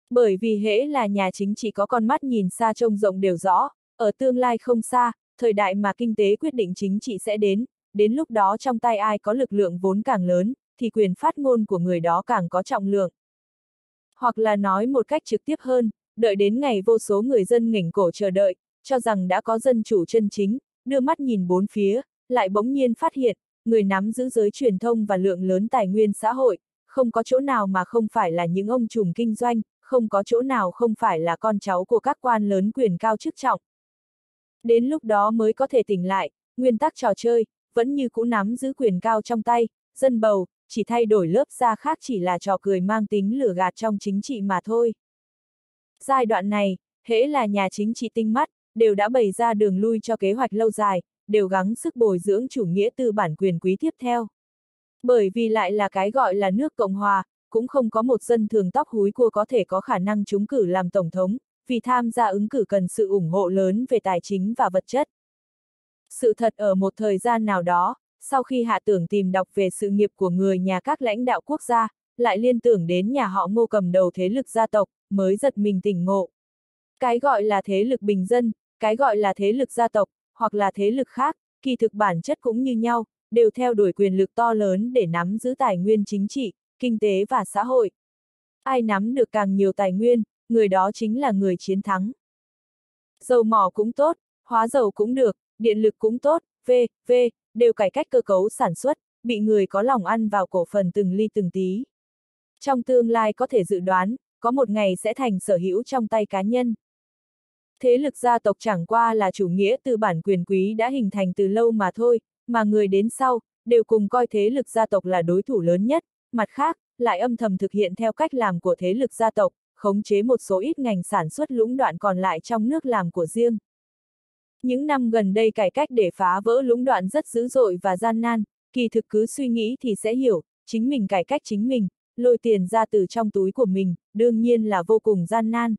Bởi vì hễ là nhà chính chỉ có con mắt nhìn xa trông rộng đều rõ, ở tương lai không xa, thời đại mà kinh tế quyết định chính trị sẽ đến, đến lúc đó trong tay ai có lực lượng vốn càng lớn, thì quyền phát ngôn của người đó càng có trọng lượng. Hoặc là nói một cách trực tiếp hơn, đợi đến ngày vô số người dân nghỉnh cổ chờ đợi, cho rằng đã có dân chủ chân chính, đưa mắt nhìn bốn phía, lại bỗng nhiên phát hiện, người nắm giữ giới truyền thông và lượng lớn tài nguyên xã hội, không có chỗ nào mà không phải là những ông trùm kinh doanh, không có chỗ nào không phải là con cháu của các quan lớn quyền cao chức trọng. Đến lúc đó mới có thể tỉnh lại, nguyên tắc trò chơi, vẫn như cũ nắm giữ quyền cao trong tay, dân bầu, chỉ thay đổi lớp ra khác chỉ là trò cười mang tính lửa gạt trong chính trị mà thôi. Giai đoạn này, hễ là nhà chính trị tinh mắt, đều đã bày ra đường lui cho kế hoạch lâu dài, đều gắng sức bồi dưỡng chủ nghĩa tư bản quyền quý tiếp theo. Bởi vì lại là cái gọi là nước Cộng Hòa, cũng không có một dân thường tóc húi cua có thể có khả năng trúng cử làm tổng thống, vì tham gia ứng cử cần sự ủng hộ lớn về tài chính và vật chất. Sự thật ở một thời gian nào đó, sau khi hạ tưởng tìm đọc về sự nghiệp của người nhà các lãnh đạo quốc gia, lại liên tưởng đến nhà họ ngô cầm đầu thế lực gia tộc, mới giật mình tỉnh ngộ. Cái gọi là thế lực bình dân, cái gọi là thế lực gia tộc, hoặc là thế lực khác, kỳ thực bản chất cũng như nhau, đều theo đuổi quyền lực to lớn để nắm giữ tài nguyên chính trị, kinh tế và xã hội. Ai nắm được càng nhiều tài nguyên, người đó chính là người chiến thắng. Dầu mỏ cũng tốt, hóa dầu cũng được, điện lực cũng tốt, v, v, đều cải cách cơ cấu sản xuất, bị người có lòng ăn vào cổ phần từng ly từng tí. Trong tương lai có thể dự đoán, có một ngày sẽ thành sở hữu trong tay cá nhân. Thế lực gia tộc chẳng qua là chủ nghĩa tư bản quyền quý đã hình thành từ lâu mà thôi, mà người đến sau, đều cùng coi thế lực gia tộc là đối thủ lớn nhất, mặt khác, lại âm thầm thực hiện theo cách làm của thế lực gia tộc, khống chế một số ít ngành sản xuất lũng đoạn còn lại trong nước làm của riêng. Những năm gần đây cải cách để phá vỡ lũng đoạn rất dữ dội và gian nan, kỳ thực cứ suy nghĩ thì sẽ hiểu, chính mình cải cách chính mình, lôi tiền ra từ trong túi của mình, đương nhiên là vô cùng gian nan.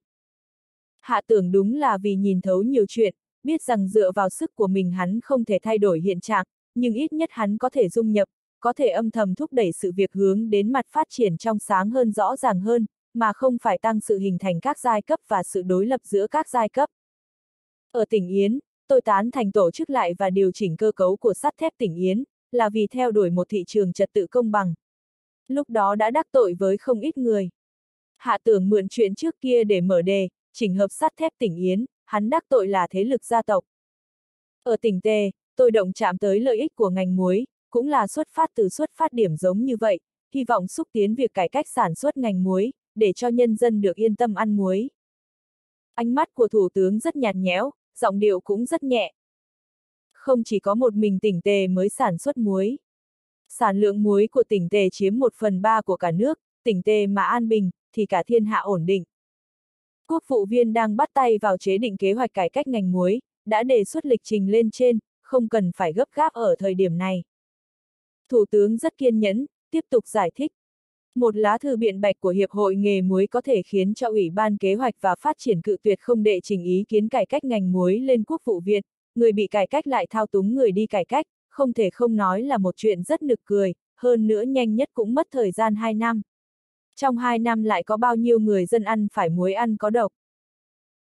Hạ tưởng đúng là vì nhìn thấu nhiều chuyện, biết rằng dựa vào sức của mình hắn không thể thay đổi hiện trạng, nhưng ít nhất hắn có thể dung nhập, có thể âm thầm thúc đẩy sự việc hướng đến mặt phát triển trong sáng hơn rõ ràng hơn, mà không phải tăng sự hình thành các giai cấp và sự đối lập giữa các giai cấp. Ở tỉnh Yến, tôi tán thành tổ chức lại và điều chỉnh cơ cấu của sắt thép tỉnh Yến, là vì theo đuổi một thị trường trật tự công bằng. Lúc đó đã đắc tội với không ít người. Hạ tưởng mượn chuyện trước kia để mở đề, chỉnh hợp sắt thép tỉnh Yến, hắn đắc tội là thế lực gia tộc. Ở tỉnh Tề, tôi động chạm tới lợi ích của ngành muối, cũng là xuất phát từ xuất phát điểm giống như vậy, hy vọng xúc tiến việc cải cách sản xuất ngành muối, để cho nhân dân được yên tâm ăn muối. Ánh mắt của Thủ tướng rất nhạt nhẽo, giọng điệu cũng rất nhẹ. Không chỉ có một mình tỉnh Tề mới sản xuất muối. Sản lượng muối của tỉnh Tề chiếm một phần ba của cả nước, tỉnh Tề mà an bình, thì cả thiên hạ ổn định. Quốc vụ viên đang bắt tay vào chế định kế hoạch cải cách ngành muối, đã đề xuất lịch trình lên trên, không cần phải gấp gáp ở thời điểm này. Thủ tướng rất kiên nhẫn, tiếp tục giải thích. Một lá thư biện bạch của Hiệp hội nghề muối có thể khiến cho Ủy ban Kế hoạch và Phát triển cự tuyệt không đệ trình ý kiến cải cách ngành muối lên Quốc vụ viện, người bị cải cách lại thao túng người đi cải cách, không thể không nói là một chuyện rất nực cười, hơn nữa nhanh nhất cũng mất thời gian 2 năm. Trong hai năm lại có bao nhiêu người dân ăn phải muối ăn có độc.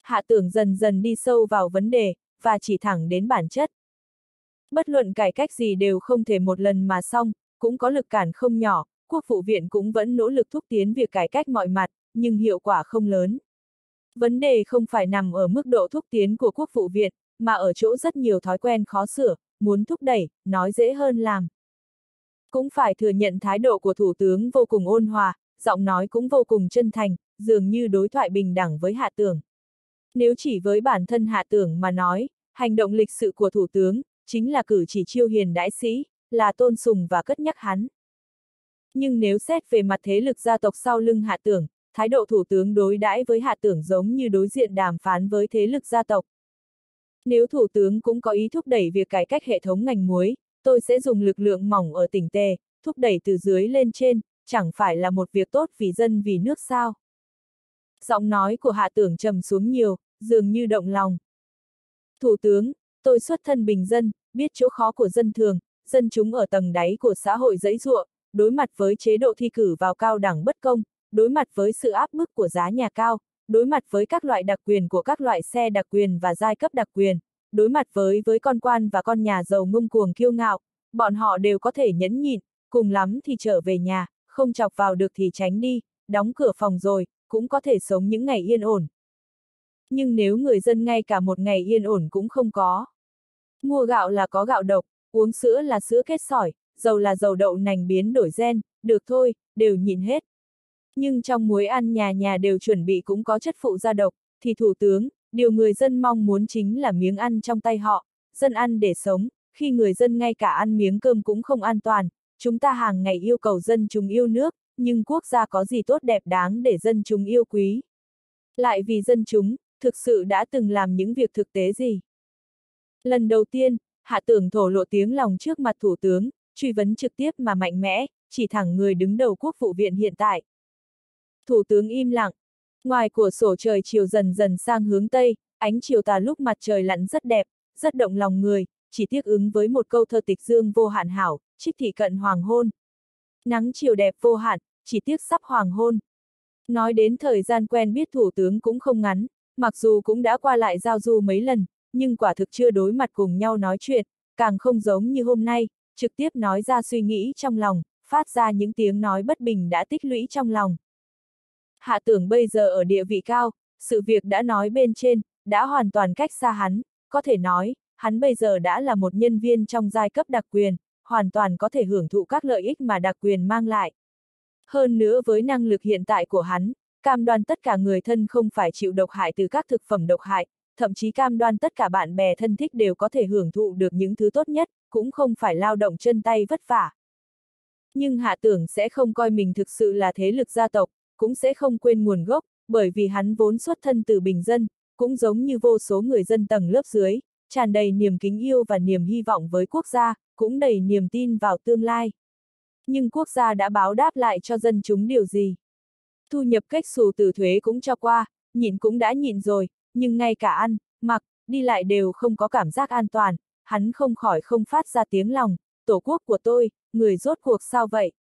Hạ tưởng dần dần đi sâu vào vấn đề, và chỉ thẳng đến bản chất. Bất luận cải cách gì đều không thể một lần mà xong, cũng có lực cản không nhỏ, quốc vụ viện cũng vẫn nỗ lực thúc tiến việc cải cách mọi mặt, nhưng hiệu quả không lớn. Vấn đề không phải nằm ở mức độ thúc tiến của quốc vụ viện, mà ở chỗ rất nhiều thói quen khó sửa, muốn thúc đẩy, nói dễ hơn làm. Cũng phải thừa nhận thái độ của Thủ tướng vô cùng ôn hòa, giọng nói cũng vô cùng chân thành, dường như đối thoại bình đẳng với hạ tưởng. Nếu chỉ với bản thân hạ tưởng mà nói, hành động lịch sự của Thủ tướng, chính là cử chỉ chiêu hiền đại sĩ, là tôn sùng và cất nhắc hắn. Nhưng nếu xét về mặt thế lực gia tộc sau lưng hạ tưởng, thái độ thủ tướng đối đãi với hạ tưởng giống như đối diện đàm phán với thế lực gia tộc. Nếu thủ tướng cũng có ý thúc đẩy việc cải cách hệ thống ngành muối, tôi sẽ dùng lực lượng mỏng ở tỉnh Tề, thúc đẩy từ dưới lên trên, chẳng phải là một việc tốt vì dân vì nước sao. Giọng nói của hạ tưởng trầm xuống nhiều, dường như động lòng. Thủ tướng, tôi xuất thân bình dân, biết chỗ khó của dân thường, dân chúng ở tầng đáy của xã hội dẫy ruộng, đối mặt với chế độ thi cử vào cao đẳng bất công, đối mặt với sự áp bức của giá nhà cao, đối mặt với các loại đặc quyền của các loại xe đặc quyền và giai cấp đặc quyền, đối mặt với với con quan và con nhà giàu ngông cuồng kiêu ngạo, bọn họ đều có thể nhẫn nhịn, cùng lắm thì trở về nhà, không chọc vào được thì tránh đi, đóng cửa phòng rồi, cũng có thể sống những ngày yên ổn. Nhưng nếu người dân ngay cả một ngày yên ổn cũng không có, mua gạo là có gạo độc, uống sữa là sữa kết sỏi, dầu là dầu đậu nành biến đổi gen, được thôi, đều nhìn hết. Nhưng trong muối ăn nhà nhà đều chuẩn bị cũng có chất phụ gia độc, thì thủ tướng, điều người dân mong muốn chính là miếng ăn trong tay họ, dân ăn để sống, khi người dân ngay cả ăn miếng cơm cũng không an toàn, chúng ta hàng ngày yêu cầu dân chúng yêu nước, nhưng quốc gia có gì tốt đẹp đáng để dân chúng yêu quý. Lại vì dân chúng, thực sự đã từng làm những việc thực tế gì? Lần đầu tiên, hạ tưởng thổ lộ tiếng lòng trước mặt thủ tướng, truy vấn trực tiếp mà mạnh mẽ, chỉ thẳng người đứng đầu quốc vụ viện hiện tại. Thủ tướng im lặng. Ngoài của sổ trời chiều dần dần sang hướng Tây, ánh chiều tà lúc mặt trời lặn rất đẹp, rất động lòng người, chỉ tiếc ứng với một câu thơ tịch dương vô hạn hảo, trích thị cận hoàng hôn. Nắng chiều đẹp vô hạn, chỉ tiếc sắp hoàng hôn. Nói đến thời gian quen biết thủ tướng cũng không ngắn, mặc dù cũng đã qua lại giao du mấy lần, nhưng quả thực chưa đối mặt cùng nhau nói chuyện, càng không giống như hôm nay, trực tiếp nói ra suy nghĩ trong lòng, phát ra những tiếng nói bất bình đã tích lũy trong lòng. Hạ tưởng bây giờ ở địa vị cao, sự việc đã nói bên trên, đã hoàn toàn cách xa hắn, có thể nói, hắn bây giờ đã là một nhân viên trong giai cấp đặc quyền, hoàn toàn có thể hưởng thụ các lợi ích mà đặc quyền mang lại. Hơn nữa với năng lực hiện tại của hắn, cam đoan tất cả người thân không phải chịu độc hại từ các thực phẩm độc hại, thậm chí cam đoan tất cả bạn bè thân thích đều có thể hưởng thụ được những thứ tốt nhất, cũng không phải lao động chân tay vất vả. Nhưng hạ tưởng sẽ không coi mình thực sự là thế lực gia tộc, cũng sẽ không quên nguồn gốc, bởi vì hắn vốn xuất thân từ bình dân, cũng giống như vô số người dân tầng lớp dưới, tràn đầy niềm kính yêu và niềm hy vọng với quốc gia, cũng đầy niềm tin vào tương lai. Nhưng quốc gia đã báo đáp lại cho dân chúng điều gì? Thu nhập cách xù từ thuế cũng cho qua, nhịn cũng đã nhịn rồi, nhưng ngay cả ăn, mặc, đi lại đều không có cảm giác an toàn, hắn không khỏi không phát ra tiếng lòng, tổ quốc của tôi, người rốt cuộc sao vậy?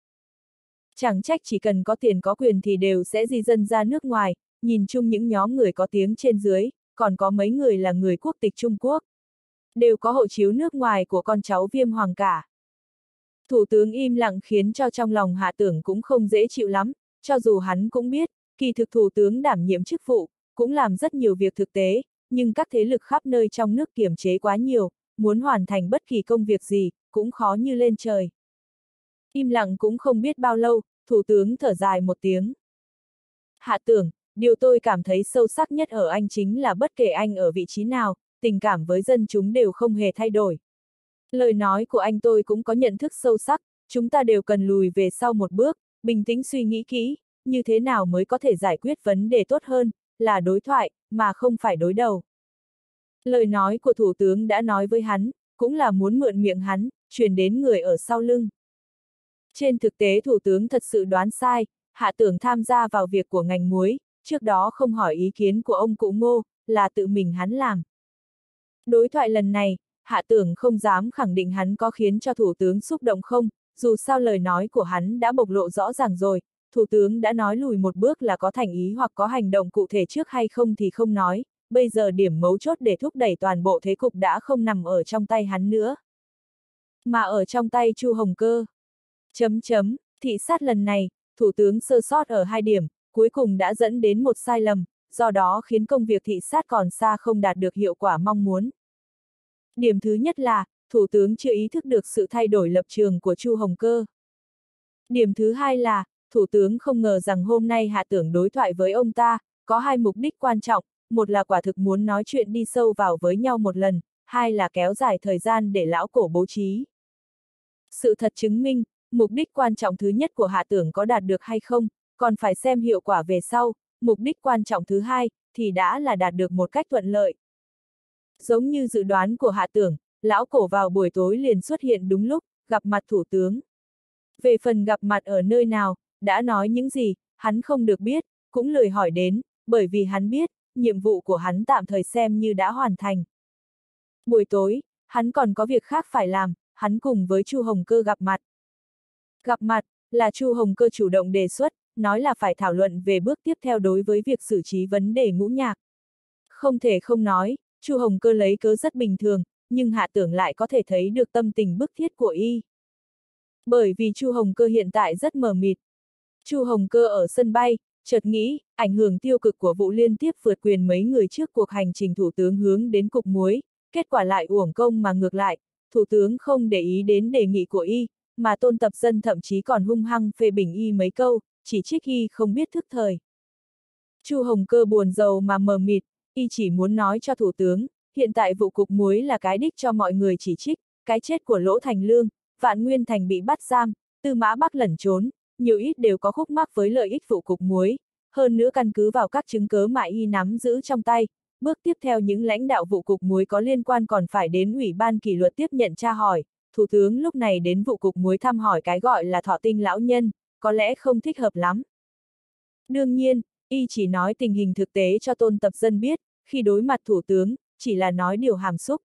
Chẳng trách chỉ cần có tiền có quyền thì đều sẽ di dân ra nước ngoài, nhìn chung những nhóm người có tiếng trên dưới, còn có mấy người là người quốc tịch Trung Quốc. Đều có hộ chiếu nước ngoài của con cháu viêm hoàng cả. Thủ tướng im lặng khiến cho trong lòng hạ tưởng cũng không dễ chịu lắm, cho dù hắn cũng biết, kỳ thực thủ tướng đảm nhiệm chức vụ, cũng làm rất nhiều việc thực tế, nhưng các thế lực khắp nơi trong nước kiểm chế quá nhiều, muốn hoàn thành bất kỳ công việc gì, cũng khó như lên trời. Im lặng cũng không biết bao lâu, thủ tướng thở dài một tiếng. Hạ tưởng, điều tôi cảm thấy sâu sắc nhất ở anh chính là bất kể anh ở vị trí nào, tình cảm với dân chúng đều không hề thay đổi. Lời nói của anh tôi cũng có nhận thức sâu sắc, chúng ta đều cần lùi về sau một bước, bình tĩnh suy nghĩ kỹ, như thế nào mới có thể giải quyết vấn đề tốt hơn, là đối thoại, mà không phải đối đầu. Lời nói của Thủ tướng đã nói với hắn, cũng là muốn mượn miệng hắn, truyền đến người ở sau lưng. Trên thực tế Thủ tướng thật sự đoán sai, hạ tưởng tham gia vào việc của ngành muối, trước đó không hỏi ý kiến của ông cụ ngô, là tự mình hắn làm. Đối thoại lần này, hạ tưởng không dám khẳng định hắn có khiến cho thủ tướng xúc động không, dù sao lời nói của hắn đã bộc lộ rõ ràng rồi, thủ tướng đã nói lùi một bước là có thành ý hoặc có hành động cụ thể trước hay không thì không nói, bây giờ điểm mấu chốt để thúc đẩy toàn bộ thế cục đã không nằm ở trong tay hắn nữa. Mà ở trong tay Chu Hồng Cơ. Chấm chấm, thị sát lần này, thủ tướng sơ sót ở hai điểm, cuối cùng đã dẫn đến một sai lầm, do đó khiến công việc thị sát còn xa không đạt được hiệu quả mong muốn. Điểm thứ nhất là, Thủ tướng chưa ý thức được sự thay đổi lập trường của Chu Hồng Cơ. Điểm thứ hai là, Thủ tướng không ngờ rằng hôm nay hạ tưởng đối thoại với ông ta, có hai mục đích quan trọng, một là quả thực muốn nói chuyện đi sâu vào với nhau một lần, hai là kéo dài thời gian để lão cổ bố trí. Sự thật chứng minh, mục đích quan trọng thứ nhất của hạ tưởng có đạt được hay không, còn phải xem hiệu quả về sau, mục đích quan trọng thứ hai, thì đã là đạt được một cách thuận lợi. Giống như dự đoán của hạ tưởng, lão cổ vào buổi tối liền xuất hiện đúng lúc, gặp mặt thủ tướng. Về phần gặp mặt ở nơi nào, đã nói những gì, hắn không được biết, cũng lười hỏi đến, bởi vì hắn biết, nhiệm vụ của hắn tạm thời xem như đã hoàn thành. Buổi tối, hắn còn có việc khác phải làm, hắn cùng với Chu Hồng Cơ gặp mặt. Gặp mặt, là Chu Hồng Cơ chủ động đề xuất, nói là phải thảo luận về bước tiếp theo đối với việc xử trí vấn đề ngũ nhạc. Không thể không nói, Chu Hồng Cơ lấy cớ rất bình thường, nhưng hạ tưởng lại có thể thấy được tâm tình bức thiết của y. Bởi vì Chu Hồng Cơ hiện tại rất mờ mịt. Chu Hồng Cơ ở sân bay, chợt nghĩ, ảnh hưởng tiêu cực của vụ liên tiếp vượt quyền mấy người trước cuộc hành trình thủ tướng hướng đến cục muối, kết quả lại uổng công mà ngược lại, thủ tướng không để ý đến đề nghị của y, mà tôn tập dân thậm chí còn hung hăng phê bình y mấy câu, chỉ trích y không biết thức thời. Chu Hồng Cơ buồn giàu mà mờ mịt, y chỉ muốn nói cho thủ tướng, hiện tại vụ cục muối là cái đích cho mọi người chỉ trích, cái chết của Lỗ Thành Lương, Vạn Nguyên Thành bị bắt giam, Tư Mã Bắc lẩn trốn, nhiều ít đều có khúc mắc với lợi ích vụ cục muối, hơn nữa căn cứ vào các chứng cớ mà y nắm giữ trong tay, bước tiếp theo những lãnh đạo vụ cục muối có liên quan còn phải đến Ủy ban kỷ luật tiếp nhận tra hỏi, Thủ tướng lúc này đến vụ cục muối thăm hỏi cái gọi là thọ tinh lão nhân, có lẽ không thích hợp lắm. Đương nhiên, y chỉ nói tình hình thực tế cho tôn tập dân biết, khi đối mặt thủ tướng, chỉ là nói điều hàm xúc.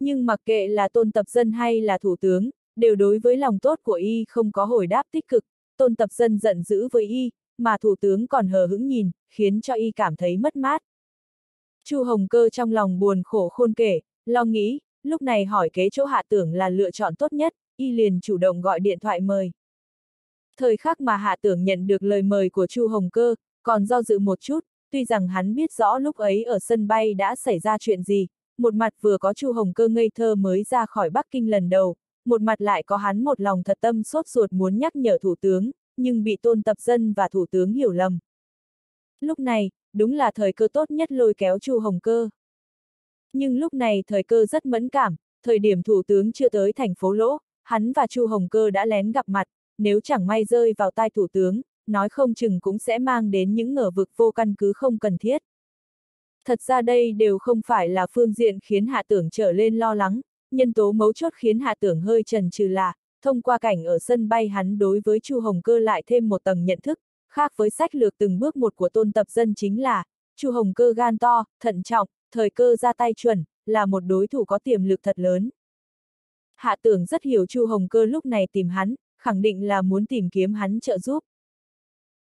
Nhưng mặc kệ là tôn tập dân hay là thủ tướng, đều đối với lòng tốt của y không có hồi đáp tích cực, tôn tập dân giận dữ với y, mà thủ tướng còn hờ hững nhìn, khiến cho y cảm thấy mất mát. Chu Hồng Cơ trong lòng buồn khổ khôn kể, lo nghĩ, lúc này hỏi kế chỗ hạ tưởng là lựa chọn tốt nhất, y liền chủ động gọi điện thoại mời. Thời khắc mà hạ tưởng nhận được lời mời của Chu Hồng Cơ, còn do dự một chút, tuy rằng hắn biết rõ lúc ấy ở sân bay đã xảy ra chuyện gì, một mặt vừa có Chu Hồng Cơ ngây thơ mới ra khỏi Bắc Kinh lần đầu, một mặt lại có hắn một lòng thật tâm sốt ruột muốn nhắc nhở thủ tướng, nhưng bị tôn tập dân và thủ tướng hiểu lầm. Lúc này, đúng là thời cơ tốt nhất lôi kéo Chu Hồng Cơ. Nhưng lúc này thời cơ rất mẫn cảm, thời điểm thủ tướng chưa tới thành phố Lỗ, hắn và Chu Hồng Cơ đã lén gặp mặt, nếu chẳng may rơi vào tai thủ tướng, nói không chừng cũng sẽ mang đến những ngờ vực vô căn cứ không cần thiết. Thật ra đây đều không phải là phương diện khiến hạ tưởng trở lên lo lắng, nhân tố mấu chốt khiến hạ tưởng hơi trần trừ là, thông qua cảnh ở sân bay hắn đối với Chu Hồng Cơ lại thêm một tầng nhận thức, khác với sách lược từng bước một của tôn tập dân chính là, Chu Hồng Cơ gan to, thận trọng, thời cơ ra tay chuẩn, là một đối thủ có tiềm lực thật lớn. Hạ tưởng rất hiểu Chu Hồng Cơ lúc này tìm hắn, khẳng định là muốn tìm kiếm hắn trợ giúp.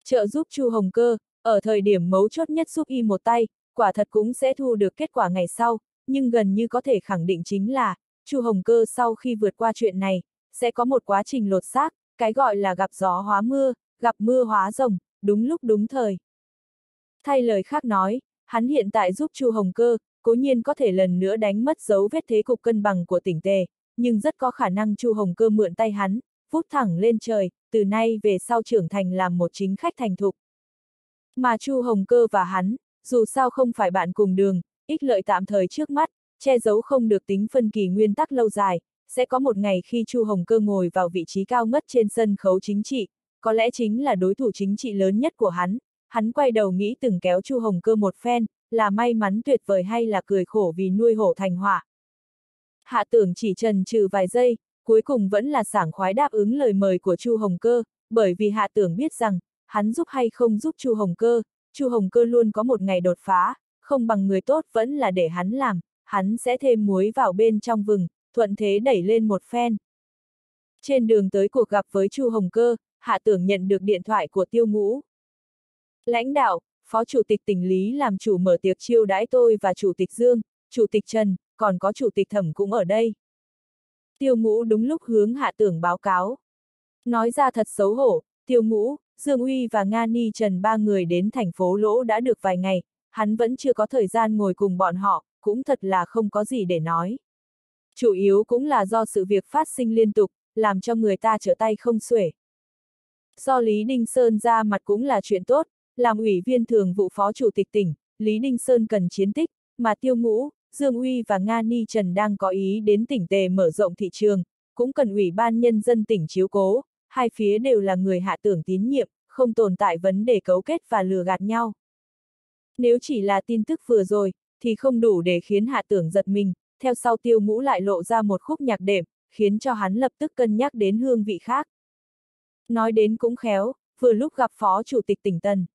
Trợ giúp Chu Hồng Cơ, ở thời điểm mấu chốt nhất giúp y một tay, quả thật cũng sẽ thu được kết quả ngày sau, nhưng gần như có thể khẳng định chính là, Chu Hồng Cơ sau khi vượt qua chuyện này, sẽ có một quá trình lột xác, cái gọi là gặp gió hóa mưa, gặp mưa hóa rồng, đúng lúc đúng thời. Thay lời khác nói, hắn hiện tại giúp Chu Hồng Cơ, cố nhiên có thể lần nữa đánh mất dấu vết thế cục cân bằng của tỉnh tề, nhưng rất có khả năng Chu Hồng Cơ mượn tay hắn, vút thẳng lên trời, từ nay về sau trưởng thành làm một chính khách thành thục. Mà Chu Hồng Cơ và hắn, dù sao không phải bạn cùng đường, ích lợi tạm thời trước mắt, che giấu không được tính phân kỳ nguyên tắc lâu dài, sẽ có một ngày khi Chu Hồng Cơ ngồi vào vị trí cao ngất trên sân khấu chính trị, có lẽ chính là đối thủ chính trị lớn nhất của hắn, hắn quay đầu nghĩ từng kéo Chu Hồng Cơ một phen, là may mắn tuyệt vời hay là cười khổ vì nuôi hổ thành hỏa. Hạ tưởng chỉ trần trừ vài giây, cuối cùng vẫn là sảng khoái đáp ứng lời mời của Chu Hồng Cơ, bởi vì hạ tưởng biết rằng, hắn giúp hay không giúp Chu Hồng Cơ, Chu Hồng Cơ luôn có một ngày đột phá, không bằng người tốt vẫn là để hắn làm, hắn sẽ thêm muối vào bên trong vừng, thuận thế đẩy lên một phen. Trên đường tới cuộc gặp với Chu Hồng Cơ, Hạ Tưởng nhận được điện thoại của Tiêu Ngũ. Lãnh đạo, Phó Chủ tịch tỉnh Lý làm chủ mở tiệc chiêu đãi tôi và Chủ tịch Dương, Chủ tịch Trần, còn có Chủ tịch Thẩm cũng ở đây. Tiêu Ngũ đúng lúc hướng Hạ Tưởng báo cáo. Nói ra thật xấu hổ, Tiêu Ngũ, Dương Uy và Nga Ni Trần ba người đến thành phố Lỗ đã được vài ngày, hắn vẫn chưa có thời gian ngồi cùng bọn họ, cũng thật là không có gì để nói. Chủ yếu cũng là do sự việc phát sinh liên tục, làm cho người ta trở tay không xuể. Do Lý Đinh Sơn ra mặt cũng là chuyện tốt, làm ủy viên thường vụ phó chủ tịch tỉnh, Lý Đinh Sơn cần chiến tích, mà Tiêu Ngũ, Dương Uy và Nga Ni Trần đang có ý đến tỉnh Tề mở rộng thị trường, cũng cần ủy ban nhân dân tỉnh chiếu cố, hai phía đều là người hạ tưởng tín nhiệm, không tồn tại vấn đề cấu kết và lừa gạt nhau. Nếu chỉ là tin tức vừa rồi, thì không đủ để khiến hạ tưởng giật mình, theo sau tiêu ngũ lại lộ ra một khúc nhạc đệm, khiến cho hắn lập tức cân nhắc đến hương vị khác. Nói đến cũng khéo, vừa lúc gặp Phó Chủ tịch tỉnh Tần.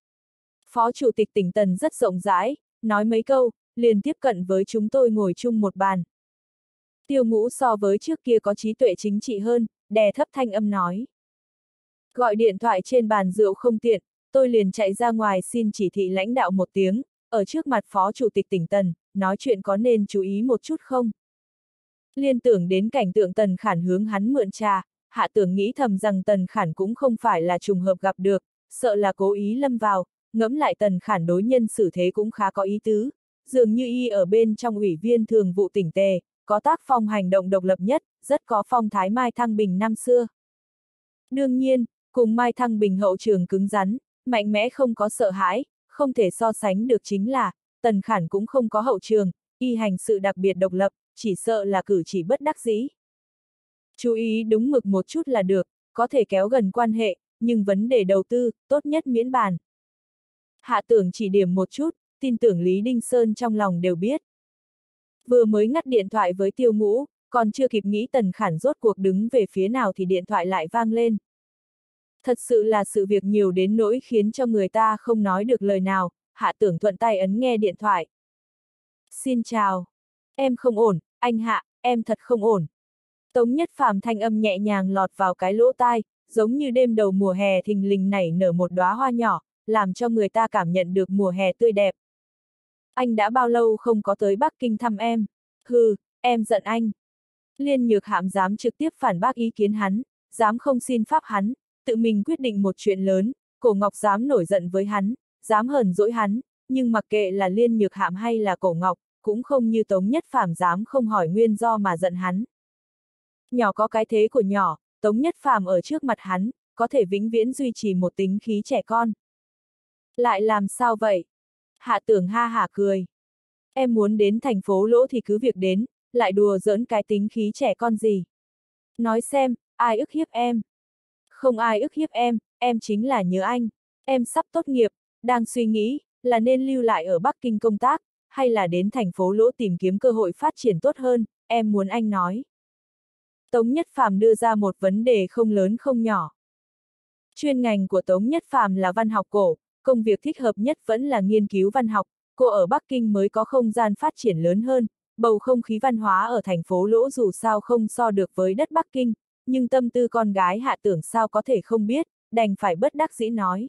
Phó Chủ tịch tỉnh Tần rất rộng rãi, nói mấy câu, liền tiếp cận với chúng tôi ngồi chung một bàn. Tiêu ngũ so với trước kia có trí tuệ chính trị hơn, đè thấp thanh âm nói. Gọi điện thoại trên bàn rượu không tiện, tôi liền chạy ra ngoài xin chỉ thị lãnh đạo một tiếng, ở trước mặt Phó Chủ tịch tỉnh Tần, nói chuyện có nên chú ý một chút không? Liên tưởng đến cảnh tượng Tần Khản hướng hắn mượn trà, hạ tưởng nghĩ thầm rằng Tần Khản cũng không phải là trùng hợp gặp được, sợ là cố ý lâm vào, ngẫm lại Tần Khản đối nhân xử thế cũng khá có ý tứ, dường như y ở bên trong ủy viên thường vụ tỉnh tề, có tác phong hành động độc lập nhất, rất có phong thái Mai Thăng Bình năm xưa. Đương nhiên, cùng Mai Thăng Bình hậu trường cứng rắn, mạnh mẽ không có sợ hãi, không thể so sánh được chính là, Tần Khản cũng không có hậu trường, y hành sự đặc biệt độc lập, chỉ sợ là cử chỉ bất đắc dĩ. Chú ý đúng mực một chút là được, có thể kéo gần quan hệ, nhưng vấn đề đầu tư, tốt nhất miễn bàn. Hạ tưởng chỉ điểm một chút, tin tưởng Lý Đinh Sơn trong lòng đều biết. Vừa mới ngắt điện thoại với tiêu ngũ, còn chưa kịp nghĩ Tần Khản rốt cuộc đứng về phía nào thì điện thoại lại vang lên. Thật sự là sự việc nhiều đến nỗi khiến cho người ta không nói được lời nào, hạ tưởng thuận tay ấn nghe điện thoại. Xin chào. Em không ổn, anh hạ, em thật không ổn. Tống nhất phàm thanh âm nhẹ nhàng lọt vào cái lỗ tai, giống như đêm đầu mùa hè thình lình nảy nở một đóa hoa nhỏ, làm cho người ta cảm nhận được mùa hè tươi đẹp. Anh đã bao lâu không có tới Bắc Kinh thăm em? Hừ, em giận anh. Liên nhược hạm dám trực tiếp phản bác ý kiến hắn, dám không xin pháp hắn, tự mình quyết định một chuyện lớn, cổ ngọc dám nổi giận với hắn, dám hờn dỗi hắn, nhưng mặc kệ là liên nhược hạm hay là cổ ngọc, cũng không như Tống Nhất Phàm dám không hỏi nguyên do mà giận hắn. Nhỏ có cái thế của nhỏ, Tống Nhất Phàm ở trước mặt hắn, có thể vĩnh viễn duy trì một tính khí trẻ con. Lại làm sao vậy? Hạ tưởng ha hả cười. Em muốn đến thành phố lỗ thì cứ việc đến, lại đùa giỡn cái tính khí trẻ con gì. Nói xem, ai ức hiếp em? Không ai ức hiếp em, em chính là nhớ anh. Em sắp tốt nghiệp, đang suy nghĩ, là nên lưu lại ở Bắc Kinh công tác, hay là đến thành phố lỗ tìm kiếm cơ hội phát triển tốt hơn, em muốn anh nói. Tống Nhất Phàm đưa ra một vấn đề không lớn không nhỏ. Chuyên ngành của Tống Nhất Phàm là văn học cổ, công việc thích hợp nhất vẫn là nghiên cứu văn học, cô ở Bắc Kinh mới có không gian phát triển lớn hơn, bầu không khí văn hóa ở thành phố lỗ dù sao không so được với đất Bắc Kinh, nhưng tâm tư con gái hạ tưởng sao có thể không biết, đành phải bất đắc dĩ nói.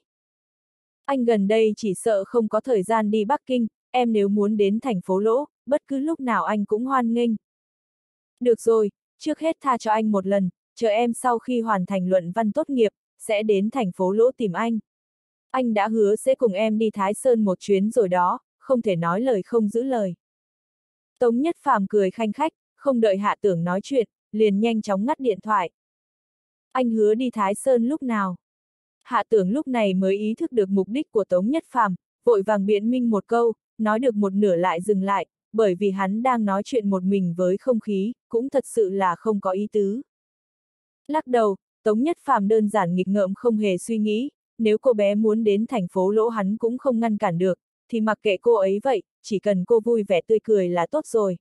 Anh gần đây chỉ sợ không có thời gian đi Bắc Kinh, em nếu muốn đến thành phố lỗ, bất cứ lúc nào anh cũng hoan nghênh. Được rồi, trước hết tha cho anh một lần, chờ em sau khi hoàn thành luận văn tốt nghiệp, sẽ đến thành phố lỗ tìm anh. Anh đã hứa sẽ cùng em đi Thái Sơn một chuyến rồi đó, không thể nói lời không giữ lời. Tống Nhất Phàm cười khanh khách, không đợi hạ tưởng nói chuyện, liền nhanh chóng ngắt điện thoại. Anh hứa đi Thái Sơn lúc nào? Hạ tưởng lúc này mới ý thức được mục đích của Tống Nhất Phàm, vội vàng biện minh một câu, nói được một nửa lại dừng lại, bởi vì hắn đang nói chuyện một mình với không khí, cũng thật sự là không có ý tứ. Lắc đầu, Tống Nhất Phàm đơn giản nghịch ngợm không hề suy nghĩ, nếu cô bé muốn đến thành phố lỗ hắn cũng không ngăn cản được, thì mặc kệ cô ấy vậy, chỉ cần cô vui vẻ tươi cười là tốt rồi.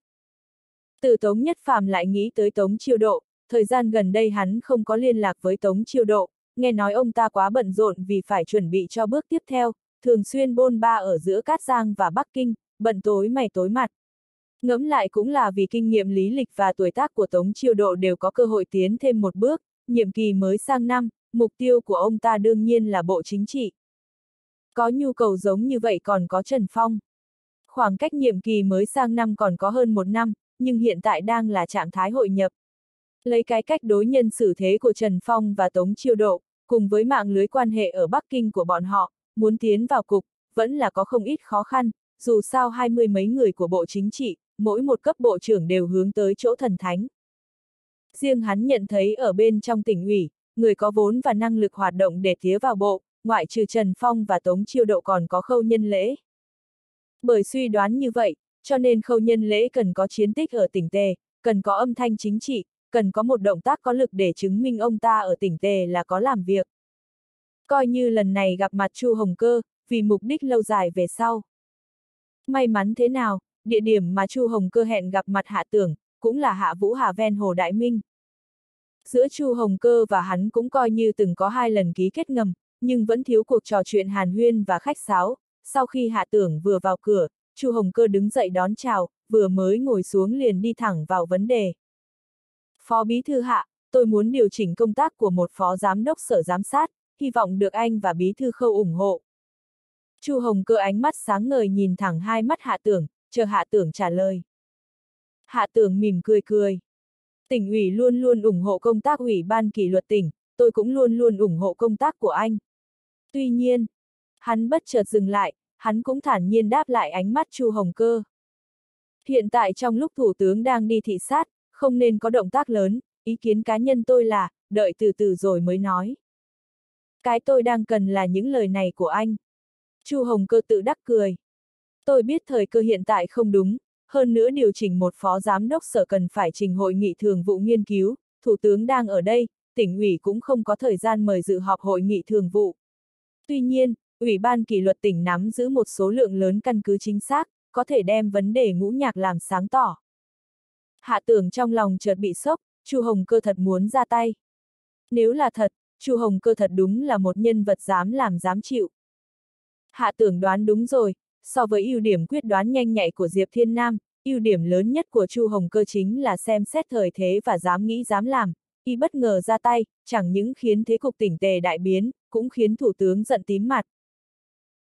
Từ Tống Nhất Phàm lại nghĩ tới Tống Chiêu Độ, thời gian gần đây hắn không có liên lạc với Tống Chiêu Độ, nghe nói ông ta quá bận rộn vì phải chuẩn bị cho bước tiếp theo, thường xuyên bôn ba ở giữa Cát Giang và Bắc Kinh, bận tối mày tối mặt. Ngẫm lại cũng là vì kinh nghiệm lý lịch và tuổi tác của Tống Chiêu Độ đều có cơ hội tiến thêm một bước, nhiệm kỳ mới sang năm, mục tiêu của ông ta đương nhiên là bộ chính trị. Có nhu cầu giống như vậy còn có Trần Phong. Khoảng cách nhiệm kỳ mới sang năm còn có hơn một năm, nhưng hiện tại đang là trạng thái hội nhập. Lấy cái cách đối nhân xử thế của Trần Phong và Tống Chiêu Độ, cùng với mạng lưới quan hệ ở Bắc Kinh của bọn họ, muốn tiến vào cục, vẫn là có không ít khó khăn, dù sao hai mươi mấy người của Bộ Chính trị, mỗi một cấp bộ trưởng đều hướng tới chỗ thần thánh. Riêng hắn nhận thấy ở bên trong tỉnh ủy, người có vốn và năng lực hoạt động để tía vào bộ, ngoại trừ Trần Phong và Tống Chiêu Độ còn có khâu nhân lễ. Bởi suy đoán như vậy, cho nên khâu nhân lễ cần có chiến tích ở tỉnh Tề, cần có âm thanh chính trị, cần có một động tác có lực để chứng minh ông ta ở tỉnh Tề là có làm việc. Coi như lần này gặp mặt Chu Hồng Cơ, vì mục đích lâu dài về sau. May mắn thế nào, địa điểm mà Chu Hồng Cơ hẹn gặp mặt Hạ Tưởng, cũng là Hạ Vũ Hà ven Hồ Đại Minh. Giữa Chu Hồng Cơ và hắn cũng coi như từng có hai lần ký kết ngầm, nhưng vẫn thiếu cuộc trò chuyện hàn huyên và khách sáo. Sau khi Hạ Tưởng vừa vào cửa, Chu Hồng Cơ đứng dậy đón chào, vừa mới ngồi xuống liền đi thẳng vào vấn đề. Phó Bí Thư Hạ, tôi muốn điều chỉnh công tác của một phó giám đốc sở giám sát, hy vọng được anh và Bí Thư Khâu ủng hộ. Chu Hồng Cơ ánh mắt sáng ngời nhìn thẳng hai mắt Hạ Tưởng, chờ Hạ Tưởng trả lời. Hạ Tưởng mỉm cười cười. Tỉnh ủy luôn luôn ủng hộ công tác ủy ban kỷ luật tỉnh, tôi cũng luôn luôn ủng hộ công tác của anh. Tuy nhiên, hắn bất chợt dừng lại, hắn cũng thản nhiên đáp lại ánh mắt Chu Hồng Cơ. Hiện tại trong lúc Thủ tướng đang đi thị sát, không nên có động tác lớn, ý kiến cá nhân tôi là, đợi từ từ rồi mới nói. Cái tôi đang cần là những lời này của anh. Chu Hồng Cơ tự đắc cười. Tôi biết thời cơ hiện tại không đúng, hơn nữa điều chỉnh một phó giám đốc sở cần phải trình hội nghị thường vụ nghiên cứu, Thủ tướng đang ở đây, tỉnh ủy cũng không có thời gian mời dự họp hội nghị thường vụ. Tuy nhiên, Ủy ban kỷ luật tỉnh nắm giữ một số lượng lớn căn cứ chính xác, có thể đem vấn đề ngũ nhạc làm sáng tỏ. Hạ tưởng trong lòng chợt bị sốc, Chu Hồng Cơ thật muốn ra tay. Nếu là thật, Chu Hồng Cơ thật đúng là một nhân vật dám làm dám chịu. Hạ tưởng đoán đúng rồi, so với ưu điểm quyết đoán nhanh nhạy của Diệp Thiên Nam, ưu điểm lớn nhất của Chu Hồng Cơ chính là xem xét thời thế và dám nghĩ dám làm, y bất ngờ ra tay, chẳng những khiến thế cục tỉnh tề đại biến, cũng khiến thủ tướng giận tím mặt.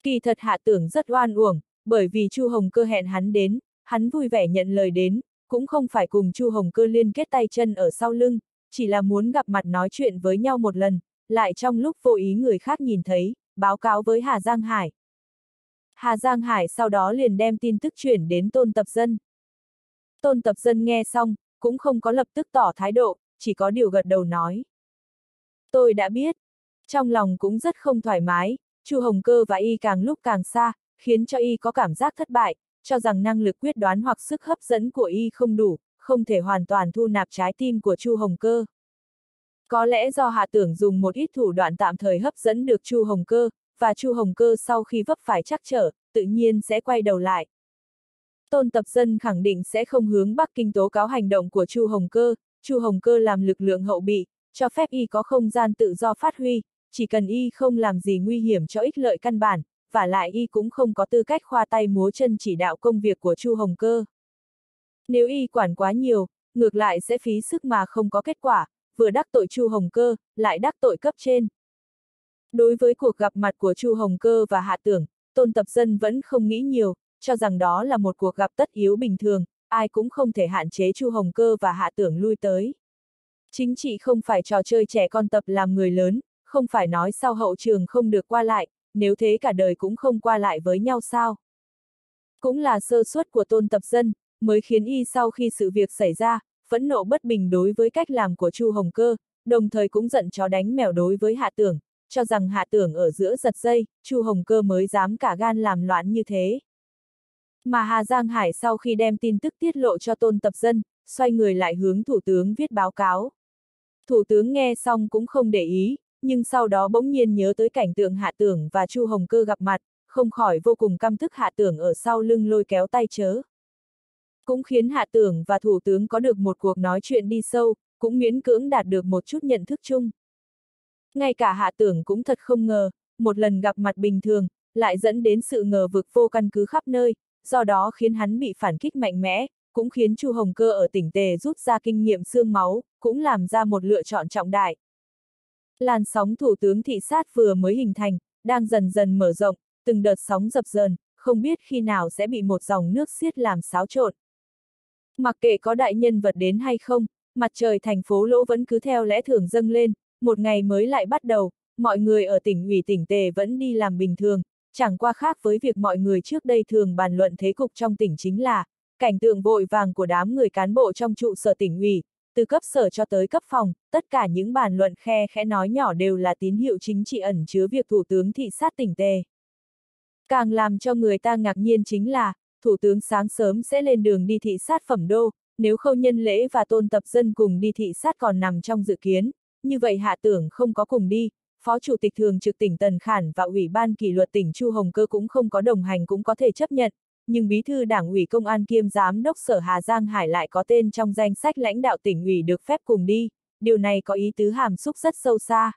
Kỳ thật hạ tưởng rất oan uổng, bởi vì Chu Hồng Cơ hẹn hắn đến, hắn vui vẻ nhận lời đến, cũng không phải cùng Chu Hồng Cơ liên kết tay chân ở sau lưng, chỉ là muốn gặp mặt nói chuyện với nhau một lần, lại trong lúc vô ý người khác nhìn thấy, báo cáo với Hà Giang Hải. Hà Giang Hải sau đó liền đem tin tức chuyển đến Tôn Tập Dân. Tôn Tập Dân nghe xong, cũng không có lập tức tỏ thái độ, chỉ có điều gật đầu nói. Tôi đã biết. Trong lòng cũng rất không thoải mái, Chu Hồng Cơ và y càng lúc càng xa, khiến cho y có cảm giác thất bại, cho rằng năng lực quyết đoán hoặc sức hấp dẫn của y không đủ, không thể hoàn toàn thu nạp trái tim của Chu Hồng Cơ. Có lẽ do hạ tưởng dùng một ít thủ đoạn tạm thời hấp dẫn được Chu Hồng Cơ, và Chu Hồng Cơ sau khi vấp phải trắc trở, tự nhiên sẽ quay đầu lại. Tôn Tập Dân khẳng định sẽ không hướng Bắc Kinh tố cáo hành động của Chu Hồng Cơ, Chu Hồng Cơ làm lực lượng hậu bị, cho phép y có không gian tự do phát huy, chỉ cần y không làm gì nguy hiểm cho ích lợi căn bản, và lại y cũng không có tư cách khoa tay múa chân chỉ đạo công việc của Chu Hồng Cơ. Nếu y quản quá nhiều, ngược lại sẽ phí sức mà không có kết quả, vừa đắc tội Chu Hồng Cơ, lại đắc tội cấp trên. Đối với cuộc gặp mặt của Chu Hồng Cơ và Hạ Tưởng, Tôn Tập Dân vẫn không nghĩ nhiều, cho rằng đó là một cuộc gặp tất yếu bình thường, ai cũng không thể hạn chế Chu Hồng Cơ và Hạ Tưởng lui tới. Chính trị không phải trò chơi trẻ con tập làm người lớn, không phải nói sau hậu trường không được qua lại, nếu thế cả đời cũng không qua lại với nhau sao. Cũng là sơ suất của tôn tập dân, mới khiến y sau khi sự việc xảy ra, phẫn nộ bất bình đối với cách làm của Chu Hồng Cơ, đồng thời cũng giận chó đánh mèo đối với Hạ Tưởng, cho rằng Hạ Tưởng ở giữa giật dây, Chu Hồng Cơ mới dám cả gan làm loạn như thế. Mà Hà Giang Hải sau khi đem tin tức tiết lộ cho tôn tập dân, xoay người lại hướng Thủ tướng viết báo cáo. Thủ tướng nghe xong cũng không để ý, nhưng sau đó bỗng nhiên nhớ tới cảnh tượng hạ tưởng và Chu Hồng Cơ gặp mặt, không khỏi vô cùng căm thức hạ tưởng ở sau lưng lôi kéo tay chớ. Cũng khiến hạ tưởng và thủ tướng có được một cuộc nói chuyện đi sâu, cũng miễn cưỡng đạt được một chút nhận thức chung. Ngay cả hạ tưởng cũng thật không ngờ, một lần gặp mặt bình thường, lại dẫn đến sự ngờ vực vô căn cứ khắp nơi, do đó khiến hắn bị phản kích mạnh mẽ, cũng khiến Chu Hồng Cơ ở tỉnh Tề rút ra kinh nghiệm xương máu, cũng làm ra một lựa chọn trọng đại. Làn sóng thủ tướng thị sát vừa mới hình thành, đang dần dần mở rộng, từng đợt sóng dập dờn, không biết khi nào sẽ bị một dòng nước xiết làm xáo trộn. Mặc kệ có đại nhân vật đến hay không, mặt trời thành phố lỗ vẫn cứ theo lẽ thường dâng lên, một ngày mới lại bắt đầu, mọi người ở tỉnh ủy tỉnh Tề vẫn đi làm bình thường, chẳng qua khác với việc mọi người trước đây thường bàn luận thế cục trong tỉnh chính là, cảnh tượng vội vàng của đám người cán bộ trong trụ sở tỉnh ủy, từ cấp sở cho tới cấp phòng, tất cả những bàn luận khe khẽ nói nhỏ đều là tín hiệu chính trị ẩn chứa việc Thủ tướng thị sát tỉnh Tề. Càng làm cho người ta ngạc nhiên chính là, Thủ tướng sáng sớm sẽ lên đường đi thị sát phẩm đô, nếu khâu nhân lễ và tôn tập dân cùng đi thị sát còn nằm trong dự kiến, như vậy hạ tưởng không có cùng đi, Phó Chủ tịch Thường trực tỉnh Tần Khản và Ủy ban kỷ luật tỉnh Chu Hồng Cơ cũng không có đồng hành cũng có thể chấp nhận, nhưng Bí thư Đảng ủy Công an kiêm Giám đốc Sở Hà Giang Hải lại có tên trong danh sách lãnh đạo tỉnh ủy được phép cùng đi, điều này có ý tứ hàm xúc rất sâu xa.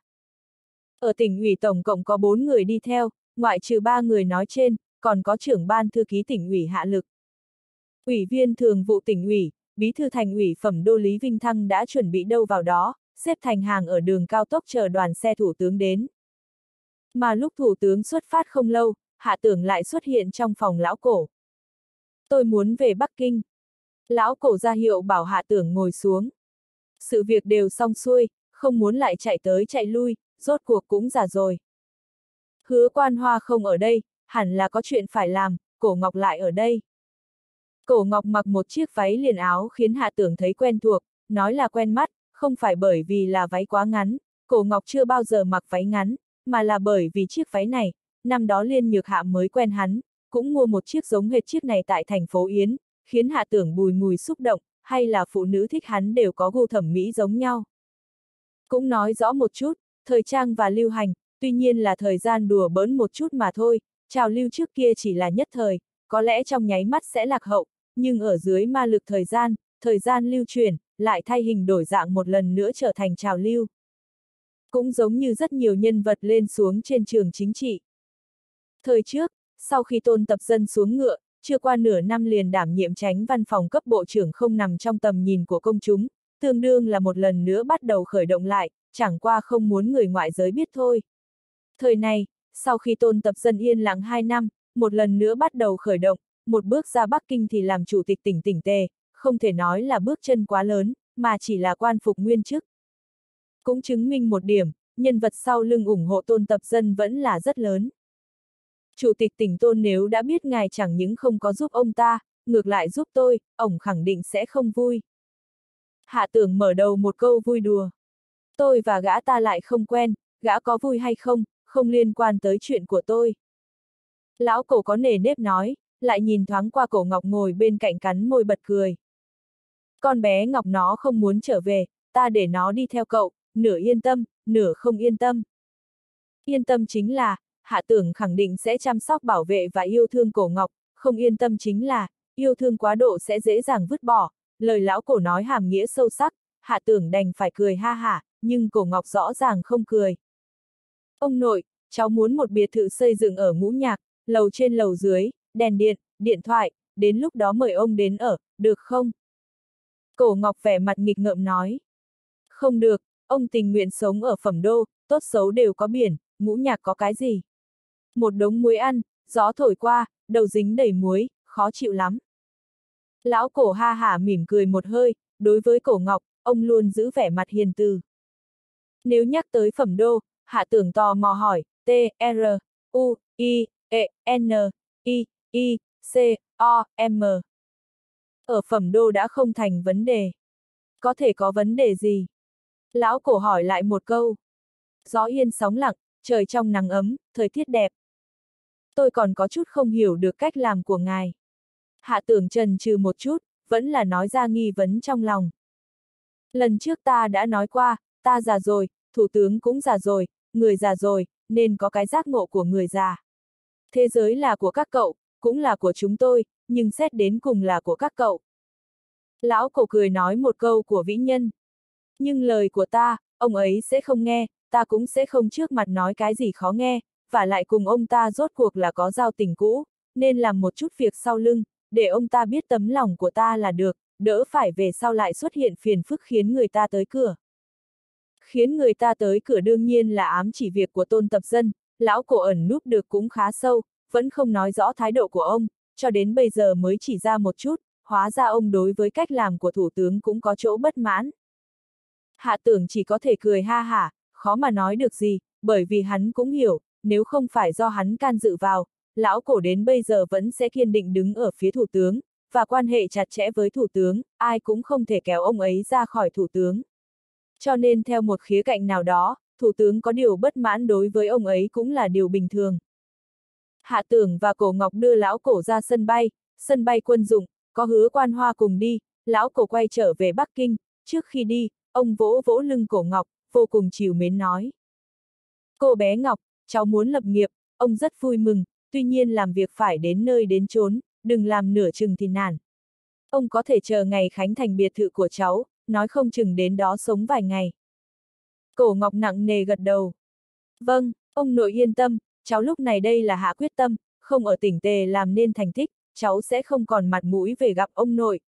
Ở tỉnh ủy tổng cộng có 4 người đi theo, ngoại trừ 3 người nói trên, còn có trưởng ban thư ký tỉnh ủy hạ lực. Ủy viên thường vụ tỉnh ủy, bí thư thành ủy phẩm đô Lý Vinh Thăng đã chuẩn bị đâu vào đó, xếp thành hàng ở đường cao tốc chờ đoàn xe thủ tướng đến. Mà lúc thủ tướng xuất phát không lâu, hạ tưởng lại xuất hiện trong phòng lão cổ. Tôi muốn về Bắc Kinh. Lão cổ ra hiệu bảo hạ tưởng ngồi xuống. Sự việc đều xong xuôi, không muốn lại chạy tới chạy lui, rốt cuộc cũng già rồi. Hứa quan hoa không ở đây, hẳn là có chuyện phải làm, cổ ngọc lại ở đây. Cổ ngọc mặc một chiếc váy liền áo khiến hạ tưởng thấy quen thuộc, nói là quen mắt, không phải bởi vì là váy quá ngắn, cổ ngọc chưa bao giờ mặc váy ngắn, mà là bởi vì chiếc váy này, năm đó liên nhược hạ mới quen hắn, cũng mua một chiếc giống hệt chiếc này tại thành phố Yến, khiến hạ tưởng bùi mùi xúc động, hay là phụ nữ thích hắn đều có gu thẩm mỹ giống nhau. Cũng nói rõ một chút, thời trang và lưu hành, tuy nhiên là thời gian đùa bỡn một chút mà thôi, trào lưu trước kia chỉ là nhất thời, có lẽ trong nháy mắt sẽ lạc hậu, nhưng ở dưới ma lực thời gian, thời gian lưu truyền, lại thay hình đổi dạng một lần nữa trở thành trào lưu. Cũng giống như rất nhiều nhân vật lên xuống trên trường chính trị. Thời trước, sau khi tôn tập dân xuống ngựa, chưa qua nửa năm liền đảm nhiệm tránh văn phòng cấp bộ trưởng không nằm trong tầm nhìn của công chúng, tương đương là một lần nữa bắt đầu khởi động lại, chẳng qua không muốn người ngoại giới biết thôi. Thời này, sau khi tôn tập dân yên lặng 2 năm, một lần nữa bắt đầu khởi động, một bước ra Bắc Kinh thì làm chủ tịch tỉnh tỉnh tề, không thể nói là bước chân quá lớn, mà chỉ là quan phục nguyên chức. Cũng chứng minh một điểm, nhân vật sau lưng ủng hộ tôn tập dân vẫn là rất lớn. Chủ tịch tỉnh tôn nếu đã biết ngài chẳng những không có giúp ông ta, ngược lại giúp tôi, ông khẳng định sẽ không vui. Hạ tưởng mở đầu một câu vui đùa. Tôi và gã ta lại không quen, gã có vui hay không, không liên quan tới chuyện của tôi. Lão cổ có nề nếp nói, lại nhìn thoáng qua cổ ngọc ngồi bên cạnh cắn môi bật cười. Con bé ngọc nó không muốn trở về, ta để nó đi theo cậu, nửa yên tâm, nửa không yên tâm. Yên tâm chính là, hạ tưởng khẳng định sẽ chăm sóc bảo vệ và yêu thương cổ ngọc, không yên tâm chính là, yêu thương quá độ sẽ dễ dàng vứt bỏ, lời lão cổ nói hàm nghĩa sâu sắc, hạ tưởng đành phải cười ha hả, nhưng cổ ngọc rõ ràng không cười. Ông nội, cháu muốn một biệt thự xây dựng ở ngũ nhạc, lầu trên lầu dưới, đèn điện, điện thoại, đến lúc đó mời ông đến ở, được không? Cổ Ngọc vẻ mặt nghịch ngợm nói. Không được, ông tình nguyện sống ở phẩm đô, tốt xấu đều có biển, ngũ nhạc có cái gì? Một đống muối ăn, gió thổi qua, đầu dính đầy muối, khó chịu lắm. Lão cổ ha hả mỉm cười một hơi, đối với cổ Ngọc, ông luôn giữ vẻ mặt hiền từ. Nếu nhắc tới phẩm đô, hạ tưởng tò mò hỏi, T, R, U, I, E, N, I, I, C, O, M. Ở phẩm đô đã không thành vấn đề. Có thể có vấn đề gì? Lão cổ hỏi lại một câu. Gió yên sóng lặng, trời trong nắng ấm, thời tiết đẹp. Tôi còn có chút không hiểu được cách làm của ngài. Hạ tưởng trần trừ một chút, vẫn là nói ra nghi vấn trong lòng. Lần trước ta đã nói qua, ta già rồi, thủ tướng cũng già rồi, người già rồi, nên có cái giác ngộ của người già. Thế giới là của các cậu, cũng là của chúng tôi, nhưng xét đến cùng là của các cậu. Lão cổ cười nói một câu của vĩ nhân. Nhưng lời của ta, ông ấy sẽ không nghe, ta cũng sẽ không trước mặt nói cái gì khó nghe, và lại cùng ông ta rốt cuộc là có giao tình cũ, nên làm một chút việc sau lưng, để ông ta biết tấm lòng của ta là được, đỡ phải về sau lại xuất hiện phiền phức khiến người ta tới cửa. Khiến người ta tới cửa đương nhiên là ám chỉ việc của tôn tập dân, lão cổ ẩn núp được cũng khá sâu, vẫn không nói rõ thái độ của ông, cho đến bây giờ mới chỉ ra một chút, hóa ra ông đối với cách làm của thủ tướng cũng có chỗ bất mãn. Hạ tưởng chỉ có thể cười ha hả, khó mà nói được gì, bởi vì hắn cũng hiểu, nếu không phải do hắn can dự vào, lão cổ đến bây giờ vẫn sẽ kiên định đứng ở phía thủ tướng, và quan hệ chặt chẽ với thủ tướng, ai cũng không thể kéo ông ấy ra khỏi thủ tướng. Cho nên theo một khía cạnh nào đó, thủ tướng có điều bất mãn đối với ông ấy cũng là điều bình thường. Hạ tưởng và cổ ngọc đưa lão cổ ra sân bay, sân bay quân dụng, có hứa quan hoa cùng đi, lão cổ quay trở về Bắc Kinh, trước khi đi, ông vỗ vỗ lưng cổ ngọc, vô cùng chiều mến nói. Cô bé Ngọc, cháu muốn lập nghiệp, ông rất vui mừng, tuy nhiên làm việc phải đến nơi đến chốn, đừng làm nửa chừng thì nản. Ông có thể chờ ngày khánh thành biệt thự của cháu, nói không chừng đến đó sống vài ngày. Cổ Ngọc nặng nề gật đầu. Vâng, ông nội yên tâm, cháu lúc này đây là hạ quyết tâm, không ở tỉnh tề làm nên thành tích, cháu sẽ không còn mặt mũi về gặp ông nội.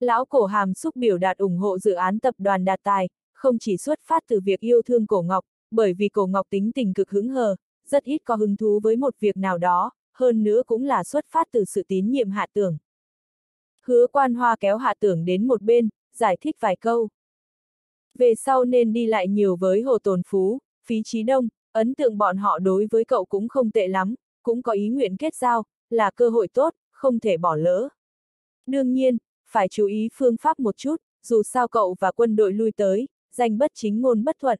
Lão cổ hàm xúc biểu đạt ủng hộ dự án tập đoàn đạt tài, không chỉ xuất phát từ việc yêu thương cổ Ngọc, bởi vì cổ Ngọc tính tình cực hứng hờ, rất ít có hứng thú với một việc nào đó, hơn nữa cũng là xuất phát từ sự tín nhiệm hạ tưởng. Hứa quan hoa kéo hạ tưởng đến một bên, giải thích vài câu. Về sau nên đi lại nhiều với Hồ Tồn Phú, Phí Trí Đông, ấn tượng bọn họ đối với cậu cũng không tệ lắm, cũng có ý nguyện kết giao, là cơ hội tốt, không thể bỏ lỡ. Đương nhiên, phải chú ý phương pháp một chút, dù sao cậu và quân đội lui tới, danh bất chính ngôn bất thuận.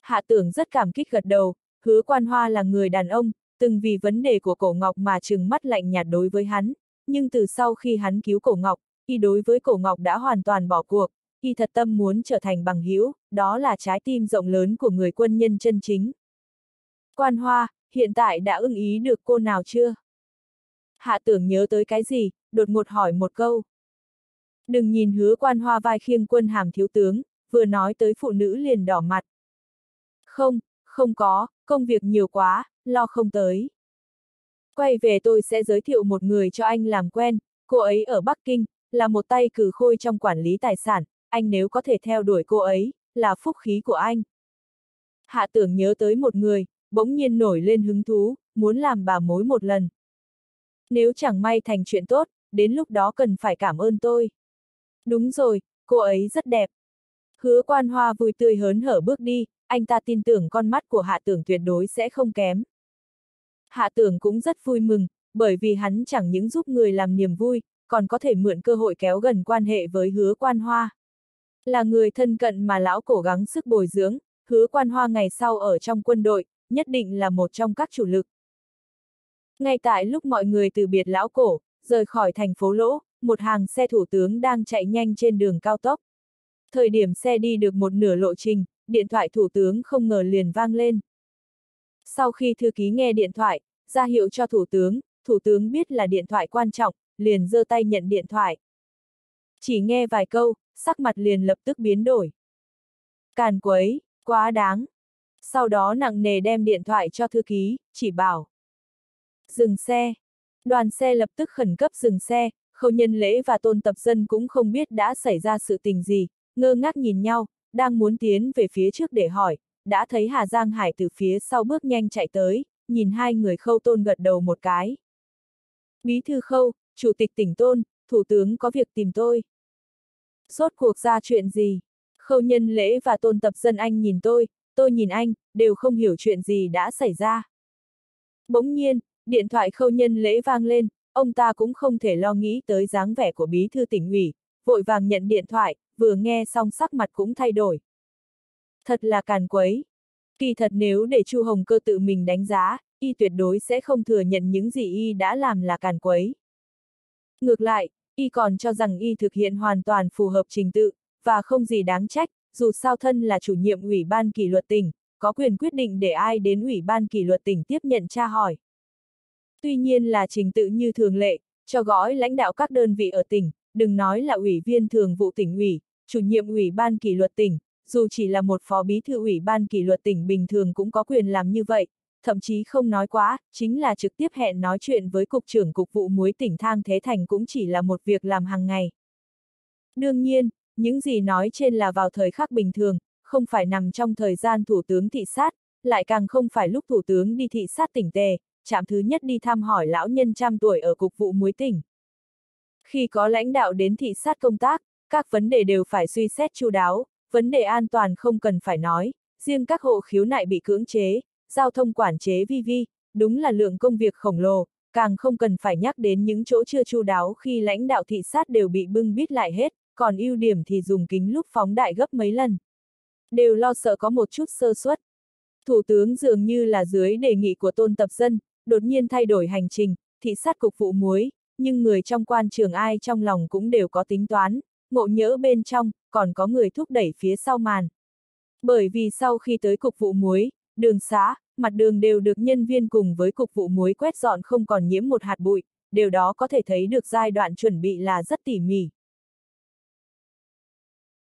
Hạ tưởng rất cảm kích gật đầu, hứa quan hoa là người đàn ông, từng vì vấn đề của cổ ngọc mà trừng mắt lạnh nhạt đối với hắn, nhưng từ sau khi hắn cứu cổ ngọc, y đối với cổ ngọc đã hoàn toàn bỏ cuộc, y thật tâm muốn trở thành bằng hữu, đó là trái tim rộng lớn của người quân nhân chân chính. Quan hoa, hiện tại đã ưng ý được cô nào chưa? Hạ tưởng nhớ tới cái gì, đột ngột hỏi một câu. Đừng nhìn hứa quan hoa vai khiêng quân hàm thiếu tướng, vừa nói tới phụ nữ liền đỏ mặt. Không, không có, công việc nhiều quá, lo không tới. Quay về tôi sẽ giới thiệu một người cho anh làm quen, cô ấy ở Bắc Kinh, là một tay cử khôi trong quản lý tài sản, anh nếu có thể theo đuổi cô ấy, là phúc khí của anh. Hạ tưởng nhớ tới một người, bỗng nhiên nổi lên hứng thú, muốn làm bà mối một lần. Nếu chẳng may thành chuyện tốt, đến lúc đó cần phải cảm ơn tôi. Đúng rồi, cô ấy rất đẹp. Hứa quan hoa vui tươi hớn hở bước đi, anh ta tin tưởng con mắt của hạ tưởng tuyệt đối sẽ không kém. Hạ tưởng cũng rất vui mừng, bởi vì hắn chẳng những giúp người làm niềm vui, còn có thể mượn cơ hội kéo gần quan hệ với hứa quan hoa. Là người thân cận mà lão cố gắng sức bồi dưỡng, hứa quan hoa ngày sau ở trong quân đội, nhất định là một trong các chủ lực. Ngay tại lúc mọi người từ biệt lão cổ, rời khỏi thành phố lỗ, một hàng xe thủ tướng đang chạy nhanh trên đường cao tốc. Thời điểm xe đi được một nửa lộ trình, điện thoại thủ tướng không ngờ liền vang lên. Sau khi thư ký nghe điện thoại, ra hiệu cho thủ tướng, thủ tướng biết là điện thoại quan trọng, liền giơ tay nhận điện thoại. Chỉ nghe vài câu, sắc mặt liền lập tức biến đổi. Càn quấy, quá đáng. Sau đó nặng nề đem điện thoại cho thư ký, chỉ bảo. Dừng xe. Đoàn xe lập tức khẩn cấp dừng xe, khâu nhân lễ và tôn tập dân cũng không biết đã xảy ra sự tình gì, ngơ ngác nhìn nhau, đang muốn tiến về phía trước để hỏi, đã thấy Hà Giang Hải từ phía sau bước nhanh chạy tới, nhìn hai người khâu tôn gật đầu một cái. Bí thư khâu, chủ tịch tỉnh tôn, thủ tướng có việc tìm tôi. Sốt cuộc ra chuyện gì? Khâu nhân lễ và tôn tập dân anh nhìn tôi, tôi nhìn anh, đều không hiểu chuyện gì đã xảy ra. Bỗng nhiên, điện thoại khâu nhân lễ vang lên, ông ta cũng không thể lo nghĩ tới dáng vẻ của bí thư tỉnh ủy, vội vàng nhận điện thoại, vừa nghe xong sắc mặt cũng thay đổi. Thật là càn quấy. Kỳ thật nếu để Chu Hồng Cơ tự mình đánh giá, y tuyệt đối sẽ không thừa nhận những gì y đã làm là càn quấy. Ngược lại, y còn cho rằng y thực hiện hoàn toàn phù hợp trình tự, và không gì đáng trách, dù sao thân là chủ nhiệm ủy ban kỷ luật tỉnh, có quyền quyết định để ai đến Ủy ban kỷ luật tỉnh tiếp nhận tra hỏi. Tuy nhiên là trình tự như thường lệ, cho gói lãnh đạo các đơn vị ở tỉnh, đừng nói là ủy viên thường vụ tỉnh ủy, chủ nhiệm ủy ban kỷ luật tỉnh, dù chỉ là một phó bí thư ủy ban kỷ luật tỉnh bình thường cũng có quyền làm như vậy, thậm chí không nói quá, chính là trực tiếp hẹn nói chuyện với cục trưởng cục vụ muối tỉnh Thang Thế Thành cũng chỉ là một việc làm hàng ngày. Đương nhiên, những gì nói trên là vào thời khắc bình thường, không phải nằm trong thời gian thủ tướng thị sát, lại càng không phải lúc thủ tướng đi thị sát tỉnh tề, chạm thứ nhất đi thăm hỏi lão nhân trăm tuổi ở cục vụ muối tỉnh. Khi có lãnh đạo đến thị sát công tác, các vấn đề đều phải suy xét chu đáo, vấn đề an toàn không cần phải nói, riêng các hộ khiếu nại bị cưỡng chế, giao thông quản chế vi vi, đúng là lượng công việc khổng lồ, càng không cần phải nhắc đến những chỗ chưa chu đáo khi lãnh đạo thị sát đều bị bưng bít lại hết, còn ưu điểm thì dùng kính lúc phóng đại gấp mấy lần. Đều lo sợ có một chút sơ suất. Thủ tướng dường như là dưới đề nghị của tôn tập dân, đột nhiên thay đổi hành trình, thị sát cục vụ muối, nhưng người trong quan trường ai trong lòng cũng đều có tính toán, ngộ nhỡ bên trong, còn có người thúc đẩy phía sau màn. Bởi vì sau khi tới cục vụ muối, đường xá, mặt đường đều được nhân viên cùng với cục vụ muối quét dọn không còn nhiễm một hạt bụi, điều đó có thể thấy được giai đoạn chuẩn bị là rất tỉ mỉ.